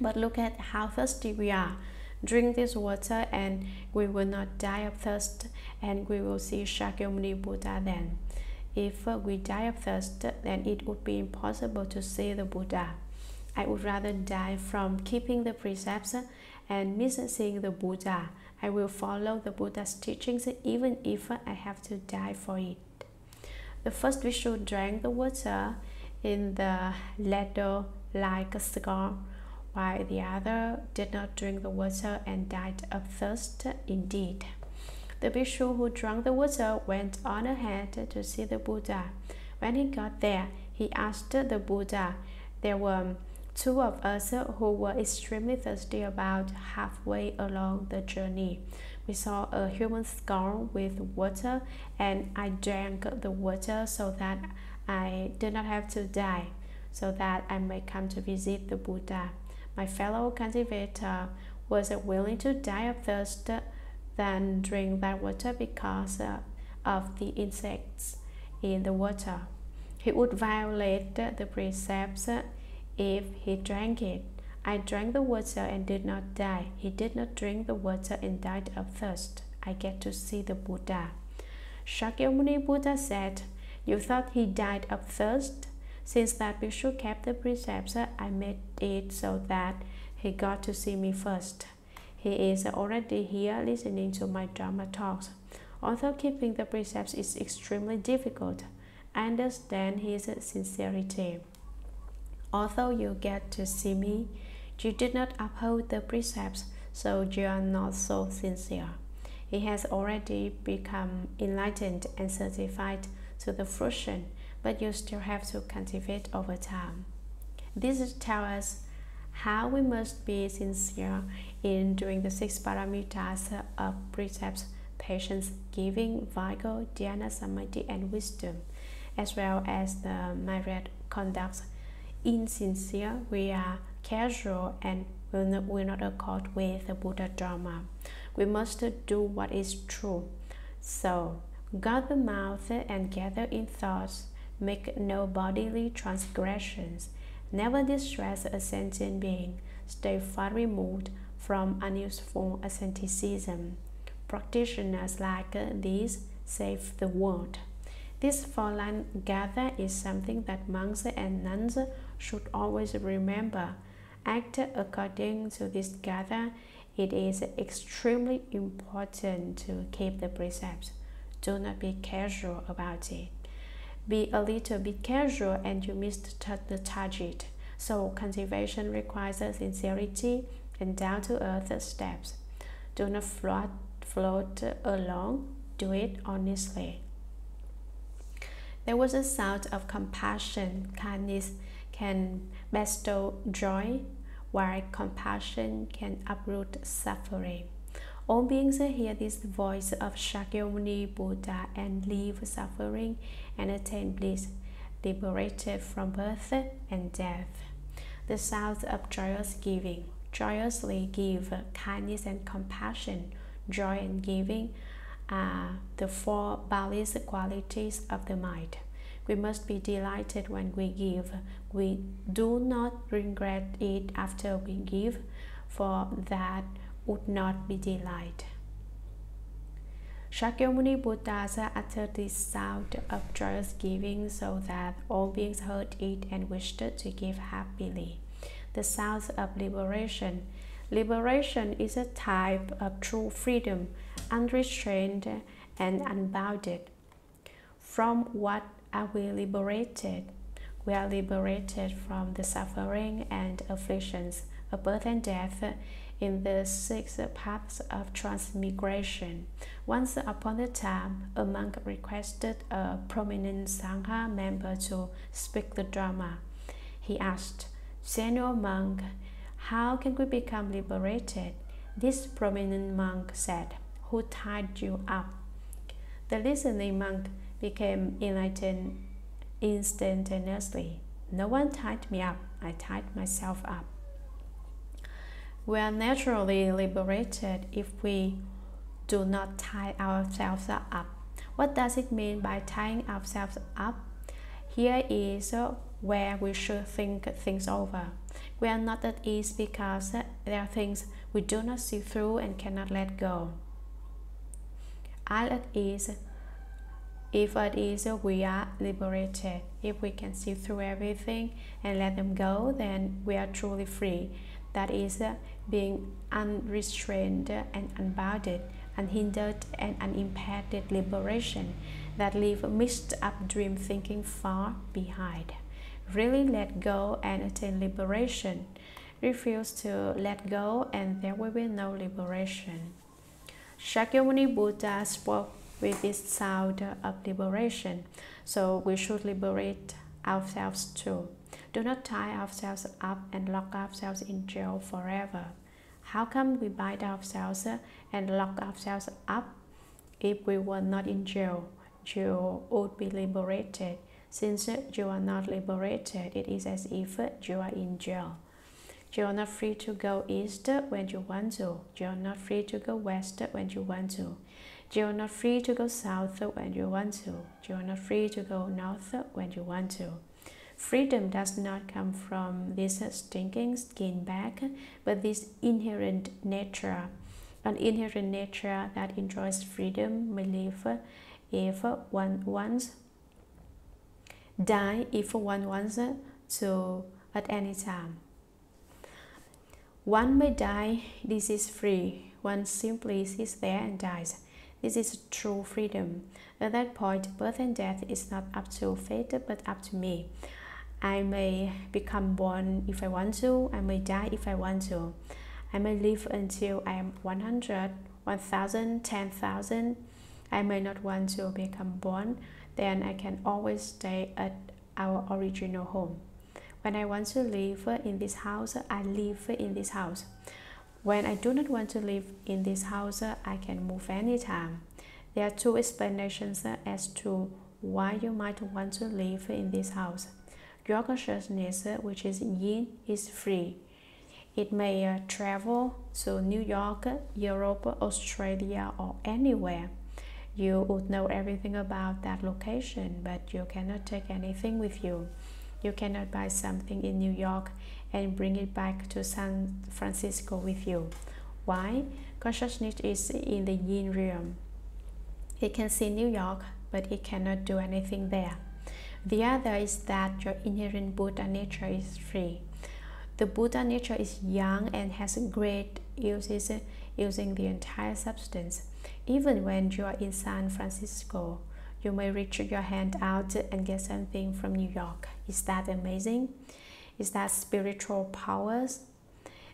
Speaker 1: But look at how thirsty we are. Drink this water and we will not die of thirst and we will see Shakyamuni Buddha then. If we die of thirst, then it would be impossible to see the Buddha. I would rather die from keeping the precepts and miss seeing the Buddha. I will follow the Buddha's teachings even if I have to die for it. The first Bhikshu drank the water in the ladle like a cigar, while the other did not drink the water and died of thirst indeed. The bhikshu who drank the water went on ahead to see the Buddha. When he got there, he asked the Buddha. There were two of us who were extremely thirsty about halfway along the journey. We saw a human skull with water, and I drank the water so that I did not have to die, so that I may come to visit the Buddha. My fellow cultivator was willing to die of thirst than drink that water because uh, of the insects in the water. He would violate the precepts if he drank it. I drank the water and did not die. He did not drink the water and died of thirst. I get to see the Buddha. Shakyamuni Buddha said, You thought he died of thirst? Since that Bhikshu kept the precepts, I made it so that he got to see me first. He is already here listening to my Dharma talks. Although keeping the precepts is extremely difficult, I understand his sincerity. Although you get to see me, you did not uphold the precepts, so you are not so sincere. He has already become enlightened and certified to the fruition, but you still have to cultivate over time. This tells us how we must be sincere in doing the six paramitas of precepts patience, giving, vigor, dhyana, samadhi, and wisdom, as well as the myriad conducts insincere, we are casual and will not, will not accord with the Buddha Dharma. We must do what is true. So, guard the mouth and gatha in thoughts. Make no bodily transgressions. Never distress a sentient being. Stay far removed from unuseful asceticism. Practitioners like these save the world. This four-line gatha is something that monks and nuns should always remember. Act according to this gather. It is extremely important to keep the precepts. Do not be casual about it. Be a little bit casual and you miss the target. So cultivation requires sincerity and down-to-earth steps. Do not float, float along. Do it honestly. There was a sound of compassion, kindness can bestow joy, while compassion can uproot suffering. All beings hear this voice of Shakyamuni Buddha and leave suffering and attain bliss, liberated from birth and death. The sound of joyous giving. Joyously give kindness and compassion, joy and giving are the four balanced qualities of the mind. We must be delighted when we give. We do not regret it after we give, for that would not be delight. Shakyamuni Buddha uttered this sound of joyous giving so that all beings heard it and wished to give happily. The sound of liberation. Liberation is a type of true freedom, unrestrained and unbounded. From what are we liberated? We are liberated from the suffering and afflictions of birth and death in the six paths of transmigration. Once upon a time, a monk requested a prominent Sangha member to speak the Dharma. He asked, Senior monk, how can we become liberated? This prominent monk said, Who tied you up? The listening monk became enlightened instantaneously. No one tied me up, I tied myself up. We are naturally liberated if we do not tie ourselves up. What does it mean by tying ourselves up? Here is where we should think things over. We are not at ease because there are things we do not see through and cannot let go. Are at ease if at ease we are liberated. If we can see through everything and let them go, then we are truly free. That is being unrestrained and unbounded, unhindered and unimpeded liberation that leave mixed up dream thinking far behind really let go and attain liberation. Refuse to let go and there will be no liberation. Shakyamuni Buddha spoke with this sound of liberation, so we should liberate ourselves too. Do not tie ourselves up and lock ourselves in jail forever. How come we bind ourselves and lock ourselves up? If we were not in jail, jail would be liberated since you are not liberated, it is as if you are in jail. You are not free to go east when you want to. You are not free to go west when you want to. You are not free to go south when you want to. You are not free to go north when you want to. Freedom does not come from this stinking skin back, but this inherent nature. An inherent nature that enjoys freedom may live if one wants die if one wants to at any time. One may die, this is free. One simply sits there and dies. This is true freedom. At that point, birth and death is not up to fate but up to me. I may become born if I want to, I may die if I want to. I may live until I am 100, 1000, 10,000. I may not want to become born then I can always stay at our original home. When I want to live in this house, I live in this house. When I do not want to live in this house, I can move anytime. There are two explanations as to why you might want to live in this house. Your consciousness, which is yin, is free. It may uh, travel to New York, Europe, Australia, or anywhere you would know everything about that location, but you cannot take anything with you. You cannot buy something in New York and bring it back to San Francisco with you. Why? Consciousness is in the yin realm. It can see New York, but it cannot do anything there. The other is that your inherent Buddha nature is free. The Buddha nature is yang and has great uses using the entire substance. Even when you are in San Francisco, you may reach your hand out and get something from New York. Is that amazing? Is that spiritual powers?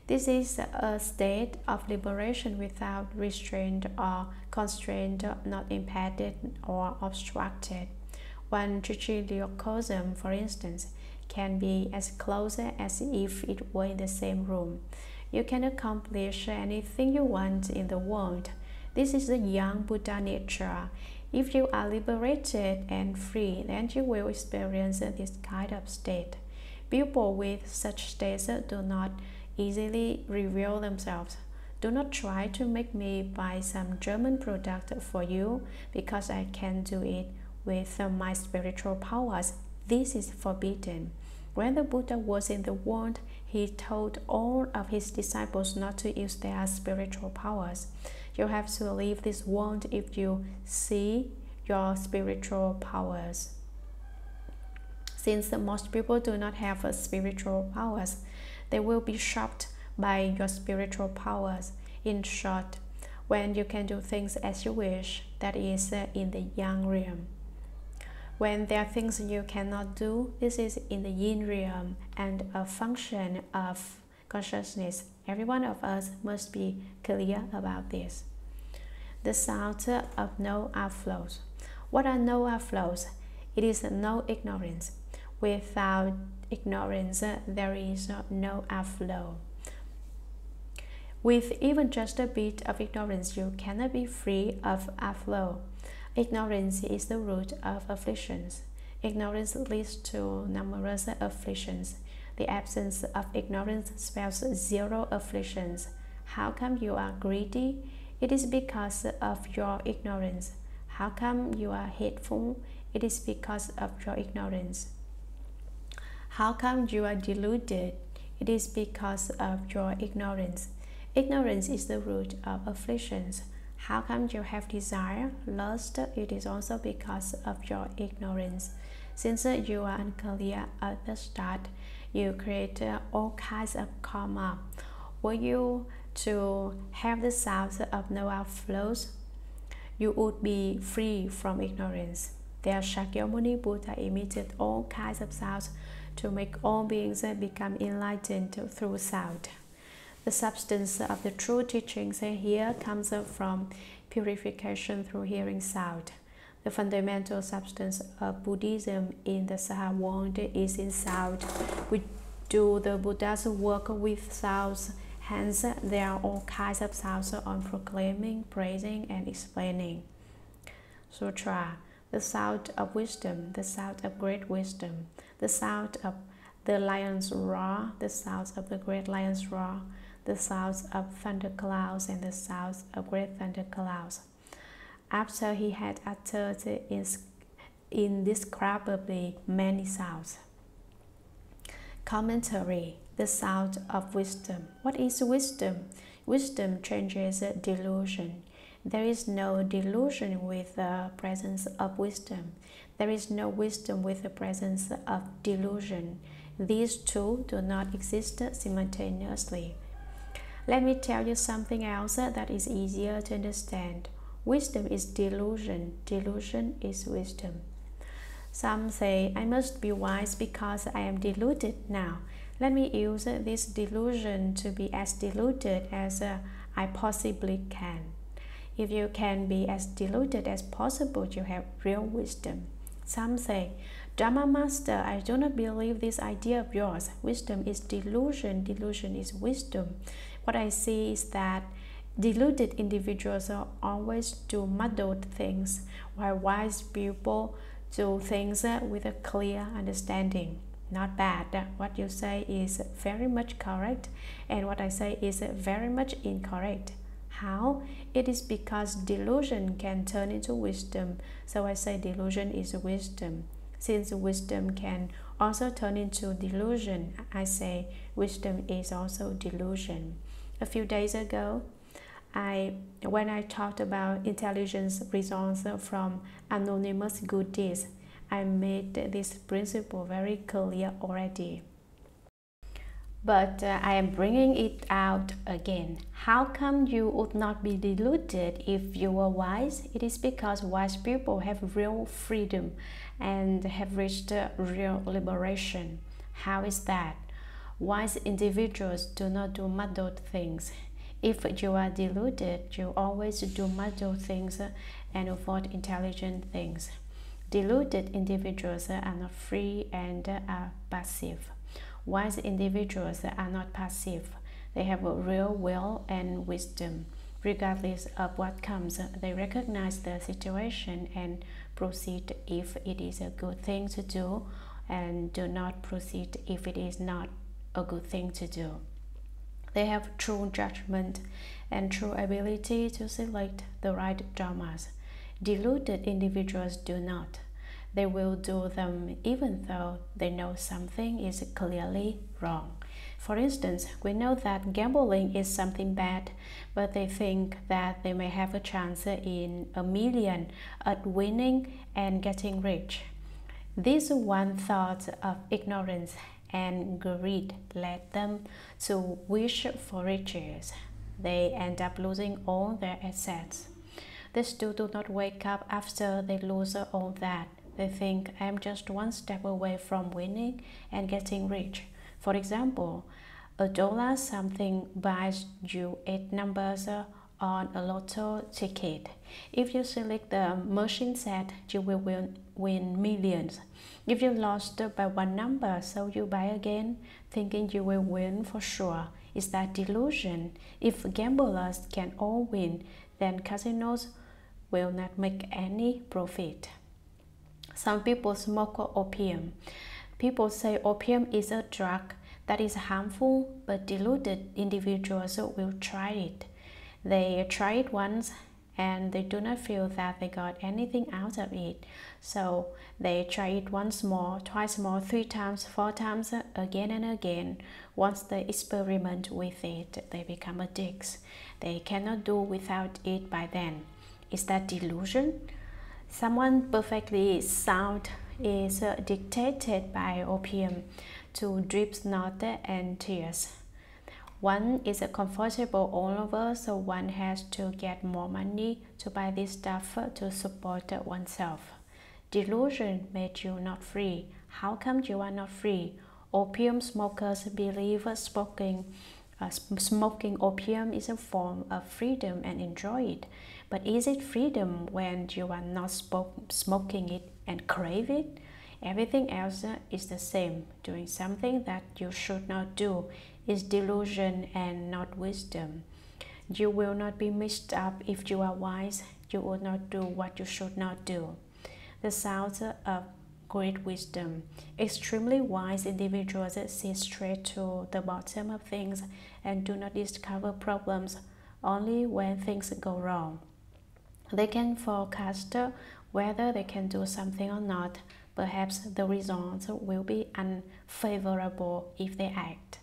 Speaker 1: This is a state of liberation without restraint or constraint, not impeded or obstructed. One trichiliocosm, for instance, can be as close as if it were in the same room. You can accomplish anything you want in the world this is the yang Buddha nature. If you are liberated and free, then you will experience this kind of state. People with such states do not easily reveal themselves. Do not try to make me buy some German product for you because I can do it with my spiritual powers. This is forbidden. When the Buddha was in the world, he told all of his disciples not to use their spiritual powers. You have to leave this world if you see your spiritual powers. Since most people do not have spiritual powers, they will be shocked by your spiritual powers. In short, when you can do things as you wish, that is uh, in the yang realm. When there are things you cannot do, this is in the yin realm and a function of consciousness. Every one of us must be clear about this. The sound of no outflows. What are no outflows? It is no ignorance. Without ignorance, there is no outflow. With even just a bit of ignorance, you cannot be free of outflow. Ignorance is the root of afflictions. Ignorance leads to numerous afflictions. The absence of ignorance spells zero afflictions. How come you are greedy? It is because of your ignorance. How come you are hateful? It is because of your ignorance. How come you are deluded? It is because of your ignorance. Ignorance is the root of afflictions. How come you have desire, lust? It is also because of your ignorance. Since you are unclear at the start, you create all kinds of karma. Were you to have the sounds of no outflows, you would be free from ignorance. There Shakyamuni Buddha emitted all kinds of sounds to make all beings become enlightened through sound. The substance of the true teachings here comes from purification through hearing sound. The fundamental substance of Buddhism in the Saha world is in sound. We do the Buddha's work with sounds, hence there are all kinds of sounds on proclaiming, praising, and explaining. Sutra the sound of wisdom, the sound of great wisdom, the sound of the lion's roar, the sound of the great lion's roar, the sounds of thunderclouds and the sounds of great thunderclouds. After he had uttered indescribably many sounds. Commentary The sound of wisdom. What is wisdom? Wisdom changes delusion. There is no delusion with the presence of wisdom. There is no wisdom with the presence of delusion. These two do not exist simultaneously. Let me tell you something else that is easier to understand. Wisdom is delusion, delusion is wisdom. Some say, I must be wise because I am deluded now. Let me use this delusion to be as deluded as uh, I possibly can. If you can be as deluded as possible, you have real wisdom. Some say, Dharma Master, I do not believe this idea of yours. Wisdom is delusion, delusion is wisdom. What I see is that deluded individuals always do muddled things, while wise people do things uh, with a clear understanding. Not bad. What you say is very much correct, and what I say is very much incorrect. How? It is because delusion can turn into wisdom. So I say delusion is wisdom. Since wisdom can also turn into delusion, I say wisdom is also delusion a few days ago, I when I talked about intelligence results from anonymous good deeds, I made this principle very clear already. But uh, I am bringing it out again. How come you would not be deluded if you were wise? It is because wise people have real freedom and have reached real liberation. How is that? Wise individuals do not do muddled things. If you are deluded, you always do muddled things and avoid intelligent things. Deluded individuals are not free and are passive. Wise individuals are not passive. They have a real will and wisdom. Regardless of what comes, they recognize the situation and proceed if it is a good thing to do and do not proceed if it is not a good thing to do. They have true judgment and true ability to select the right dharmas. Deluded individuals do not. They will do them even though they know something is clearly wrong. For instance, we know that gambling is something bad, but they think that they may have a chance in a million at winning and getting rich. This one thought of ignorance and greed led them to wish for riches. They end up losing all their assets. They still do not wake up after they lose all that. They think I'm just one step away from winning and getting rich. For example, A dollar something buys you eight numbers on a lotto ticket. If you select the machine set, you will win, win millions. If you lost by one number, so you buy again, thinking you will win for sure. Is that delusion? If gamblers can all win, then casinos will not make any profit. Some people smoke opium. People say opium is a drug that is harmful, but deluded individuals will try it. They try it once and they do not feel that they got anything out of it. So they try it once more, twice more, three times, four times, again and again. Once they experiment with it, they become addicts. They cannot do without it by then. Is that delusion? Someone perfectly sound is dictated by opium to drip snot and tears. One is a comfortable all over, so one has to get more money to buy this stuff to support oneself. Delusion made you not free. How come you are not free? Opium smokers believe smoking, uh, smoking opium is a form of freedom and enjoy it. But is it freedom when you are not smoking it and crave it? Everything else is the same. Doing something that you should not do is delusion and not wisdom. You will not be mixed up if you are wise. You will not do what you should not do. The sounds of great wisdom. Extremely wise individuals see straight to the bottom of things and do not discover problems only when things go wrong. They can forecast whether they can do something or not. Perhaps the results will be unfavorable if they act.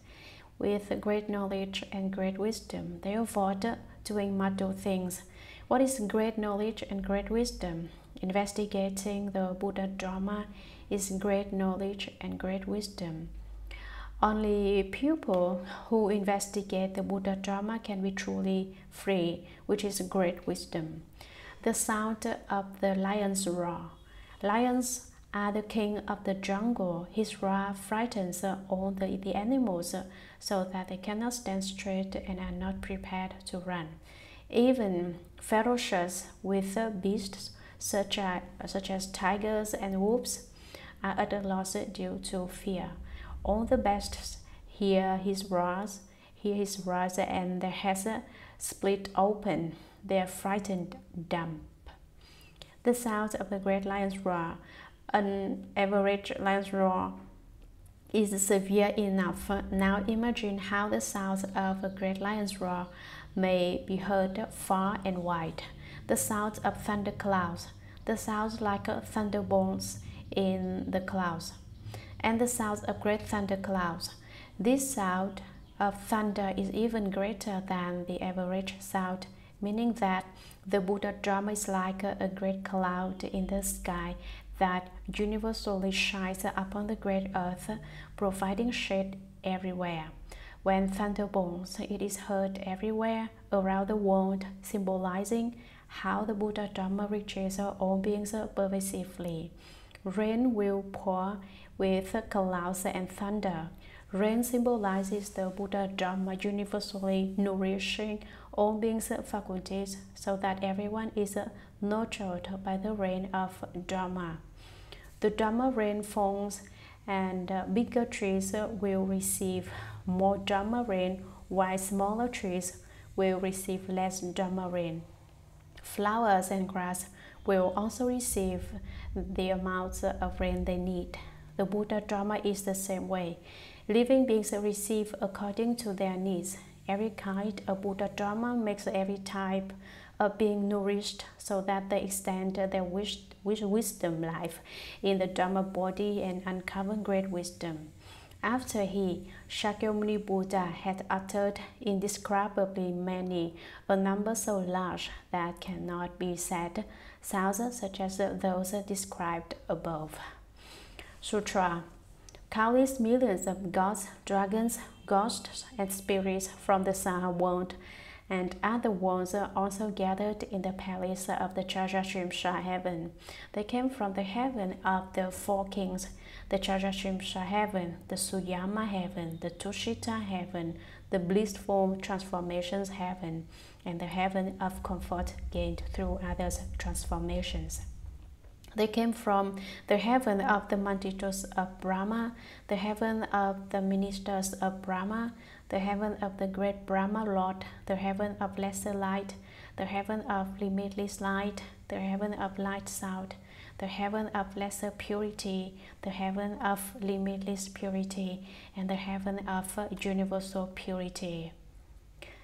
Speaker 1: With great knowledge and great wisdom, they avoid doing muddle things. What is great knowledge and great wisdom? Investigating the Buddha Dharma is great knowledge and great wisdom. Only people who investigate the Buddha Dharma can be truly free, which is great wisdom. The sound of the lion's roar. Lions are the king of the jungle. His roar frightens all the, the animals so that they cannot stand straight and are not prepared to run. Even ferocious with beasts such as, such as tigers and wolves are at a loss due to fear. All the beasts hear his roars, hear his roars, and their heads split open. They are frightened dumb. The sound of the great lion's roar an average lion's roar is severe enough. Now imagine how the sound of a great lion's roar may be heard far and wide. The sound of thunderclouds, the sound like thunderbolts in the clouds, and the sound of great thunderclouds. This sound of thunder is even greater than the average sound, meaning that the Buddha Dharma is like a great cloud in the sky that universally shines upon the great earth, providing shade everywhere. When thunderbolts, it is heard everywhere around the world, symbolizing how the Buddha Dharma reaches all beings pervasively. Rain will pour with clouds and thunder. Rain symbolizes the Buddha Dharma universally nourishing all beings' faculties so that everyone is nurtured by the rain of Dharma. The Dharma rain falls and uh, bigger trees will receive more Dharma rain while smaller trees will receive less Dharma rain. Flowers and grass will also receive the amounts of rain they need. The Buddha Dharma is the same way. Living beings receive according to their needs. Every kind of Buddha Dharma makes every type of being nourished so that they extend their wish, wish, wisdom life in the Dharma body and uncover great wisdom. After he, Shakyamuni Buddha, had uttered indescribably many, a number so large that cannot be said, thousands such as those described above. Sutra Countless millions of gods, dragons, ghosts, and spirits from the Saha world and other ones also gathered in the palace of the Trayastrimsha heaven. They came from the heaven of the four kings, the Trayastrimsha heaven, the Suyama heaven, the Tushita heaven, the blissful transformations heaven, and the heaven of comfort gained through others' transformations. They came from the heaven of the multitudes of Brahma, the heaven of the ministers of Brahma, the heaven of the great Brahma Lord, the heaven of lesser light, the heaven of limitless light, the heaven of light sound, the heaven of lesser purity, the heaven of limitless purity, and the heaven of universal purity.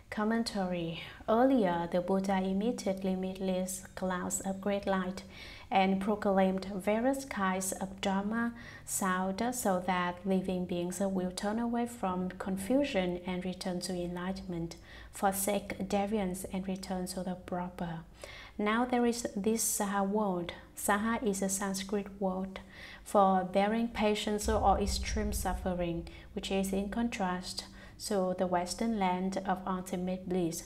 Speaker 1: Commentary Earlier, the Buddha emitted limitless clouds of great light and proclaimed various kinds of Dharma sound so that living beings will turn away from confusion and return to enlightenment, forsake deviance and return to the proper. Now there is this Saha word. Saha is a Sanskrit word for bearing patience or extreme suffering, which is in contrast to the Western land of ultimate bliss.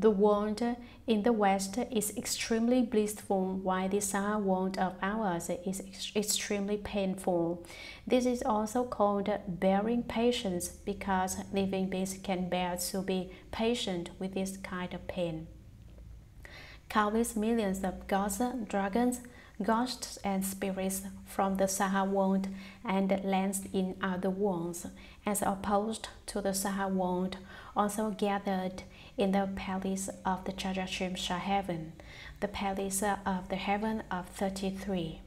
Speaker 1: The world in the West is extremely blissful, while the Saha world of ours is ex extremely painful. This is also called bearing patience because living beings can bear to be patient with this kind of pain. Countless millions of gods, dragons, ghosts, and spirits from the Saha world and lands in other worlds, as opposed to the Saha world, also gathered in the palace of the Trayastrimsha heaven, the palace of the heaven of 33.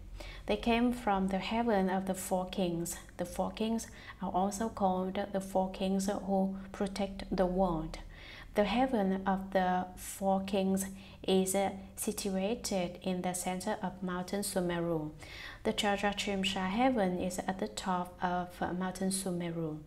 Speaker 1: They came from the heaven of the four kings. The four kings are also called the four kings who protect the world. The heaven of the four kings is situated in the center of Mountain Sumeru. The Trayastrimsha heaven is at the top of Mountain Sumeru.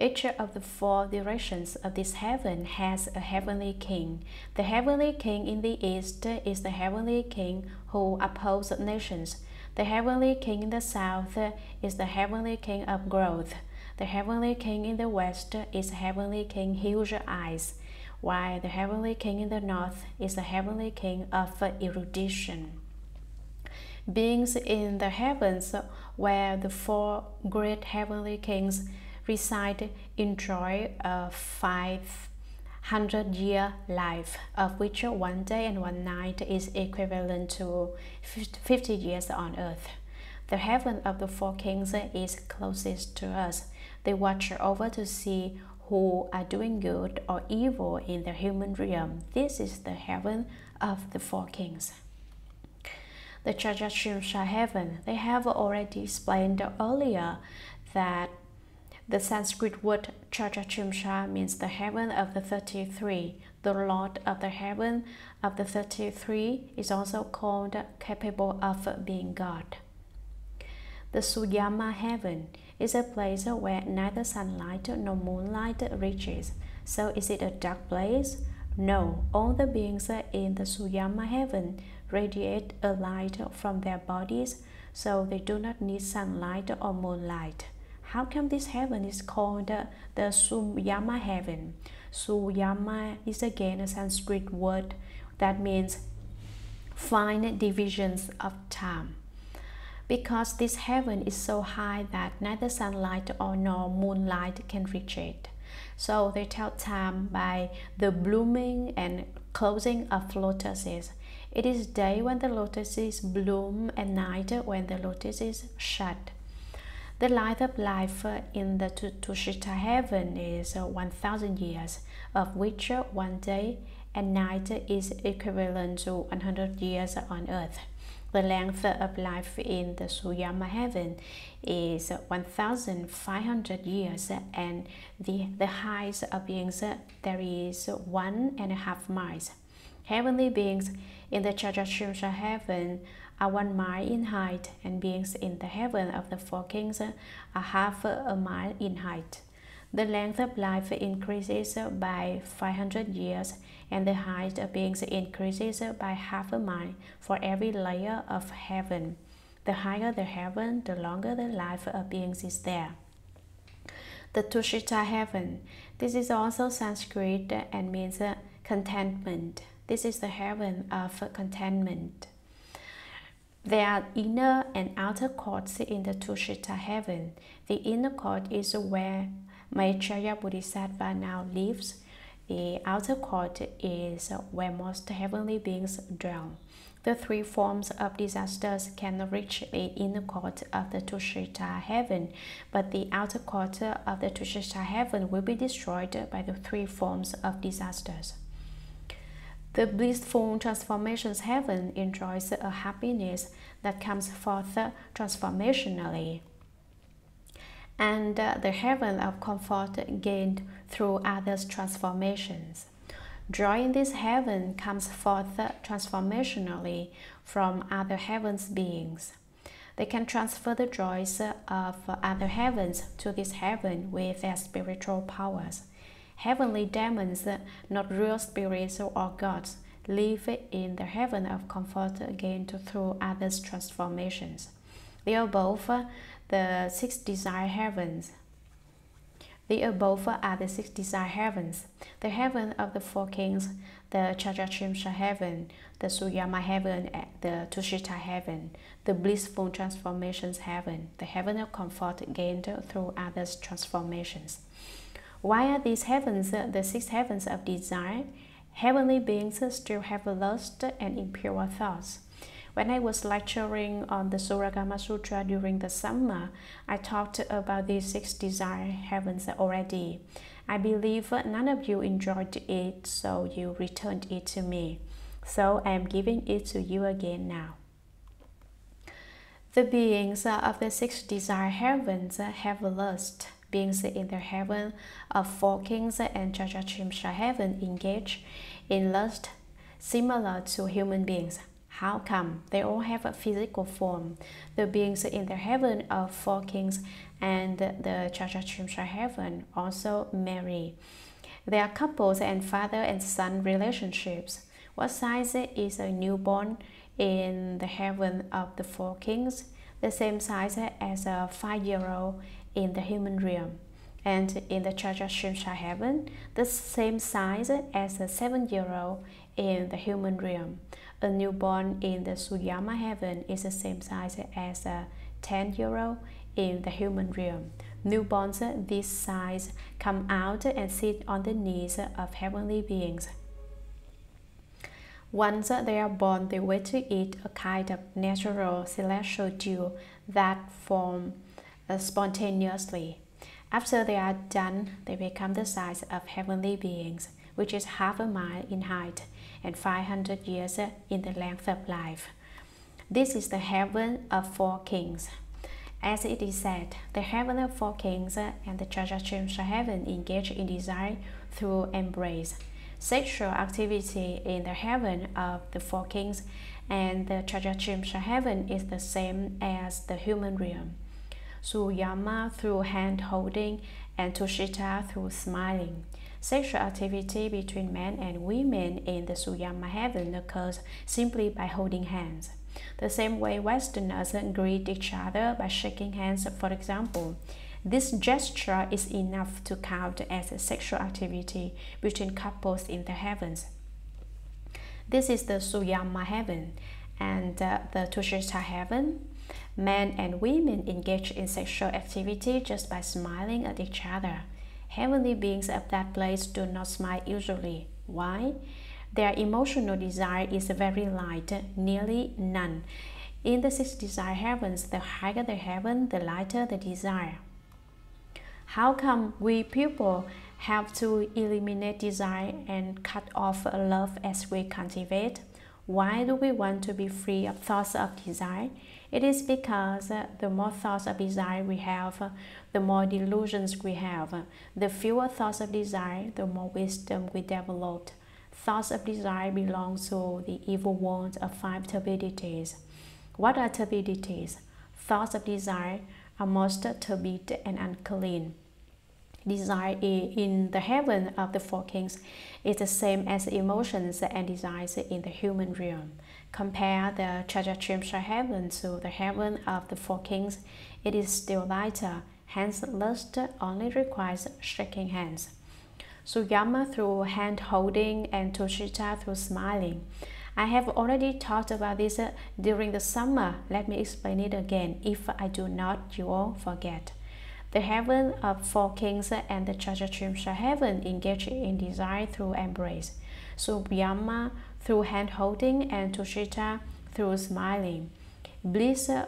Speaker 1: Each of the four directions of this heaven has a heavenly king. The heavenly king in the east is the heavenly king who upholds nations. The heavenly king in the south is the heavenly king of growth. The heavenly king in the west is the heavenly king huge eyes, while the heavenly king in the north is the heavenly king of erudition. Beings in the heavens, where the four great heavenly kings reside enjoy a 500 year life, of which one day and one night is equivalent to 50 years on earth. The heaven of the four kings is closest to us. They watch over to see who are doing good or evil in the human realm. This is the heaven of the four kings. The Trayastrimsha heaven, they have already explained earlier that the Sanskrit word Trayastrimsha means the heaven of the 33. The Lord of the heaven of the 33 is also called capable of being God. The Suyama heaven is a place where neither sunlight nor moonlight reaches. So is it a dark place? No, all the beings in the Suyama heaven radiate a light from their bodies, so they do not need sunlight or moonlight. How come this heaven is called the, Suyama heaven? Suyama is again a Sanskrit word that means fine divisions of time. Because this heaven is so high that neither sunlight or nor moonlight can reach it. So they tell time by the blooming and closing of lotuses. It is day when the lotuses bloom and night when the lotuses shut. The light of life in the Tushita heaven is 1000 years, of which one day and night is equivalent to 100 years on earth. The length of life in the Suyama heaven is 1500 years, and the, the height of beings there is one and a half miles. Heavenly beings in the Trayastrimsha heaven are one mile in height, and beings in the heaven of the four kings are half a mile in height. The length of life increases by 500 years, and the height of beings increases by half a mile for every layer of heaven. The higher the heaven, the longer the life of beings is there. The Tushita heaven. This is also Sanskrit and means contentment. This is the heaven of contentment. There are inner and outer courts in the Tushita heaven. The inner court is where Maitreya Bodhisattva now lives. The outer court is where most heavenly beings dwell. The three forms of disasters can reach the inner court of the Tushita heaven, but the outer court of the Tushita heaven will be destroyed by the three forms of disasters. The blissful transformations heaven enjoys a happiness that comes forth transformationally. And uh, the heaven of comfort gained through others' transformations. Joy in this heaven comes forth transformationally from other heavens beings. They can transfer the joys of other heavens to this heaven with their spiritual powers. Heavenly demons, not real spirits or gods, live in the heaven of comfort gained through others' transformations. They are both the six desire heavens the above are the six desire heavens, the heaven of the four kings, the Trayastrimsha heaven, the Suyama heaven, eh, the Tushita heaven, the blissful transformations heaven, the heaven of comfort gained through others' transformations. Why are these heavens uh, the six heavens of desire? Heavenly beings still have lust and impure thoughts. When I was lecturing on the Shuragama Sutra during the summer, I talked about these six desire heavens already. I believe none of you enjoyed it, so you returned it to me. So I am giving it to you again now. The beings of the six desire heavens have lust. Beings in the heaven of four kings and Trayastrimsha heaven engage in lust similar to human beings. How come? They all have a physical form. The beings in the heaven of four kings and the Trayastrimsha heaven also marry. They are couples and father and son relationships. What size is a newborn in the heaven of the four kings? The same size as a five-year-old in the human realm. And in the Trayastrimsha heaven, the same size as a seven-year-old in the human realm. A newborn in the Suyama heaven is the same size as a 10 year old in the human realm. Newborns this size come out and sit on the knees of heavenly beings. Once they are born, they wait to eat a kind of natural celestial dew that form uh, Uh, spontaneously. After they are done, they become the size of heavenly beings, which is half a mile in height and 500 years in the length of life. This is the heaven of four kings. As it is said, the heaven of four kings and the Trayastrimsha heaven engage in desire through embrace. Sexual activity in the heaven of the four kings and the Trayastrimsha heaven is the same as the human realm. Suyama through hand holding and Tushita through smiling. Sexual activity between men and women in the Suyama heaven occurs simply by holding hands. The same way Westerners greet each other by shaking hands, for example. This gesture is enough to count as a sexual activity between couples in the heavens. This is the Suyama heaven and uh, the Tushita heaven. Men and women engage in sexual activity just by smiling at each other. Heavenly beings of that place do not smile usually. Why? Their emotional desire is very light, nearly none. In the six desire heavens, the higher the heaven, the lighter the desire. How come we people have to eliminate desire and cut off love as we cultivate? Why do we want to be free of thoughts of desire? It is because uh, the more thoughts of desire we have, uh, the more delusions we have. The fewer thoughts of desire, the more wisdom we develop. Thoughts of desire belong to the evil ones of five turbidities. What are turbidities? Thoughts of desire are most turbid and unclean. Desire in the heaven of the four kings is the same as emotions and desires in the human realm. Compare the Trayastrimsha heaven to the heaven of the four kings, it is still lighter, hence lust only requires shaking hands. Suyama through hand holding, and Tushita through smiling. I have already talked about this during the summer. Let me explain it again. If I do not, you all forget. The heaven of four kings and the Trayastrimsha heaven engage in desire through embrace. Suyama through hand holding and Tushita through smiling. Bliss uh,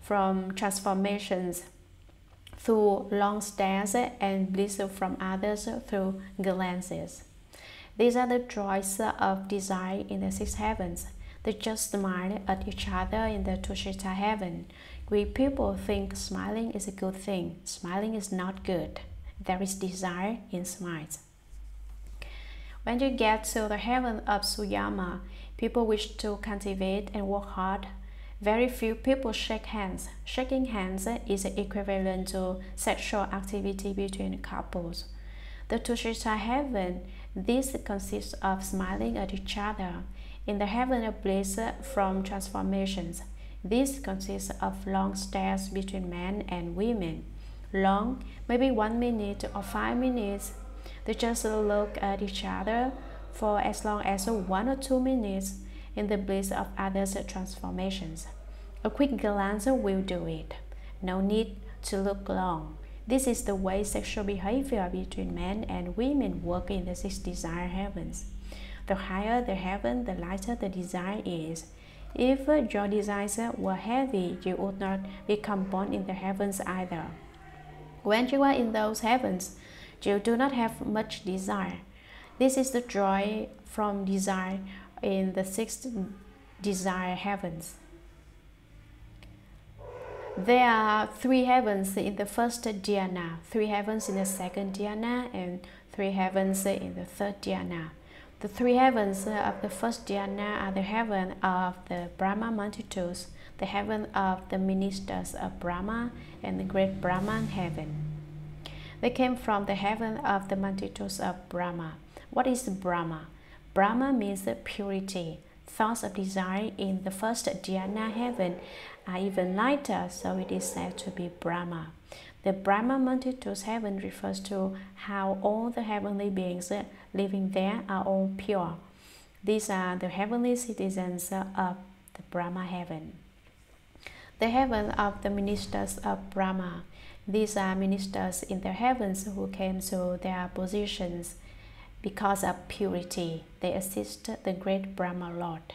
Speaker 1: from transformations through long stares and bliss from others through glances. These are the joys of desire in the six heavens. They just smile at each other in the Tushita heaven. We people think smiling is a good thing. Smiling is not good. There is desire in smiles. When you get to the heaven of Suyama, people wish to cultivate and work hard. Very few people shake hands. Shaking hands is equivalent to sexual activity between couples. The Tushita heaven this consists of smiling at each other. In the heaven of bliss from transformations, this consists of long stares between men and women. Long, maybe one minute or five minutes. They just look at each other for as long as one or two minutes in the bliss of others' transformations. A quick glance will do it. No need to look long. This is the way sexual behavior between men and women work in the six desire heavens. The higher the heaven, the lighter the desire is. If your desires were heavy, you would not become born in the heavens either. When you are in those heavens, you do not have much desire. This is the joy from desire in the sixth desire heavens. There are three heavens in the first dhyana, three heavens in the second dhyana, and three heavens in the third dhyana. The three heavens of the first dhyana are the heaven of the Brahma multitudes, the heaven of the ministers of Brahma, and the great Brahman heaven. They came from the heaven of the multitudes of Brahma. What is Brahma? Brahma means purity. Thoughts of desire in the first dhyana heaven are even lighter, so it is said to be Brahma. The Brahma multitudes heaven refers to how all the heavenly beings living there are all pure. These are the heavenly citizens of the Brahma heaven. The heaven of the ministers of Brahma. These are ministers in the heavens who came to their positions because of purity. They assist the great Brahma Lord.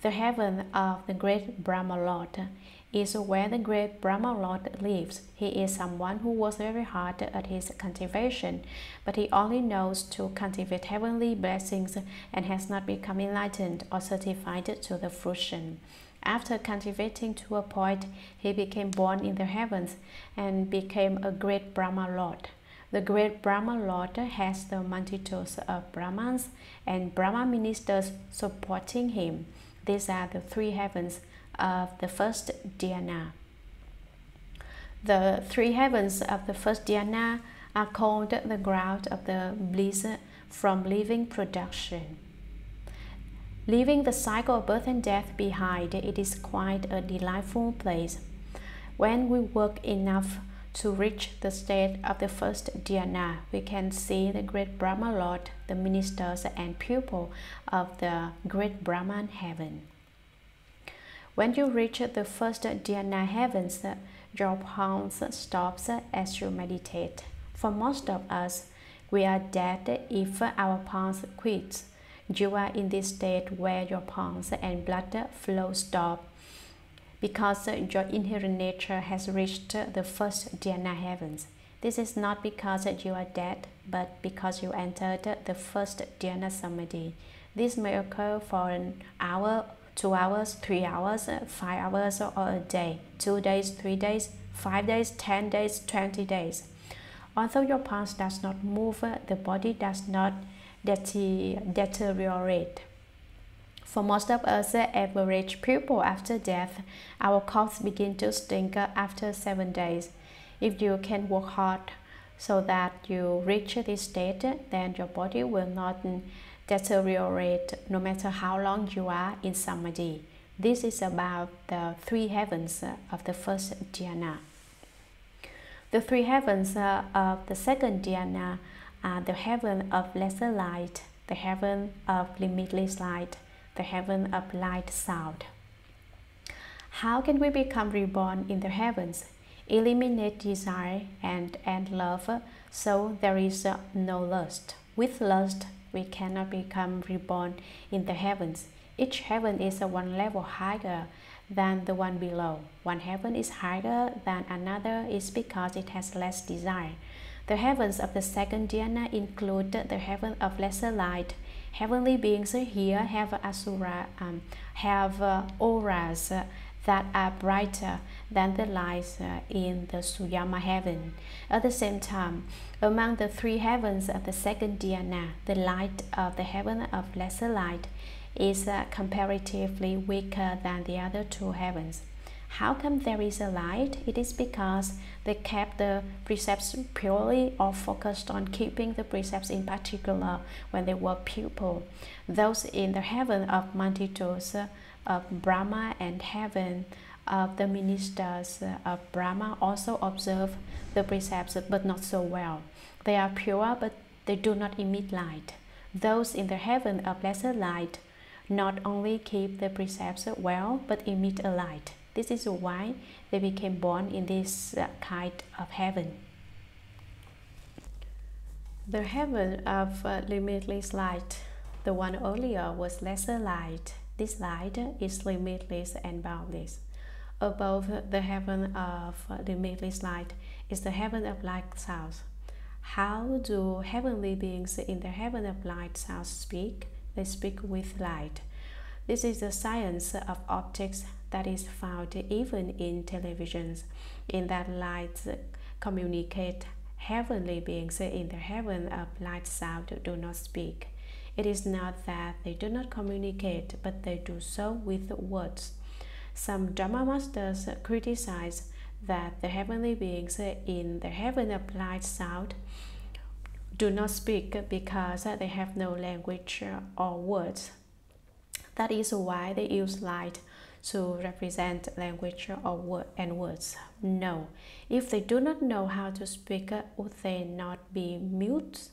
Speaker 1: The heaven of the great Brahma Lord is where the great Brahma Lord lives. He is someone who works very hard at his cultivation, but he only knows to cultivate heavenly blessings and has not become enlightened or certified to the fruition. After cultivating to a point, he became born in the heavens and became a great Brahma Lord. The great Brahma Lord has the multitudes of Brahmans and Brahma ministers supporting him. These are the three heavens of the first dhyana. The three heavens of the first dhyana are called the ground of the bliss from living production. Leaving the cycle of birth and death behind, it is quite a delightful place. When we work enough to reach the state of the first dhyana, we can see the great Brahma Lord, the ministers and pupil of the great Brahman heaven. When you reach the first dhyana heavens, your pulse stops as you meditate. For most of us, we are dead if our pulse quits. You are in this state where your pulse and blood flow stop because your inherent nature has reached the first dhyana heavens. This is not because you are dead, but because you entered the first dhyana samadhi. This may occur for an hour, two hours, three hours, five hours, or a day, two days, three days, five days, ten days, twenty days. Although your pulse does not move, the body does not deteriorate. For most of us average people after death, our coughs begin to stink after seven days. If you can work hard so that you reach this state, then your body will not deteriorate no matter how long you are in samadhi. This is about the three heavens of the first dhyana. The three heavens of the second dhyana are the heaven of lesser light, the heaven of limitless light, the heaven of light sound. How can we become reborn in the heavens? Eliminate desire and end love, so there is uh, no lust. With lust, we cannot become reborn in the heavens. Each heaven is uh, one level higher than the one below. One heaven is higher than another is because it has less desire. The heavens of the second dhyana include the heaven of lesser light. Heavenly beings here have asura, um, have uh, auras that are brighter than the lights uh, in the Suyama heaven. At the same time, among the three heavens of the second dhyana, the light of the heaven of lesser light is uh, comparatively weaker than the other two heavens. How come there is a light? It is because they kept the precepts purely or focused on keeping the precepts in particular when they were pupil. Those in the heaven of multitudes of Brahma and heaven of the ministers of Brahma also observe the precepts but not so well. They are pure but they do not emit light. Those in the heaven of lesser light not only keep the precepts well but emit a light. This is why they became born in this uh, kind of heaven. The heaven of uh, limitless light, the one earlier was lesser light. This light is limitless and boundless. Above the heaven of limitless light is the heaven of light sound. How do heavenly beings in the heaven of light sound speak? they speak with light. This is the science of optics that is found even in televisions, in that light communicate heavenly beings in the heaven of light sound do not speak. It is not that they do not communicate, but they do so with words. Some Dharma masters criticize that the heavenly beings in the heaven of light sound do not speak because they have no language or words. That is why they use light to represent language or word and words. No, if they do not know how to speak, would they not be mute?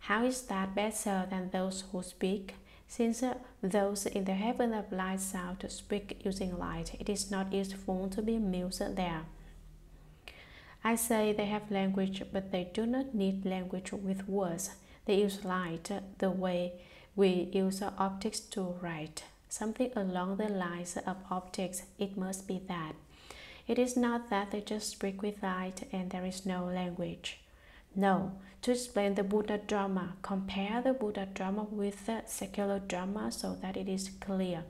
Speaker 1: How is that better than those who speak? Since those in the heaven of light sound to speak using light, it is not useful to be mute there. I say they have language, but they do not need language with words. They use light the way we use optics to write. Something along the lines of optics, it must be that. It is not that they just speak with light and there is no language. No, to explain the Buddha Dharma, compare the Buddha Dharma with the secular Dharma so that it is clear.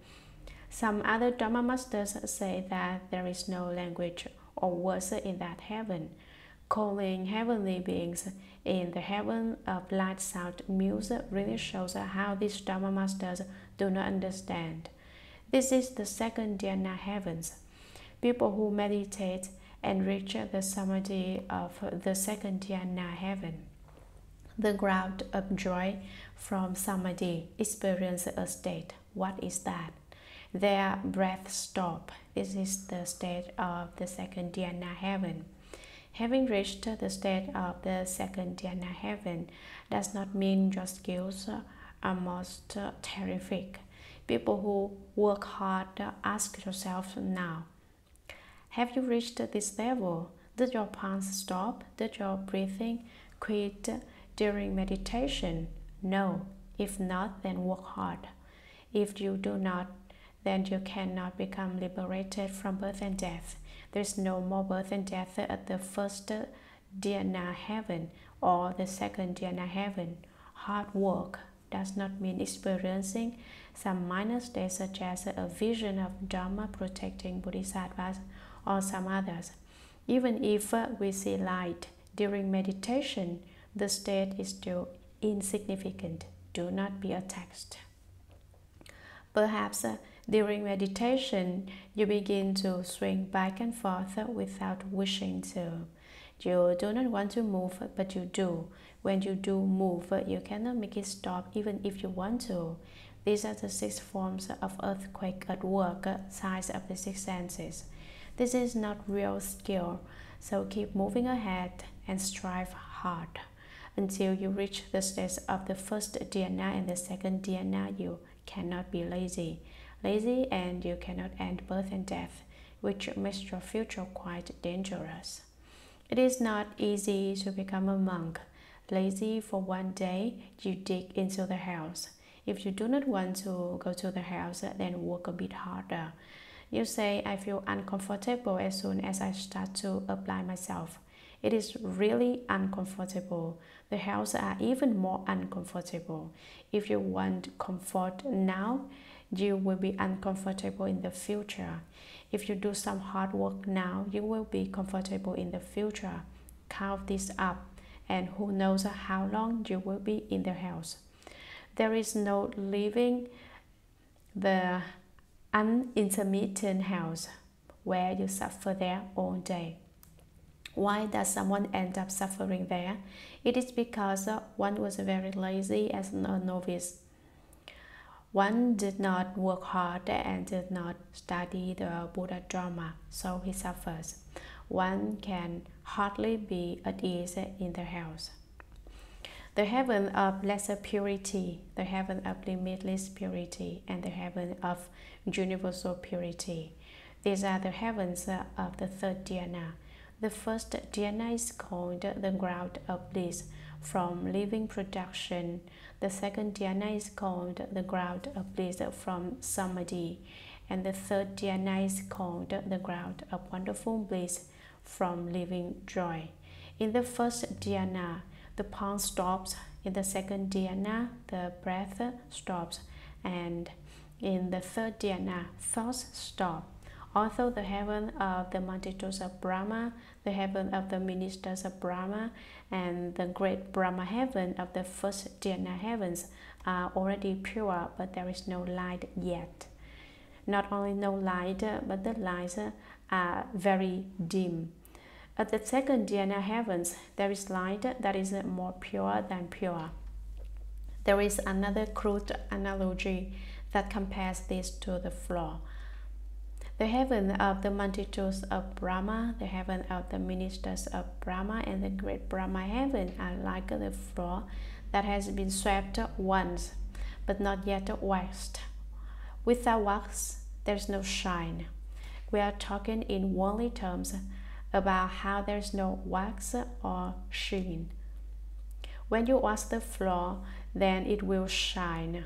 Speaker 1: Some other Dharma masters say that there is no language or worse in that heaven, calling heavenly beings in the heaven of light sound music really shows how these Dharma masters do not understand. This is the second dhyana heavens. People who meditate and reach the samadhi of the second dhyana heaven. The ground of joy from samadhi experience a state. What is that? Their breath stop. This is the state of the second dhyana heaven. Having reached the state of the second dhyana heaven does not mean your skills are most terrific. People who work hard ask yourself now Have you reached this level? Did your pulse stop? Did your breathing quit during meditation? No. If not, then work hard. If you do not then you cannot become liberated from birth and death. There is no more birth and death at the first dhyana heaven or the second dhyana heaven. Hard work does not mean experiencing some minor states such as a vision of Dharma protecting bodhisattvas or some others. Even if we see light during meditation, the state is still insignificant. Do not be attached. Perhaps uh, during meditation, you begin to swing back and forth without wishing to. You do not want to move, but you do. When you do move, you cannot make it stop even if you want to. These are the six forms of earthquake at work, uh, signs of the six senses. This is not real skill, so keep moving ahead and strive hard. Until you reach the stage of the first dhyana and the second dhyana, you cannot be lazy. Lazy and you cannot end birth and death, which makes your future quite dangerous. It is not easy to become a monk. Lazy for one day, you dig into the house. If you do not want to go to the house, then work a bit harder. You say, I feel uncomfortable as soon as I start to apply myself. It is really uncomfortable. The house are even more uncomfortable. If you want comfort now, you will be uncomfortable in the future. If you do some hard work now, you will be comfortable in the future. Count this up, and who knows how long you will be in the house. There is no living the unintermittent house where you suffer there all day. Why does someone end up suffering there? It is because uh, one was very lazy as a novice. One did not work hard and did not study the Buddha Dharma, so he suffers. One can hardly be at ease in the house. The heaven of uh, lesser purity, the heaven of limitless purity, and the heaven of universal purity. These are the heavens uh, of the third dhyana. The first dhyana is called the ground of bliss from living production. The second dhyana is called the ground of bliss from samadhi. And the third dhyana is called the ground of wonderful bliss from living joy. In the first dhyana, the palm stops. In the second dhyana, the breath stops. And in the third dhyana, thoughts stop. Although the heaven of the multitudes of Brahma, the heaven of the ministers of Brahma, and the great Brahma heaven of the first dhyana heavens are already pure, but there is no light yet. Not only no light, but the lights are very dim. At the second dhyana heavens, there is light that is more pure than pure. There is another crude analogy that compares this to the floor. The heaven of the multitudes of Brahma, the heaven of the ministers of Brahma, and the great Brahma heaven are like the floor that has been swept once, but not yet waxed. Without wax, there's no shine. We are talking in worldly terms about how there's no wax or sheen. When you wash the floor, then it will shine.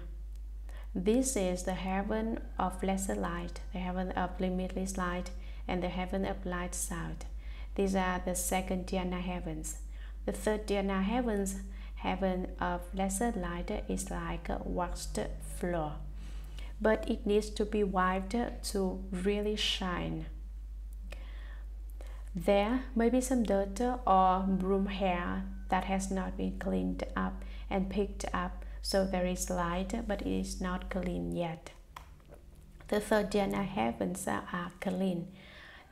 Speaker 1: This is the heaven of lesser light, the heaven of limitless light, and the heaven of light sound. These are the second dhyana heavens. The third dhyana heavens, heaven of lesser light, is like a waxed floor, but it needs to be wiped to really shine. There may be some dirt or broom hair that has not been cleaned up and picked up so there is light, but it is not clean yet. The third dhyana heavens are clean.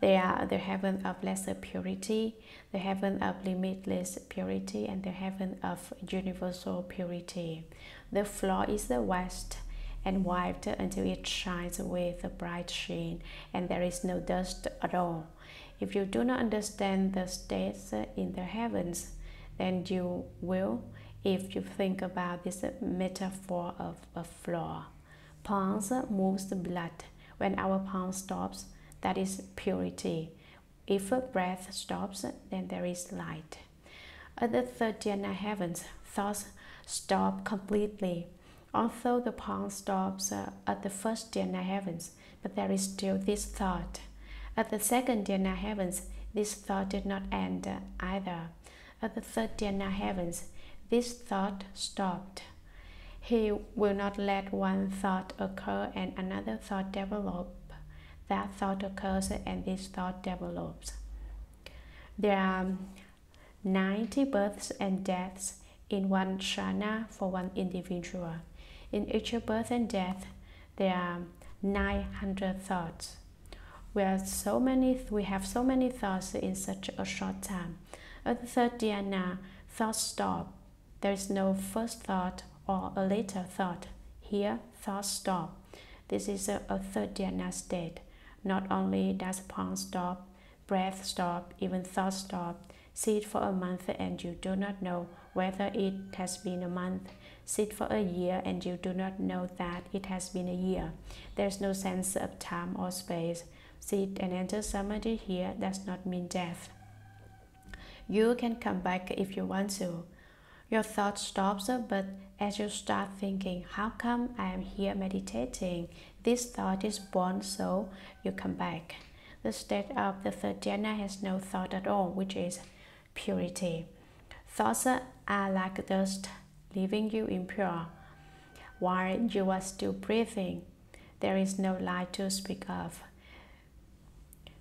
Speaker 1: They are the heaven of lesser purity, the heaven of limitless purity, and the heaven of universal purity. The floor is the west and wiped until it shines with a bright sheen, and there is no dust at all. If you do not understand the states in the heavens, then you will if you think about this metaphor of a floor. Pulse moves the blood. When our pulse stops, that is purity. If a breath stops, then there is light. At the third dhyana heavens, thoughts stop completely. Although the pulse stops uh, at the first dhyana heavens, but there is still this thought. At the second dhyana heavens, this thought did not end either. At the third dhyana heavens, this thought stopped. He will not let one thought occur and another thought develop. That thought occurs and this thought develops. There are 90 births and deaths in one jhana for one individual. In each birth and death, there are 900 thoughts. We, are so many, we have so many thoughts in such a short time. At the third dhyana, thoughts stop there is no first thought or a later thought. Here, thoughts stop. This is a, a third dhyana state. Not only does palm stop, breath stop, even thought stop, Sit for a month and you do not know whether it has been a month. Sit for a year and you do not know that it has been a year. There's no sense of time or space. Sit and enter samadhi here does not mean death. You can come back if you want to. Your thought stops, but as you start thinking, how come I am here meditating? This thought is born, so you come back. The state of the third jhana has no thought at all, which is purity. Thoughts are like dust, leaving you impure. While you are still breathing, there is no light to speak of.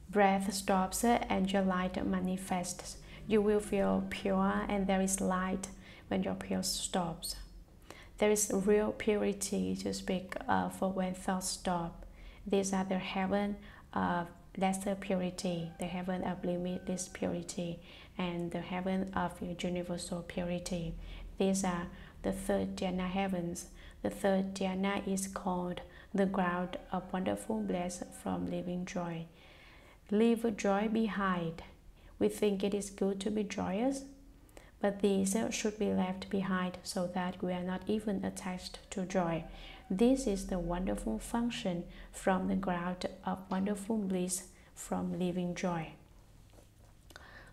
Speaker 1: Breath stops and your light manifests. You will feel pure and there is light when your pulse stops. There is real purity to speak of when thoughts stop. These are the heaven of lesser purity, the heaven of limitless purity, and the heaven of universal purity. These are the third jhana heavens. The third jhana is called the ground of wonderful bliss from living joy. Leave joy behind. We think it is good to be joyous, but these should be left behind so that we are not even attached to joy. This is the wonderful function from the ground of wonderful bliss from living joy.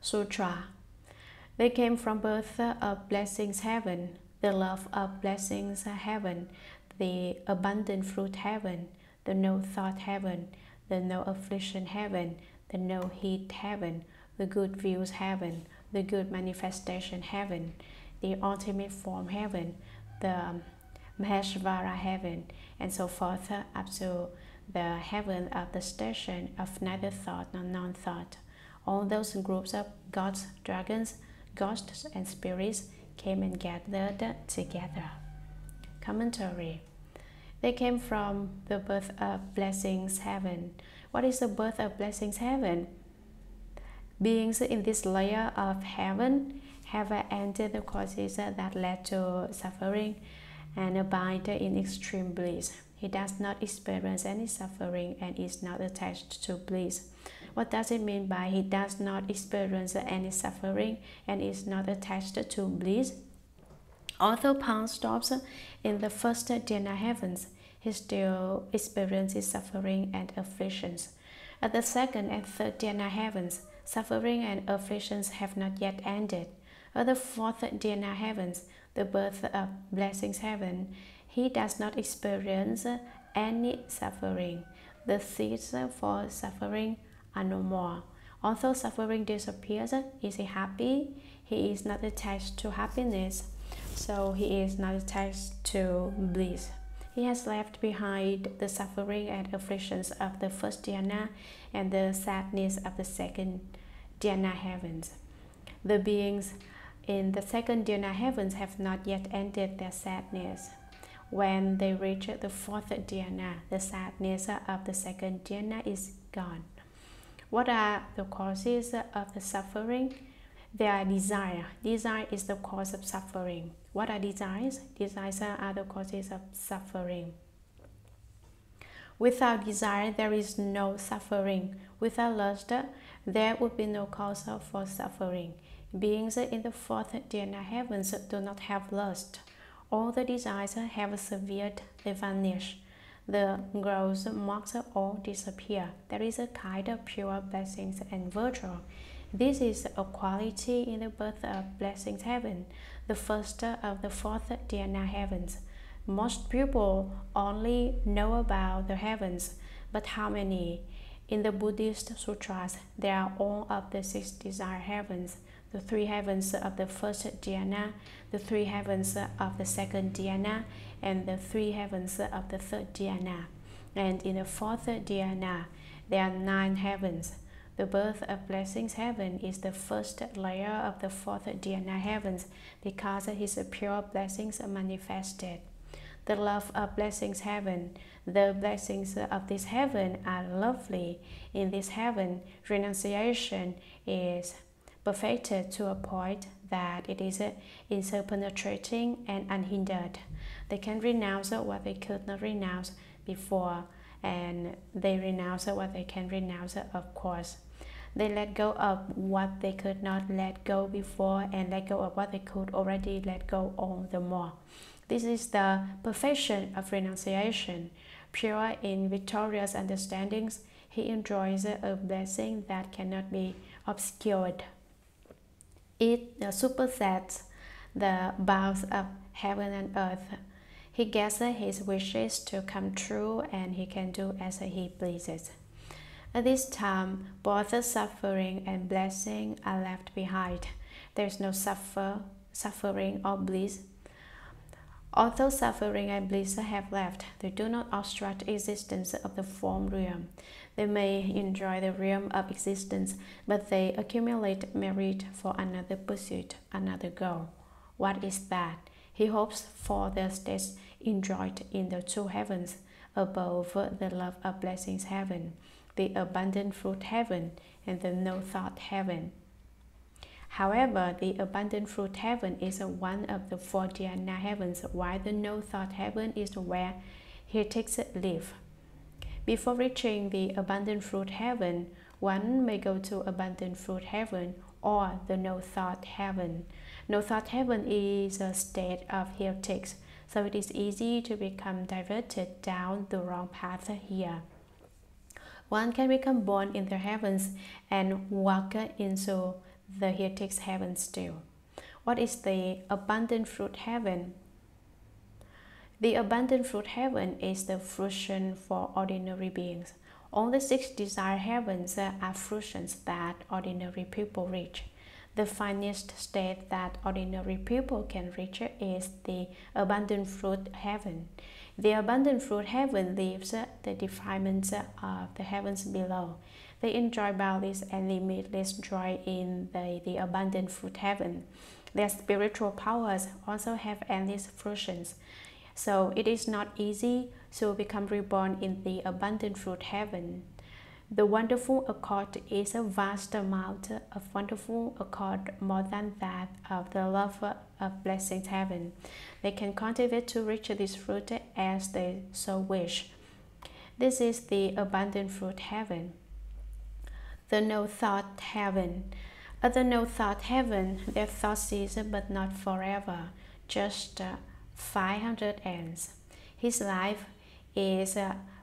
Speaker 1: Sutra They came from birth of blessings heaven, the love of blessings heaven, the abundant fruit heaven, the no thought heaven, the no affliction heaven, the no heat heaven, the good views heaven, the good manifestation heaven, the ultimate form heaven, the Maheshvara heaven, and so forth up to the heaven of the station of neither thought nor non thought. All those groups of gods, dragons, ghosts, and spirits came and gathered together. Commentary They came from the birth of blessings heaven. What is the birth of blessings heaven? Beings in this layer of heaven have entered the causes that led to suffering and abide in extreme bliss. He does not experience any suffering and is not attached to bliss. What does it mean by he does not experience any suffering and is not attached to bliss? Although Pan stops in the first Dhyana heavens, he still experiences suffering and afflictions. At the second and third Dhyana heavens, suffering and afflictions have not yet ended. At the fourth Dhyana heavens, the birth of blessings heaven, he does not experience any suffering. The seeds for suffering are no more. Although suffering disappears, is he happy? He is not attached to happiness, so he is not attached to bliss. He has left behind the suffering and afflictions of the first dhyana and the sadness of the second dhyana heavens. The beings in the second dhyana heavens have not yet ended their sadness. When they reach the fourth dhyana, the sadness of the second dhyana is gone. What are the causes of the suffering? They are desire. Desire is the cause of suffering. What are desires? Desires are the causes of suffering. Without desire, there is no suffering. Without lust, there would be no cause for suffering. Beings in the fourth dhyana heavens do not have lust. All the desires have severed, they vanish. The growth marks all disappear. There is a kind of pure blessings and virtue. This is a quality in the birth of blessings heaven, the first of the fourth dhyana heavens. Most people only know about the heavens, but how many? In the Buddhist sutras, there are all of the six desire heavens the three heavens of the first dhyana, the three heavens of the second dhyana, and the three heavens of the third dhyana. And in the fourth dhyana, there are nine heavens. The birth of blessings heaven is the first layer of the fourth dhyana heavens because his pure blessings are manifested. The love of blessings heaven, the blessings of this heaven are lovely. In this heaven, renunciation is perfected to a point that it is interpenetrating and unhindered. They can renounce what they could not renounce before, and they renounce what they can renounce, of course. They let go of what they could not let go before and let go of what they could already let go all the more. This is the perfection of renunciation. Pure in victorious understandings, he enjoys a blessing that cannot be obscured. It supersets the bounds of heaven and earth. He gets his wishes to come true and he can do as he pleases. At this time, both suffering and blessing are left behind. There is no suffer, suffering or bliss. Although suffering and bliss have left, they do not obstruct existence of the form realm. They may enjoy the realm of existence, but they accumulate merit for another pursuit, another goal. What is that? He hopes for the states enjoyed in the two heavens, above the love of blessings heaven, the abundant fruit heaven, and the no thought heaven. However, the abundant fruit heaven is one of the four dhyana heavens, while the no thought heaven is where he takes live. Before reaching the abundant fruit heaven, one may go to abundant fruit heaven or the no thought heaven. No thought heaven is a state of heretics, so it is easy to become diverted down the wrong path here. One can become born in the heavens and walk into the heretics heavens too. What is the abundant fruit heaven? The abundant fruit heaven is the fruition for ordinary beings. All the six desire heavens are fruitions that ordinary people reach. The finest state that ordinary people can reach is the abundant fruit heaven. The abundant fruit heaven leaves the defilements of the heavens below. They enjoy boundless and limitless joy in the, the abundant fruit heaven. Their spiritual powers also have endless fruitions. So it is not easy to become reborn in the abundant fruit heaven. The wonderful accord is a vast amount of wonderful accord, more than that of the love of blessings heaven. They can cultivate to reach this fruit as they so wish. This is the abundant fruit heaven. The no thought heaven. At the no thought heaven, their thoughts cease but not forever, just uh, 500 ends. His life is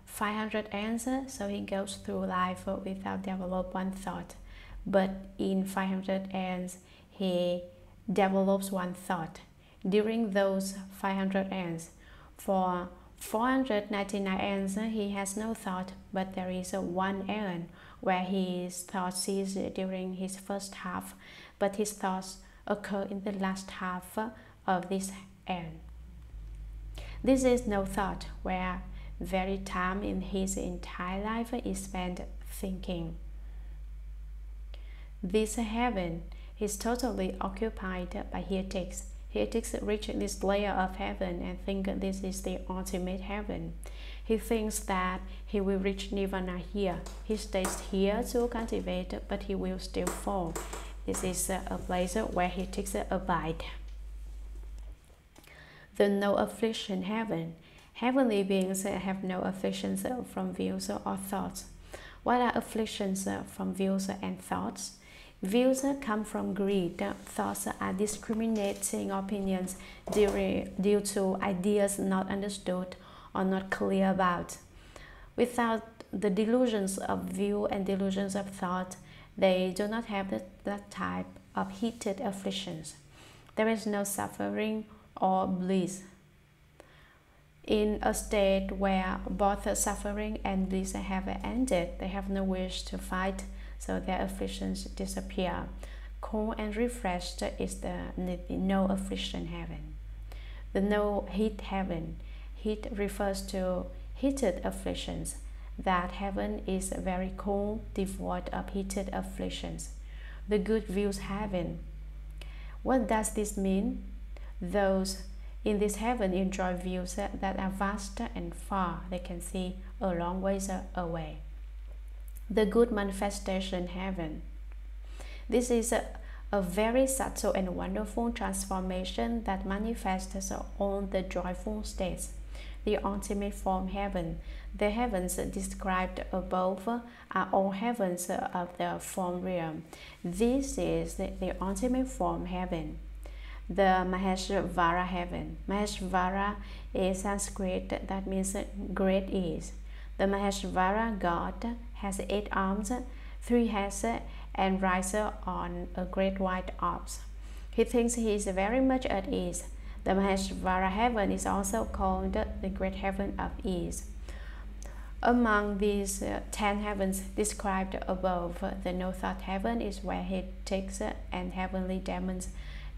Speaker 1: 500 ends, so he goes through life without develop one thought. But in 500 ends, he develops one thought. During those 500 ends, for 499 ends, he has no thought, but there is one end where his thoughts cease during his first half, but his thoughts occur in the last half of this end. This is no thought, where very time in his entire life is spent thinking. This heaven is totally occupied by heretics. Heretics reach this layer of heaven and think this is the ultimate heaven. He thinks that he will reach nirvana here. He stays here to cultivate, but he will still fall. This is a place where heretics abide the no affliction heaven. Heavenly beings have no afflictions from views or thoughts. What are afflictions from views and thoughts? Views come from greed. Thoughts are discriminating opinions due to ideas not understood or not clear about. Without the delusions of view and delusions of thought, they do not have that type of heated afflictions. There is no suffering or bliss. In a state where both the suffering and bliss have ended, they have no wish to fight, so their afflictions disappear. Cool and refreshed is the no affliction heaven. The no heat heaven. Heat refers to heated afflictions. That heaven is very cool, devoid of heated afflictions. The good views heaven. What does this mean? Those in this heaven enjoy views that are vast and far. They can see a long ways away. The good manifestation heaven. This is a, a very subtle and wonderful transformation that manifests on the joyful states. the ultimate form heaven. The heavens described above are all heavens of the form realm. This is the ultimate form heaven. The Maheshvara heaven. Maheshvara is Sanskrit that means great is. The Maheshvara god has eight arms, three heads, and rides on a great white ox. He thinks he is very much at ease. The Maheshvara heaven is also called the great heaven of ease. Among these uh, ten heavens described above, the no thought heaven is where he takes and heavenly demons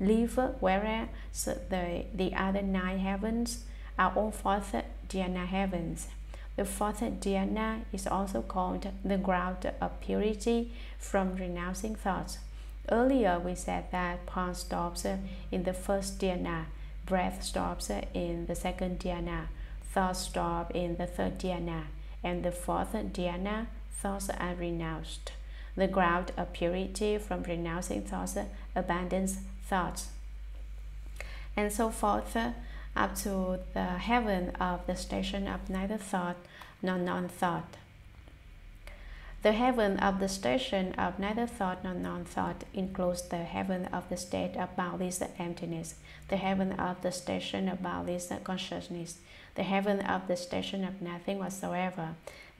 Speaker 1: live, whereas the, the other nine heavens are all fourth dhyana heavens. The fourth dhyana is also called the ground of purity from renouncing thoughts. Earlier, we said that palm stops in the first dhyana, breath stops in the second dhyana, thoughts stop in the third dhyana, and the fourth dhyana, thoughts are renounced. The ground of purity from renouncing thoughts abandons thoughts. And so forth up to the heaven of the station of neither thought nor non-thought. The heaven of the station of neither thought nor non-thought includes the heaven of the state of boundless emptiness, the heaven of the station of boundless consciousness, the heaven of the station of nothing whatsoever,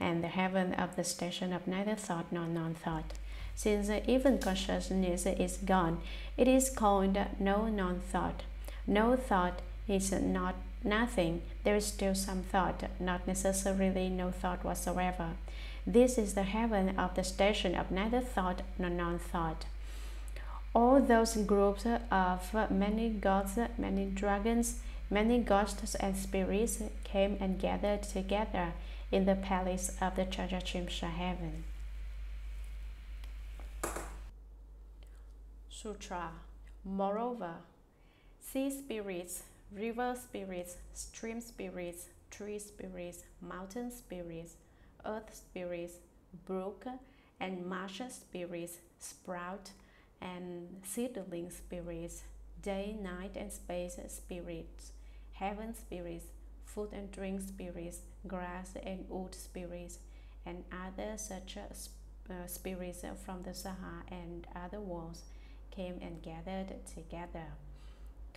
Speaker 1: and the heaven of the station of neither thought nor non-thought. Since even consciousness is gone, it is called no non-thought. No thought is not nothing. There is still some thought, not necessarily no thought whatsoever. This is the heaven of the station of neither thought nor non-thought. All those groups of many gods, many dragons, many ghosts and spirits came and gathered together in the palace of the Trayastrimsha heaven. Sutra Moreover, sea spirits, river spirits, stream spirits, tree spirits, mountain spirits, earth spirits, brook and marsh spirits, sprout and seedling spirits, day, night, and space spirits, heaven spirits, food and drink spirits, grass and wood spirits, and other such uh, spirits from the Saha and other worlds came and gathered together.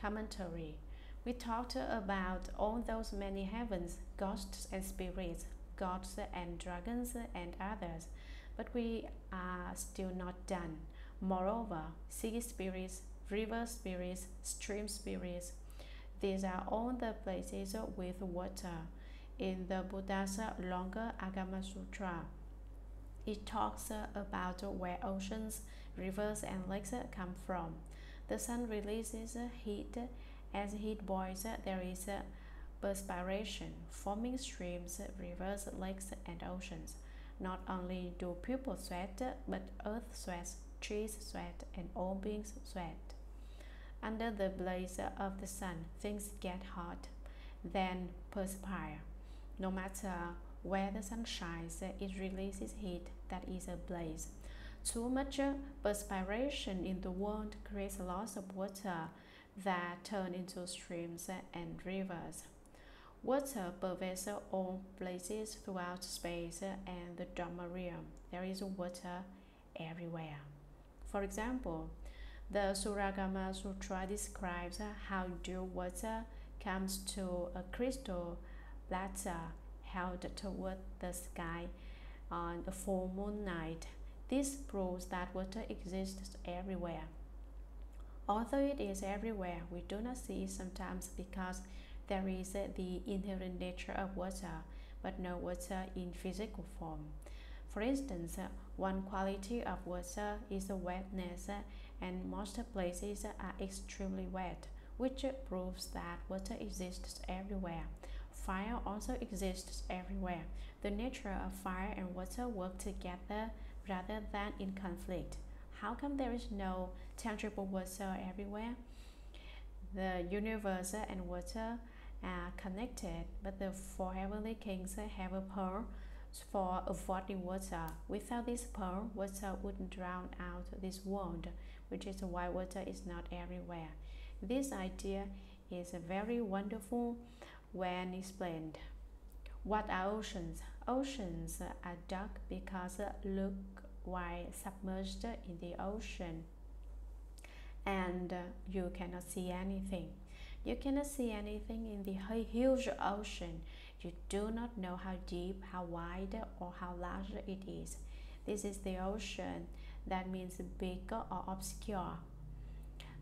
Speaker 1: Commentary We talked about all those many heavens, ghosts and spirits, gods and dragons and others, but we are still not done. Moreover, sea spirits, river spirits, stream spirits, these are all the places with water. In the Buddha's longer Agama Sutra, it talks about where oceans, rivers, and lakes come from. The sun releases heat. As heat boils, there is perspiration, forming streams, rivers, lakes, and oceans. Not only do people sweat, but earth sweats, trees sweat, and all beings sweat. Under the blaze of the sun, things get hot, then perspire. No matter where the sun shines, it releases heat that is a blaze. Too much perspiration in the world creates a loss of water that turn into streams and rivers. Water pervades all places throughout space and the Dharma realm. There is water everywhere. For example, the Shuragama Sutra describes how dew water comes to a crystal platter held toward the sky on a full moon night. This proves that water exists everywhere. Although it is everywhere, we do not see it sometimes because there is the inherent nature of water, but no water in physical form. For instance, one quality of water is the wetness, and most places are extremely wet, which proves that water exists everywhere. Fire also exists everywhere. The nature of fire and water work together rather than in conflict. How come there is no tangible water everywhere? The universe and water are connected, but the four heavenly kings have a pearl for avoiding water. Without this pearl, water would drown out this world, which is why water is not everywhere. This idea is very wonderful when explained. What are oceans? Oceans are dark because look while submerged in the ocean and you cannot see anything. You cannot see anything in the huge ocean. You do not know how deep, how wide, or how large it is. This is the ocean. That means big or obscure.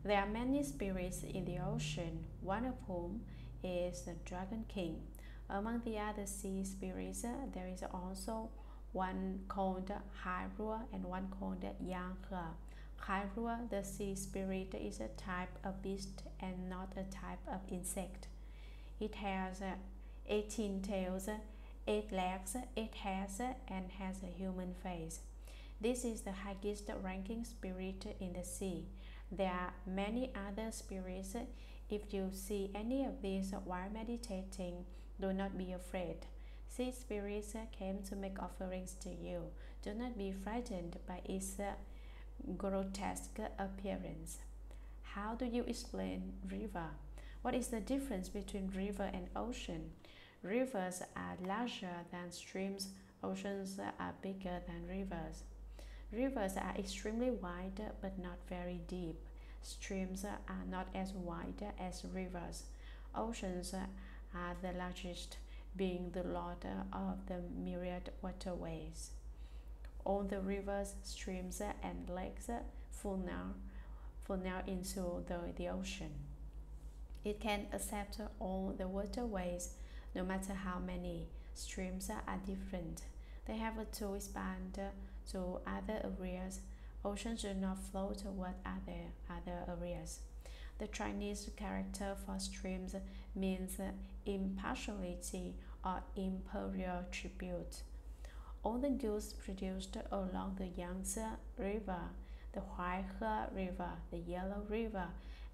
Speaker 1: There are many spirits in the ocean, one of whom is the Dragon King. Among the other sea spirits, there is also one called Hai Ruo and one called Yanghe. Hai Ruo, the sea spirit, is a type of beast and not a type of insect. It has 18 tails, 8 legs, 8 heads, and has a human face. This is the highest ranking spirit in the sea. There are many other spirits. If you see any of these while meditating, do not be afraid. Sea spirits came to make offerings to you. Do not be frightened by its grotesque appearance. How do you explain river? What is the difference between river and ocean? Rivers are larger than streams, oceans are bigger than rivers. Rivers are extremely wide but not very deep. Streams are not as wide as rivers. Oceans are the largest, being the lord of the myriad waterways. All the rivers, streams, and lakes flow now, now into the, the ocean. It can accept all the waterways, no matter how many. Streams are different. They have to expand to other areas. Oceans do not flow toward other, other areas. The Chinese character for streams means impartiality or imperial tribute all the goods produced along the Yangtze River, the Huaihe River, the Yellow River,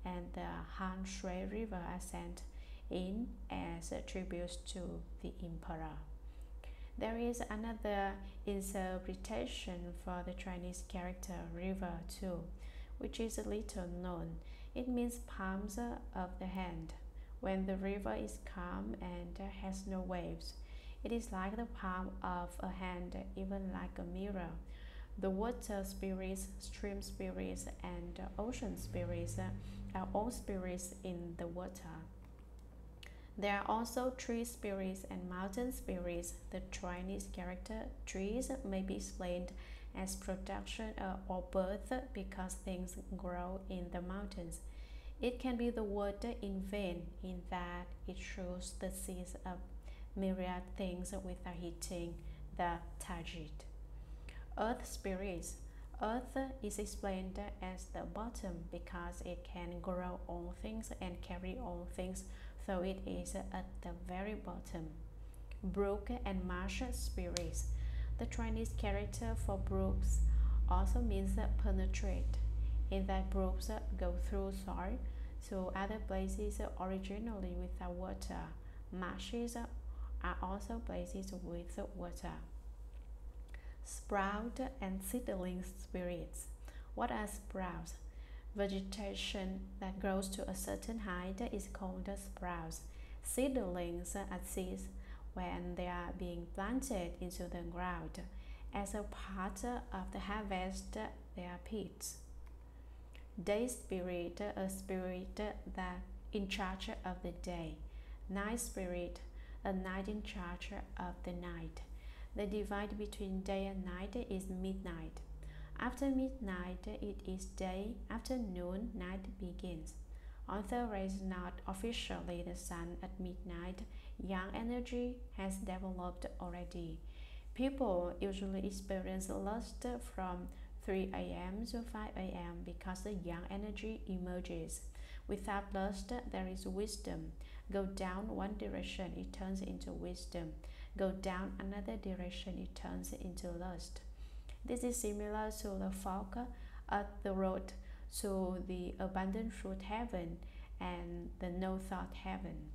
Speaker 1: and the Han Shui River are sent in as tributes to the emperor. There is another interpretation for the Chinese character river too, which is little known. It means palms of the hand. When the river is calm and has no waves, it is like the palm of a hand, even like a mirror. The water spirits, stream spirits, and ocean spirits are all spirits in the water. There are also tree spirits and mountain spirits. The Chinese character trees may be explained as production uh, or birth because things grow in the mountains. It can be the word in vain in that it shows the seeds of myriad things without hitting the target. Earth spirits. Earth is explained as the bottom because it can grow all things and carry all things, so it is at the very bottom. Brook and marsh spirits. The Chinese character for brooks also means penetrate, in that brooks go through soil so other places originally without water. Marshes are also places with water. Sprout and seedling spirits. What are sprouts? Vegetation that grows to a certain height is called sprouts. Seedlings are seeds when they are being planted into the ground. As a part of the harvest, they are pits. Day spirit, a spirit that in charge of the day. Night spirit, a night in charge of the night. The divide between day and night is midnight. After midnight, it is day. After noon, night begins. Although there is not officially the sun at midnight, yang energy has developed already. People usually experience lust from 3 a.m. to 5 a.m. because the yang energy emerges. Without lust, there is wisdom. Go down one direction, it turns into wisdom. Go down another direction, it turns into lust. This is similar to the fork at the road to the abundant fruit heaven and the no thought heaven.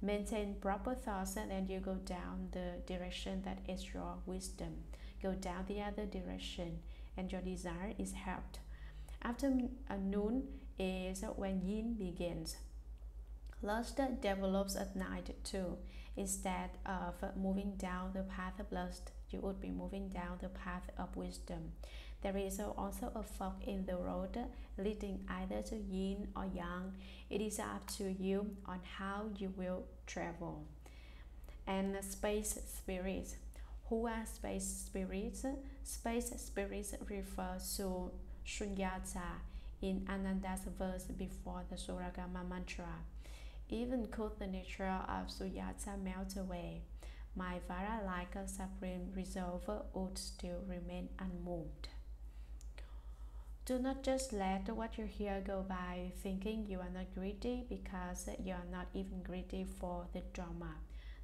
Speaker 1: Maintain proper thoughts and then you go down the direction that is your wisdom. Go down the other direction and your desire is helped. After uh, noon is when yin begins. Lust develops at night too. Instead of moving down the path of lust, you would be moving down the path of wisdom. There is also a fork in the road leading either to yin or yang. It is up to you on how you will travel. And space spirits. Who are space spirits? Space spirits refer to Shunyata in Ananda's verse before the Shuragama mantra. Even could the nature of Sunyata melt away, my Vajra-like supreme resolve would still remain unmoved. Do not just let what you hear go by thinking you are not greedy because you are not even greedy for the Dharma.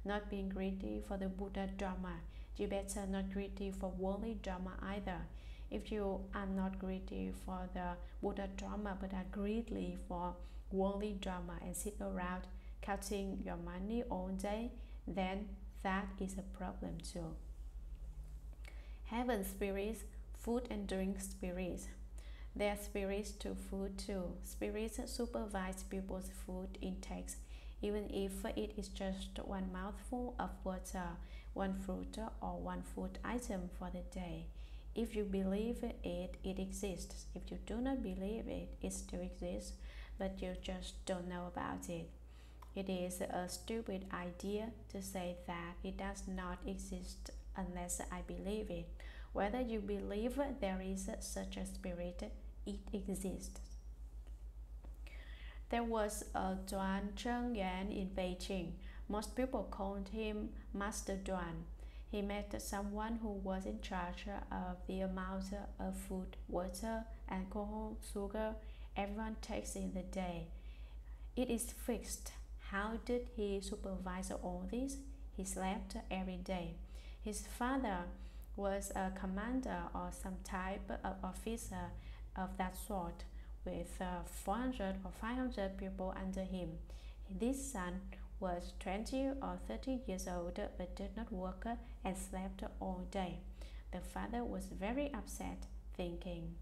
Speaker 1: Not being greedy for the Buddha Dharma, you better not greedy for worldly Dharma either. If you are not greedy for the Buddha Dharma but are greedy for worldly Dharma and sit around counting your money all day, then that is a problem too. Heaven spirits, food and drink spirits. There are spirits to food too. Spirits supervise people's food intakes, even if it is just one mouthful of water, one fruit, or one food item for the day. If you believe it, it exists. If you do not believe it, it still exists, but you just don't know about it. It is a stupid idea to say that it does not exist unless I believe it. Whether you believe there is such a spirit, it exists. There was a Duan Zhengyuan in Beijing. Most people called him Master Duan. He met someone who was in charge of the amount of food, water, alcohol, sugar everyone takes in the day. It is fixed. How did he supervise all this? He slept every day. His father was a commander or some type of officer of that sort with uh, 400 or 500 people under him. This son was 20 or 30 years old but did not work and slept all day. The father was very upset, thinking,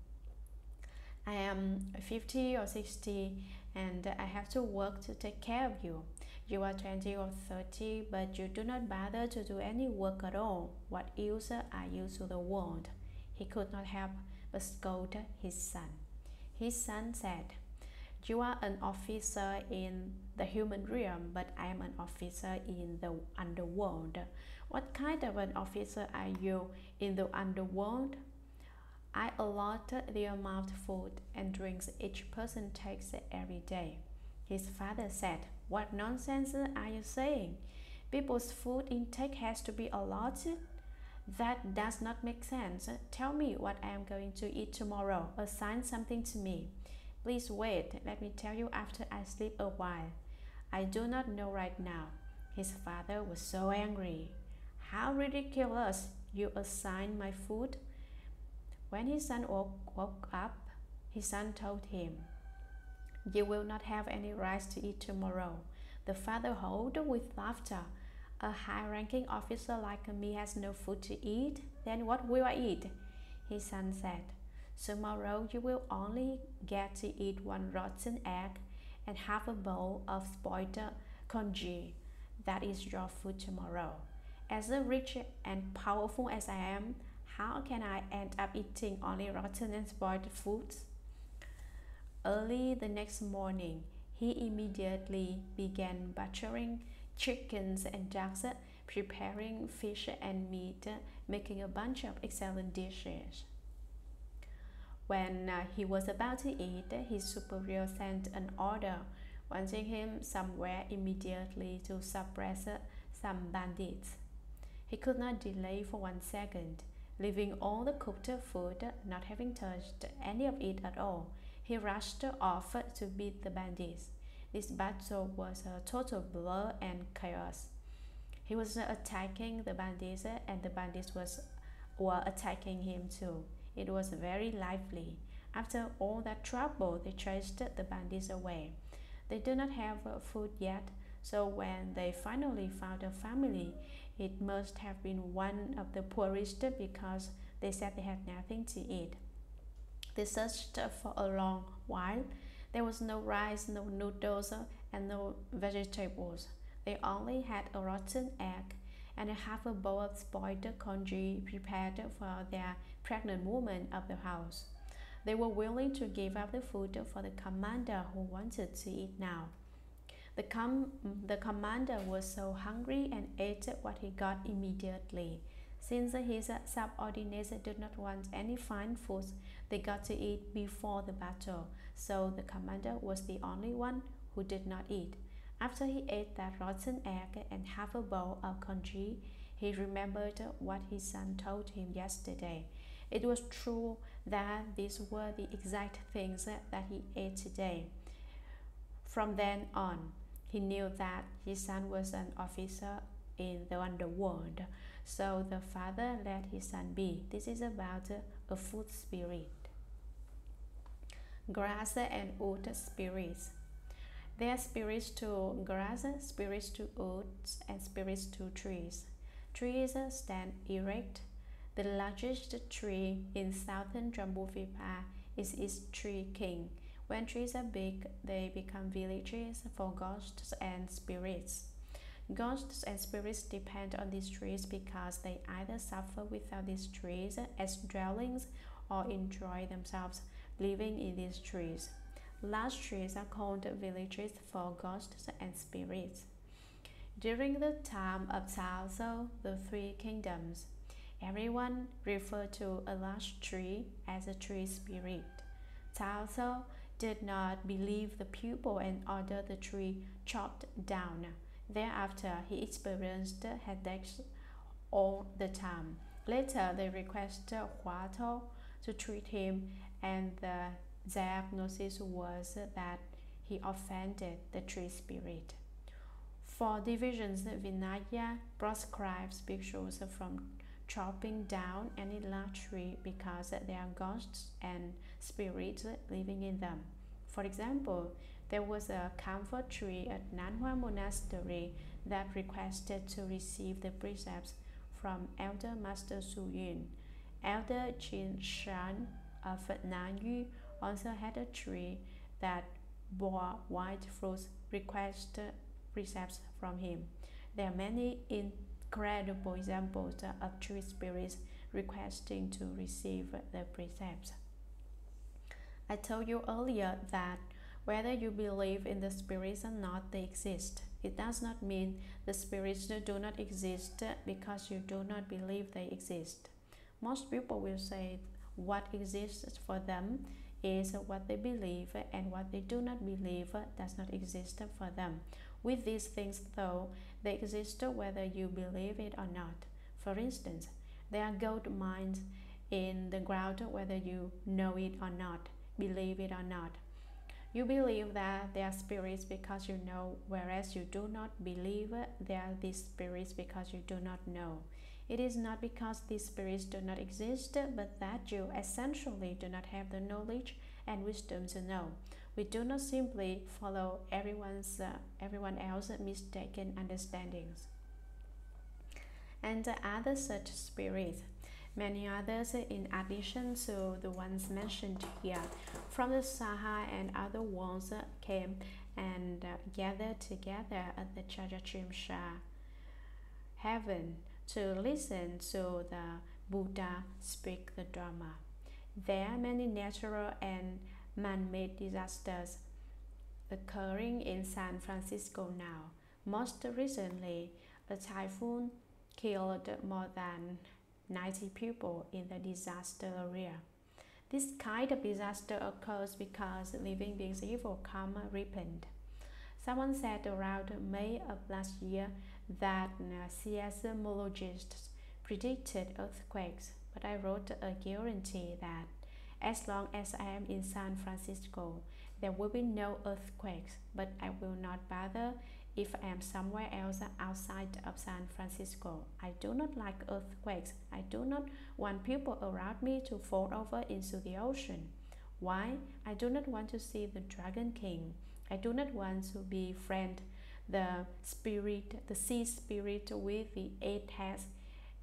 Speaker 1: I am 50 or 60 and I have to work to take care of you. You are 20 or 30, but you do not bother to do any work at all. What use are you to the world? He could not help but scold his son. His son said, You are an officer in the human realm, but I am an officer in the underworld. What kind of an officer are you in the underworld? I allot the amount of food and drinks each person takes every day. His father said, What nonsense are you saying? People's food intake has to be allotted? That does not make sense. Tell me what I am going to eat tomorrow. Assign something to me. Please wait. Let me tell you after I sleep a while. I do not know right now. His father was so angry. How ridiculous! You assign my food? When his son woke, woke up, his son told him, You will not have any rice to eat tomorrow. The father howled with laughter. A high ranking officer like me has no food to eat, then what will I eat? His son said, Tomorrow you will only get to eat one rotten egg and half a bowl of spoiled congee. That is your food tomorrow. As rich and powerful as I am, how can I end up eating only rotten and spoiled foods? Early the next morning, he immediately began butchering chickens and ducks, preparing fish and meat, making a bunch of excellent dishes. When uh, he was about to eat, his superior sent an order wanting him somewhere immediately to suppress some bandits. He could not delay for one second. Leaving all the cooked food, not having touched any of it at all, he rushed off to beat the bandits. This battle was a total blur and chaos. He was attacking the bandits and the bandits was, were attacking him too. It was very lively. After all that trouble, they chased the bandits away. They do not have uh, food yet, so when they finally found a family, it must have been one of the poorest because they said they had nothing to eat. They searched for a long while there was no rice, no noodles, uh, and no vegetables. They only had a rotten egg and a half a bowl of spoiled congee prepared for their pregnant woman of the house. They were willing to give up the food for the commander who wanted to eat now. The, com- the commander was so hungry and ate what he got immediately. Since his subordinates did not want any fine food they got to eat before the battle, so the commander was the only one who did not eat. After he ate that rotten egg and half a bowl of congee, he remembered what his son told him yesterday. It was true that these were the exact things that he ate today. From then on, he knew that his son was an officer in the underworld, so the father let his son be. This is about a food spirit. Grass and wood spirits. There are spirits to grass, spirits to woods, and spirits to trees. Trees stand erect. The largest tree in southern Jambudvipa is its tree king. When trees are big, they become villages for ghosts and spirits. Ghosts and spirits depend on these trees because they either suffer without these trees as dwellings or enjoy themselves living in these trees. Large trees are called villages for ghosts and spirits. During the time of Cao the three kingdoms, everyone referred to a large tree as a tree spirit. Cao did not believe the pupil and ordered the tree chopped down. Thereafter, he experienced headaches all the time. Later, they requested Hua Tuo to treat him, and the diagnosis was that he offended the tree spirit. For divisions, Vinaya proscribes bhikshus from chopping down any large tree because there are ghosts and spirits living in them. For example, there was a camphor tree at Nanhua Monastery that requested to receive the precepts from Elder Master Hsu Yun. Elder Qin Shan of Nanyu also had a tree that bore white fruits request precepts from him. There are many incredible examples of true spirits requesting to receive the precepts. I told you earlier that whether you believe in the spirits or not, they exist. It does not mean the spirits do not exist because you do not believe they exist. Most people will say what exists for them is what they believe, and what they do not believe does not exist for them. With these things, though, they exist whether you believe it or not. For instance, there are gold mines in the ground whether you know it or not, believe it or not. You believe that there are spirits because you know, whereas you do not believe there are these spirits because you do not know. It is not because these spirits do not exist, but that you essentially do not have the knowledge and wisdom to know. We do not simply follow everyone's uh, everyone else's mistaken understandings. And other such spirits, many others in addition to the ones mentioned here, from the Saha and other ones came and uh, gathered together at the Trayastrimsha heaven to listen to the Buddha speak the Dharma. There are many natural and man made disasters occurring in San Francisco now. Most recently, a typhoon killed more than 90 people in the disaster area. This kind of disaster occurs because living beings' evil karma ripened. Someone said around May of last year that seismologists predicted earthquakes, but I wrote a guarantee that as long as I am in San Francisco, there will be no earthquakes, but I will not bother if I am somewhere else outside of San Francisco. I do not like earthquakes. I do not want people around me to fall over into the ocean. Why? I do not want to see the Dragon King. I do not want to befriend the spirit, the sea spirit with the eight heads,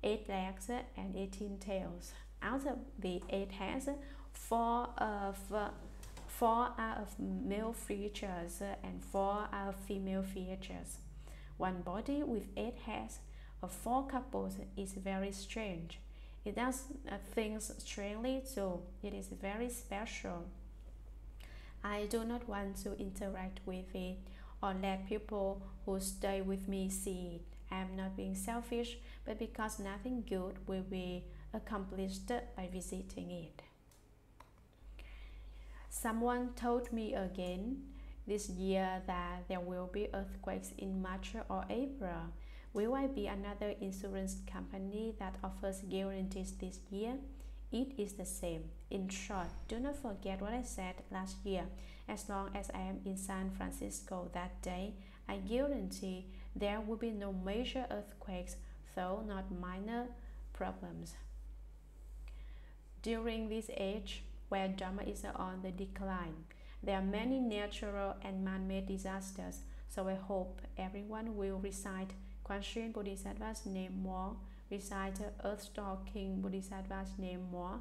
Speaker 1: eight legs, and eighteen tails. Out of the eight heads, four of Four are of male features and four are of female features. One body with eight heads of four couples is very strange. It does uh, things strangely, so it is very special. I do not want to interact with it or let people who stay with me see it. I am not being selfish, but because nothing good will be accomplished by visiting it. Someone told me again this year that there will be earthquakes in March or April. Will I be another insurance company that offers guarantees this year? It is the same. In short, do not forget what I said last year. As long as I am in San Francisco that day, I guarantee there will be no major earthquakes, though not minor problems. During this age, where Dharma is on the decline, there are many natural and man-made disasters, so I hope everyone will recite Quan Bodhisattva's name more, recite Earth Store Bodhisattva's name more.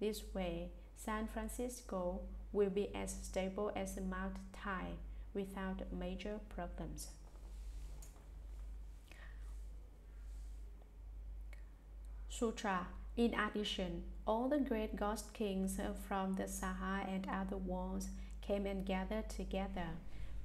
Speaker 1: This way, San Francisco will be as stable as Mount Tai without major problems. Sutra In addition, all the great ghost kings from the Saha and other worlds came and gathered together.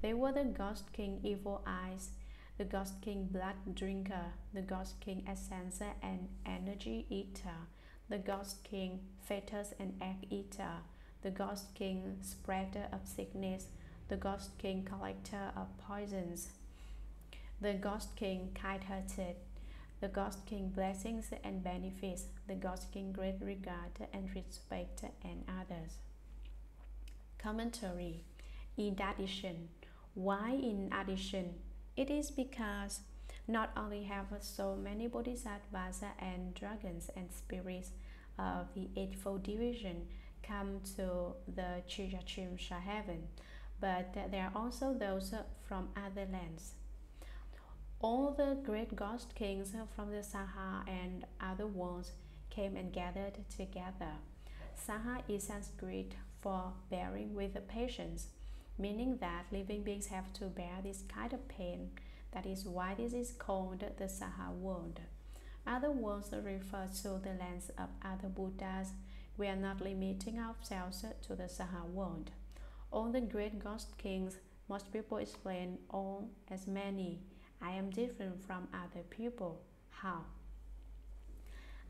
Speaker 1: They were the Ghost King Evil Eyes, the Ghost King Blood Drinker, the Ghost King Essence and Energy Eater, the Ghost King Fetus and Egg Eater, the Ghost King Spreader of Sickness, the Ghost King Collector of Poisons, the Ghost King Kind-Hearted, the Ghost King Blessings and Benefits, the Ghost King Great Regard and Respect, and others. Commentary In addition, why in addition? It is because not only have so many bodhisattvas and dragons and spirits of the Eightfold Division come to the Trayastrimsha heaven, but there are also those from other lands. All the great ghost kings from the Saha and other worlds came and gathered together. Saha is Sanskrit for bearing with patience, meaning that living beings have to bear this kind of pain. That is why this is called the Saha world. Other worlds refer to the lands of other Buddhas. We are not limiting ourselves to the Saha world. All the great ghost kings, most people explain all as many. I am different from other people. How?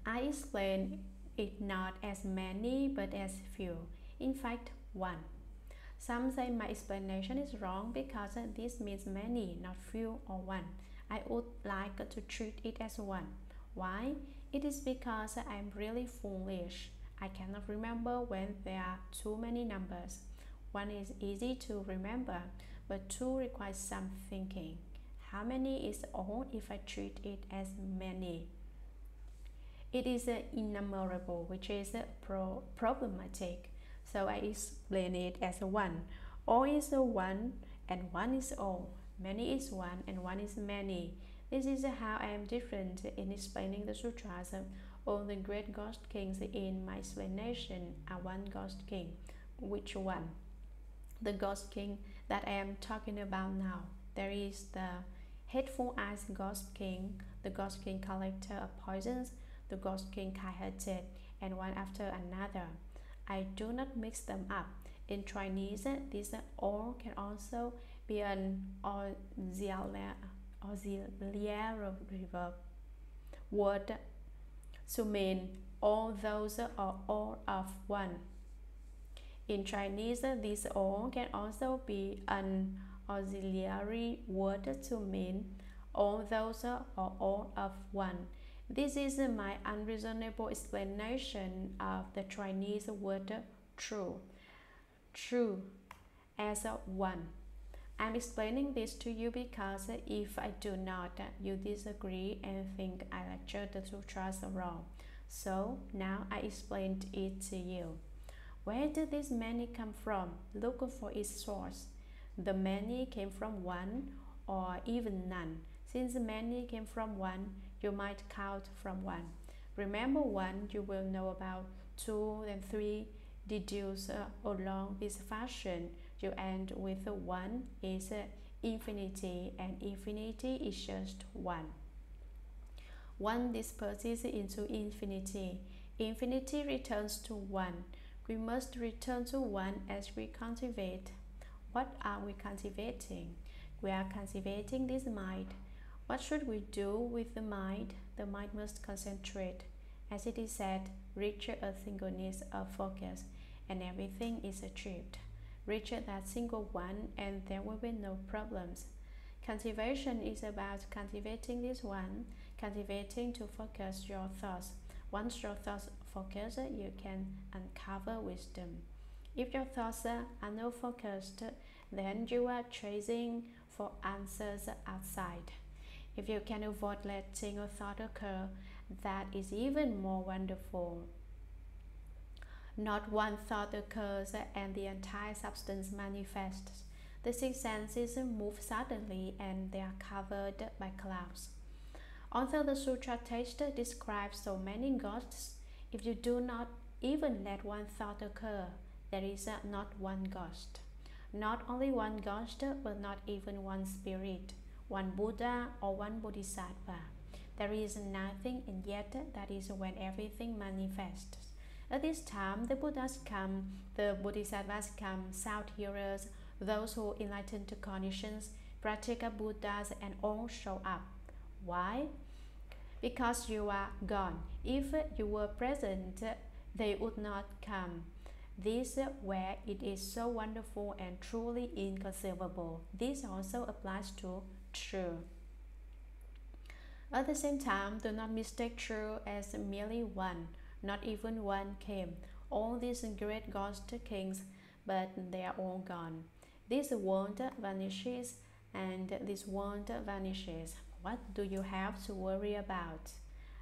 Speaker 1: I explain it not as many but as few in fact one. Some say my explanation is wrong because this means many, not few or one. I would like to treat it as one. Why? It is because I am really foolish. I cannot remember when there are too many numbers. One is easy to remember, but two requires some thinking. How many is all if I treat it as many? It is innumerable, which is pro problematic. So I explain it as one. All is one and one is all. Many is one and one is many. This is how I am different in explaining the sutras. All the great ghost kings in my explanation are one ghost king. Which one? The ghost king that I am talking about now. There is the hateful eyes ghost king, the ghost king collector of poisons, the ghost king kind-hearted, and one after another. I do not mix them up. In Chinese, this or can also be an auxiliary, verb word to mean all those or all of one. In Chinese, this all can also be an auxiliary word to mean all those are all of one. This is my unreasonable explanation of the Chinese word true. True as one. I'm explaining this to you because if I do not, you disagree and think I lectured the sutras wrong. So now I explained it to you. Where did this many come from? Look for its source. The many came from one or even none. Since many came from one, you might count from one. Remember one, you will know about two and three. deduce uh, along this fashion, you end with one is uh, infinity and infinity is just one. One disperses into infinity. Infinity returns to one. We must return to one as we cultivate. What are we cultivating? We are cultivating this mind. What should we do with the mind? The mind must concentrate. As it is said, reach a singleness of focus, and everything is achieved. Reach that single one, and there will be no problems. Cultivation is about cultivating this one, cultivating to focus your thoughts. Once your thoughts focus, you can uncover wisdom. If your thoughts are not focused, then you are chasing for answers outside. If you can avoid letting a thought occur, that is even more wonderful. Not one thought occurs and the entire substance manifests. The six senses move suddenly and they are covered by clouds. Although the Sutra text describes so many ghosts, if you do not even let one thought occur, there is not one ghost. Not only one ghost, but not even one spirit, one Buddha or one Bodhisattva. There is nothing, and yet that is when everything manifests. At this time, the Buddhas come, the Bodhisattvas come, sound hearers, those who enlighten to conditions, practical Buddhas, and all show up. Why? Because you are gone. If you were present, they would not come. This where it is so wonderful and truly inconceivable. This also applies to true. At the same time, do not mistake true as merely one. Not even one came. All these great ghost kings, but they are all gone. This world vanishes, and this world vanishes. What do you have to worry about?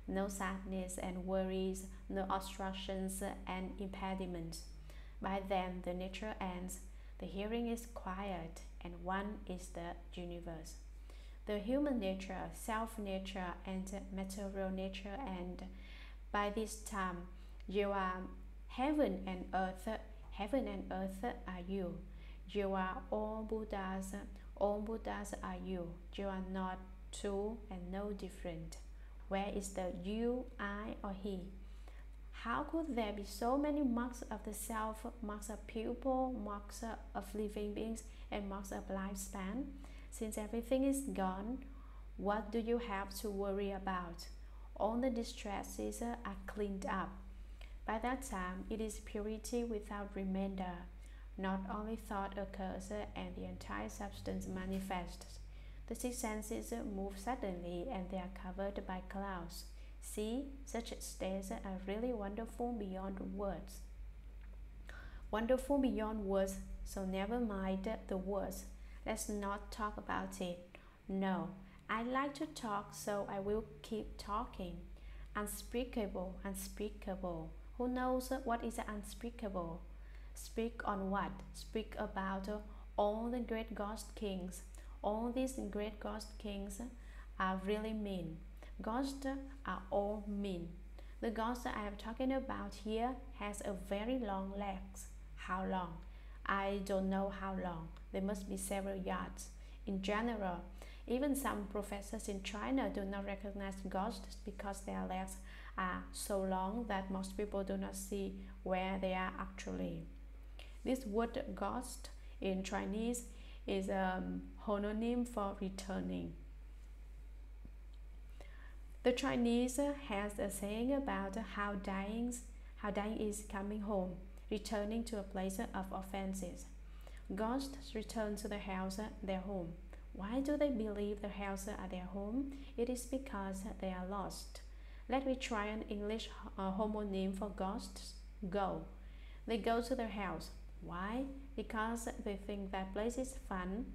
Speaker 1: No sadness and worries, no obstructions and impediments. By then, the nature ends, the hearing is quiet, and one is the universe. The human nature, self nature, and material nature And By this time, you are heaven and earth. Heaven and earth are you. You are all Buddhas. All Buddhas are you. You are not two and no different. Where is the you, I, or he? How could there be so many marks of the self, marks of pupil, marks of living beings, and marks of lifespan? Since everything is gone, what do you have to worry about? All the distresses are cleaned up. By that time, it is purity without remainder. Not only thought occurs and the entire substance manifests. The six senses move suddenly and they are covered by clouds. See, such states are really wonderful beyond words. Wonderful beyond words, so never mind the words. Let's not talk about it. No, I like to talk, so I will keep talking. Unspeakable, unspeakable. Who knows what is unspeakable? Speak on what? Speak about all the great ghost kings. All these great ghost kings are really mean. Ghosts are all mean. The ghost I am talking about here has a very long legs. How long? I don't know how long. They must be several yards. In general, even some professors in China do not recognize ghosts because their legs are so long that most people do not see where they are actually. This word ghost in Chinese is um, a homonym for returning. The Chinese has a saying about how dying, how dying is coming home, returning to a place of offenses. Ghosts return to the house, their home. Why do they believe the house are their home? It is because they are lost. Let me try an English uh, homonym for ghosts. Go. They go to their house. Why? Because they think that place is fun,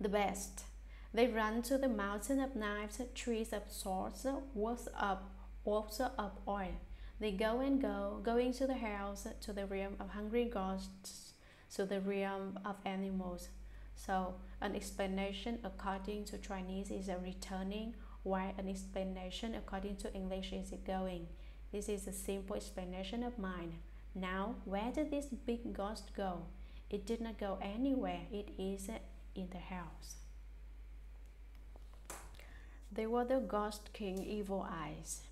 Speaker 1: the best. They run to the mountain of knives, trees of swords, works of orbs of oil. They go and go, going to the house, to the realm of hungry ghosts, to the realm of animals. So, an explanation according to Chinese is a returning, while an explanation according to English is going. This is a simple explanation of mine. Now, where did this big ghost go? It did not go anywhere, it is in the house. They were the Ghost King Evil Eyes.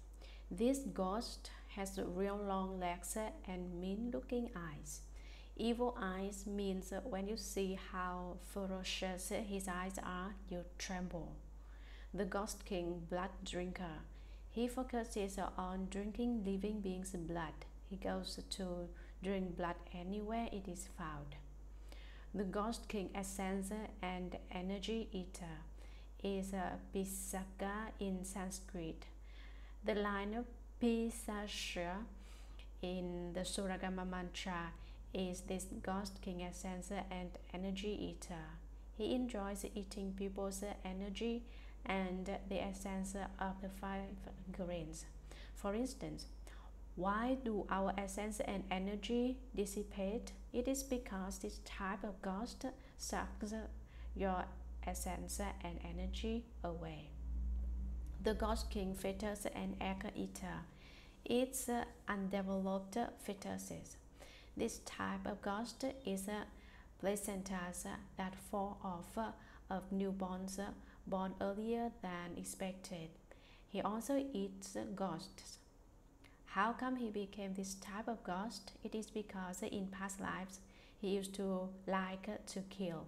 Speaker 1: This ghost has real long legs and mean looking eyes. Evil eyes means when you see how ferocious his eyes are, you tremble. The Ghost King, blood drinker, he focuses on drinking living beings' blood. He goes to drink blood anywhere it is found. The Ghost King Essence and Energy Eater is a Pisaka in Sanskrit. The line of Pisasha in the Shuragama mantra is this Ghost King Essence and Energy Eater. He enjoys eating people's energy and the essence of the five grains. For instance, why do our essence and energy dissipate? It is because this type of ghost sucks your essence and energy away. The ghost king fetus and egg eater eats undeveloped fetuses. This type of ghost is a placentas that fall off of newborns born earlier than expected. He also eats ghosts. How come he became this type of ghost? It is because in past lives he used to like to kill.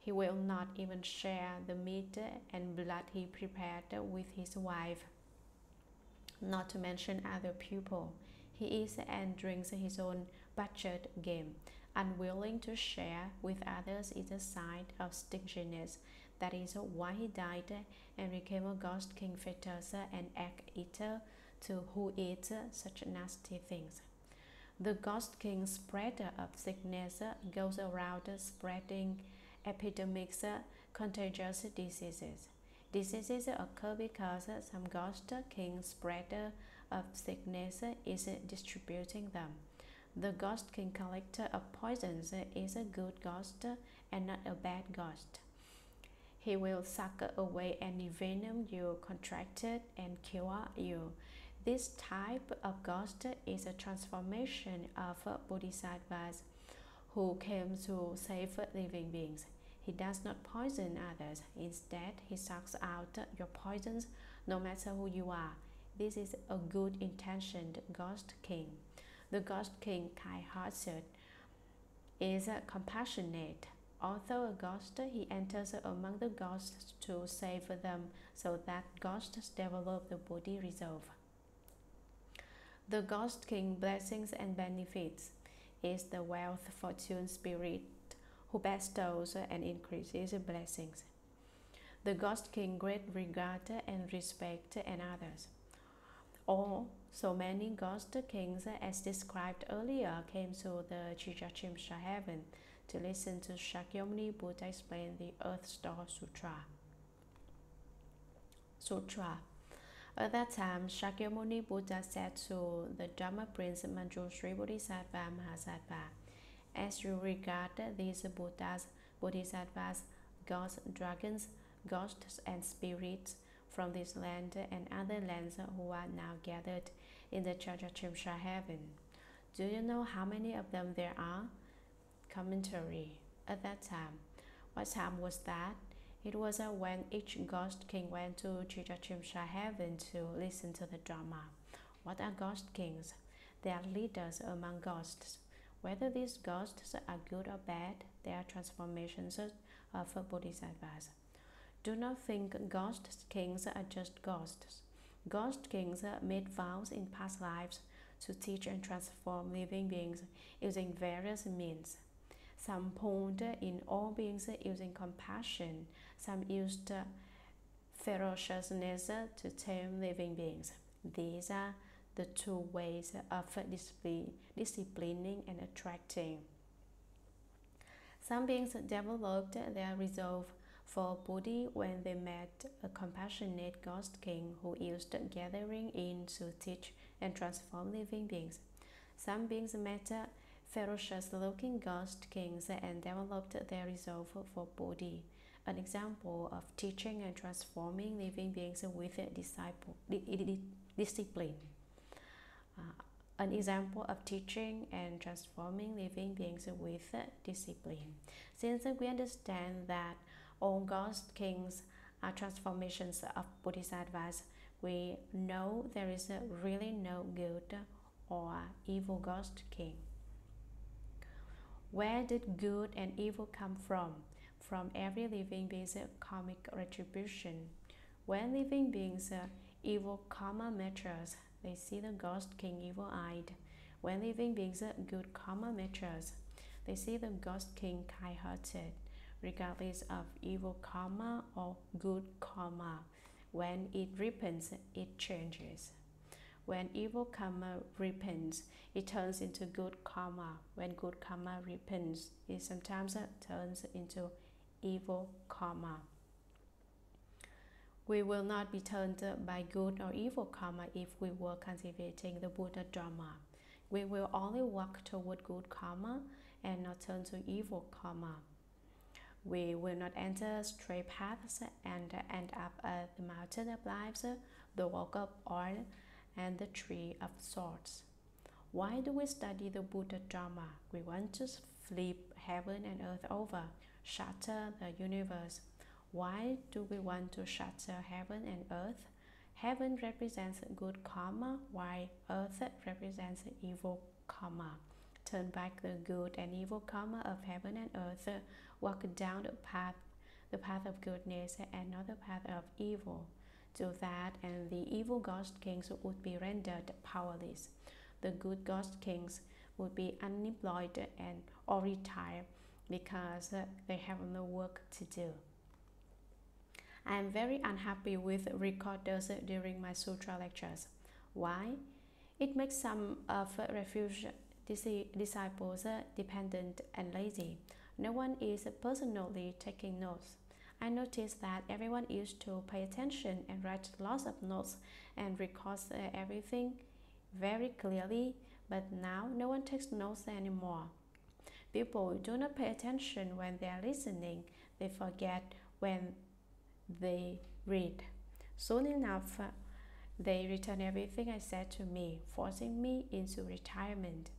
Speaker 1: He will not even share the meat and blood he prepared with his wife, not to mention other people. He eats and drinks his own butchered game. Unwilling to share with others is a sign of stinginess. That is why he died and became a ghost king fetus and egg eater to who eats such nasty things. The ghost king spreader of sickness goes around spreading epidemics, contagious diseases. Diseases occur because some ghost king spreader of sickness is distributing them. The ghost king collector of poisons is a good ghost and not a bad ghost. He will suck away any venom you contracted and cure you. This type of ghost is a transformation of bodhisattvas who came to save living beings. He does not poison others. Instead, he sucks out your poisons no matter who you are. This is a good intentioned ghost king. The ghost king Hatsut is compassionate. Although a ghost, he enters among the ghosts to save them so that ghosts develop the Bodhi resolve. The ghost king blessings and benefits is the wealth fortune spirit who bestows and increases blessings. The ghost king great regard and respect and others. All so many ghost kings as described earlier came to the Trayastrimsha heaven to listen to Shakyamuni Buddha explain the Earth Store Sutra. Sutra. At that time, Shakyamuni Buddha said to the Dharma Prince Manjushri Bodhisattva Mahasattva, As you regard these Buddhas, Bodhisattvas, gods, dragons, ghosts, and spirits from this land and other lands who are now gathered in the Trayastrimsha heaven, do you know how many of them there are? Commentary. At that time, what time was that? It was uh, when each ghost king went to Trayastrimsha heaven to listen to the Dharma. What are ghost kings? They are leaders among ghosts. Whether these ghosts are good or bad, they are transformations of bodhisattvas. Do not think ghost kings are just ghosts. Ghost kings made vows in past lives to teach and transform living beings using various means. Some pulled in all beings using compassion, some used ferociousness to tame living beings. These are the two ways of disciplining and attracting. Some beings developed their resolve for Bodhi when they met a compassionate ghost king who used gathering in to teach and transform living beings. Some beings met ferocious looking ghost kings and developed their resolve for Bodhi an example of teaching and transforming living beings with disciple, discipline. Uh, an example of teaching and transforming living beings with discipline. Since we understand that all ghost kings are transformations of Buddhist bodhisattvas, we know there is really no good or evil ghost king. Where did good and evil come from? From every living being's karmic retribution. When living beings uh, evil karma matures, they see the ghost king evil-eyed. When living beings uh, good karma matures, they see the ghost king kind-hearted, regardless of evil karma or good karma. When it ripens, it changes. When evil karma ripens, it turns into good karma. When good karma ripens, it sometimes turns into evil karma. We will not be turned by good or evil karma if we were cultivating the Buddha Dharma. We will only walk toward good karma and not turn to evil karma. We will not enter straight paths and end up at the mountain of lives, the walk of oil, and the tree of swords. Why do we study the Buddha Dharma? We want to flip heaven and earth over, shatter the universe, why do we want to shatter heaven and earth? Heaven represents good karma, while earth represents evil karma. Turn back the good and evil karma of heaven and earth, walk down the path, the path of goodness and not the path of evil. Do that, and the evil ghost kings would be rendered powerless. The good ghost kings would be unemployed and or retire because they have no work to do. I am very unhappy with recorders during my sutra lectures. Why? It makes some of refuge disciples dependent and lazy. No one is personally taking notes. I noticed that everyone used to pay attention and write lots of notes and records uh, everything very clearly, but now no one takes notes anymore. People do not pay attention when they are listening, they forget when they read. Soon enough, they return everything I said to me, forcing me into retirement.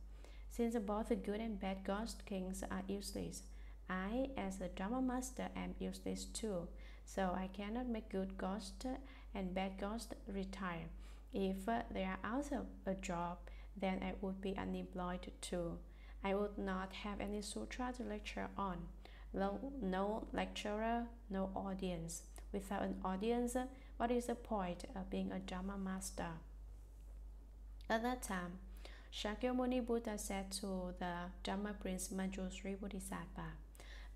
Speaker 1: Since both good and bad ghost kings are useless, I, as a Dharma master, am useless too, so I cannot make good ghost and bad ghost retire. If they are out of a job, then I would be unemployed too. I would not have any sutra to lecture on. No, no lecturer, no audience. Without an audience, what is the point of being a Dharma master? At that time, Shakyamuni Buddha said to the Dharma prince Manjushri Bodhisattva.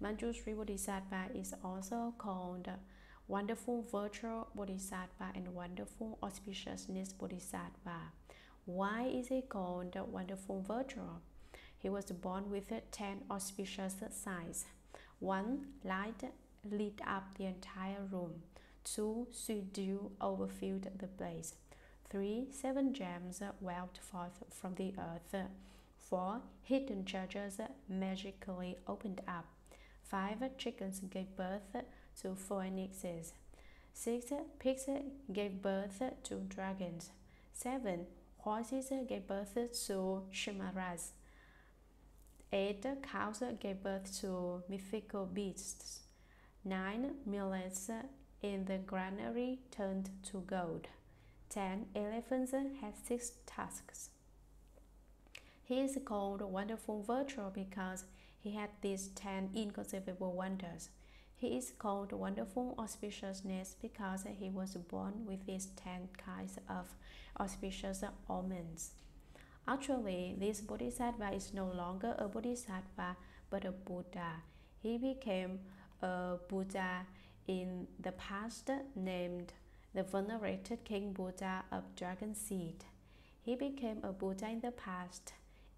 Speaker 1: Manjushri Bodhisattva is also called Wonderful Virtue Bodhisattva and Wonderful Auspiciousness Bodhisattva. Why is he called Wonderful Virtue? He was born with 10 auspicious signs. 1. Light lit up the entire room. 2. Sweet dew overfilled the place. 3. Seven gems welled forth from the earth. 4. Hidden treasures magically opened up. 5. Chickens gave birth to phoenixes. 6. Pigs gave birth to dragons. 7. Horses gave birth to chimeras. 8. Cows gave birth to mythical beasts. Nine millets in the granary turned to gold. Ten elephants had six tusks. He is called Wonderful Virtue because he had these ten inconceivable wonders. He is called Wonderful Auspiciousness because he was born with these ten kinds of auspicious omens. Actually, this Bodhisattva is no longer a Bodhisattva but a Buddha. He became a Buddha in the past named the venerated King Buddha of Dragon Seed. He became a Buddha in the past.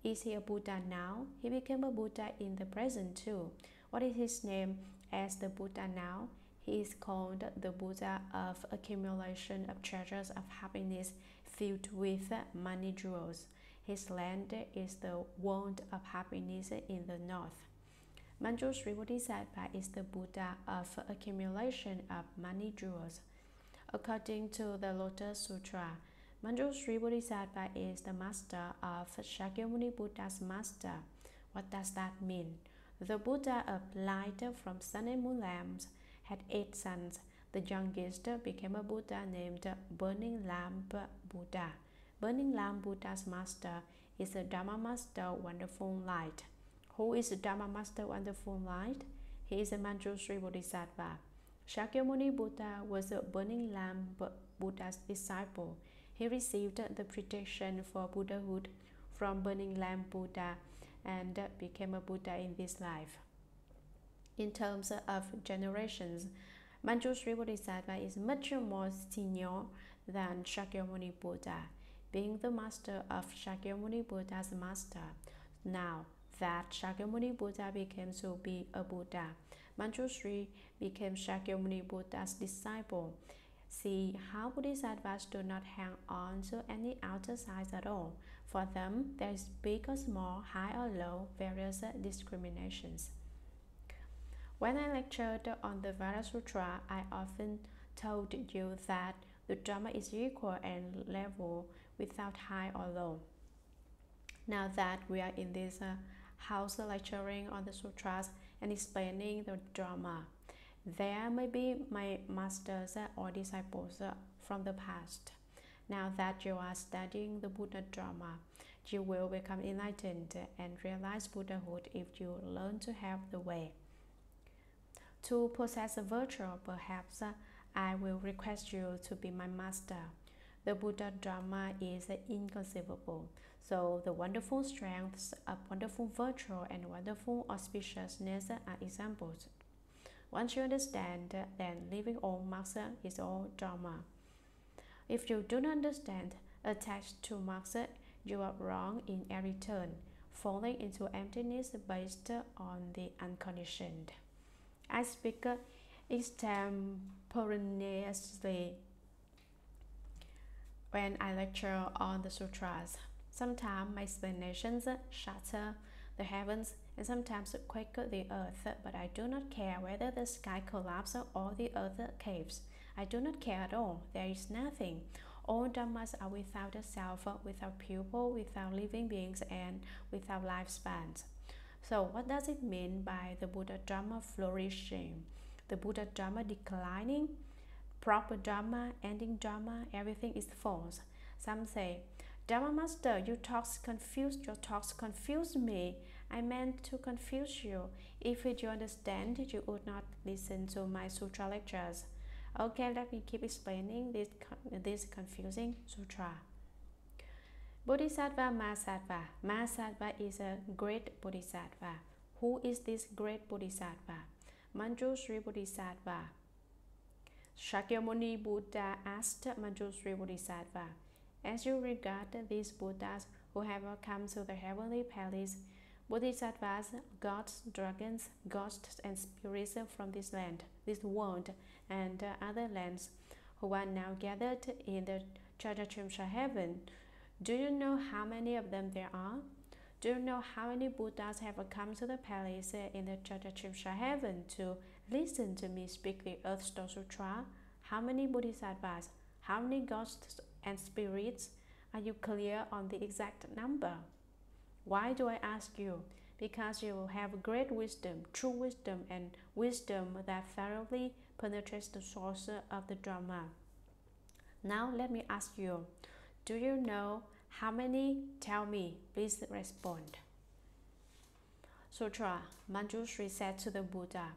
Speaker 1: Is he a Buddha now? He became a Buddha in the present too. What is his name as the Buddha now? He is called the Buddha of accumulation of treasures of happiness filled with money jewels. His land is the world of happiness in the north. Manjushri Bodhisattva is the Buddha of accumulation of money jewels. According to the Lotus Sutra, Manjushri Bodhisattva is the master of Shakyamuni Buddha's master. What does that mean? The Buddha of light from sun and moon had eight sons. The youngest became a Buddha named Burning Lamp Buddha. Burning Lamp Buddha's master is the Dharma Master Wonderful Light. Who is the Dharma Master Wonderful Light? He is a Manjushri Bodhisattva. Shakyamuni Buddha was a Burning Lamp Buddha's disciple. He received the protection for Buddhahood from Burning Lamp Buddha and became a Buddha in this life. In terms of generations, Manjushri Bodhisattva is much more senior than Shakyamuni Buddha, being the master of Shakyamuni Buddha's master. Now that Shakyamuni Buddha became to be a Buddha, Manjushri became Shakyamuni Buddha's disciple See how Buddhist Bodhisattvas do not hang on to any outer size at all. For them, there is big or small, high or low, various discriminations. When I lectured on the Vajra Sutra, I often told you that the Dharma is equal and level without high or low. Now that we are in this uh, house lecturing on the sutras and explaining the Dharma, there may be my masters or disciples from the past. Now that you are studying the Buddha Dharma, you will become enlightened and realize Buddhahood if you learn to have the way. To possess a virtue, perhaps I will request you to be my master. The Buddha Dharma is inconceivable, so the wonderful strengths of wonderful virtue and wonderful auspiciousness are examples once you understand, then living on Marxa is all drama. If you do not understand, attached to Marxa, you are wrong in every turn, falling into emptiness based on the unconditioned. I speak extemporaneously when I lecture on the sutras. Sometimes my explanations shatter the heavens and sometimes quake the earth, but I do not care whether the sky collapses or the earth caves. I do not care at all. There is nothing. All dhammas are without a self, without pupil, without living beings, and without lifespans. So, what does it mean by the Buddha Dharma flourishing? The Buddha Dharma declining? Proper Dharma, ending Dharma, everything is false. Some say, Dharma Master, your talks confused, your talks confuse me. I meant to confuse you. If you understand, you would not listen to my sutra lectures. Okay, let me keep explaining this, this confusing sutra. Bodhisattva Mahasattva. Mahasattva is a great bodhisattva. Who is this great bodhisattva? Manjushri Bodhisattva. Shakyamuni Buddha asked Manjushri Bodhisattva, As you regard these Buddhas who have come to the heavenly palace, Bodhisattvas, gods, dragons, ghosts, and spirits from this land, this world, and uh, other lands, who are now gathered in the Trayastrimsha heaven. Do you know how many of them there are? Do you know how many Buddhas have come to the palace uh, in the Trayastrimsha heaven to listen to me speak the Earth Store Sutra? How many Bodhisattvas? How many ghosts and spirits? Are you clear on the exact number? Why do I ask you? Because you will have great wisdom, true wisdom, and wisdom that thoroughly penetrates the source of the Dharma. Now let me ask you, do you know how many? Tell me, please respond. Sutra Manjushri said to the Buddha,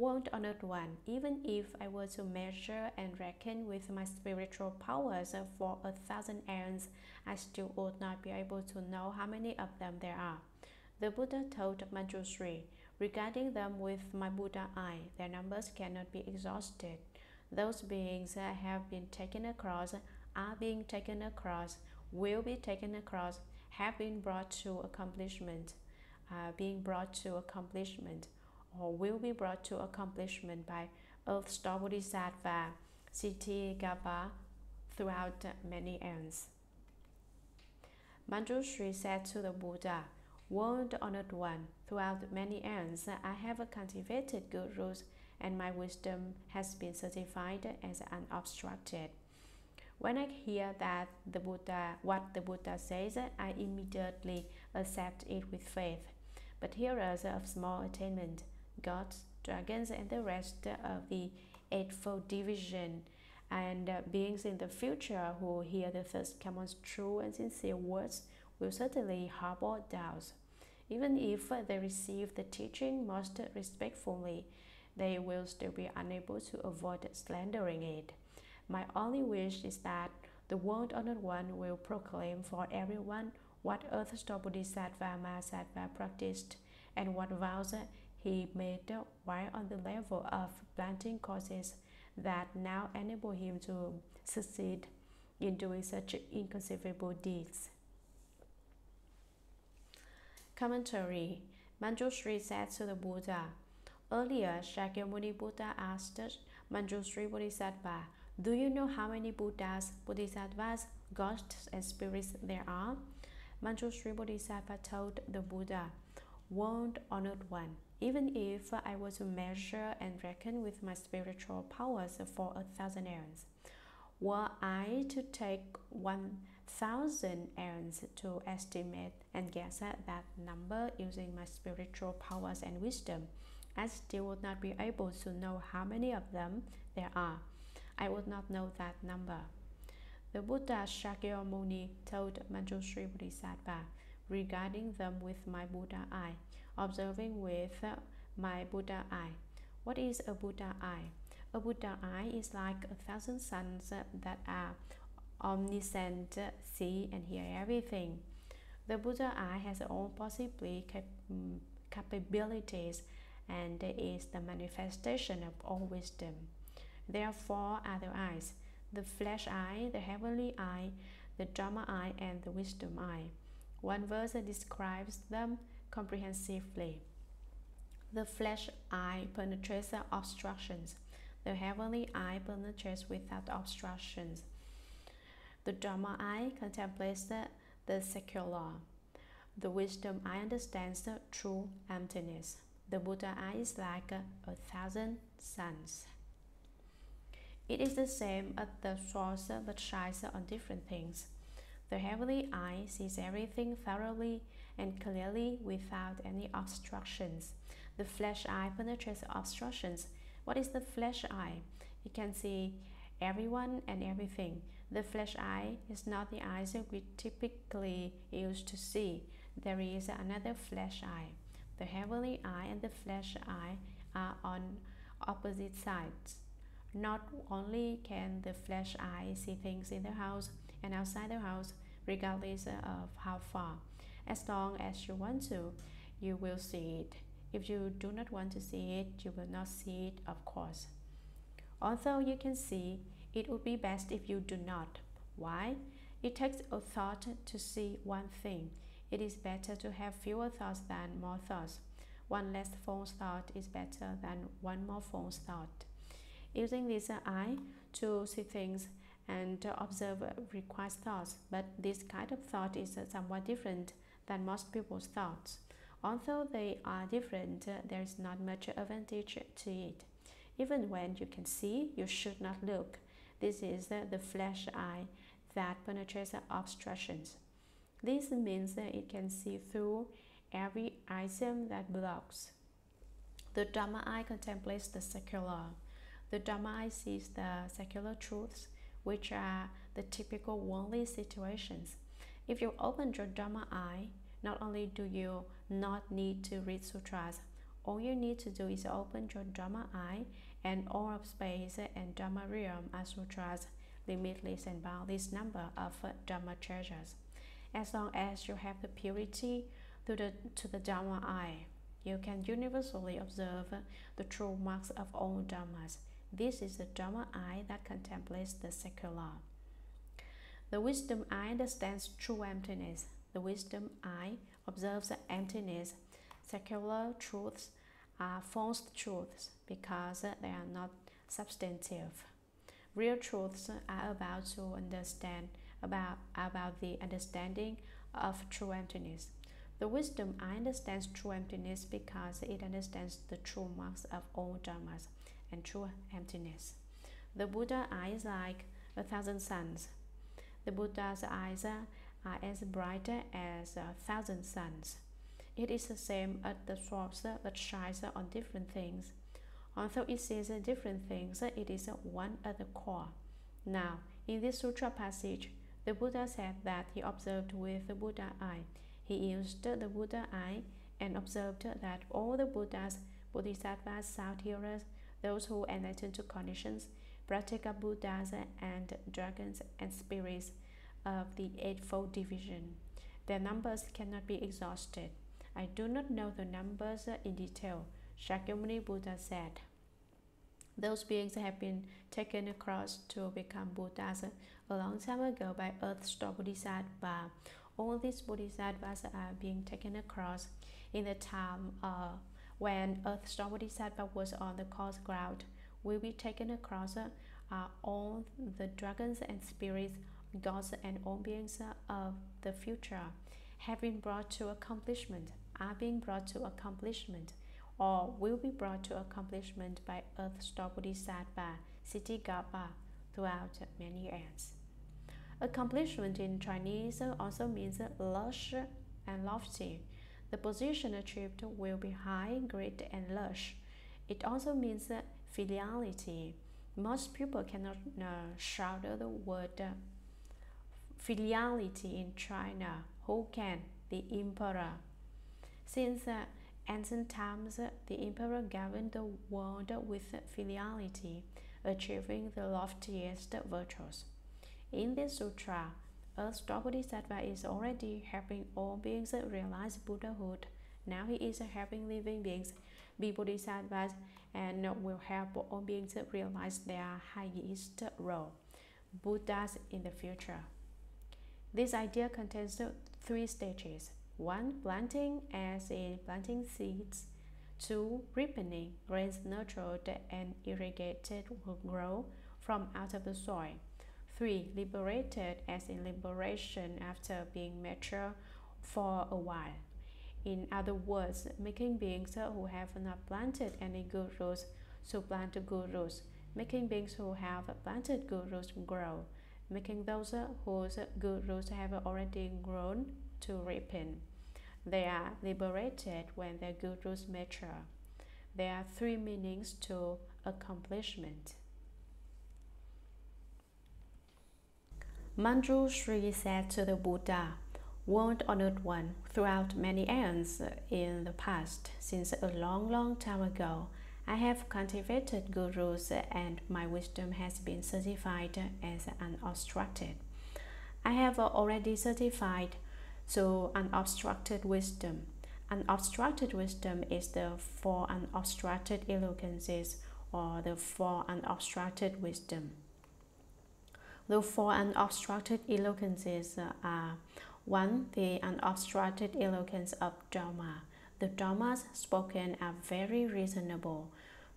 Speaker 1: World honored one, even if I were to measure and reckon with my spiritual powers for a thousand aeons, I still would not be able to know how many of them there are. The Buddha told Manjushri, regarding them with my Buddha eye, their numbers cannot be exhausted. Those beings that have been taken across, are being taken across, will be taken across, have been brought to accomplishment, uh, being brought to accomplishment or will be brought to accomplishment by Earth Store Bodhisattva Kshitigarbha throughout many ends. Manjushri said to the Buddha, World honored one, throughout many ends, I have cultivated good rules and my wisdom has been certified as unobstructed. When I hear that the Buddha, what the Buddha says, I immediately accept it with faith. But hearers of small attainment, gods, dragons, and the rest of the Eightfold Division, and uh, beings in the future who hear the Thus Come One's true and sincere words will certainly harbor doubts. Even if they receive the teaching most respectfully, they will still be unable to avoid slandering it. My only wish is that the World Honored One will proclaim for everyone what Earth Store Bodhisattva Mahasattva practiced and what vows he made while on the level of planting causes that now enable him to succeed in doing such inconceivable deeds. Commentary Manjushri said to the Buddha, Earlier, Shakyamuni Buddha asked Manjushri Bodhisattva, do you know how many Buddhas, Bodhisattvas, ghosts, and spirits there are? Manjushri Bodhisattva told the Buddha, World honored one, even if I were to measure and reckon with my spiritual powers for a thousand aeons, were I to take one thousand aeons to estimate and guess at that number using my spiritual powers and wisdom, I still would not be able to know how many of them there are. I would not know that number. The Buddha Shakyamuni told Manjushri Bodhisattva regarding them with my Buddha eye, observing with my Buddha eye. What is a Buddha eye? A Buddha eye is like a thousand suns that are omniscient, see and hear everything. The Buddha eye has all possibly cap mm, capabilities and is the manifestation of all wisdom. There are four other eyes the flesh eye, the heavenly eye, the Dharma eye, and the wisdom eye. One verse describes them comprehensively. The flesh eye penetrates obstructions. The heavenly eye penetrates without obstructions. The Dharma eye contemplates the, the secular. The wisdom eye understands the true emptiness. The Buddha eye is like a, a thousand suns. It is the same as the source but shines on different things. The heavenly eye sees everything thoroughly and clearly without any obstructions. The flesh eye penetrates obstructions. What is the flesh eye? It can see everyone and everything. The flesh eye is not the eyes that we typically use to see. There is another flesh eye. The heavenly eye and the flesh eye are on opposite sides. Not only can the flesh eye see things in the house and outside the house, regardless of how far. As long as you want to, you will see it. If you do not want to see it, you will not see it, of course. Although you can see, it would be best if you do not. Why? It takes a thought to see one thing. It is better to have fewer thoughts than more thoughts. One less false thought is better than one more false thought. Using this eye to see things and observe requires thoughts, but this kind of thought is somewhat different than most people's thoughts. Although they are different, there is not much advantage to it. Even when you can see, you should not look. This is the flesh eye that penetrates obstructions. This means that it can see through every item that blocks. The Dharma eye contemplates the secular. The Dharma eye sees the secular truths, which are the typical worldly situations. If you open your Dharma eye, not only do you not need to read sutras, all you need to do is open your Dharma eye, and all of space and Dharma realm are sutras, limitless and boundless number of Dharma treasures. As long as you have the purity to the, to the Dharma eye, you can universally observe the true marks of all Dharmas this is the Dharma eye that contemplates the secular. The wisdom eye understands true emptiness. The wisdom eye observes emptiness. Secular truths are false truths because they are not substantive. Real truths are about to understand about, about the understanding of true emptiness. The wisdom I understands true emptiness because it understands the true marks of all dharmas and true emptiness. The Buddha eye is like a thousand suns. The Buddha's eyes are as bright as a thousand suns. It is the same as the source that shines on different things. Although it sees different things, it is one at the core. Now, in this sutra passage, the Buddha said that he observed with the Buddha eye. He used the Buddha eye and observed that all the Buddhas, Bodhisattvas, Sound-hearers, those who enlighten to conditions, Pratyeka Buddhas, and dragons and spirits of the Eightfold Division. Their numbers cannot be exhausted. I do not know the numbers in detail, Shakyamuni Buddha said. Those beings have been taken across to become Buddhas a long time ago by Earth's Bodhisattva. All these Bodhisattvas are being taken across in the time uh, when Earth's Bodhisattva was on the course ground. Will be taken across uh, all the dragons and spirits, gods and all beings of the future have been brought to accomplishment, are being brought to accomplishment, or will be brought to accomplishment by Earth's Earth Store Bodhisattva, Kshitigarbha, throughout many years. Accomplishment in Chinese also means lush and lofty. The position achieved will be high, great, and lush. It also means filiality. Most people cannot uh, shout the word uh, filiality in China. Who can? The emperor. Since uh, ancient times, the emperor governed the world with filiality, achieving the loftiest virtues. In this sutra, a Bodhisattva is already helping all beings realize Buddhahood. Now he is helping living beings be Bodhisattvas and will help all beings realize their highest role, Buddhas in the future. This idea contains three stages. One, planting as in planting seeds. Two, ripening, grains nurtured and irrigated will grow from out of the soil. 3. Liberated as in liberation after being mature for a while. In other words, making beings who have not planted any good roots to plant good roots, making beings who have planted good roots grow, making those whose good roots have already grown to ripen. They are liberated when their good roots mature. There are three meanings to accomplishment. Manjushri said to the Buddha, World honored one, throughout many aeons in the past, since a long, long time ago, I have cultivated gurus and my wisdom has been certified as unobstructed. I have already certified to unobstructed wisdom. Unobstructed wisdom is the four unobstructed eloquences or the four unobstructed wisdom. The four unobstructed eloquences are 1. The unobstructed eloquence of Dharma. The Dharmas spoken are very reasonable.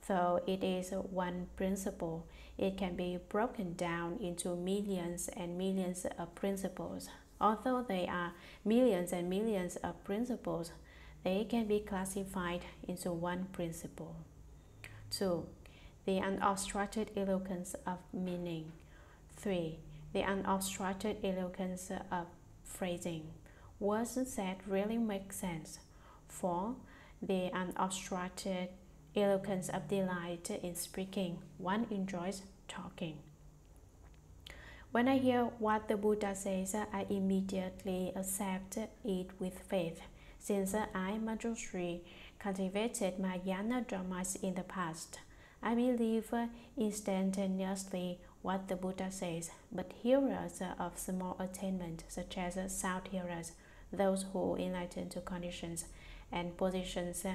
Speaker 1: Though it is one principle, it can be broken down into millions and millions of principles. Although they are millions and millions of principles, they can be classified into one principle. 2. The unobstructed eloquence of meaning. 3. The unobstructed eloquence of phrasing. Words said really make sense. 4. The unobstructed eloquence of delight in speaking. One enjoys talking. When I hear what the Buddha says, I immediately accept it with faith. Since I, Manjushri, cultivated my Yana dharmas in the past, I believe instantaneously what the Buddha says, but hearers of small attainment, such as sound hearers, those who enlighten to conditions and positions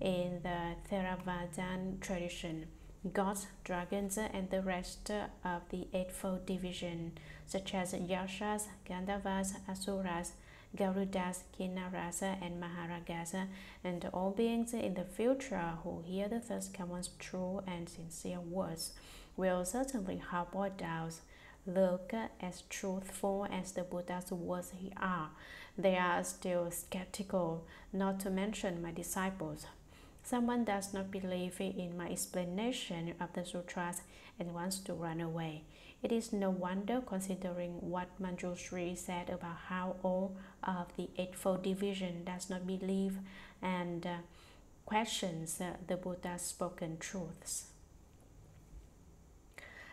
Speaker 1: in the Theravadan tradition, gods, dragons, and the rest of the Eightfold Division, such as Yakshas, Gandharvas, Asuras, Garudas, Kinnaras, and Mahoragas, and all beings in the future who hear the Thus Come One's true and sincere words will certainly harbor doubts. Look as truthful as the Buddha's words are. They are still skeptical, not to mention my disciples. Someone does not believe in my explanation of the sutras and wants to run away. It is no wonder considering what Manjushri said about how all of the Eightfold Division does not believe and uh, questions uh, the Buddha's spoken truths.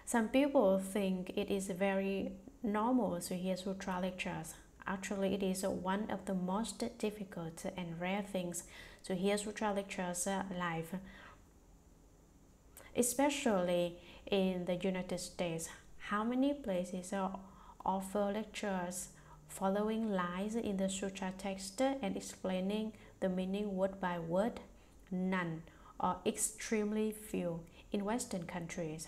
Speaker 1: Some people think it is very normal to hear sutra lectures. Actually, it is one of the most difficult and rare things to hear sutra lectures live, especially in the United States. How many places offer lectures following lines in the sutra text and explaining the meaning word by word? None or extremely few in Western countries.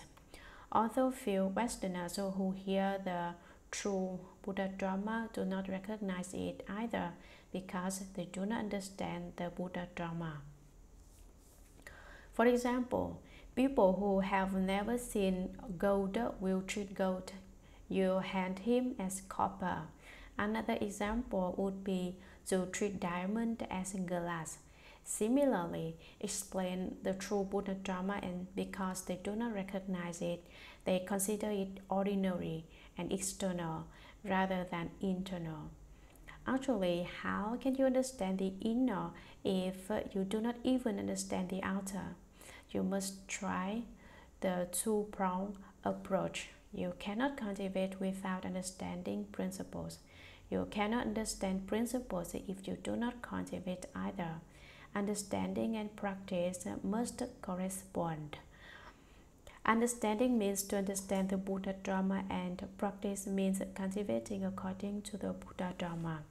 Speaker 1: Although few Westerners who hear the true Buddha Dharma do not recognize it either because they do not understand the Buddha Dharma. For example, People who have never seen gold will treat gold. You hand him as copper. Another example would be to treat diamond as glass. Similarly, explain the true Buddha Dharma and because they do not recognize it, they consider it ordinary and external rather than internal. Actually, how can you understand the inner if you do not even understand the outer? you must try the two pronged approach. You cannot cultivate without understanding principles. You cannot understand principles if you do not cultivate either. Understanding and practice must correspond. Understanding means to understand the Buddha Dharma, and practice means cultivating according to the Buddha Dharma.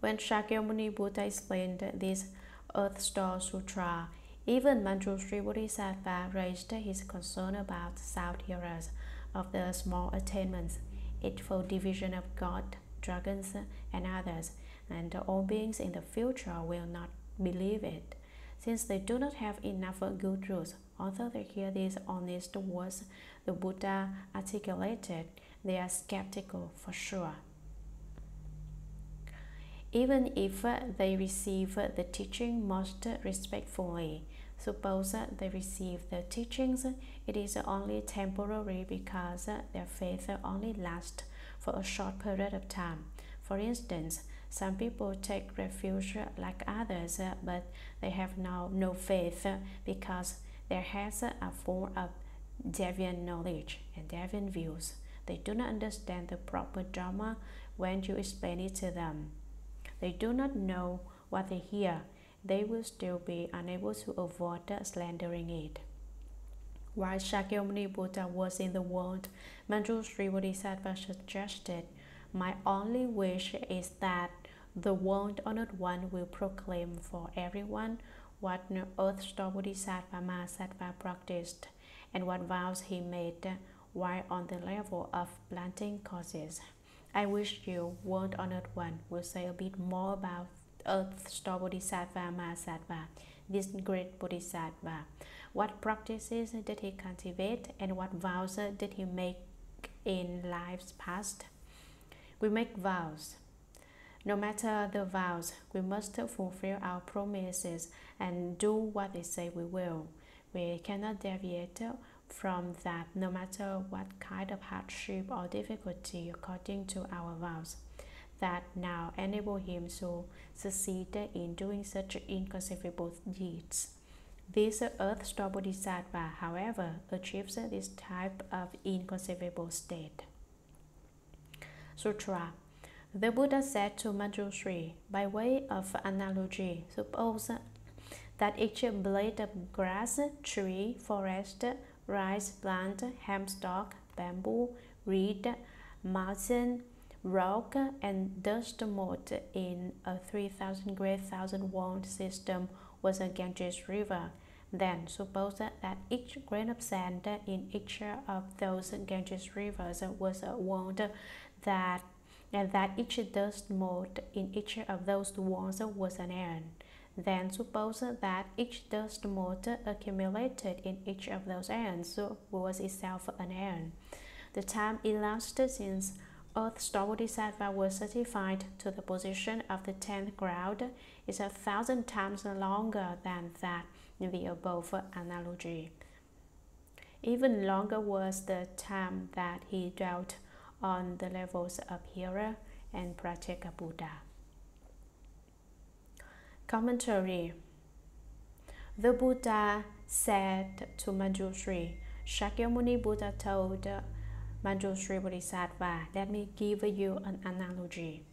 Speaker 1: When Shakyamuni Buddha explained this Earth Store Sutra, even Manjushri Bodhisattva raised his concern about self-hearers of the small attainments, eightfold division of God, dragons, and others, and all beings in the future will not believe it, since they do not have enough good rules. Although they hear these honest words the Buddha articulated, they are skeptical for sure. Even if they receive the teaching most respectfully, Suppose they receive the teachings, it is only temporary because their faith only lasts for a short period of time. For instance, some people take refuge uh, like others, uh, but they have now no faith uh, because their heads are full of deviant knowledge and deviant views. They do not understand the proper Dharma when you explain it to them. They do not know what they hear they will still be unable to avoid slandering it. While Shakyamuni Buddha was in the world, Manjushri Bodhisattva suggested, My only wish is that the world honored one will proclaim for everyone what Earth Store Bodhisattva Mahasattva practiced and what vows he made while on the level of planting causes. I wish you, World Honored One, will say a bit more about Earth Store Bodhisattva Mahasattva, this great Bodhisattva. What practices did he cultivate and what vows did he make in lives past? We make vows. No matter the vows, we must fulfill our promises and do what they say we will. We cannot deviate from that no matter what kind of hardship or difficulty according to our vows that now enable him to succeed in doing such inconceivable deeds. This Earth Bodhisattva, however, achieves this type of inconceivable state. Sutra The Buddha said to Manjushri, by way of analogy, suppose that each blade of grass, tree, forest, rice plant, hemstock, bamboo, reed, mountain, rock and dust mote in a 3000 great thousand wand system was a Ganges river. Then suppose that each grain of sand in each of those Ganges rivers was a wand that and that each dust mote in each of those wands was an aeon. Then suppose that each dust mote accumulated in each of those aeons was itself an aeon. The time elapsed since Earth Store Bodhisattva was certified to the position of the tenth ground is a thousand times longer than that in the above analogy. Even longer was the time that he dwelt on the levels of Hira and Pratyeka Buddha. Commentary The Buddha said to Manjushri, Shakyamuni Buddha told Manjushri Bodhisattva, Let me give you an analogy.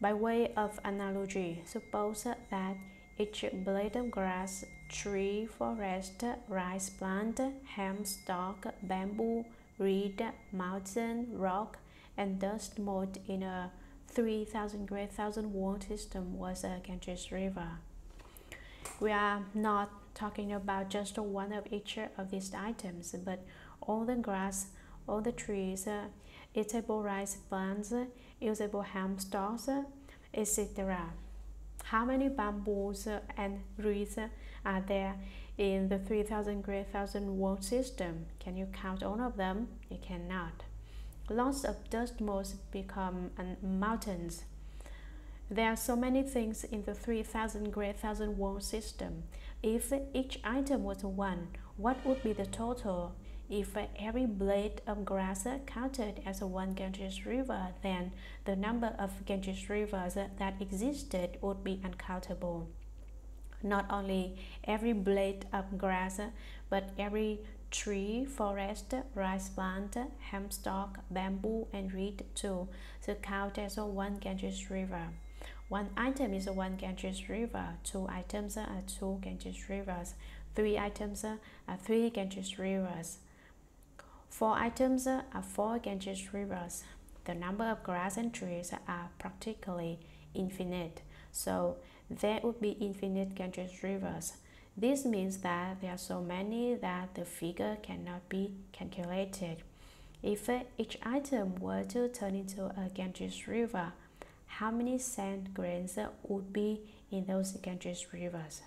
Speaker 1: By way of analogy, suppose that each blade of grass, tree, forest, rice plant, hemp stalk, bamboo, reed, mountain, rock, and dust mote in a 3,000 great thousand world system was a Ganges River. We are not talking about just one of each of these items, but all the grass, all the trees, uh, rice plants, usable hemp stalks, etc. How many bamboos and reeds are there in the 3000 great thousand world system? Can you count all of them? You cannot. Lots of dust motes become mountains. There are so many things in the 3000 great thousand world system. If each item was one, what would be the total? If every blade of grass counted as one Ganges river, then the number of Ganges rivers that existed would be uncountable. Not only every blade of grass, but every tree, forest, rice plant, hemp stalk, bamboo, and reed too, to count as one Ganges river. One item is one Ganges river, two items are two Ganges rivers, three items are three Ganges rivers. Four items are four Ganges rivers. The number of grass and trees are practically infinite, so there would be infinite Ganges rivers. This means that there are so many that the figure cannot be calculated. If each item were to turn into a Ganges river, how many sand grains would be in those Ganges rivers?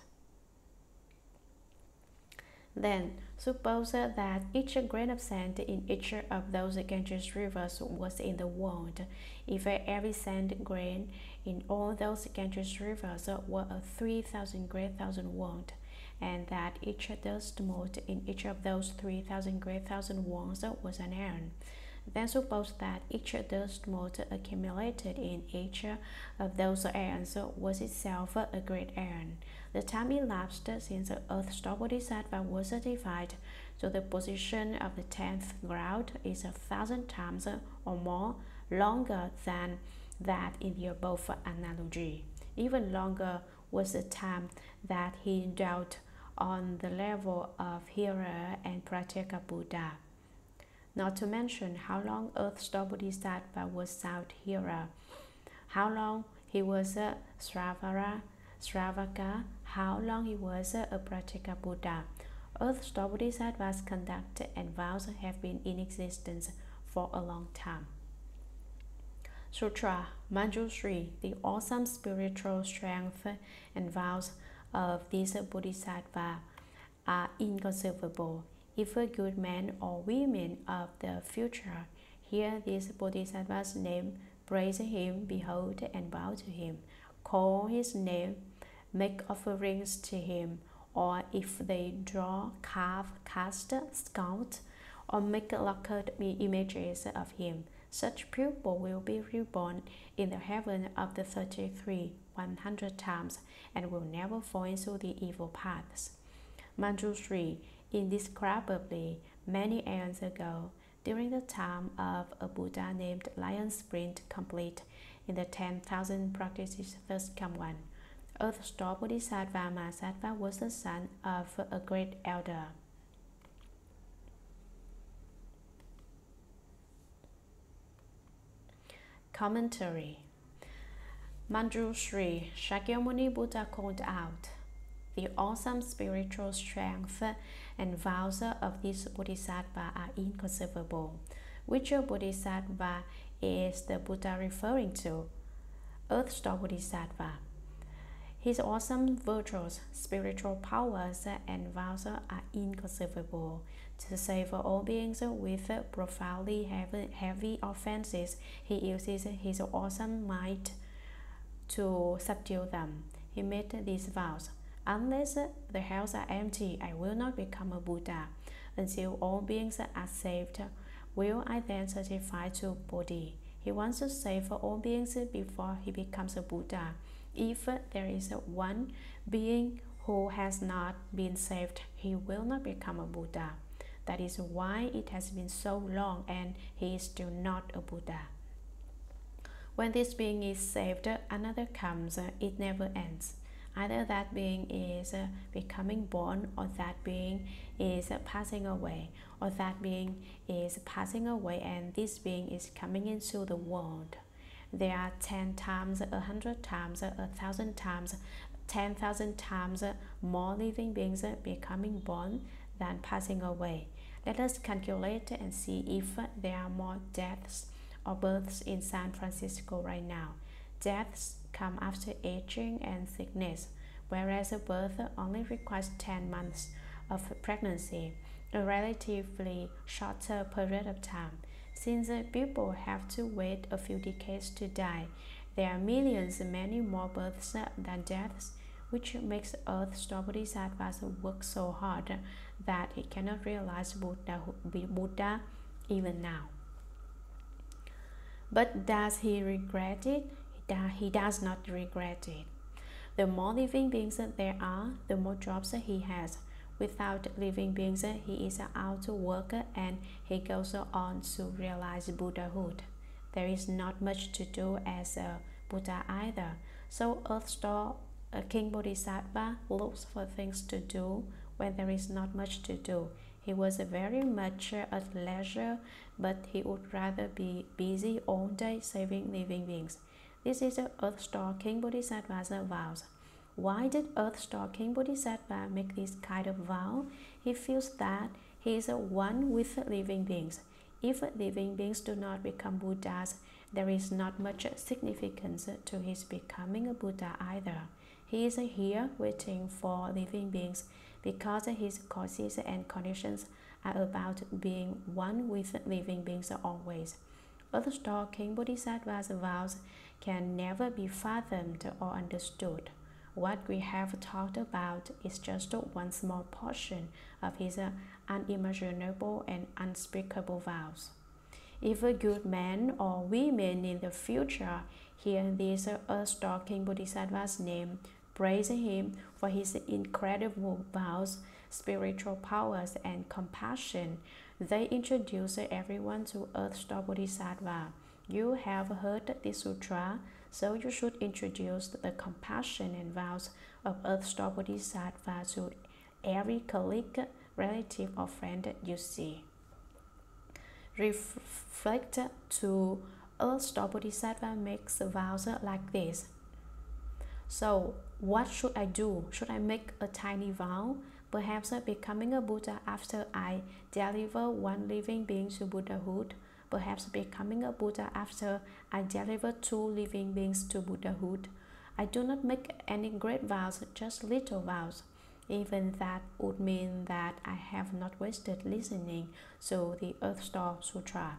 Speaker 1: Then, suppose that each grain of sand in each of those Ganges rivers was in the world. If every sand grain in all those Ganges rivers were a 3,000 great thousand world, and that each dust mote in each of those 3,000 great thousand worlds was an aeon, then suppose that each of those mote accumulated in each of those aeons was itself a great aeon. The time elapsed since the Earth Bodhisattva was certified so the position of the tenth ground is a thousand times or more longer than that in the above analogy. Even longer was the time that he dwelt on the level of Hira and Pratyeka Buddha. Not to mention how long Earth Bodhisattva was Sound Hearer, how long he was a Sravara, Sravaka, how long he was a Pratyeka Buddha. Earth Bodhisattva's conduct and vows have been in existence for a long time. Sutra Manjushri, the awesome spiritual strength and vows of this Bodhisattva are inconceivable. If a good man or women of the future hear this Bodhisattva's name, praise him, behold, and bow to him, call his name, make offerings to him, or if they draw, carve, cast, sculpt, or make lacquered images of him, such people will be reborn in the heaven of the 33 100 times and will never fall into the evil paths. Manjushri, indescribably many aeons ago, during the time of a Buddha named Lion Sprint complete, in the 10,000 practices thus come one. Earth Store Bodhisattva Mahasattva was the son of a great elder. Commentary Manjushri Shakyamuni Buddha called out the awesome spiritual strength and vows of this Bodhisattva are inconceivable. Which Bodhisattva is the Buddha referring to? Earth Store Bodhisattva. His awesome virtues, spiritual powers, and vows are inconceivable. To save all beings with profoundly heavy, heavy offenses, he uses his awesome might to subdue them. He made these vows Unless the hells are empty, I will not become a Buddha. until all beings are saved. Will I then certify to Bodhi? He wants to save all beings before he becomes a Buddha. If there is one being who has not been saved, he will not become a Buddha. That is why it has been so long and he is still not a Buddha. When this being is saved, another comes, it never ends. Either that being is uh, becoming born, or that being is uh, passing away, or that being is passing away and this being is coming into the world. There are 10 times, a hundred times, a thousand times, 10,000 times more living beings becoming born than passing away. Let us calculate and see if there are more deaths or births in San Francisco right now. Deaths come after aging and sickness, whereas a birth only requires 10 months of pregnancy, a relatively shorter period of time. Since people have to wait a few decades to die, there are millions, many more births than deaths, which makes Earth Store Bodhisattva's work so hard that he cannot realize Buddha, Buddha even now. But does he regret it? He does not regret it. The more living beings there are, the more jobs he has. Without living beings, he is out of work and he goes on to realize Buddhahood. There is not much to do as a Buddha either. So Earth Store uh, King Bodhisattva looks for things to do when there is not much to do. He was very much at leisure, but he would rather be busy all day saving living beings. This is the Earth Store King Bodhisattva's vows. Why did Earth Store King Bodhisattva make this kind of vow? He feels that he is one with living beings. If living beings do not become Buddhas, there is not much significance to his becoming a Buddha either. He is here waiting for living beings because his causes and conditions are about being one with living beings always. Earth Store King Bodhisattva's vows can never be fathomed or understood. What we have talked about is just one small portion of his unimaginable and unspeakable vows. If a good man or women in the future hear this Earth Store King Bodhisattva's name, praising him for his incredible vows, spiritual powers, and compassion. They introduce everyone to Earth Store Bodhisattva. You have heard this sutra, so you should introduce the compassion and vows of Earth Store Bodhisattva to every colleague, relative, or friend you see. Reflect to Earth Store Bodhisattva makes vows like this. So, what should I do? Should I make a tiny vow? Perhaps becoming a Buddha after I deliver one living being to Buddhahood. Perhaps becoming a Buddha after I deliver two living beings to Buddhahood. I do not make any great vows, just little vows. Even that would mean that I have not wasted listening to the Earth Store Sutra.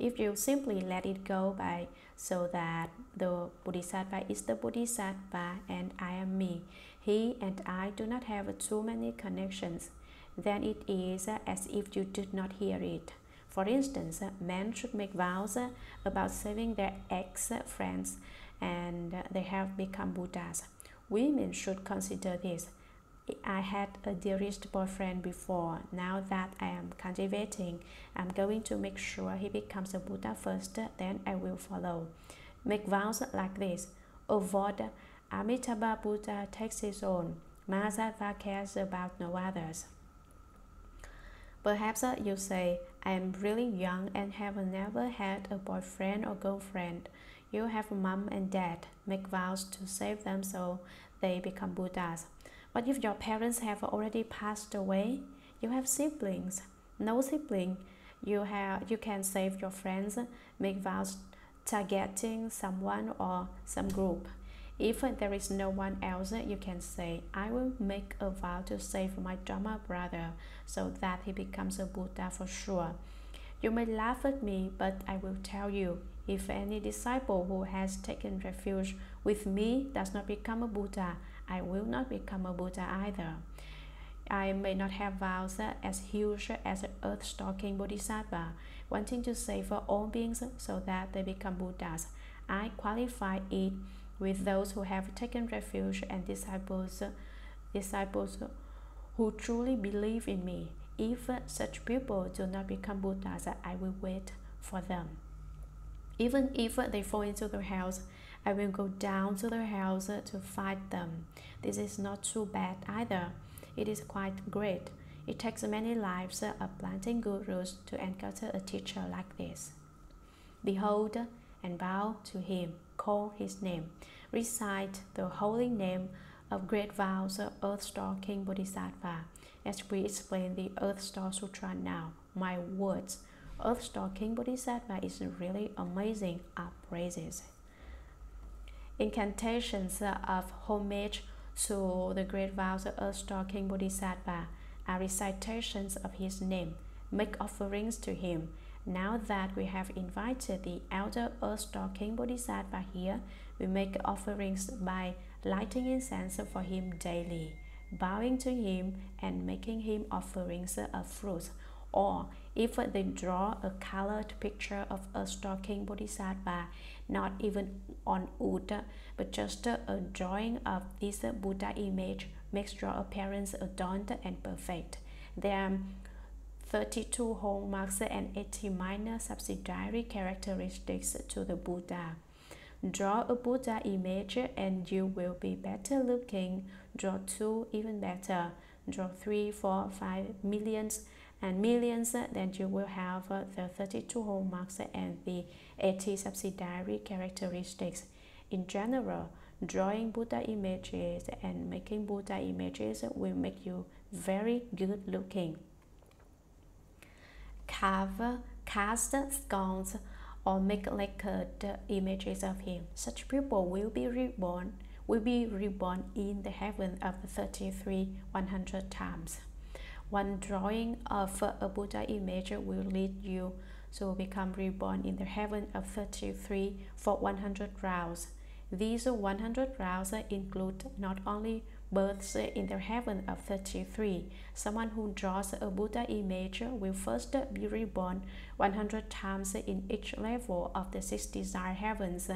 Speaker 1: If you simply let it go by so that the Bodhisattva is the Bodhisattva and I am me, he and I do not have too many connections, then it is as if you did not hear it. For instance, men should make vows about saving their ex friends and they have become Buddhas. Women should consider this I had a dearest boyfriend before. Now that I am cultivating, I'm going to make sure he becomes a Buddha first, then I will follow. Make vows like this. Avoid Amitabha Buddha takes his own. Mahasattva cares about no others. Perhaps you say, I am really young and have never had a boyfriend or girlfriend. You have mom and dad. Make vows to save them so they become Buddhas. But if your parents have already passed away, you have siblings. No sibling, you have you can save your friends, make vows targeting someone or some group. If there is no one else, you can say, I will make a vow to save my Dharma brother so that he becomes a Buddha for sure. You may laugh at me, but I will tell you if any disciple who has taken refuge with me does not become a Buddha, I will not become a Buddha either. I may not have vows as huge as an Earth Store King bodhisattva, wanting to save all beings so that they become Buddhas. I qualify it with those who have taken refuge and disciples, disciples who truly believe in me. If such people do not become Buddhas, I will wait for them. Even if they fall into the house, I will go down to their house to fight them. This is not too bad either. It is quite great. It takes many lives of planting gurus to encounter a teacher like this. Behold and bow to him, call his name, recite the holy name of great vows of Earth Store King Bodhisattva, as we explain the Earth Store Sutra now. My words, Earth Store King Bodhisattva is really amazing are praises. Incantations of homage to the great vows of Earth Store King Bodhisattva are recitations of his name. Make offerings to him. Now that we have invited the elder Earth Store King Bodhisattva here, we make offerings by lighting incense for him daily, bowing to him and making him offerings of fruits. Or if they draw a colored picture of a Store King bodhisattva, not even on wood, but just a drawing of this Buddha image makes your appearance adorned and perfect. There are 32 hallmarks and 80 minor subsidiary characteristics to the Buddha. Draw a Buddha image and you will be better looking. Draw two, even better. Draw three, four, five millions and millions, then you will have the 32 hallmarks and the 80 subsidiary characteristics. In general, drawing Buddha images and making Buddha images will make you very good looking. Carve, cast skulls or make lacquered uh, images of him. Such people will be reborn, will be reborn in the heaven of 33 100 times. One drawing of a Buddha image will lead you to become reborn in the heaven of 33 for 100 rounds. These 100 rounds include not only births in the heaven of 33. Someone who draws a Buddha image will first be reborn 100 times in each level of the six desire heavens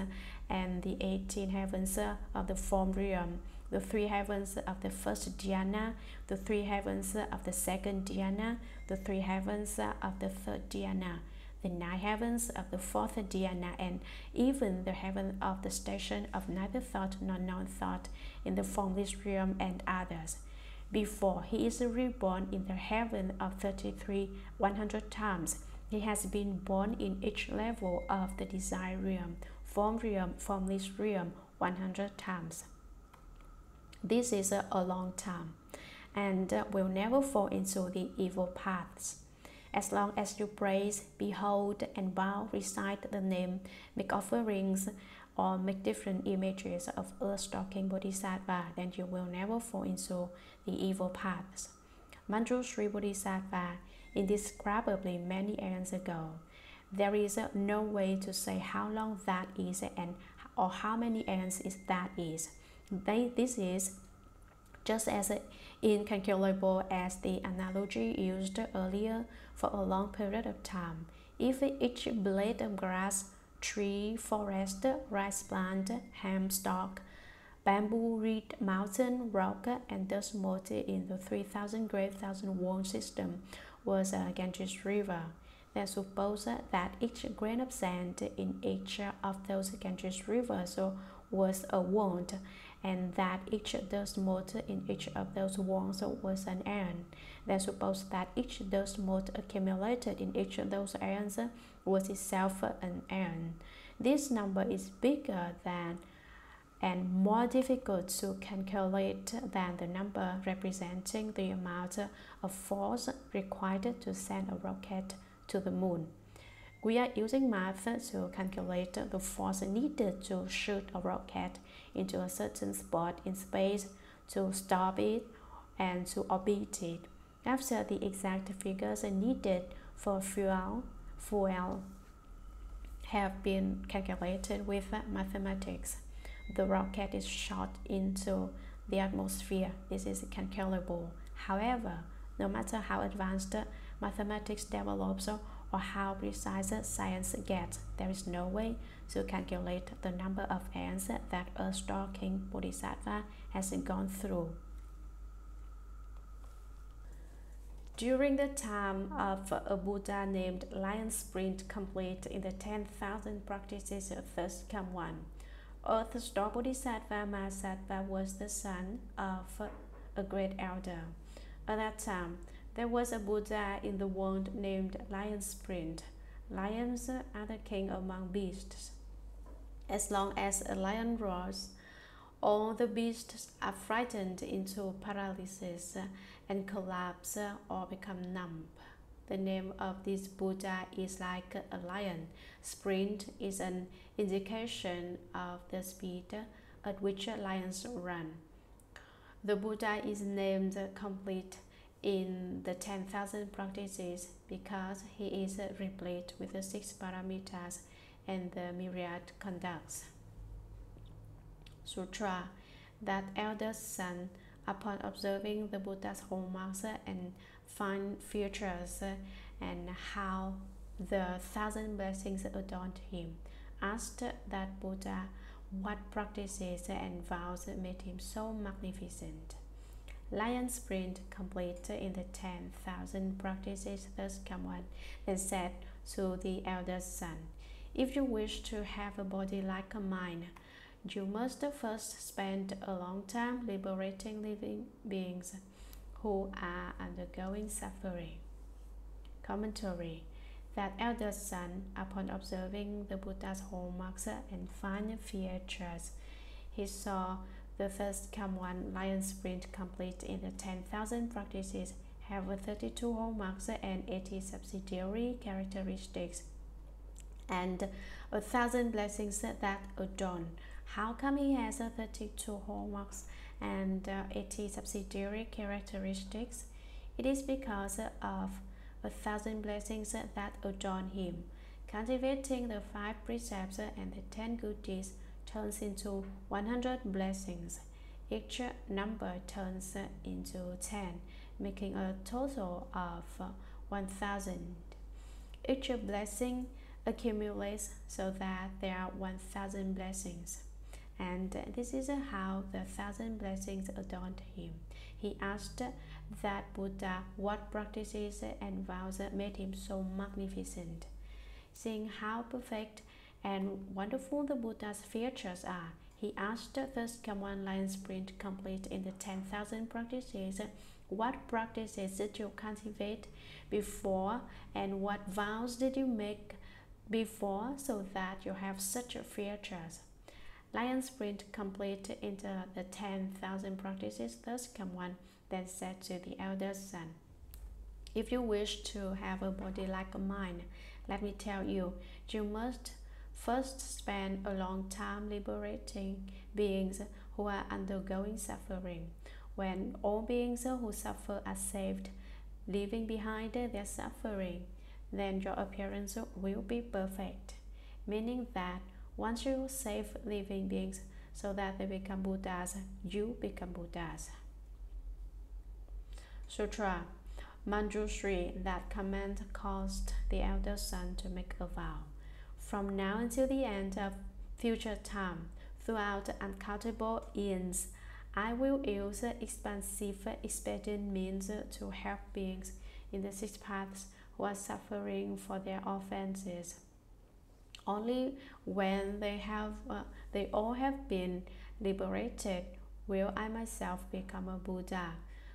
Speaker 1: and the 18 heavens of the form realm, the three heavens of the first dhyana, the three heavens of the second dhyana, the three heavens of the third dhyana the nine heavens of the fourth dhyana, and even the heaven of the station of neither thought nor non-thought in the formless realm and others. Before he is reborn in the heaven of 33 100 times, he has been born in each level of the desire realm, form realm, formless realm 100 times. This is a, a long time and will never fall into the evil paths. As long as you praise, behold, and bow, recite the name, make offerings, or make different images of Earth Store King bodhisattva, then you will never fall into the evil paths. Manjushri Bodhisattva, indescribably many aeons ago, there is no way to say how long that is and or how many aeons is that is. They, this is just as incalculable as the analogy used earlier for a long period of time. If each blade of grass, tree, forest, rice plant, hemp stalk, bamboo reed, mountain, rock, and dust mote in the 3000 great thousand world system was a Ganges River, then suppose that each grain of sand in each of those Ganges rivers was a wound and that each dust mote in each of those wounds was an aeon. Then suppose that each dust mote accumulated in each of those aeons was itself an aeon. This number is bigger than and more difficult to calculate than the number representing the amount of force required to send a rocket to the moon. We are using math to calculate the force needed to shoot a rocket into a certain spot in space to stop it and to orbit it. After the exact figures needed for fuel, fuel have been calculated with mathematics, the rocket is shot into the atmosphere. This is calculable. However, no matter how advanced mathematics develops or how precise science gets, there is no way to calculate the number of ants that a Store King bodhisattva has gone through. During the time of a Buddha named Lion Sprint complete in the 10,000 practices thus come one. Earth Store Bodhisattva Mahasattva was the son of a great elder. At that time, there was a Buddha in the world named Lion Sprint. Lions are the king among beasts. As long as a lion roars, all the beasts are frightened into paralysis and collapse or become numb. The name of this Buddha is like a lion. Sprint is an indication of the speed at which lions run. The Buddha is named complete in the 10,000 practices because he is replete with the six paramitas and the myriad conducts. Sutra that elder son upon observing the Buddha's hallmarks and fine features and how the thousand blessings adorned him, asked that Buddha what practices and vows made him so magnificent. Lion Sprint complete in the 10,000 practices. Thus come one, then said to the eldest son, If you wish to have a body like mine, you must first spend a long time liberating living beings who are undergoing suffering. Commentary. That elder son, upon observing the Buddha's hallmarks and fine features, he saw the thus come one lion sprint complete in the 10,000 practices have 32 hallmarks and 80 subsidiary characteristics and a thousand blessings that adorn how come he has 32 hallmarks and uh, 80 subsidiary characteristics? It is because of a thousand blessings that adorn him. Cultivating the five precepts and the ten good deeds turns into 100 blessings. Each number turns into 10, making a total of 1000. Each blessing accumulates so that there are 1000 blessings. And this is how the thousand blessings adorned him. He asked that Buddha what practices and vows made him so magnificent. Seeing how perfect and wonderful the Buddha's features are, he asked the one Lion Sprint complete in the 10,000 practices what practices did you cultivate before and what vows did you make before so that you have such features? Lion Sprint complete into the 10,000 practices, thus come then said to the eldest son, If you wish to have a body like mine, let me tell you, you must first spend a long time liberating beings who are undergoing suffering. When all beings who suffer are saved, leaving behind their suffering, then your appearance will be perfect, meaning that once you save living beings so that they become Buddhas, you become Buddhas. Sutra Manjushri, that command caused the elder son to make a vow. From now until the end of future time, throughout uncountable eons, I will use expansive expedient means to help beings in the six paths who are suffering for their offenses only when they have uh, they all have been liberated will I myself become a Buddha.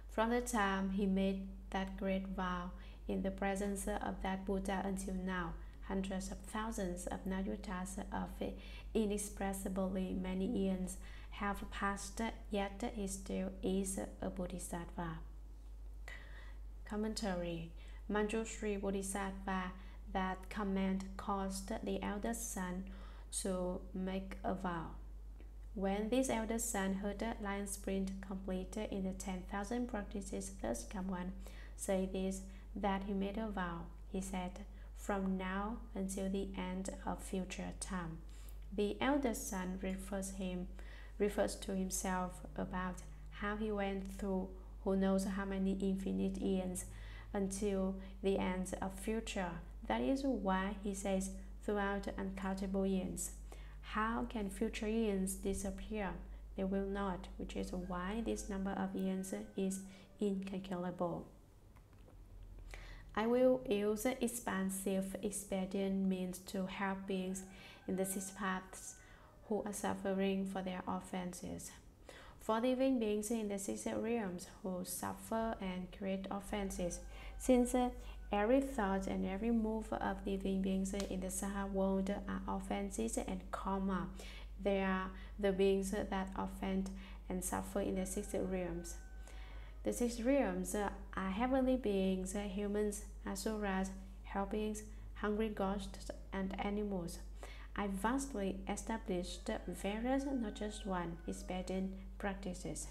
Speaker 1: From the time he made that great vow in the presence of that Buddha until now, hundreds of thousands of Nayutas of inexpressibly many eons have passed, yet he still is a Bodhisattva. Commentary Manjushri Bodhisattva that command caused the eldest son to make a vow. When this eldest son heard the lion sprint completed in the 10,000 practices, thus come one, say this, that he made a vow. He said, from now until the end of future time. The eldest son refers him refers to himself about how he went through who knows how many infinite eons until the end of future. That is why he says throughout uncountable eons. How can future eons disappear? They will not, which is why this number of eons is incalculable. I will use expansive expedient means to help beings in the six paths who are suffering for their offenses. For living beings in the six realms who suffer and create offenses, since every thought and every move of living beings in the Saha world are offenses and karma, they are the beings that offend and suffer in the six realms. The six realms uh, are heavenly beings, uh, humans, asuras, hell beings, hungry ghosts, and animals. I vastly established various, not just one, expedient practices.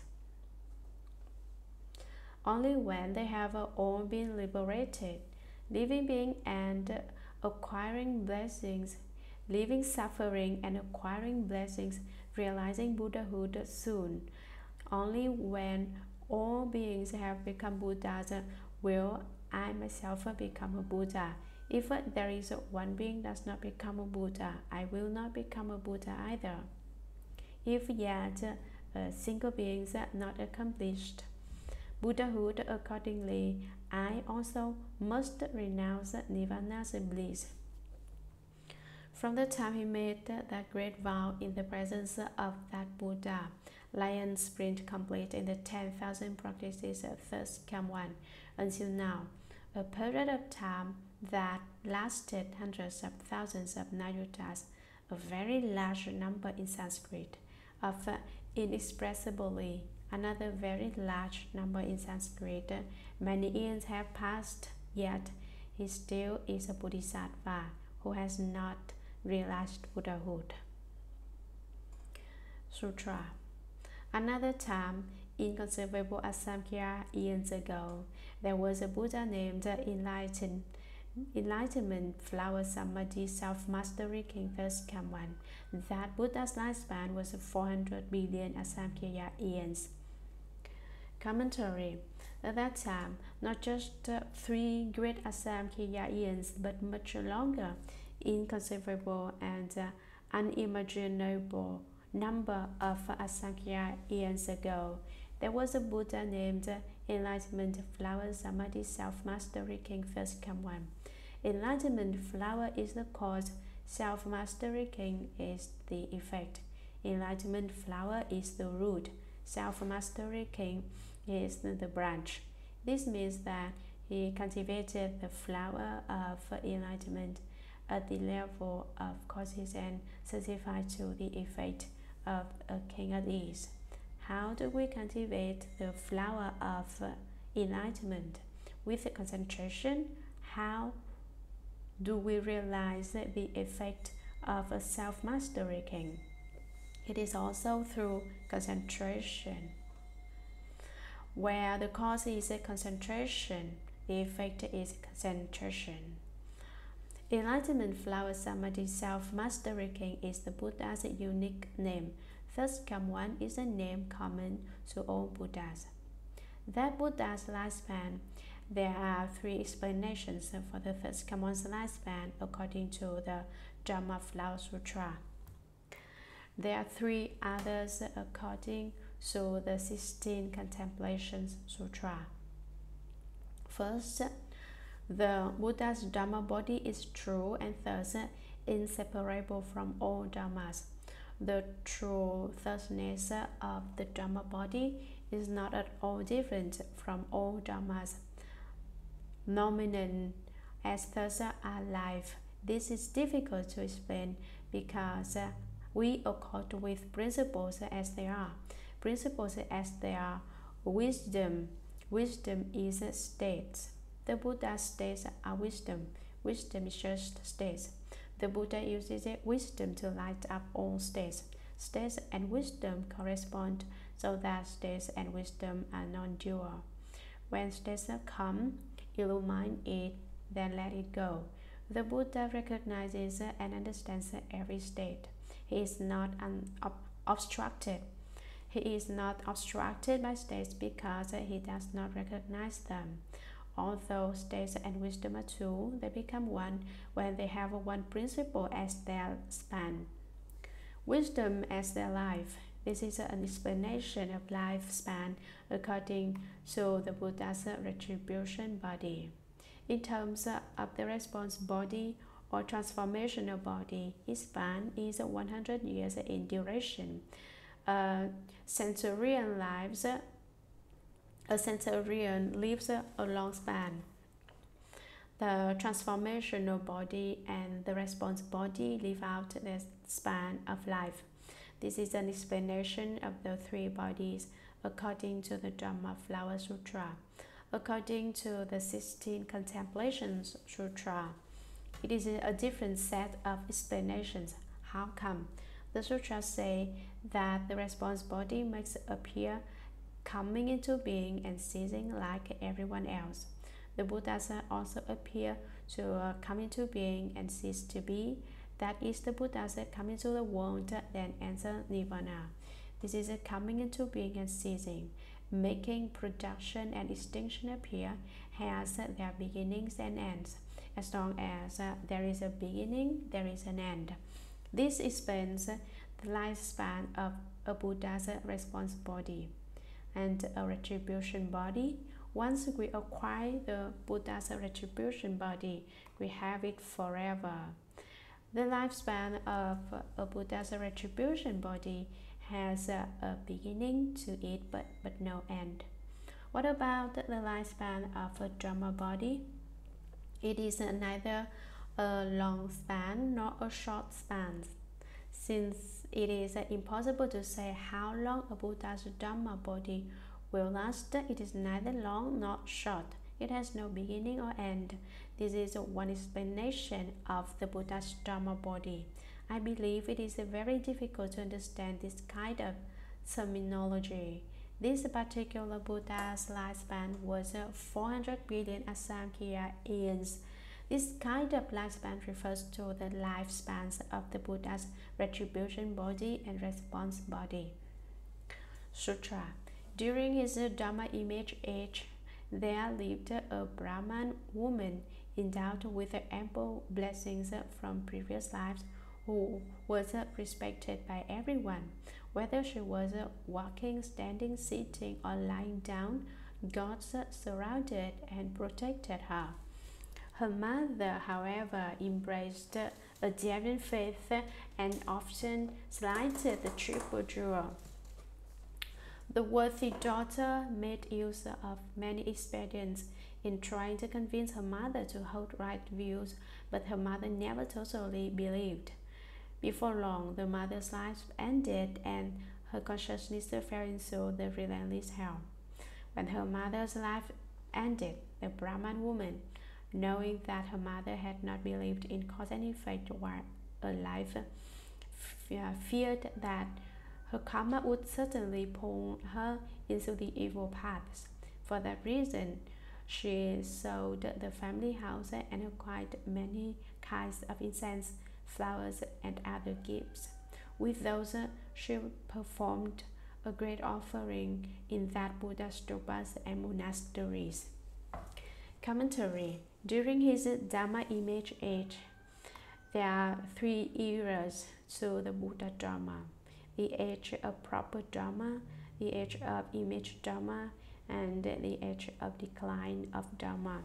Speaker 1: Only when they have all been liberated, living being and acquiring blessings, living suffering and acquiring blessings, realizing Buddhahood soon. Only when all beings have become Buddhas will I myself become a Buddha. If there is one being does not become a Buddha, I will not become a Buddha either. If yet a single being is not accomplished, Buddhahood accordingly, I also must renounce Nirvana's bliss. From the time he made that great vow in the presence of that Buddha, Lion sprint complete in the 10,000 practices of thus come one until now, a period of time that lasted hundreds of thousands of nayutas, a very large number in Sanskrit, of inexpressibly another very large number in Sanskrit. Many years have passed, yet he still is a bodhisattva who has not realized Buddhahood. Sutra Another time, inconceivable Asamkhya years ago, there was a Buddha named Enlightened, Enlightenment Flower Samadhi Self Mastery King Thus Come One. That Buddha's lifespan was 400 billion Asamkhya years. Commentary At that time, not just uh, three great Asamkhya years, but much longer, inconceivable, and uh, unimaginable number of Asamkhya years ago, there was a Buddha named Enlightenment Flower Samadhi Self Mastery King Thus Come One. Enlightenment Flower is the cause, Self Mastery King is the effect. Enlightenment Flower is the root, Self Mastery King is the branch. This means that he cultivated the flower of enlightenment at the level of causes and certified to the effect of a king at ease. How do we cultivate the flower of enlightenment? With the concentration, how do we realize the effect of a self mastery king? It is also through concentration. Where the cause is a concentration, the effect is concentration. Enlightenment flower samadhi self-mastery king is the Buddha's unique name. Thus Come One is a name common to all Buddhas. That Buddha's lifespan, there are three explanations for the Thus Come One's lifespan according to the Dharma Flower Sutra. There are three others according to the 16 Contemplations Sutra. First, the Buddha's Dharma body is true and thus inseparable from all Dharmas. The true thusness of the Dharma body is not at all different from all Dharmas. Nominal as thus are life. This is difficult to explain because we accord with principles as they are. Principles as they are wisdom. Wisdom is states. The Buddha states are wisdom. Wisdom is just states. The Buddha uses wisdom to light up all states. States and wisdom correspond so that states and wisdom are non-dual. When states come, illumine it, then let it go. The Buddha recognizes and understands every state. He is not obstructed. He is not obstructed by states because he does not recognize them. Although states and wisdom are two, they become one when they have one principle as their span. Wisdom as their life. This is an explanation of lifespan according to the Buddha's retribution body. In terms of the response body or transformational body, its span is 100 years in duration. A centurion lives a centurion lives a long span. The transformational body and the response body live out the span of life. This is an explanation of the three bodies according to the Dharma Flower Sutra. According to the 16 Contemplations Sutra, it is a different set of explanations. How come? The sutras say that the response body makes appear coming into being and ceasing like everyone else. The Buddhas also appear to uh, come into being and cease to be. That is, the Buddhas come into the world, then enter Nirvana. This is coming into being and ceasing. Making production and extinction appear has their beginnings and ends. As long as uh, there is a beginning, there is an end. This explains the lifespan of a Buddha's response body and a retribution body. Once we acquire the Buddha's retribution body, we have it forever. The lifespan of a Buddha's retribution body has a, a beginning to it but, but no end. What about the lifespan of a Dharma body? It is neither a long span nor a short span. Since it is impossible to say how long a Buddha's Dharma body will last. It is neither long nor short. It has no beginning or end. This is one explanation of the Buddha's Dharma body. I believe it is very difficult to understand this kind of terminology. This particular Buddha's lifespan was 400 billion Asamkhya years. This kind of lifespan refers to the lifespans of the Buddha's retribution body and response body. Sutra During his Dharma image age, there lived a Brahman woman endowed with ample blessings from previous lives who was respected by everyone. Whether she was walking, standing, sitting, or lying down, gods surrounded and protected her. Her mother, however, embraced a daring faith and often slighted the triple jewel. The worthy daughter made use of many expedients in trying to convince her mother to hold right views, but her mother never totally believed. Before long, the mother's life ended and her consciousness fell into the relentless hell. When her mother's life ended, the Brahman woman knowing that her mother had not believed in cause and effect while alive, uh, feared that her karma would certainly pull her into the evil paths. For that reason, she sold the family house and acquired many kinds of incense, flowers, and other gifts. With those, she performed a great offering in that Buddha stupas and monasteries. Commentary During his Dharma image age, there are three eras to the Buddha Dharma the age of proper Dharma, the age of image Dharma, and the age of decline of Dharma.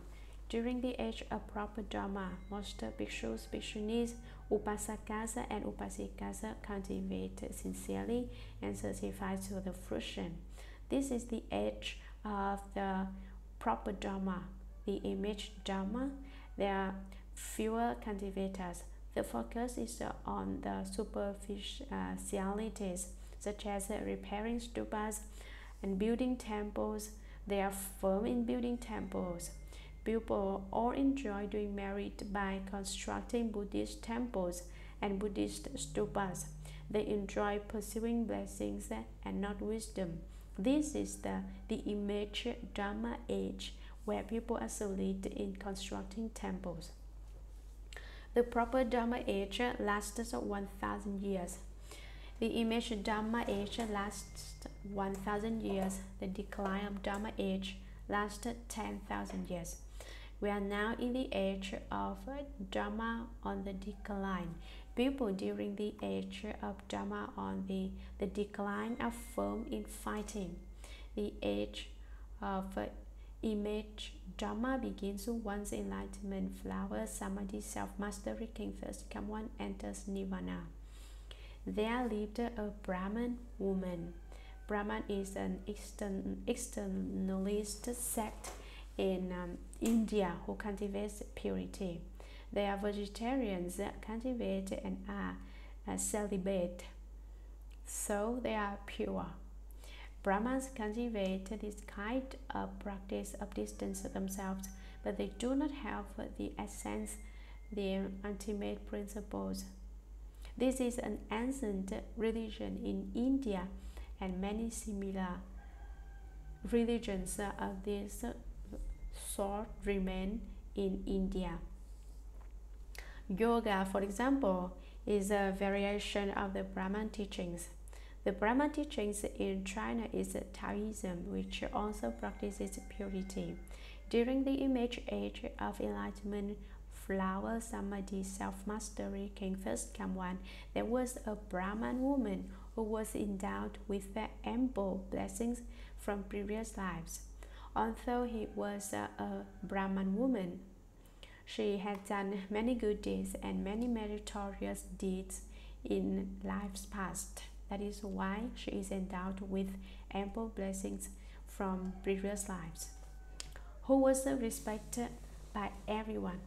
Speaker 1: During the age of proper Dharma, most bhikshus, bhikshunis, upasakas, and upasikas cultivate sincerely and certify to the fruition. This is the age of the proper Dharma, the image Dharma, there are fewer cultivators. The focus is on the superficialities, uh, such as repairing stupas and building temples. They are firm in building temples. People all enjoy doing merit by constructing Buddhist temples and Buddhist stupas. They enjoy pursuing blessings and not wisdom. This is the, the image Dharma age where people solid in constructing temples. The proper Dharma age lasts 1000 years. The image Dharma age lasts 1000 years. The decline of Dharma age lasted 10,000 years. We are now in the age of Dharma on the decline. People during the age of Dharma on the, the decline are firm in fighting. The age of image Dharma begins once enlightenment flowers, samadhi, self-mastery can thus come one enters nirvana. There lived a Brahman woman. Brahman is an extern, externalist sect in um, India who cultivates purity. They are vegetarians, cultivate and are uh, celibate, so they are pure. Brahmans cultivate this kind of practice of distance themselves, but they do not have the essence, the ultimate principles. This is an ancient religion in India, and many similar religions of this sort remain in India. Yoga, for example, is a variation of the Brahman teachings. The Brahman teachings in China is Taoism, which also practices purity. During the image age of enlightenment, flower samadhi self-mastery came thus come one. There was a Brahman woman who was endowed with the ample blessings from previous lives. Although he was a, a Brahman woman, she had done many good deeds and many meritorious deeds in lives past. That is why she is endowed with ample blessings from previous lives. Who was respected by everyone.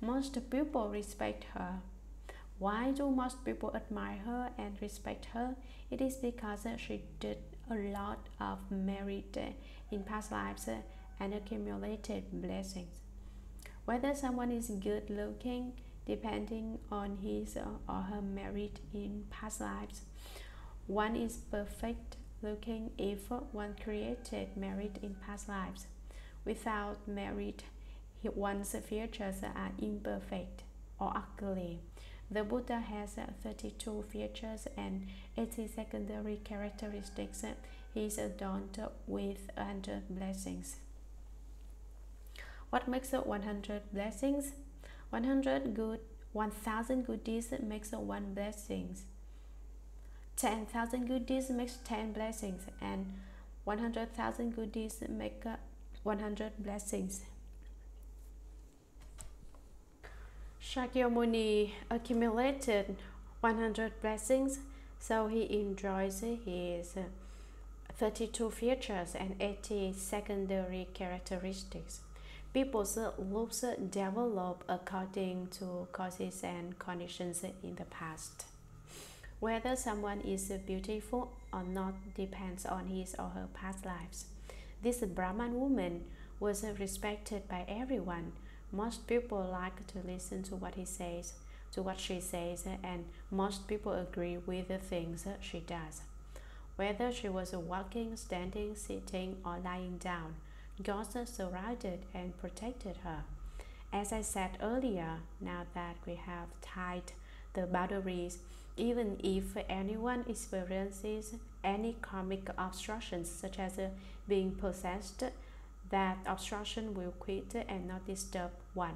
Speaker 1: Most people respect her. Why do most people admire her and respect her? It is because she did a lot of merit in past lives and accumulated blessings. Whether someone is good looking depending on his or her merit in past lives. One is perfect looking if one created merit in past lives. Without merit, one's features are imperfect or ugly. The Buddha has 32 features and 80 secondary characteristics. He is adorned with 100 blessings. What makes up 100 blessings? 100 good, 1000 good deeds makes one blessings. 10,000 good deeds makes 10 blessings and 100,000 good deeds make 100 blessings. Shakyamuni accumulated 100 blessings, so he enjoys his 32 features and 80 secondary characteristics. People's looks develop according to causes and conditions in the past. Whether someone is beautiful or not depends on his or her past lives. This Brahman woman was respected by everyone. Most people like to listen to what he says, to what she says, and most people agree with the things she does. Whether she was walking, standing, sitting, or lying down, God surrounded and protected her. As I said earlier, now that we have tied the boundaries, even if anyone experiences any karmic obstructions, such as being possessed, that obstruction will quit and not disturb one.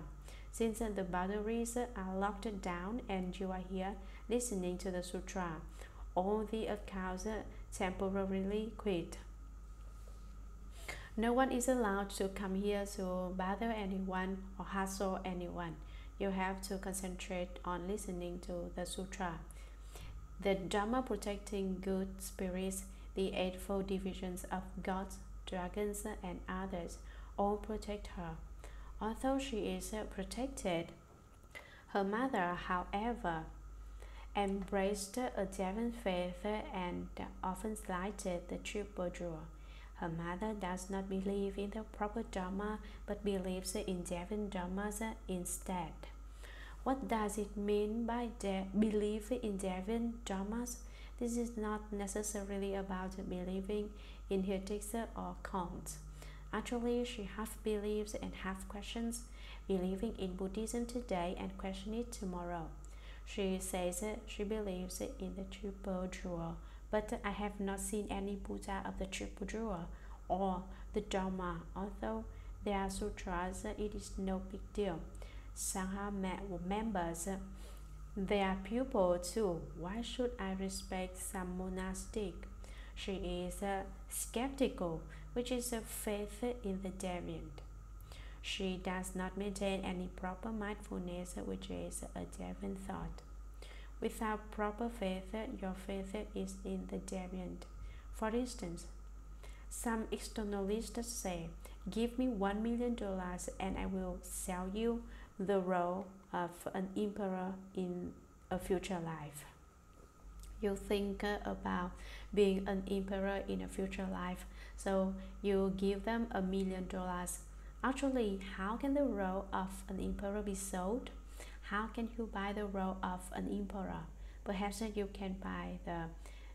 Speaker 1: Since the boundaries are locked down and you are here listening to the sutra, all the accounts temporarily quit. No one is allowed to come here to bother anyone or hassle anyone. You have to concentrate on listening to the sutra. The Dharma protecting good spirits, the Eightfold Divisions of gods, dragons, and others all protect her. Although she is protected, her mother, however, embraced a Javan faith and often slighted the triple jewel. Her mother does not believe in the proper Dharma but believes in Javan Dharmas instead. What does it mean by the belief in Javan Dharmas? This is not necessarily about believing in heretics or cults. Actually, she half believes and half questions, believing in Buddhism today and question it tomorrow. She says she believes in the triple jewel, but I have not seen any Buddha of the triple jewel or the Dharma, although there are sutras, it is no big deal. Sangha members, they are pupil too. Why should I respect some monastic? She is uh, skeptical, which is a faith in the deviant. She does not maintain any proper mindfulness, which is a deviant thought. Without proper faith, your faith is in the deviant. For instance, some externalists say, Give me one million dollars and I will sell you the role of an emperor in a future life. You think about being an emperor in a future life, so you give them a million dollars Actually, how can the role of an emperor be sold? How can you buy the role of an emperor? Perhaps you can buy the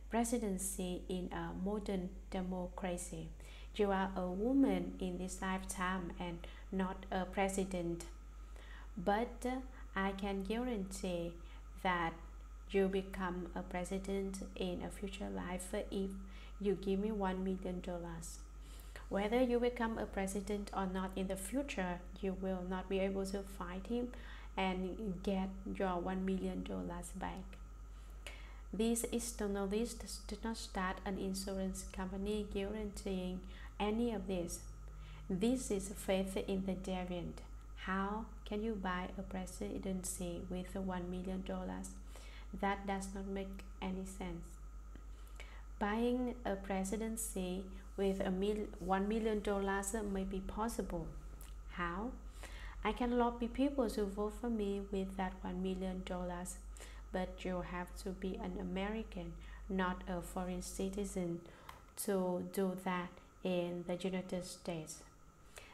Speaker 1: presidency in a modern democracy. You are a woman in this lifetime and not a president. But I can guarantee that you become a president in a future life if you give me one million dollars. Whether you become a president or not in the future, you will not be able to fight him and get your $1 million back. These externalists did not start an insurance company guaranteeing any of this. This is faith in the deviant. How can you buy a presidency with $1 million? That does not make any sense. Buying a presidency with a mil one million dollars may be possible. How? I can lobby people to vote for me with that one million dollars, but you have to be an American, not a foreign citizen, to do that in the United States.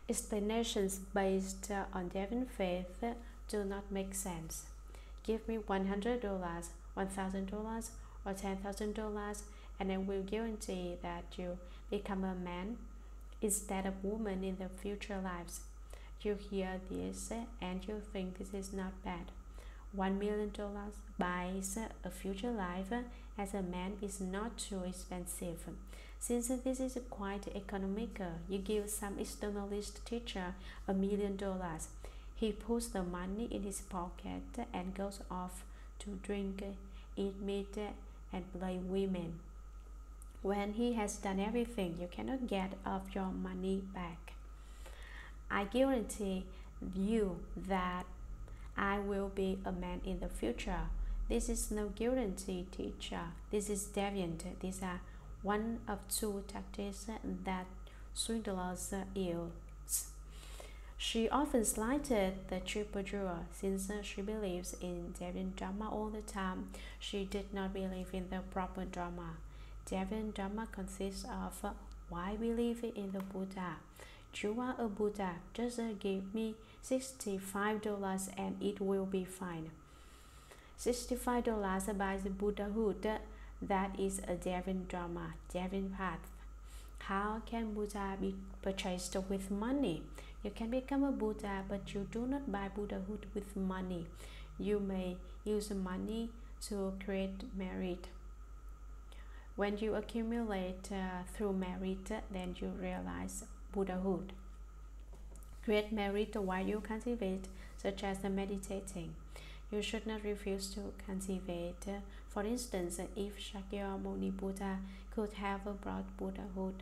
Speaker 1: Explanations based on deviant faith do not make sense. Give me $100, $1,000, or $10,000 and I will guarantee that you become a man instead of woman in the future lives. You hear this and you think this is not bad. One million dollars buys a future life as a man is not too expensive. Since this is quite economical, you give some externalist teacher a million dollars. He puts the money in his pocket and goes off to drink, eat meat, and play women. When he has done everything, you cannot get off your money back. I guarantee you that I will be a man in the future. This is no guarantee, teacher. This is deviant. These are one of two tactics that swindlers use. She often slighted the triple jewel since she believes in deviant Dharma all the time. She did not believe in the proper Dharma. Deviant Dharma consists of why believe in the Buddha. You are a Buddha, just give me $65 and it will be fine. $65 buys the Buddhahood, that is a Deviant Dharma, Deviant path. How can Buddha be purchased with money? You can become a Buddha, but you do not buy Buddhahood with money. You may use money to create merit. When you accumulate uh, through merit, then you realize Buddhahood. Create merit while you cultivate, such as meditating. You should not refuse to cultivate. For instance, if Shakyamuni Buddha could have brought Buddhahood,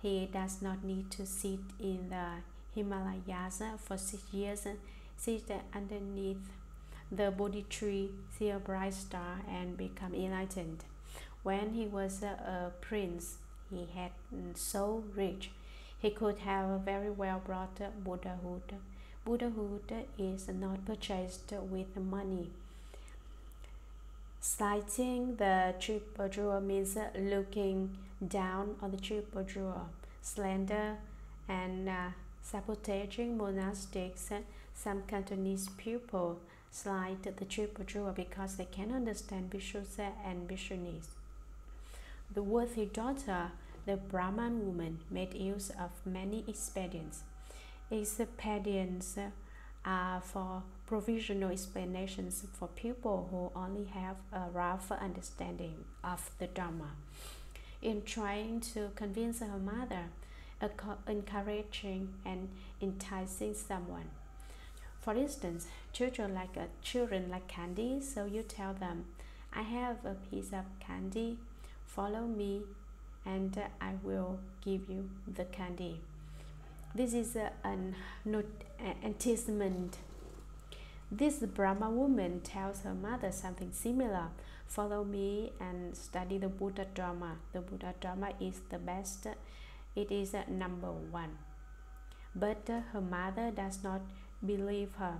Speaker 1: he does not need to sit in the Himalayas for six years, sit underneath the Bodhi tree, see a bright star, and become enlightened. When he was a prince, he had so rich, he could have very well brought Buddhahood. Buddhahood is not purchased with money. Slighting the triple jewel means looking down on the triple jewel. Slender and uh, sabotaging monastics, some Cantonese people slight the triple jewel because they can understand bhikshus and bhikshunis. The worthy daughter, the Brahman woman, made use of many expedients. Expedients are for provisional explanations for people who only have a rough understanding of the Dharma. In trying to convince her mother, encouraging and enticing someone. For instance, children like uh, children like candy, so you tell them, "I have a piece of candy. Follow me, and uh, I will give you the candy." This is uh, an antecedent. This Brahma woman tells her mother something similar. Follow me and study the Buddha Dharma. The Buddha Dharma is the best. It is number one. But her mother does not believe her,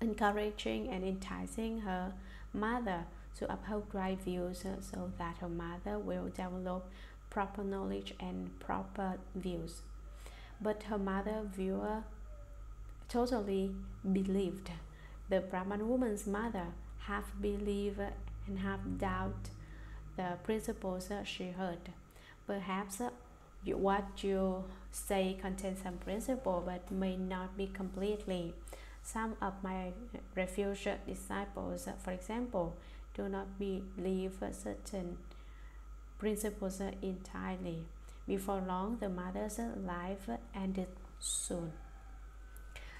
Speaker 1: encouraging and enticing her mother to uphold right views so that her mother will develop proper knowledge and proper views but her mother viewer totally believed. The Brahman woman's mother half believed and half doubt the principles she heard. Perhaps what you say contains some principle but may not be completely. Some of my refuge disciples, for example, do not believe certain principles entirely. Before long, the mother's life ended soon.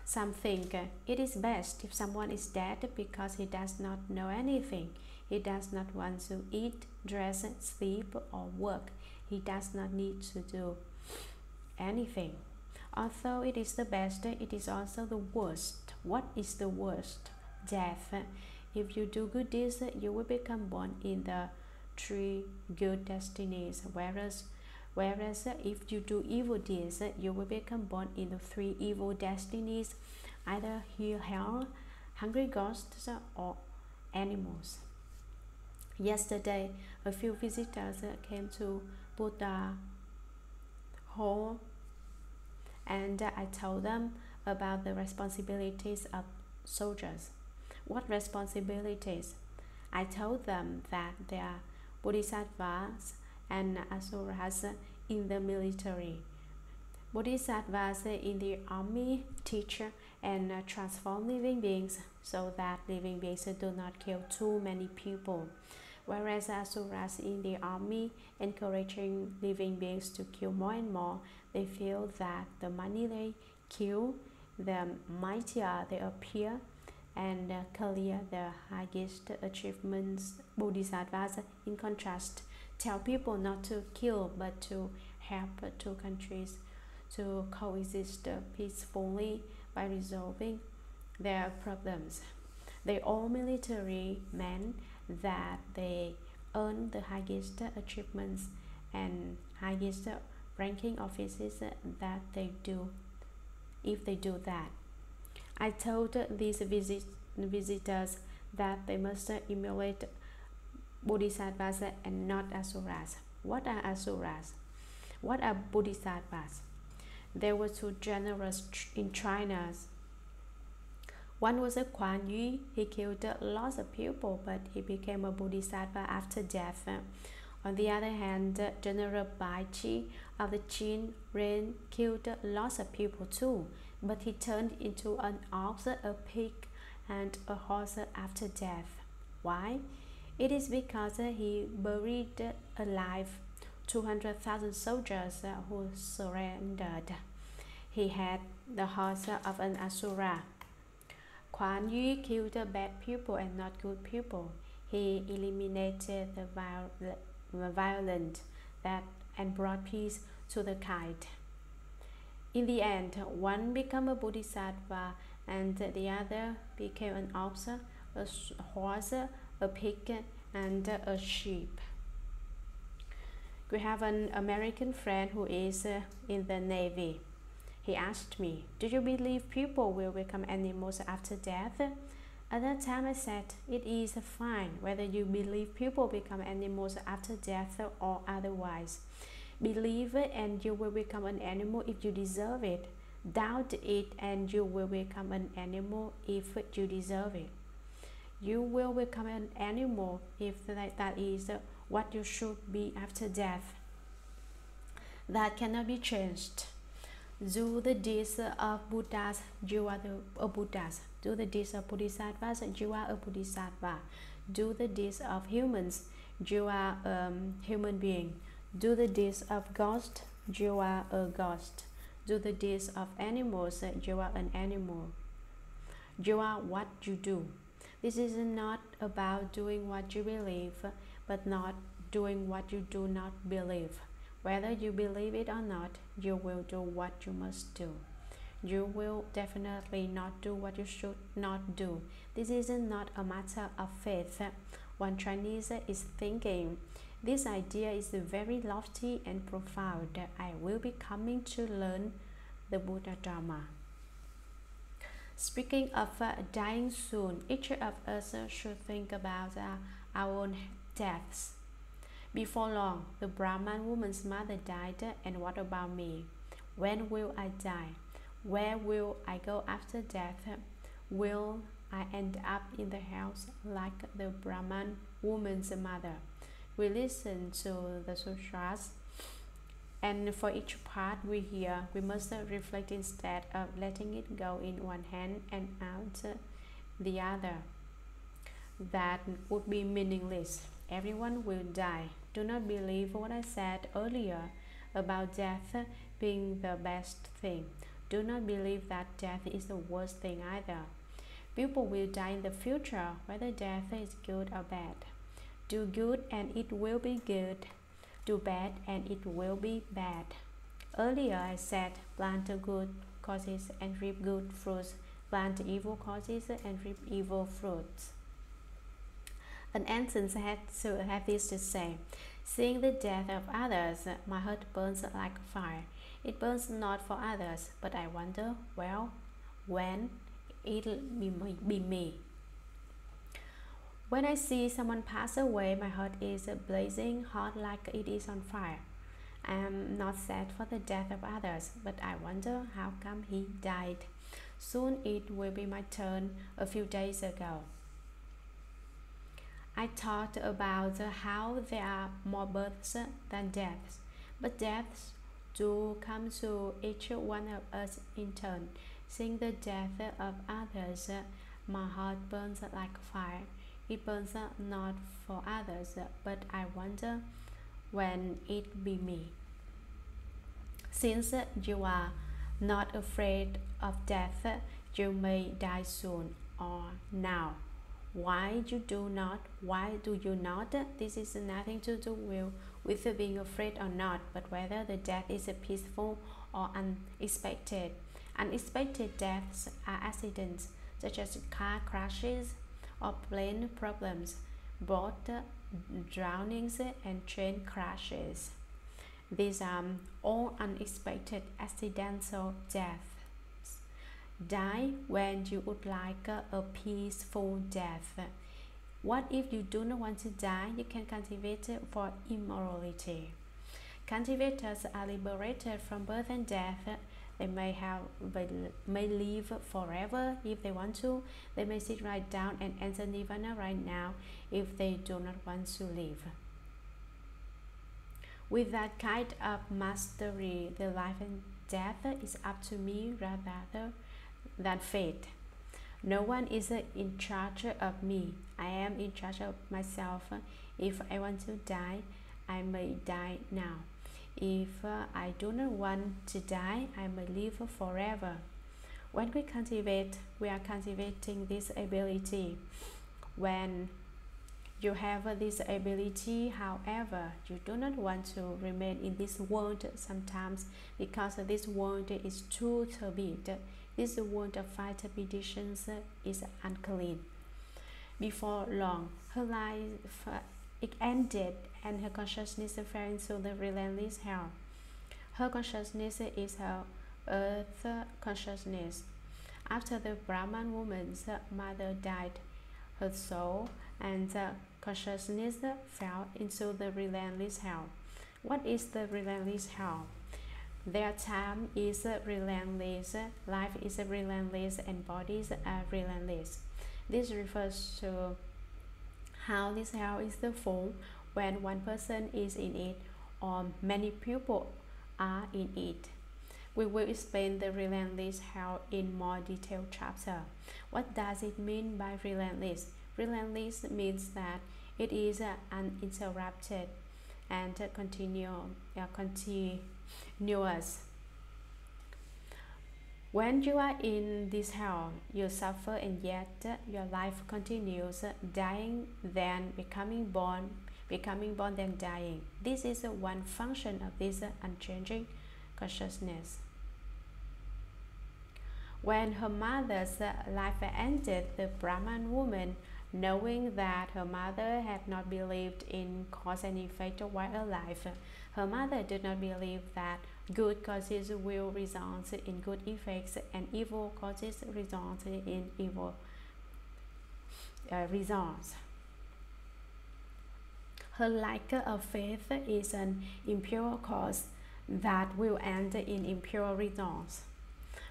Speaker 1: Some think it is best if someone is dead because he does not know anything. He does not want to eat, dress, sleep, or work. He does not need to do anything. Although it is the best, it is also the worst. What is the worst? Death. If you do good deeds, you will become born in the three good destinies, whereas Whereas if you do evil deeds, you will become born in the three evil destinies, either hell, hungry ghosts, or animals. Yesterday, a few visitors came to Buddha hall and I told them about the responsibilities of soldiers. What responsibilities? I told them that they are bodhisattvas and asuras in the military. Bodhisattvas in the army teach and transform living beings so that living beings do not kill too many people, whereas asuras in the army encouraging living beings to kill more and more. They feel that the money they kill, the mightier they appear, and clear the highest achievements. Bodhisattvas, in contrast, tell people not to kill but to help two countries to coexist peacefully by resolving their problems. They all military men that they earn the highest achievements and highest ranking offices that they do if they do that. I told these visit visitors that they must emulate bodhisattvas and not asuras. What are asuras? What are bodhisattvas? There were two genres in China. One was a Kuan Yu. He killed lots of people, but he became a bodhisattva after death. On the other hand, General Bai Chi of the Qin reign killed lots of people too, but he turned into an ox, a pig, and a horse after death. Why? It is because he buried alive 200,000 soldiers who surrendered. He had the heart of an asura. Kuan Yu killed bad people and not good people. He eliminated the, viol the violent that and brought peace to the kind. In the end, one became a bodhisattva and the other became an ox, a horse, a pig, and a sheep. We have an American friend who is uh, in the Navy. He asked me, Do you believe people will become animals after death? At that time, I said, It is fine whether you believe people become animals after death or otherwise. Believe it and you will become an animal if you deserve it. Doubt it and you will become an animal if you deserve it you will become an animal if that, that is what you should be after death. That cannot be changed. Do the deeds of Buddhas, you are the a Buddhas. Do the deeds of bodhisattvas, you are a bodhisattva. Do the deeds of humans, you are a um, human being. Do the deeds of ghosts, you are a ghost. Do the deeds of animals, you are an animal. You are what you do. This is not about doing what you believe, but not doing what you do not believe. Whether you believe it or not, you will do what you must do. You will definitely not do what you should not do. This is not a matter of faith. One Chinese is thinking, this idea is very lofty and profound. I will be coming to learn the Buddha Dharma. Speaking of uh, dying soon, each of us should think about uh, our own deaths. Before long, the Brahman woman's mother died, and what about me? When will I die? Where will I go after death? Will I end up in the house like the Brahman woman's mother? We listen to the sutras, and for each part we hear, we must reflect instead of letting it go in one hand and out the other. That would be meaningless. Everyone will die. Do not believe what I said earlier about death being the best thing. Do not believe that death is the worst thing either. People will die in the future, whether death is good or bad. Do good and it will be good. Do bad and it will be bad. Earlier I said plant good causes and reap good fruits, plant evil causes and reap evil fruits. An ancient had to have this to say Seeing the death of others, my heart burns like fire. It burns not for others, but I wonder, well, when it'll be, be me. When I see someone pass away, my heart is blazing hot like it is on fire. I am not sad for the death of others, but I wonder how come he died. Soon it will be my turn a few days ago. I talked about how there are more births than deaths, but deaths do come to each one of us in turn. Seeing the death of others, my heart burns like fire. It burns not for others, but I wonder when it be me. Since you are not afraid of death, you may die soon or now. Why you do not why do you not? This is nothing to do with, with being afraid or not but whether the death is a peaceful or unexpected. Unexpected deaths are accidents such as car crashes plane problems boat drownings and train crashes these are all unexpected accidental deaths Die when you would like a peaceful death. What if you do not want to die? You can cultivate for immortality. Cultivators are liberated from birth and death. They may have they may live forever if they want to. They may sit right down and enter nirvana right now if they do not want to live. With that kind of mastery, the life and death is up to me rather than fate. No one is in charge of me. I am in charge of myself. If I want to die, I may die now. If uh, I do not want to die, I may live forever. When we cultivate, we are cultivating this ability. When you have this ability, however, you do not want to remain in this world sometimes because this world is too turbid this world of five turbidities is unclean. Before long, her life it ended and her consciousness fell into the relentless hell. Her consciousness is her eighth consciousness. After the Brahman woman's mother died, her soul and consciousness fell into the relentless hell. What is the relentless hell? Their time is relentless, life is relentless, and bodies are relentless. This refers to how this hell is the full when one person is in it or many people are in it. We will explain the relentless hell in more detailed chapter. What does it mean by relentless? Relentless means that it is uninterrupted and continue, uh, continuous. When you are in this hell, you suffer and yet your life continues, dying, then becoming born, becoming born, then dying. This is one function of this unchanging consciousness. When her mother's life ended, the Brahman woman, knowing that her mother had not believed in cause and effect while alive, her mother did not believe that good causes will result in good effects and evil causes result in evil uh, results. Her lack of faith is an impure cause that will end in impure results.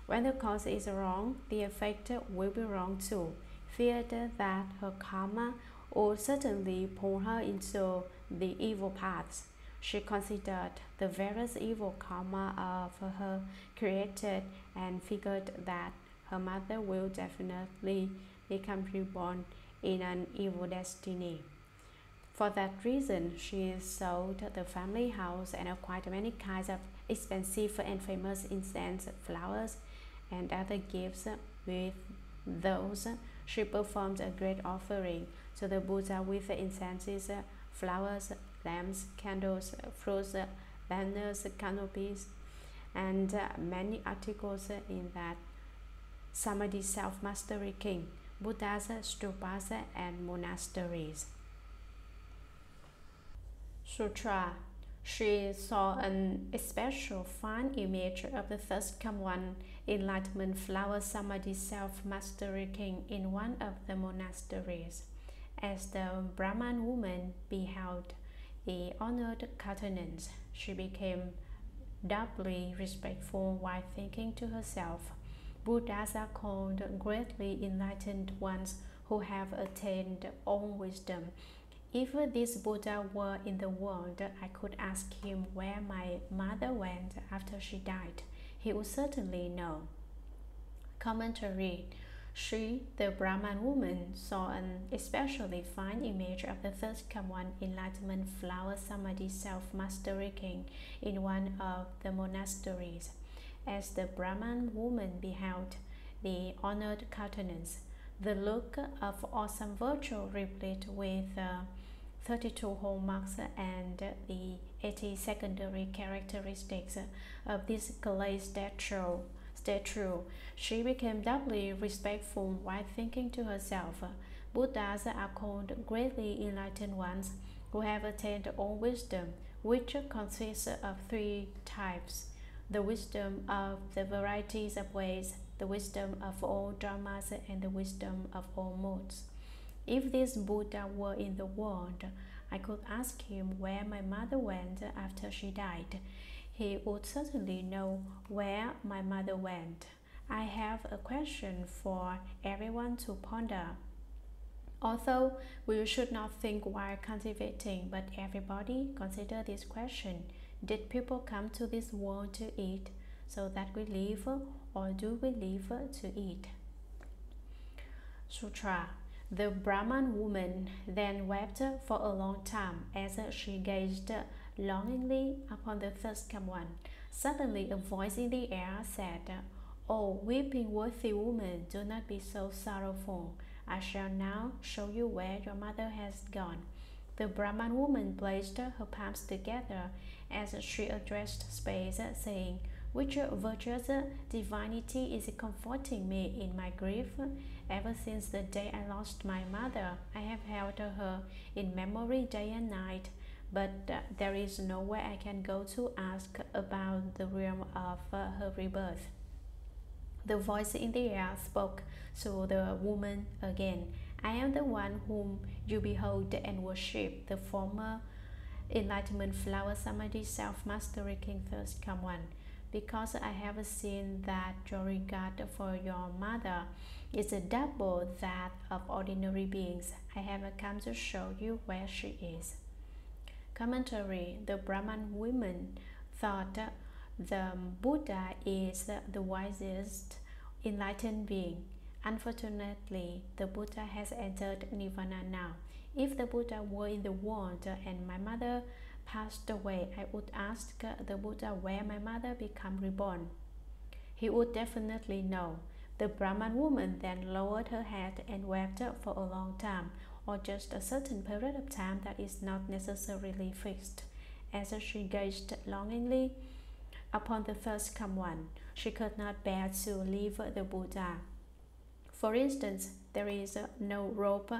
Speaker 1: When the cause is wrong, the effect will be wrong too. Feared that her karma would certainly pull her into the evil paths. She considered the various evil karma of her created and figured that her mother will definitely become reborn in an evil destiny. For that reason, she sold the family house and acquired many kinds of expensive and famous incense, flowers, and other gifts. With those, she performed a great offering to the Buddha with incenses, flowers, lamps, candles, fruits, banners, canopies, and uh, many articles in that Samadhi self-mastery king, Buddhas, stupas, and monasteries. Sutra she saw an especial fine image of the Thus Come One enlightenment flower samadhi self-mastery king in one of the monasteries. As the Brahman woman beheld the honored countenance, she became doubly respectful while thinking to herself, Buddhas are called greatly enlightened ones who have attained all wisdom if this Buddha were in the world, I could ask him where my mother went after she died. He would certainly know. Commentary She, the Brahman woman, saw an especially fine image of the Thus Come One enlightenment flower samadhi self mastery king in one of the monasteries. As the Brahman woman beheld the honored countenance, the look of awesome virtue replete with uh, 32 hallmarks and the 80 secondary characteristics of this clay statue. statue. She became doubly respectful while thinking to herself, Buddhas are called greatly enlightened ones who have attained all wisdom, which consists of three types the wisdom of the varieties of ways, the wisdom of all dharmas, and the wisdom of all modes. If this Buddha were in the world, I could ask him where my mother went after she died. He would certainly know where my mother went. I have a question for everyone to ponder. Although we should not think while cultivating, but everybody consider this question. Did people come to this world to eat so that we live, or do we live to eat? Sutra the Brahman woman then wept for a long time as she gazed longingly upon the Thus Come One. Suddenly, a voice in the air said, Oh, weeping worthy woman, do not be so sorrowful. I shall now show you where your mother has gone. The Brahman woman placed her palms together as she addressed space, saying, Which virtuous divinity is comforting me in my grief? Ever since the day I lost my mother, I have held her in memory day and night, but uh, there is nowhere I can go to ask about the realm of uh, her rebirth. The voice in the air spoke to the woman again. I am the one whom you behold and worship, the former enlightenment flower samadhi self-mastery king Thus Come One. Because I have seen that your regard for your mother is a double that of ordinary beings. I have come to show you where she is. Commentary The Brahman women thought the Buddha is the wisest enlightened being. Unfortunately, the Buddha has entered Nirvana now. If the Buddha were in the world and my mother passed away, I would ask the Buddha where my mother became reborn. He would definitely know. The Brahman woman then lowered her head and wept for a long time, or just a certain period of time that is not necessarily fixed. As she gazed longingly upon the Thus Come One, she could not bear to leave the Buddha. For instance, there is no rope,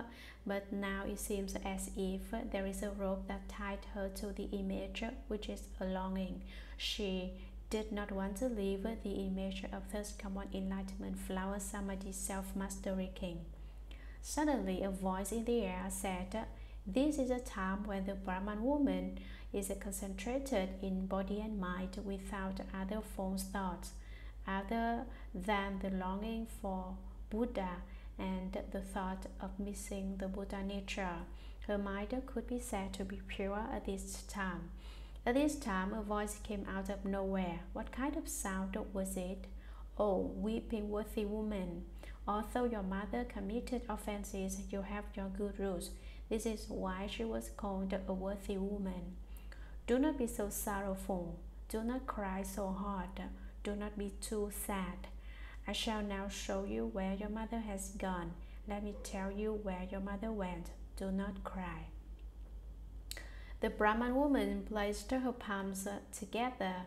Speaker 1: but now it seems as if there is a rope that tied her to the image, which is a longing. She did not want to leave the image of Thus Come One enlightenment flower samadhi self-mastery king. Suddenly a voice in the air said, This is a time when the Brahman woman is concentrated in body and mind without other false thoughts, other than the longing for Buddha and the thought of missing the Buddha nature. Her mind could be said to be pure at this time. At this time, a voice came out of nowhere. What kind of sound was it? Oh, weeping worthy woman, although your mother committed offenses, you have your good rules. This is why she was called a worthy woman. Do not be so sorrowful. Do not cry so hard. Do not be too sad. I shall now show you where your mother has gone. Let me tell you where your mother went. Do not cry. The Brahman woman placed her palms together,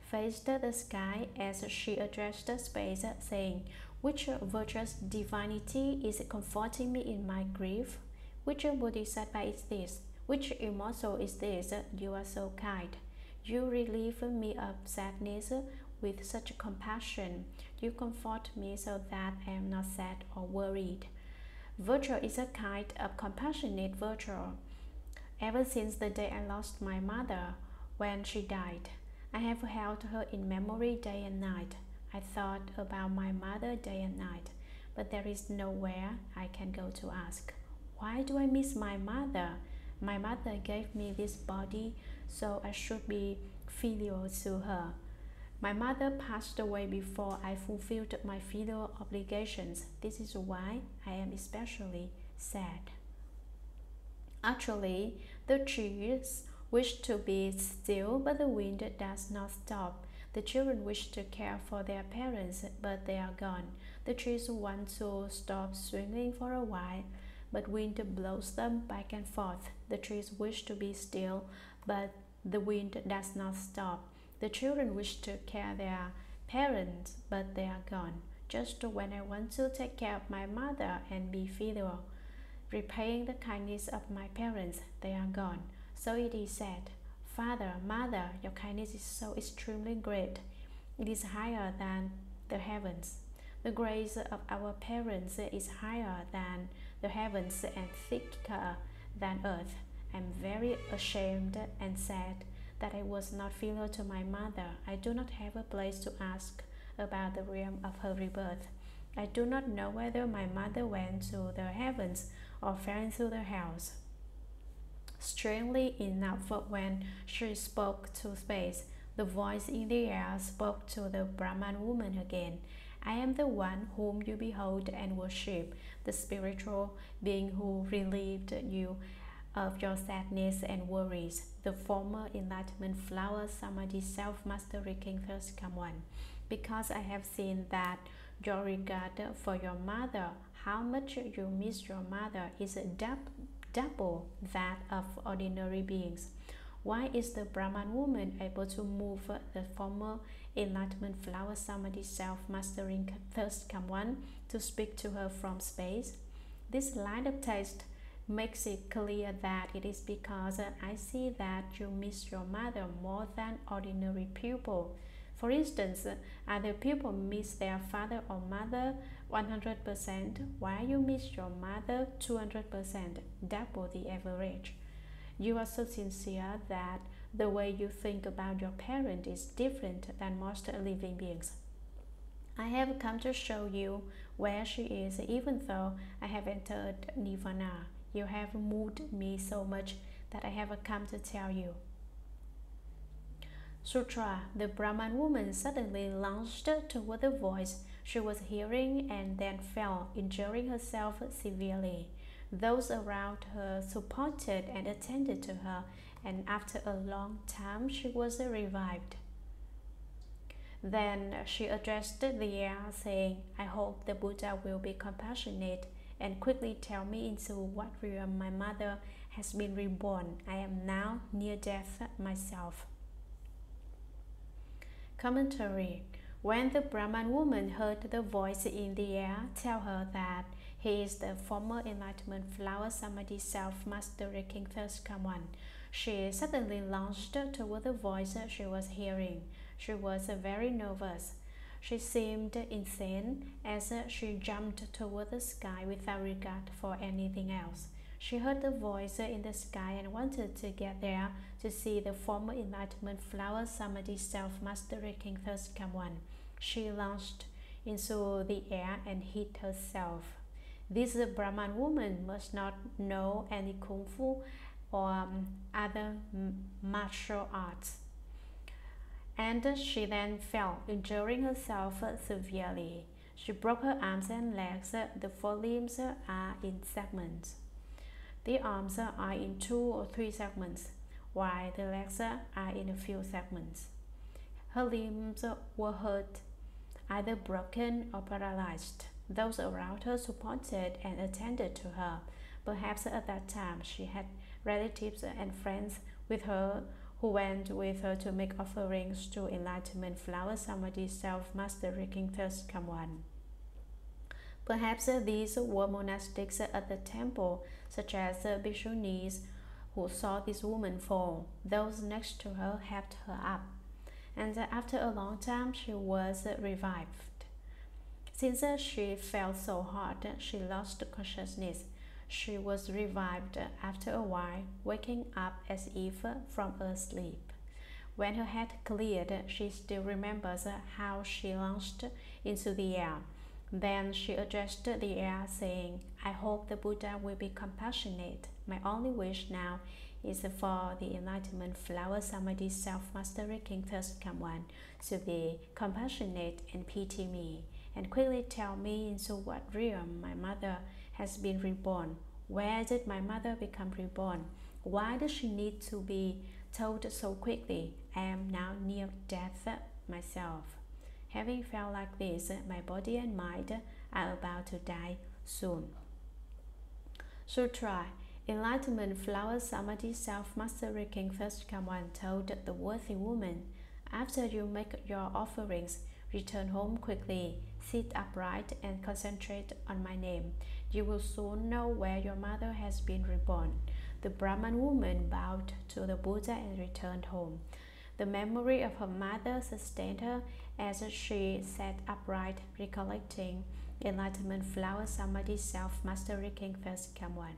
Speaker 1: faced the sky as she addressed the space, saying, Which virtuous divinity is comforting me in my grief? Which bodhisattva is this? Which immortal is this? You are so kind. You relieve me of sadness with such compassion. You comfort me so that I am not sad or worried. Virtue is a kind of compassionate virtue. Ever since the day I lost my mother, when she died, I have held her in memory day and night. I thought about my mother day and night, but there is nowhere I can go to ask. Why do I miss my mother? My mother gave me this body, so I should be filial to her. My mother passed away before I fulfilled my filial obligations. This is why I am especially sad. Actually, the trees wish to be still, but the wind does not stop. The children wish to care for their parents, but they are gone. The trees want to stop swinging for a while, but wind blows them back and forth. The trees wish to be still, but the wind does not stop. The children wish to care their parents, but they are gone. Just when I want to take care of my mother and be filial, repaying the kindness of my parents, they are gone. So it is said, Father, Mother, your kindness is so extremely great. It is higher than the heavens. The grace of our parents is higher than the heavens and thicker than earth. I am very ashamed and sad that I was not filial to my mother. I do not have a place to ask about the realm of her rebirth. I do not know whether my mother went to the heavens or fell into the house. Strangely enough, when she spoke to space, the voice in the air spoke to the Brahman woman again. I am the one whom you behold and worship, the spiritual being who relieved you of your sadness and worries, the former enlightenment flower samadhi self-mastery king Thus Come One. Because I have seen that your regard for your mother, how much you miss your mother, is double that of ordinary beings. Why is the Brahman woman able to move the former enlightenment flower samadhi self-mastering Thus Come One to speak to her from space? This light of taste makes it clear that it is because I see that you miss your mother more than ordinary people. For instance, other people miss their father or mother 100%, while you miss your mother 200%, double the average. You are so sincere that the way you think about your parent is different than most living beings. I have come to show you where she is, even though I have entered Nirvana. You have moved me so much that I have come to tell you. Sutra, the Brahman woman suddenly launched toward the voice she was hearing and then fell, injuring herself severely. Those around her supported and attended to her, and after a long time she was revived. Then she addressed the air, saying, I hope the Buddha will be compassionate and quickly tell me into what realm my mother has been reborn. I am now near death myself. Commentary When the Brahman woman heard the voice in the air tell her that he is the former enlightenment flower samadhi self mastery King Thus-Come-One, she suddenly launched toward the voice she was hearing. She was very nervous. She seemed insane as she jumped toward the sky without regard for anything else. She heard the voice in the sky and wanted to get there to see the former enlightenment flower samadhi self-mastery King Thus-Come-One. She launched into the air and hit herself. This Brahman woman must not know any kung fu or um, other martial arts. And she then fell, injuring herself severely. She broke her arms and legs. The forelimbs are in segments. The arms are in two or three segments, while the legs are in a few segments. Her limbs were hurt, either broken or paralyzed. Those around her supported and attended to her. Perhaps at that time she had relatives and friends with her who went with her to make offerings to enlightenment flower samadhi self-mastery King Thus-Come-One. Perhaps these were monastics at the temple, such as the bhikshunis who saw this woman fall. Those next to her helped her up, and after a long time she was revived. Since she fell so hard, she lost consciousness. She was revived after a while, waking up as if from a sleep. When her head cleared, she still remembers how she launched into the air. Then she addressed the air, saying, I hope the Buddha will be compassionate. My only wish now is for the enlightenment flower samadhi self-mastery King thus come one to be compassionate and pity me, and quickly tell me into what realm my mother has been reborn. Where did my mother become reborn? Why does she need to be told so quickly? I am now near death myself. Having felt like this, my body and mind are about to die soon. Sutra Enlightenment Flower Samadhi Self-Mastery King Thus-Come-One told the worthy woman, After you make your offerings, return home quickly, sit upright and concentrate on my name. You will soon know where your mother has been reborn. The Brahman woman bowed to the Buddha and returned home. The memory of her mother sustained her as she sat upright, recollecting enlightenment flower samadhi self-mastery King Thus-Come-One.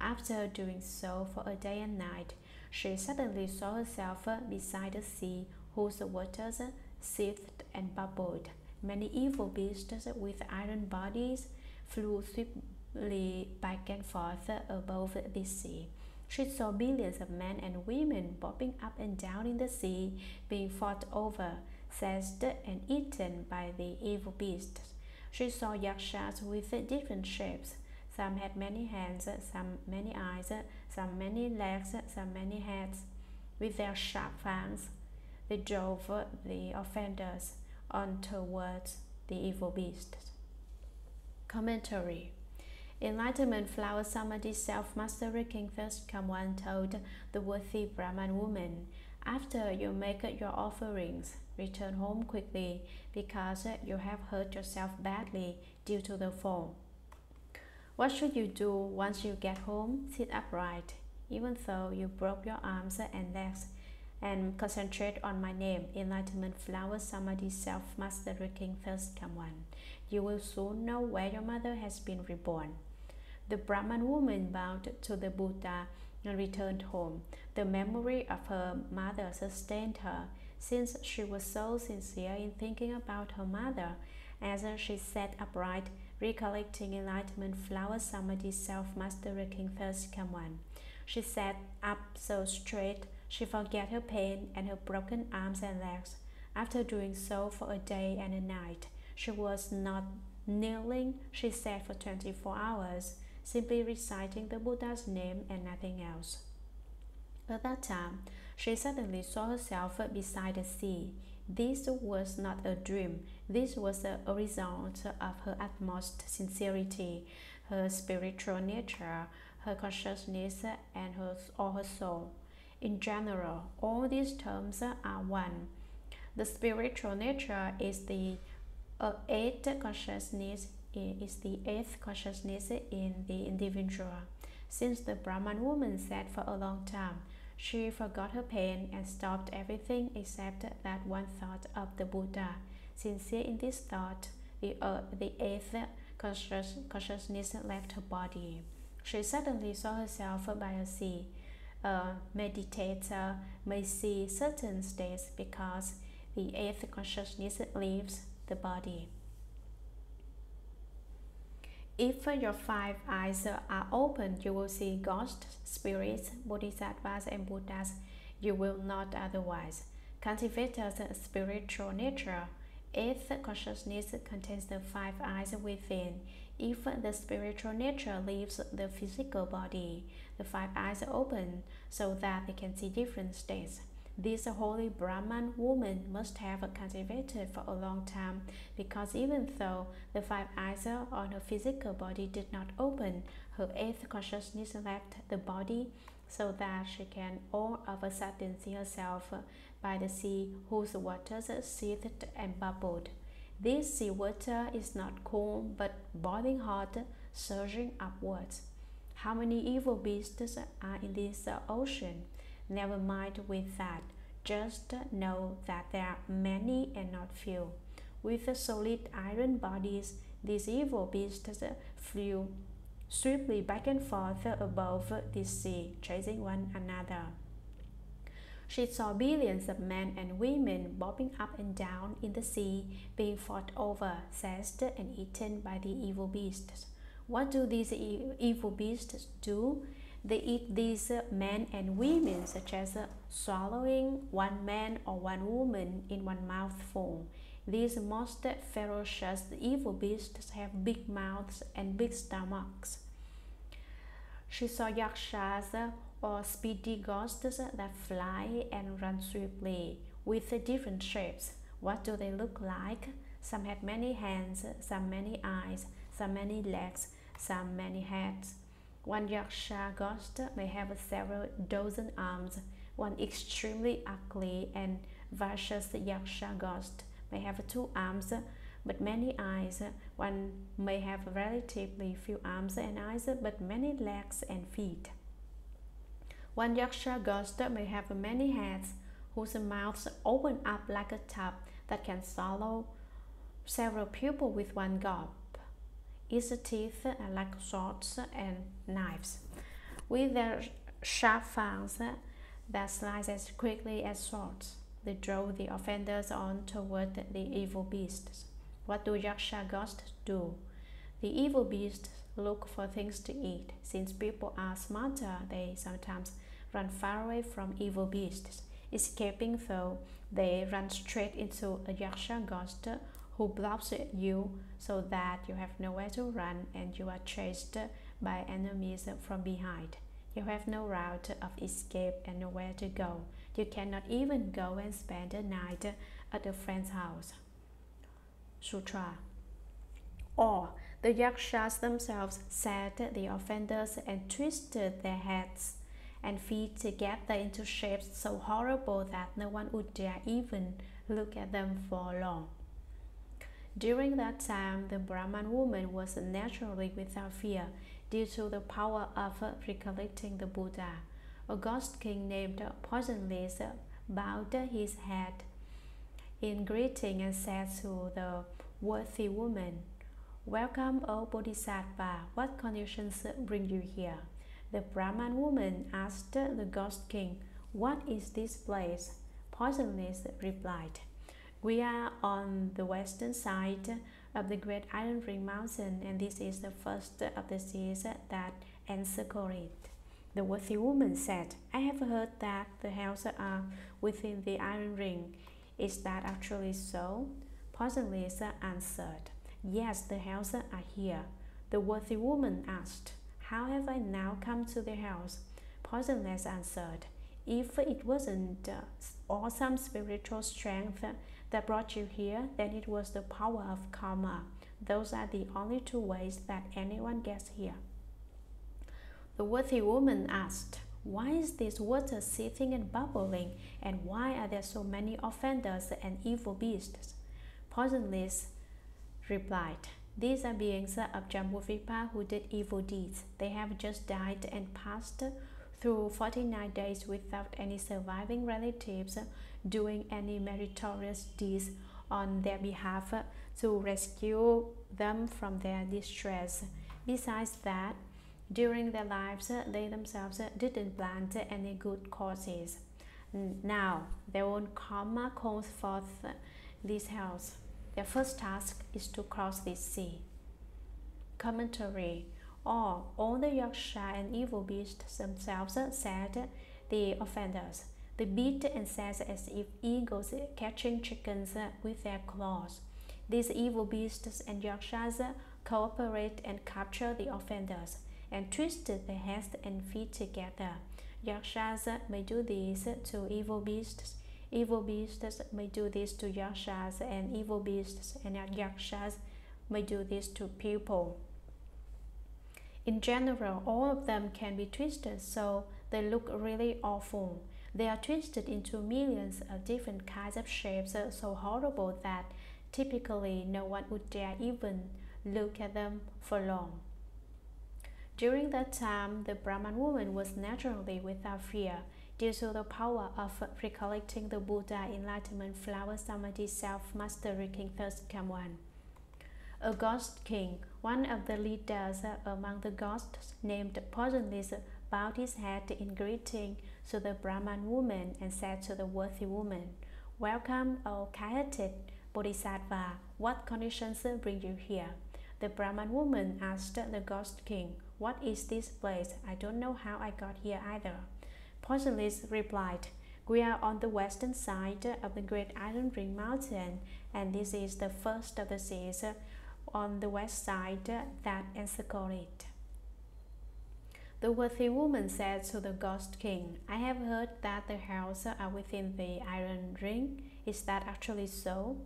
Speaker 1: After doing so for a day and night, she suddenly saw herself beside the sea whose waters seethed and bubbled. Many evil beasts with iron bodies flew swiftly back and forth above the sea. She saw millions of men and women bobbing up and down in the sea, being fought over, seized, and eaten by the evil beasts. She saw yakshas with different shapes. Some had many hands, some many eyes, some many legs, some many heads. With their sharp fangs, they drove the offenders on towards the evil beasts. Commentary Enlightenment Flower Samadhi Self-Mastery King Thus-Come-One told the worthy Brahman woman, After you make your offerings, return home quickly because you have hurt yourself badly due to the fall. What should you do once you get home? Sit upright, even though you broke your arms and legs, and concentrate on my name, Enlightenment Flower Samadhi Self-Mastery King Thus Come One. You will soon know where your mother has been reborn. The Brahman woman bowed to the Buddha and returned home. The memory of her mother sustained her, since she was so sincere in thinking about her mother. As she sat upright, recollecting enlightenment flower samadhi self-mastery King Thus-Come-One. She sat up so straight She forget her pain and her broken arms and legs. After doing so for a day and a night, she was not kneeling, she sat for 24 hours, simply reciting the Buddha's name and nothing else. At that time, she suddenly saw herself beside the sea. This was not a dream. This was a result of her utmost sincerity, her spiritual nature, her consciousness, and her, or her soul. In general, all these terms are one. The spiritual nature is the uh, eighth consciousness is the eighth consciousness in the individual. Since the Brahman woman sat for a long time, she forgot her pain and stopped everything except that one thought of the Buddha. Sincere in this thought, the, uh, the eighth conscious, consciousness left her body. She suddenly saw herself by a sea. A meditator may see certain states because the eighth consciousness leaves the body. If your five eyes are open, you will see ghosts, spirits, bodhisattvas, and Buddhas. You will not otherwise. Cultivators' spiritual nature. Eighth consciousness contains the five eyes within. If the spiritual nature leaves the physical body, the five eyes are open so that they can see different states. This holy Brahman woman must have cultivated for a long time because even though the five eyes on her physical body did not open, her eighth consciousness left the body so that she can all of a sudden see herself by the sea whose waters seethed and bubbled. This sea water is not cool but boiling hot, surging upwards. How many evil beasts are in this ocean? Never mind with that. Just know that there are many and not few. With the solid iron bodies, these evil beasts flew swiftly back and forth above the sea, chasing one another. She saw billions of men and women bobbing up and down in the sea, being fought over, seized, and eaten by the evil beasts. What do these evil beasts do? They eat these men and women, such as swallowing one man or one woman in one mouthful. These most ferocious evil beasts have big mouths and big stomachs. She saw yakshas or speedy ghosts that fly and run swiftly with different shapes. What do they look like? Some had many hands, some many eyes, some many legs, some many heads. One Yaksha ghost may have several dozen arms. One extremely ugly and vicious Yaksha ghost may have two arms but many eyes. One may have relatively few arms and eyes but many legs and feet. One Yaksha ghost may have many heads whose mouths open up like a tub that can swallow several people with one gulp. Its teeth are like swords and knives, with their sharp fangs uh, that slice as quickly as swords. They draw the offenders on toward the evil beasts. What do Yaksha ghosts do? The evil beasts look for things to eat. Since people are smarter, they sometimes run far away from evil beasts. Escaping though, they run straight into a Yaksha ghost who blocks you so that you have nowhere to run and you are chased by enemies from behind. You have no route of escape and nowhere to go. You cannot even go and spend a night at a friend's house. Sutra. Or the yakshas themselves set the offenders and twisted their heads and feet together into shapes so horrible that no one would dare even look at them for long. During that time, the Brahman woman was naturally without fear due to the power of recollecting the Buddha. A ghost king named Poisonless bowed his head in greeting and said to the worthy woman, Welcome, O Bodhisattva. What conditions bring you here? The Brahman woman asked the ghost king, What is this place? Poisonless replied, we are on the western side of the Great Iron Ring Mountain, and this is the first of the seas that encircle it. The worthy woman said, I have heard that the houses are within the iron ring. Is that actually so? Poisonless answered, Yes, the houses are here. The worthy woman asked, How have I now come to the house? Poisonless answered, If it wasn't uh, awesome spiritual strength that brought you here, then it was the power of karma. Those are the only two ways that anyone gets here. The worthy woman asked, Why is this water seething and bubbling, and why are there so many offenders and evil beasts? Poisonless replied, These are beings of Jambudvipa who did evil deeds. They have just died and passed through 49 days without any surviving relatives doing any meritorious deeds on their behalf to rescue them from their distress. Besides that, during their lives, they themselves didn't plant any good causes. Now, their own karma calls forth this house. Their first task is to cross this sea. Commentary Or all the Yaksha and evil beasts themselves said the offenders. They beat and said as if eagles catching chickens with their claws. These evil beasts and Yakshas cooperate and capture the offenders and twist their hands and feet together. Yakshas may do this to evil beasts. Evil beasts may do this to yakshas, and evil beasts and yakshas may do this to people. In general, all of them can be twisted so they look really awful. They are twisted into millions of different kinds of shapes so horrible that typically no one would dare even look at them for long. During that time, the Brahman woman was naturally without fear due to the power of recollecting the Buddha enlightenment flower samadhi self-mastery king come one. A ghost king, one of the leaders among the ghosts named Poisonless, bowed his head in greeting to the Brahman woman and said to the worthy woman, Welcome, O Kayatit Bodhisattva. What conditions bring you here? The Brahman woman asked the ghost king, what is this place? I don't know how I got here either. Poisonless replied, We are on the western side of the great Iron Ring Mountain, and this is the first of the seas on the west side that encircle it. The worthy woman said to the ghost king, I have heard that the houses are within the iron ring. Is that actually so?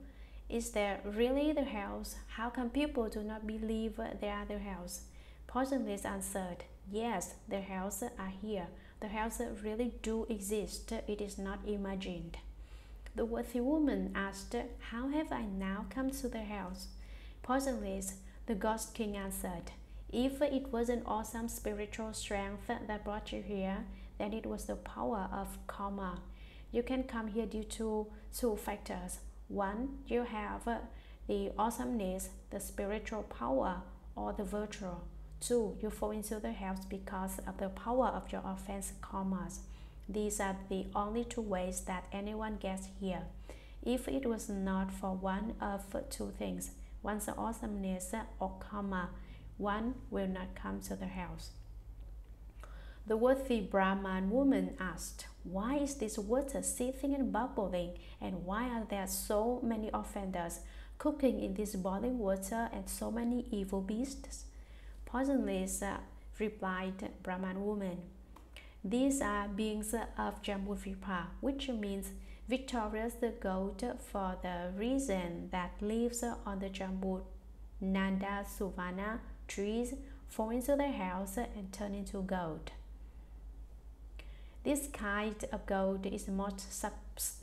Speaker 1: Is there really the house? How come people do not believe there are the house? Poisonless answered, Yes, the houses are here. The houses really do exist. It is not imagined. The worthy woman asked, How have I now come to the house? Poisonless, the ghost king answered, If it was an awesome spiritual strength that brought you here, then it was the power of karma. You can come here due to two factors. One, you have the awesomeness, the spiritual power, or the virtue. Two, you fall into the house because of the power of your offense karmas. These are the only two ways that anyone gets here. If it was not for one of two things, one's awesomeness or karma, one will not come to the house. The worthy Brahman woman asked, Why is this water seething and bubbling, and why are there so many offenders cooking in this boiling water and so many evil beasts? Poisonless, uh, replied Brahman woman. These are beings of Jambudvipa, which means victorious the goat for the reason that leaves on the Jambud Nanda Suvana trees fall into their house and turn into gold. This kind of gold is most sub,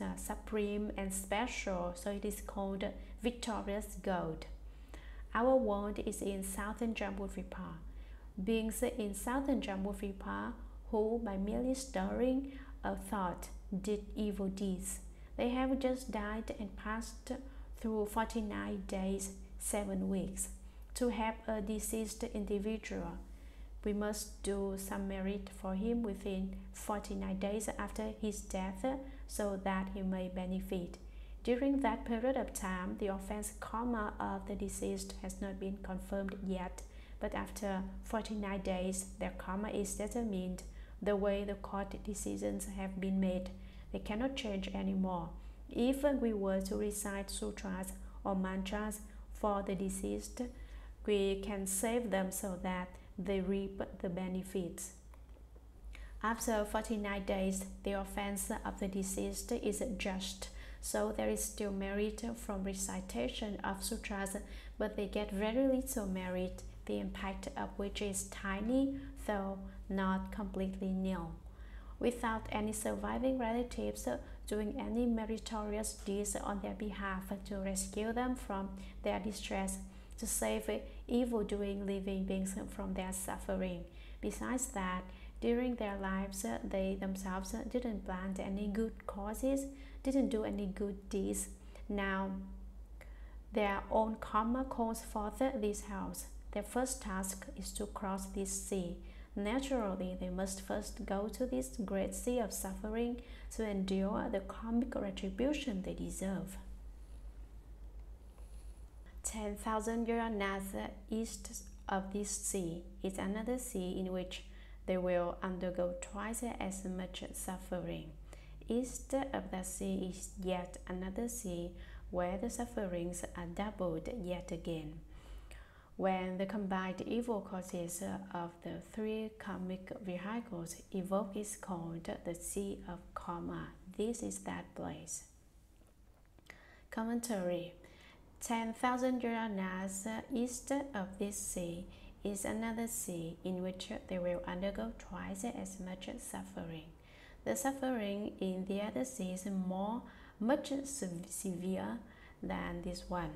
Speaker 1: uh, supreme and special, so it is called victorious gold. Our world is in southern Jambudvipa. Beings in southern Jambudvipa who, by merely stirring a thought, did evil deeds. They have just died and passed through 49 days, 7 weeks. To help a deceased individual, we must do some merit for him within 49 days after his death so that he may benefit. During that period of time, the offense karma of the deceased has not been confirmed yet, but after 49 days, their karma is determined the way the court decisions have been made. They cannot change anymore. If we were to recite sutras or mantras for the deceased, we can save them so that they reap the benefits. After 49 days, the offense of the deceased is just, so there is still merit from recitation of sutras, but they get very little merit, the impact of which is tiny, though not completely nil. Without any surviving relatives doing any meritorious deeds on their behalf to rescue them from their distress, to save evil-doing living beings from their suffering. Besides that, during their lives, they themselves didn't plant any good causes, didn't do any good deeds. Now, their own karma calls forth this house. Their first task is to cross this sea. Naturally, they must first go to this great sea of suffering to endure the karmic retribution they deserve. 10,000 yojanas east of this sea is another sea in which they will undergo twice as much suffering. East of the sea is yet another sea where the sufferings are doubled yet again. When the combined evil causes of the three karmic vehicles evoke is called the Sea of Karma. This is that place. Commentary 10,000 yojanas east of this sea is another sea in which they will undergo twice as much suffering. The suffering in the other sea is more much severe than this one.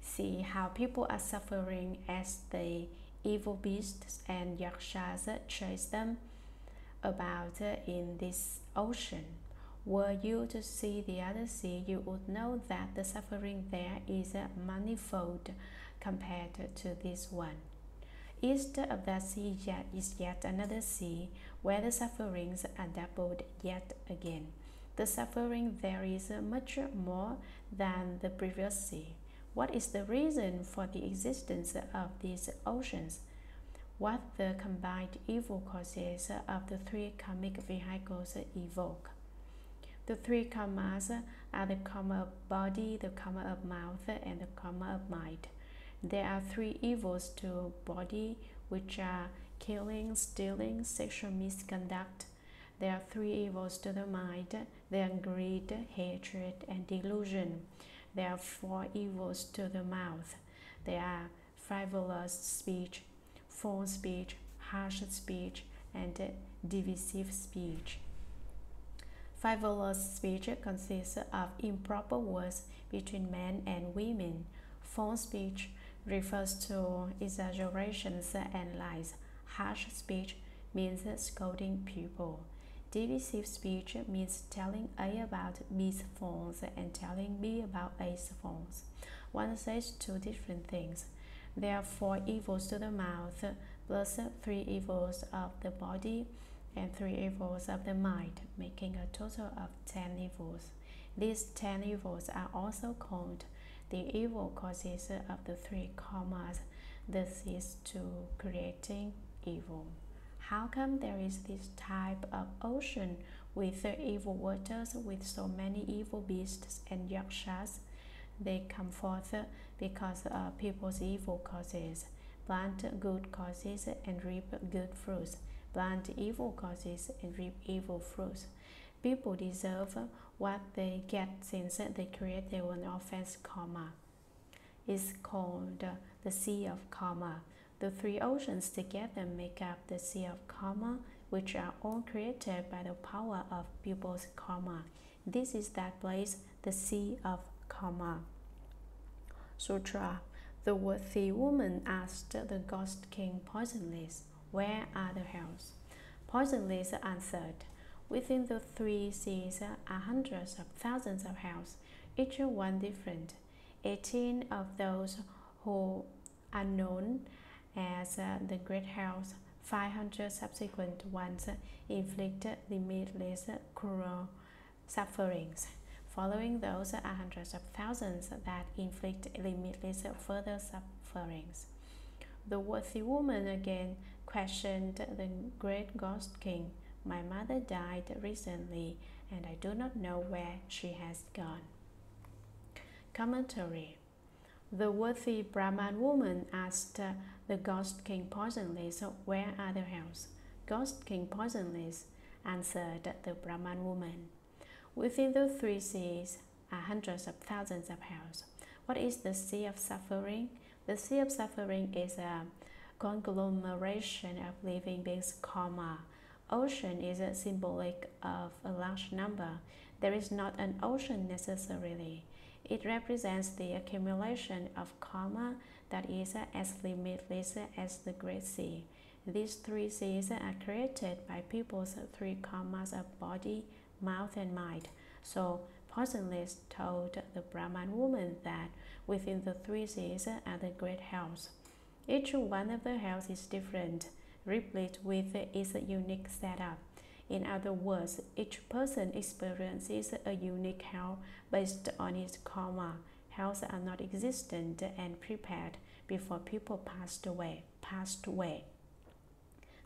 Speaker 1: See how people are suffering as the evil beasts and yakshas chase them about in this ocean. Were you to see the other sea, you would know that the suffering there is manifold compared to this one. East of that sea yet is yet another sea where the sufferings are doubled yet again. The suffering there is much more than the previous sea. What is the reason for the existence of these oceans? What the combined evil causes of the three karmic vehicles evoke? The three karmas are the karma of body, the karma of mouth, and the karma of mind. There are three evils to body, which are killing, stealing, sexual misconduct. There are three evils to the mind. They are greed, hatred, and delusion. There are four evils to the mouth. They are frivolous speech, false speech, harsh speech, and divisive speech. Frivolous speech consists of improper words between men and women. False speech refers to exaggerations and lies. Harsh speech means scolding people. Divisive speech means telling A about B's faults and telling B about A's faults. One says two different things. There are four evils to the mouth, plus three evils of the body and three evils of the mind, making a total of ten evils. These ten evils are also called the evil causes of the three karmas. This is to creating evil. How come there is this type of ocean with the evil waters with so many evil beasts and yakshas? They come forth because of people's evil causes. Plant good causes and reap good fruits plant evil causes and reap evil fruits. People deserve what they get since they create their own offense karma. It's called the Sea of Karma. The three oceans together make up the Sea of Karma, which are all created by the power of people's karma. This is that place, the Sea of Karma. Sutra The worthy woman asked the ghost king Poisonless, where are the hells? Poisonless answered, Within the three seas are hundreds of thousands of hells, each one different. Eighteen of those who are known as the great hells, 500 subsequent ones inflict limitless cruel sufferings. Following those are hundreds of thousands that inflict limitless further sufferings. The worthy woman again questioned the great ghost king. My mother died recently, and I do not know where she has gone. Commentary The worthy Brahman woman asked the ghost king poisonless, Where are the hells? Ghost king poisonless answered the Brahman woman. Within the three seas are hundreds of thousands of hells. What is the sea of suffering? The sea of suffering is a conglomeration of living beings karma. Ocean is a symbolic of a large number. There is not an ocean necessarily. It represents the accumulation of karma that is as limitless as the great sea. These three seas are created by people's three karmas of body, mouth, and mind. So Poisonless told the Brahman woman that within the three seas are the great hells. Each one of the hells is different, replete with its unique setup. In other words, each person experiences a unique hell based on its karma. Hells are not existent and prepared before people passed away. Passed away.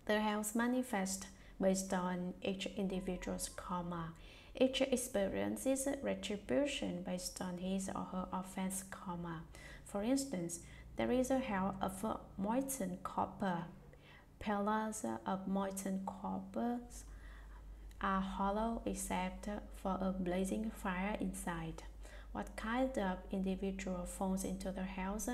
Speaker 1: The hells manifest based on each individual's karma. Each experiences retribution based on his or her offense karma. For instance, there is a hell of molten copper. Pillars of molten copper are hollow except for a blazing fire inside. What kind of individual falls into the hells?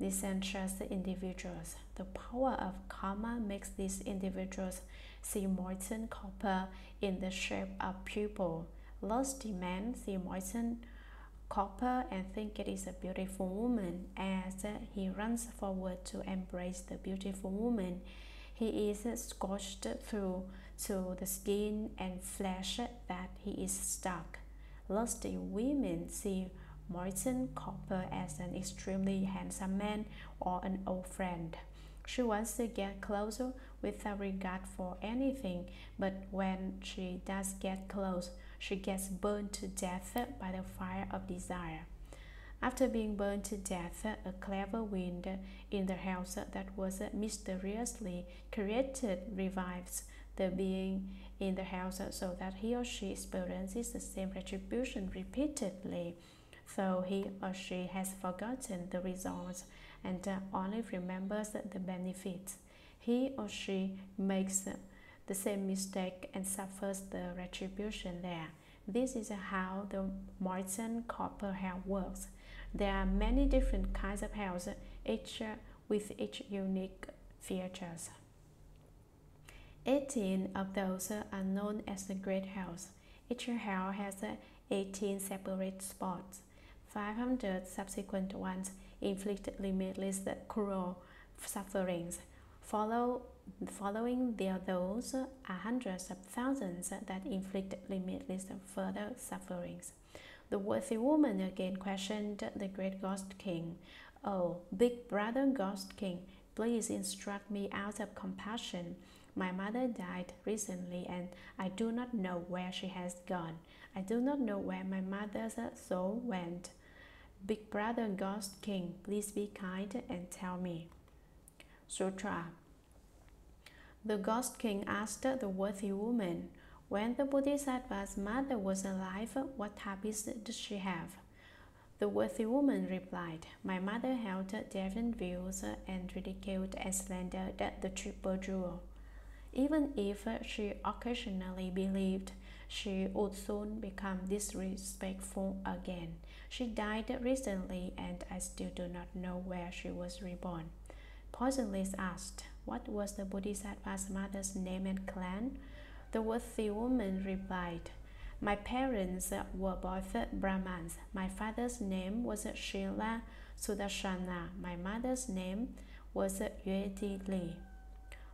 Speaker 1: Disinterested individuals. The power of karma makes these individuals see molten copper in the shape of people. Lusty men see molten copper and think it is a beautiful woman. As he runs forward to embrace the beautiful woman, he is scorched through to the skin and flesh that he is stuck. Lusty women see molten copper as an extremely handsome man or an old friend. She wants to get closer without regard for anything, but when she does get close, she gets burned to death by the fire of desire. After being burned to death, a clever wind in the house that was mysteriously created revives the being in the house so that he or she experiences the same retribution repeatedly, though he or she has forgotten the results and only remembers the benefits. He or she makes the same mistake and suffers the retribution there. This is how the molten copper hell works. There are many different kinds of hells, each with each unique features. 18 of those are known as the Great Hells. Each hell has 18 separate spots. 500 subsequent ones inflict limitless cruel sufferings. Follow, following there are those are hundreds of thousands that inflict limitless further sufferings. The worthy woman again questioned the great ghost king. Oh, big brother ghost king, please instruct me out of compassion. My mother died recently and I do not know where she has gone. I do not know where my mother's uh, soul went. Big Brother Ghost King, please be kind and tell me. Sutra The Ghost King asked the worthy woman, When the Bodhisattva's mother was alive, what habits did she have? The worthy woman replied, My mother held different views and ridiculed and slandered the Triple Jewel. Even if she occasionally believed she would soon become disrespectful again. She died recently, and I still do not know where she was reborn. Poisonless asked, What was the Bodhisattva's mother's name and clan? The worthy woman replied, My parents were both Brahmans. My father's name was Shila Sudarshana. My mother's name was Yue Di Li.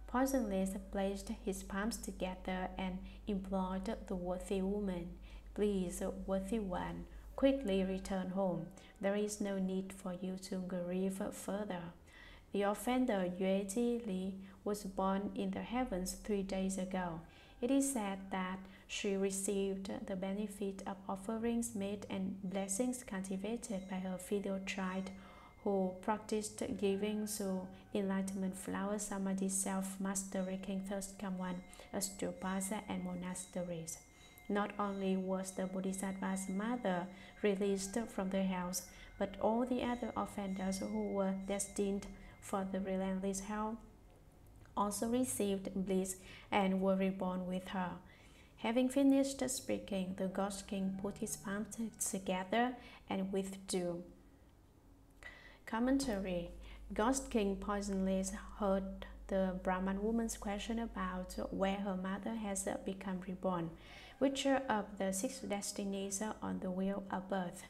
Speaker 1: Poisonless placed his palms together and implored the worthy woman, Please, worthy one, quickly return home. There is no need for you to grieve further. The offender Yue Di Li was born in the heavens three days ago. It is said that she received the benefit of offerings made and blessings cultivated by her filial child who practiced giving so enlightenment flowers samadhi self-mastery come one stupas and monasteries. Not only was the Bodhisattva's mother released from the house, but all the other offenders who were destined for the relentless hell also received bliss and were reborn with her. Having finished speaking, the Ghost King put his palms together and withdrew. Commentary Ghost King Poisonless heard the Brahman woman's question about where her mother has become reborn, which are of the six destinies on the wheel of birth.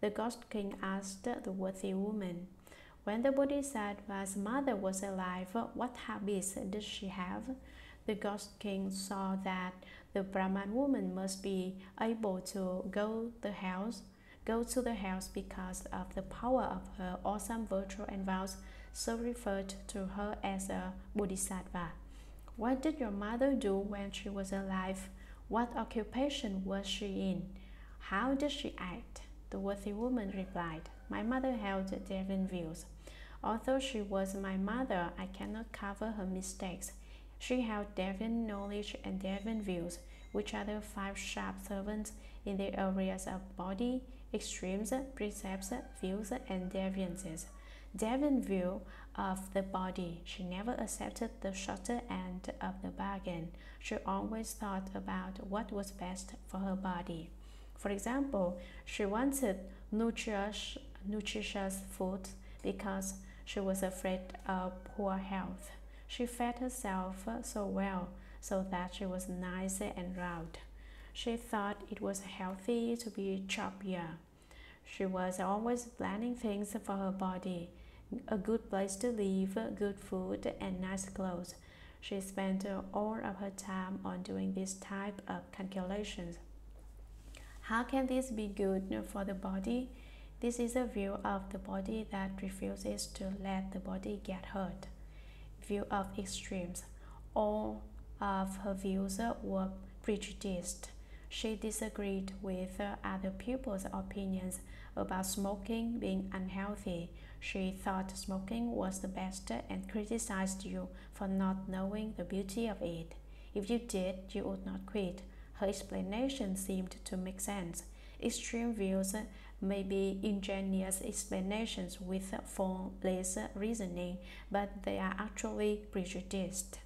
Speaker 1: The Ghost King asked the worthy woman, When the Bodhisattva's mother was alive, what habits did she have? The Ghost King saw that the Brahman woman must be able to go the house, go to the house because of the power of her awesome virtue and vows, so referred to her as a Bodhisattva. What did your mother do when she was alive? What occupation was she in? How did she act? The worthy woman replied, My mother held different views. Although she was my mother, I cannot cover her mistakes. She held deviant knowledge and deviant views, which are the five sharp servants in the areas of body, extremes, precepts, views, and deviances. Deviant view of the body. She never accepted the shorter end of the bargain. She always thought about what was best for her body. For example, she wanted nutritious, nutritious food because she was afraid of poor health. She fed herself so well so that she was nice and round. She thought it was healthy to be chubbier. She was always planning things for her body a good place to live, good food, and nice clothes. She spent all of her time on doing this type of calculations. How can this be good for the body? This is a view of the body that refuses to let the body get hurt view of extremes. All of her views were prejudiced. She disagreed with other people's opinions about smoking being unhealthy. She thought smoking was the best and criticized you for not knowing the beauty of it. If you did, you would not quit. Her explanation seemed to make sense. Extreme views may be ingenious explanations with formless reasoning, but they are actually prejudiced.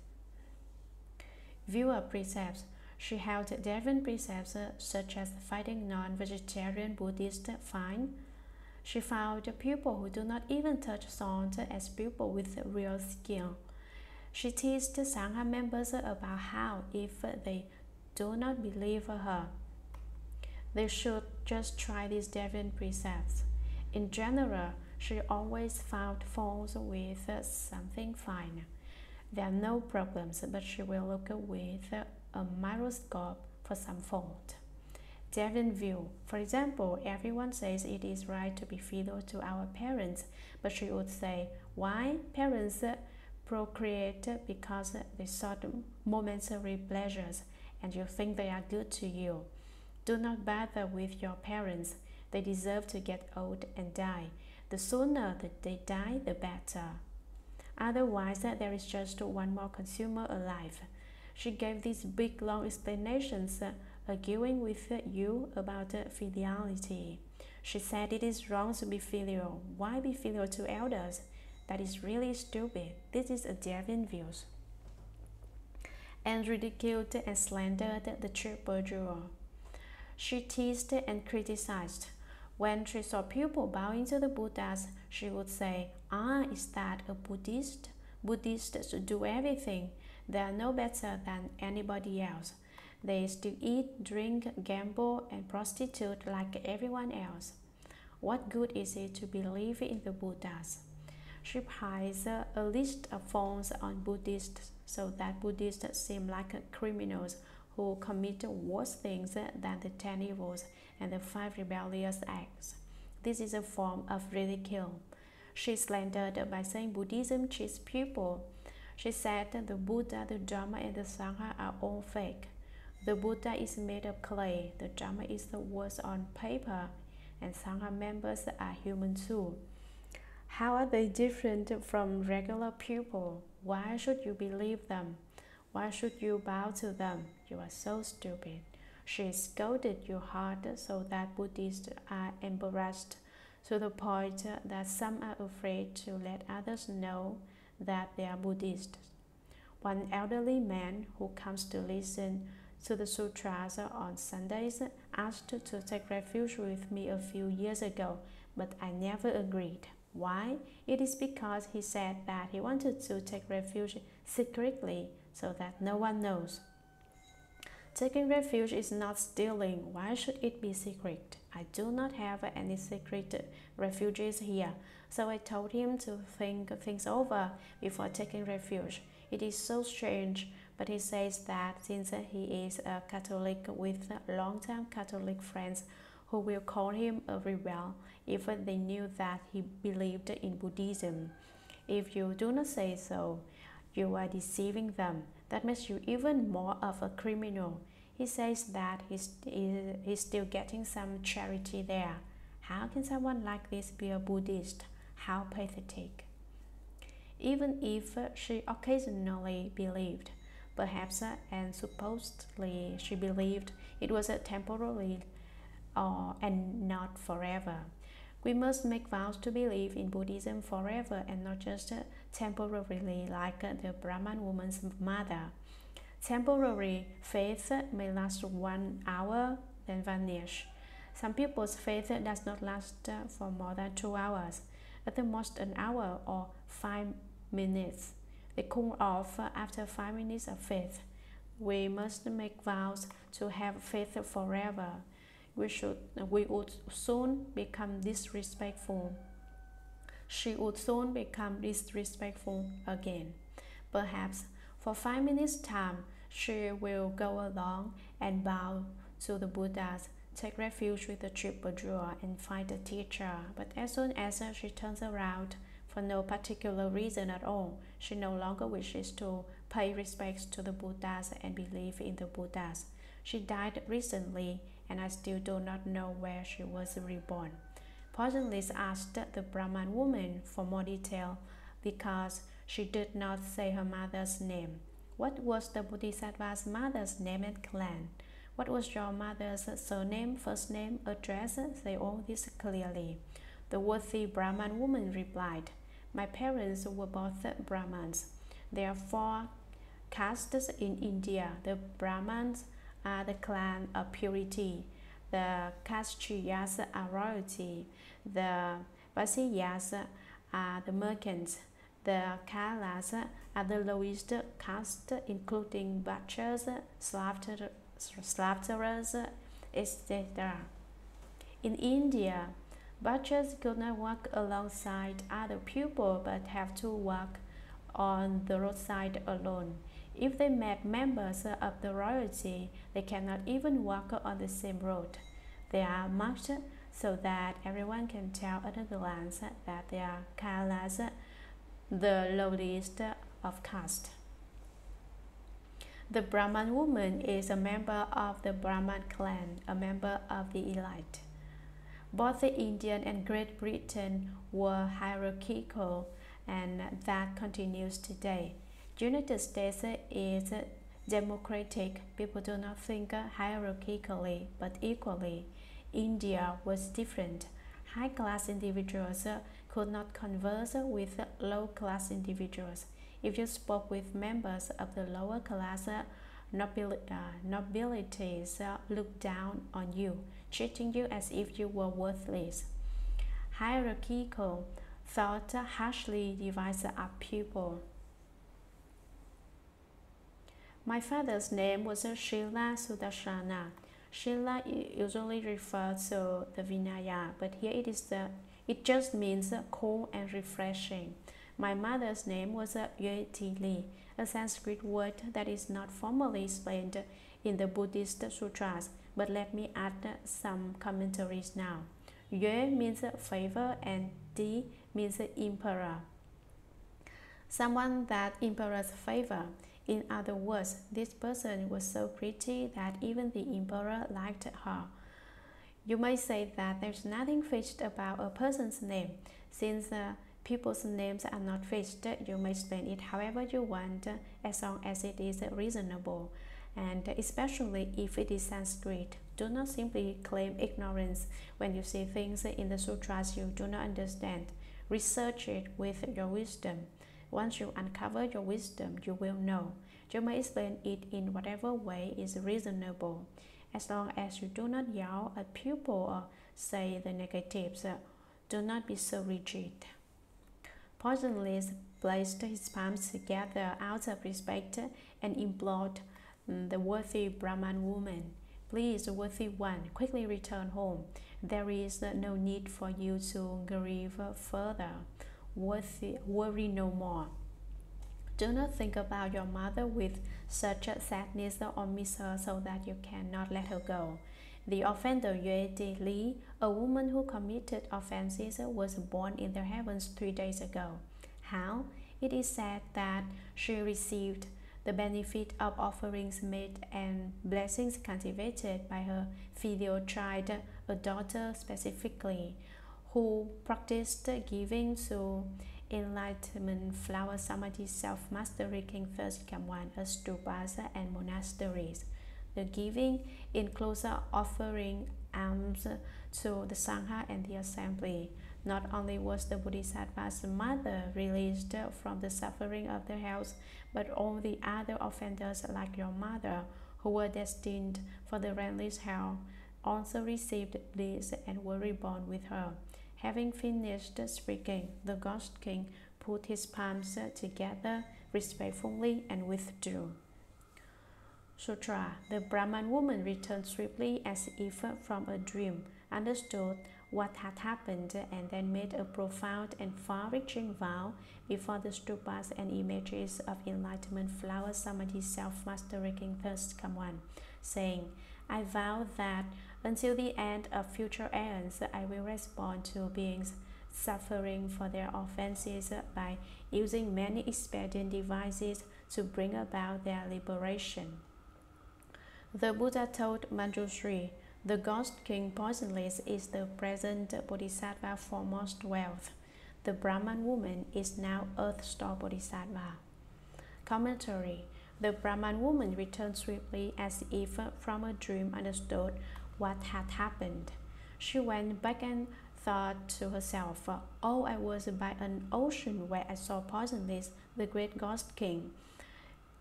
Speaker 1: Viewer precepts she held different precepts such as fighting non-vegetarian Buddhists fine. She found people who do not even touch salt as people with real skill. She teased Sangha members about how, if they do not believe her, they should just try these deviant precepts. In general, she always found faults with something fine. There are no problems, but she will look with a microscope for some fault. Deviant view. For example, everyone says it is right to be filial to our parents, but she would say, why parents procreate because they sought momentary pleasures and you think they are good to you. Do not bother with your parents. They deserve to get old and die. The sooner that they die, the better. Otherwise, there is just one more consumer alive. She gave these big long explanations, arguing with you about filiality. She said it is wrong to be filial. Why be filial to elders? That is really stupid. This is a deviant view. And ridiculed and slandered the Triple Jewel. She teased and criticized. When she saw people bowing to the Buddhas, she would say, Ah, is that a Buddhist? Buddhists do everything. They are no better than anybody else. They still eat, drink, gamble, and prostitute like everyone else. What good is it to believe in the Buddhas? She piles a list of forms on Buddhists so that Buddhists seem like criminals who commit worse things than the ten evils and the five rebellious acts. This is a form of ridicule. She slandered by saying Buddhism cheats people. She said the Buddha, the Dharma, and the Sangha are all fake. The Buddha is made of clay, the Dharma is the words on paper, and Sangha members are human too. How are they different from regular people? Why should you believe them? Why should you bow to them? You are so stupid. She scolded you hard so that Buddhists are embarrassed to the point that some are afraid to let others know that they are Buddhists. One elderly man who comes to listen to the sutras on Sundays asked to take refuge with me a few years ago, but I never agreed. Why? It is because he said that he wanted to take refuge secretly so that no one knows. Taking refuge is not stealing. Why should it be secret? I do not have any secret refuges here, so I told him to think things over before taking refuge. It is so strange, but he says that since he is a Catholic with long-time Catholic friends who will call him a rebel if they knew that he believed in Buddhism. If you do not say so, you are deceiving them. That makes you even more of a criminal. He says that he's, he's still getting some charity there. How can someone like this be a Buddhist? How pathetic. Even if she occasionally believed, perhaps and supposedly she believed it was a temporary uh, and not forever. We must make vows to believe in Buddhism forever and not just temporarily like the Brahman woman's mother. Temporary faith may last one hour, then vanish. Some people's faith does not last uh, for more than two hours, at the most an hour or five minutes. They cool off after five minutes of faith. We must make vows to have faith forever we should we would soon become disrespectful. She would soon become disrespectful again. Perhaps for five minutes' time, she will go along and bow to the Buddhas, take refuge with the triple jewel, and find a teacher. But as soon as she turns around, for no particular reason at all, she no longer wishes to pay respects to the Buddhas and believe in the Buddhas. She died recently and I still do not know where she was reborn. Poisonless asked the Brahman woman for more detail because she did not say her mother's name. What was the Bodhisattva's mother's name and clan? What was your mother's surname, first name, address? Say all this clearly. The worthy Brahman woman replied, My parents were both Brahmans. There are four castes in India the Brahmans, are the clan of purity. The Kshatriyas are royalty. The Vaisyas are uh, the merchants. The Kalas are the lowest caste, including butchers, slaughterers, etc. In India, butchers could not work alongside other people but have to work on the roadside alone. If they met members of the royalty, they cannot even walk on the same road. They are marked so that everyone can tell at a glance that they are Kailas, the lowest of caste. The Brahman woman is a member of the Brahman clan, a member of the elite. Both the Indian and Great Britain were hierarchical, and that continues today. United States is democratic. People do not think hierarchically but equally. India was different. High class individuals could not converse with low class individuals. If you spoke with members of the lower class, nobil uh, nobilities looked down on you, treating you as if you were worthless. Hierarchical thought harshly divides up people. My father's name was Shila Sudarshana. Shila usually refers to the Vinaya, but here it is the it just means cool and refreshing. My mother's name was uh, Yue Li, a Sanskrit word that is not formally explained in the Buddhist sutras, but let me add some commentaries now. Yue means favor and Di means emperor. Someone that emperor's favor. In other words, this person was so pretty that even the emperor liked her. You may say that there's nothing fixed about a person's name, since uh, People's names are not fixed. You may spend it however you want as long as it is reasonable, and especially if it is Sanskrit. Do not simply claim ignorance when you see things in the sutras you do not understand. Research it with your wisdom. Once you uncover your wisdom, you will know. You may explain it in whatever way is reasonable, as long as you do not yell at people or say the negatives. Do not be so rigid. Poisonless placed his palms together out of respect and implored mm, the worthy Brahman woman, Please, worthy one, quickly return home. There is no need for you to grieve further. Worry no more. Do not think about your mother with such sadness or miss her so that you cannot let her go. The offender Yue Di Li, a woman who committed offenses, was born in the heavens three days ago. How? It is said that she received the benefit of offerings made and blessings cultivated by her filial child, a daughter specifically, who practiced giving So, enlightenment flower samadhi self-mastery can thus come one as stupas and monasteries. The giving includes offering alms to the Sangha and the assembly. Not only was the Bodhisattva's mother released from the suffering of the house, but all the other offenders like your mother, who were destined for the endless hell, also received bliss and were reborn with her. Having finished speaking, the Ghost King put his palms together respectfully and withdrew. Sutra The Brahman woman returned swiftly as if from a dream, understood what had happened, and then made a profound and far reaching vow before the stupas and images of enlightenment flower samadhi self mastery king thus come one, saying, I vow that until the end of future aeons, I will respond to beings suffering for their offenses by using many expedient devices to bring about their liberation. The Buddha told Manjushri, the Ghost King Poisonless is the present Bodhisattva foremost wealth. The Brahman woman is now Earth Store Bodhisattva. Commentary The Brahman woman returned swiftly as if from a dream understood what had happened. She went back and thought to herself, Oh, I was by an ocean where I saw Poisonless, the great Ghost King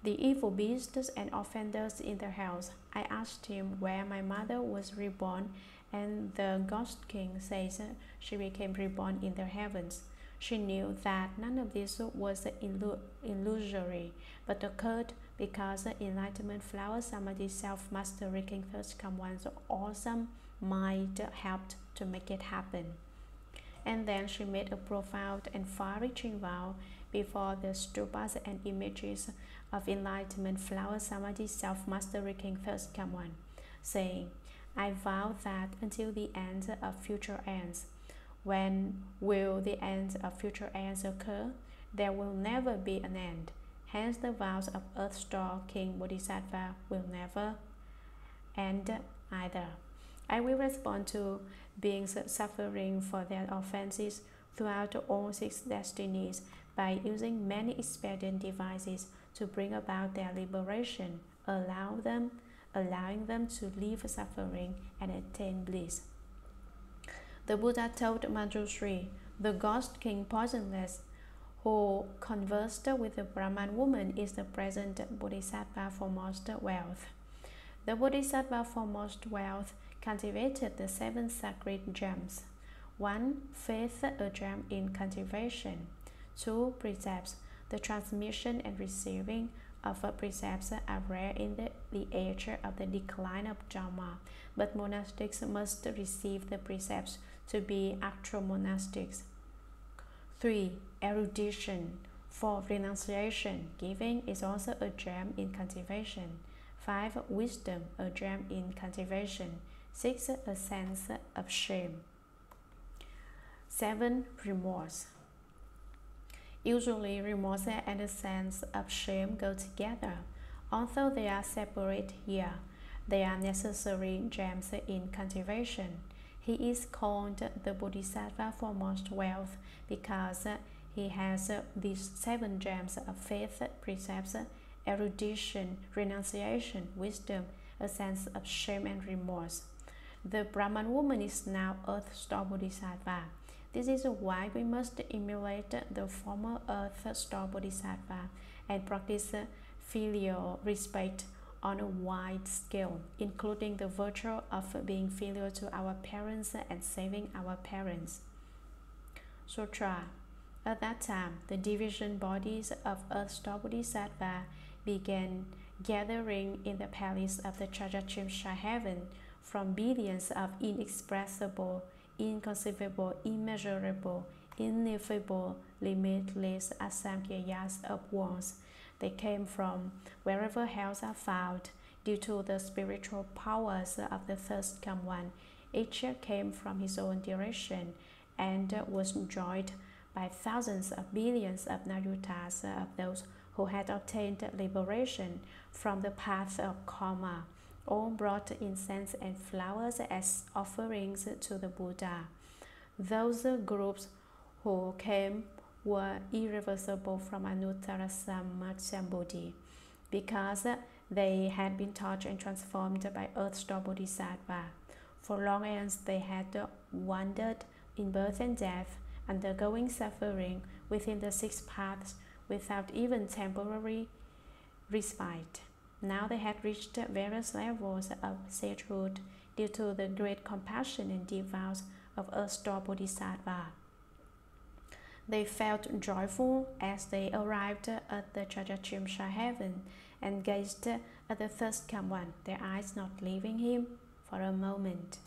Speaker 1: the evil beasts and offenders in the house. I asked him where my mother was reborn, and the ghost king says she became reborn in the heavens. She knew that none of this was illu illusory, but occurred because enlightenment flower samadhi self-mastery King Thus Come One's awesome mind helped to make it happen. And then she made a profound and far-reaching vow before the stupas and images of enlightenment flower samadhi self-mastery king thus come one, saying, I vow that until the end of future ends, when will the end of future ends occur? There will never be an end. Hence the vows of Earth Store King Bodhisattva will never end either. I will respond to beings suffering for their offenses throughout all six destinies by using many expedient devices to bring about their liberation, allow them, allowing them to leave suffering and attain bliss. The Buddha told Manjushri, the ghost king poisonless, who conversed with the Brahman woman, is the present Bodhisattva foremost wealth. The Bodhisattva foremost wealth cultivated the seven sacred gems. 1. Faith, a gem in cultivation. 2. Precepts, the transmission and receiving of precepts are rare in the, the age of the decline of Dharma, but monastics must receive the precepts to be actual monastics. 3. Erudition. for Renunciation. Giving is also a gem in cultivation. 5. Wisdom, a gem in cultivation. 6. A sense of shame. 7. Remorse. Usually, remorse and a sense of shame go together. Although they are separate here, they are necessary gems in cultivation. He is called the Bodhisattva foremost wealth because he has uh, these seven gems of faith, precepts, erudition, renunciation, wisdom, a sense of shame and remorse. The Brahman woman is now Earth Store Bodhisattva. This is why we must emulate the former Earth Store Bodhisattva and practice uh, filial respect on a wide scale, including the virtue of being filial to our parents and saving our parents. Sutra At that time, the division bodies of Earth Store Bodhisattva began gathering in the palace of the Trayastrimsha heaven from billions of inexpressible, inconceivable, immeasurable, ineffable, limitless asamkhya's of ones. They came from wherever hells are found due to the spiritual powers of the Thus Come One. Each came from his own direction and was joined by thousands of billions of Nayutas uh, of those who had obtained liberation from the path of karma. All brought incense and flowers as offerings to the Buddha. Those groups who came were irreversible from Anuttara Samyaksambodhi because they had been touched and transformed by Earth Store Bodhisattva. For long as they had wandered in birth and death, undergoing suffering within the six paths without even temporary respite. Now they had reached various levels of sagehood due to the great compassion and deep vows of Earth Store Bodhisattva. They felt joyful as they arrived at the Trayastrimsha heaven and gazed at the Thus Come One, their eyes not leaving him for a moment.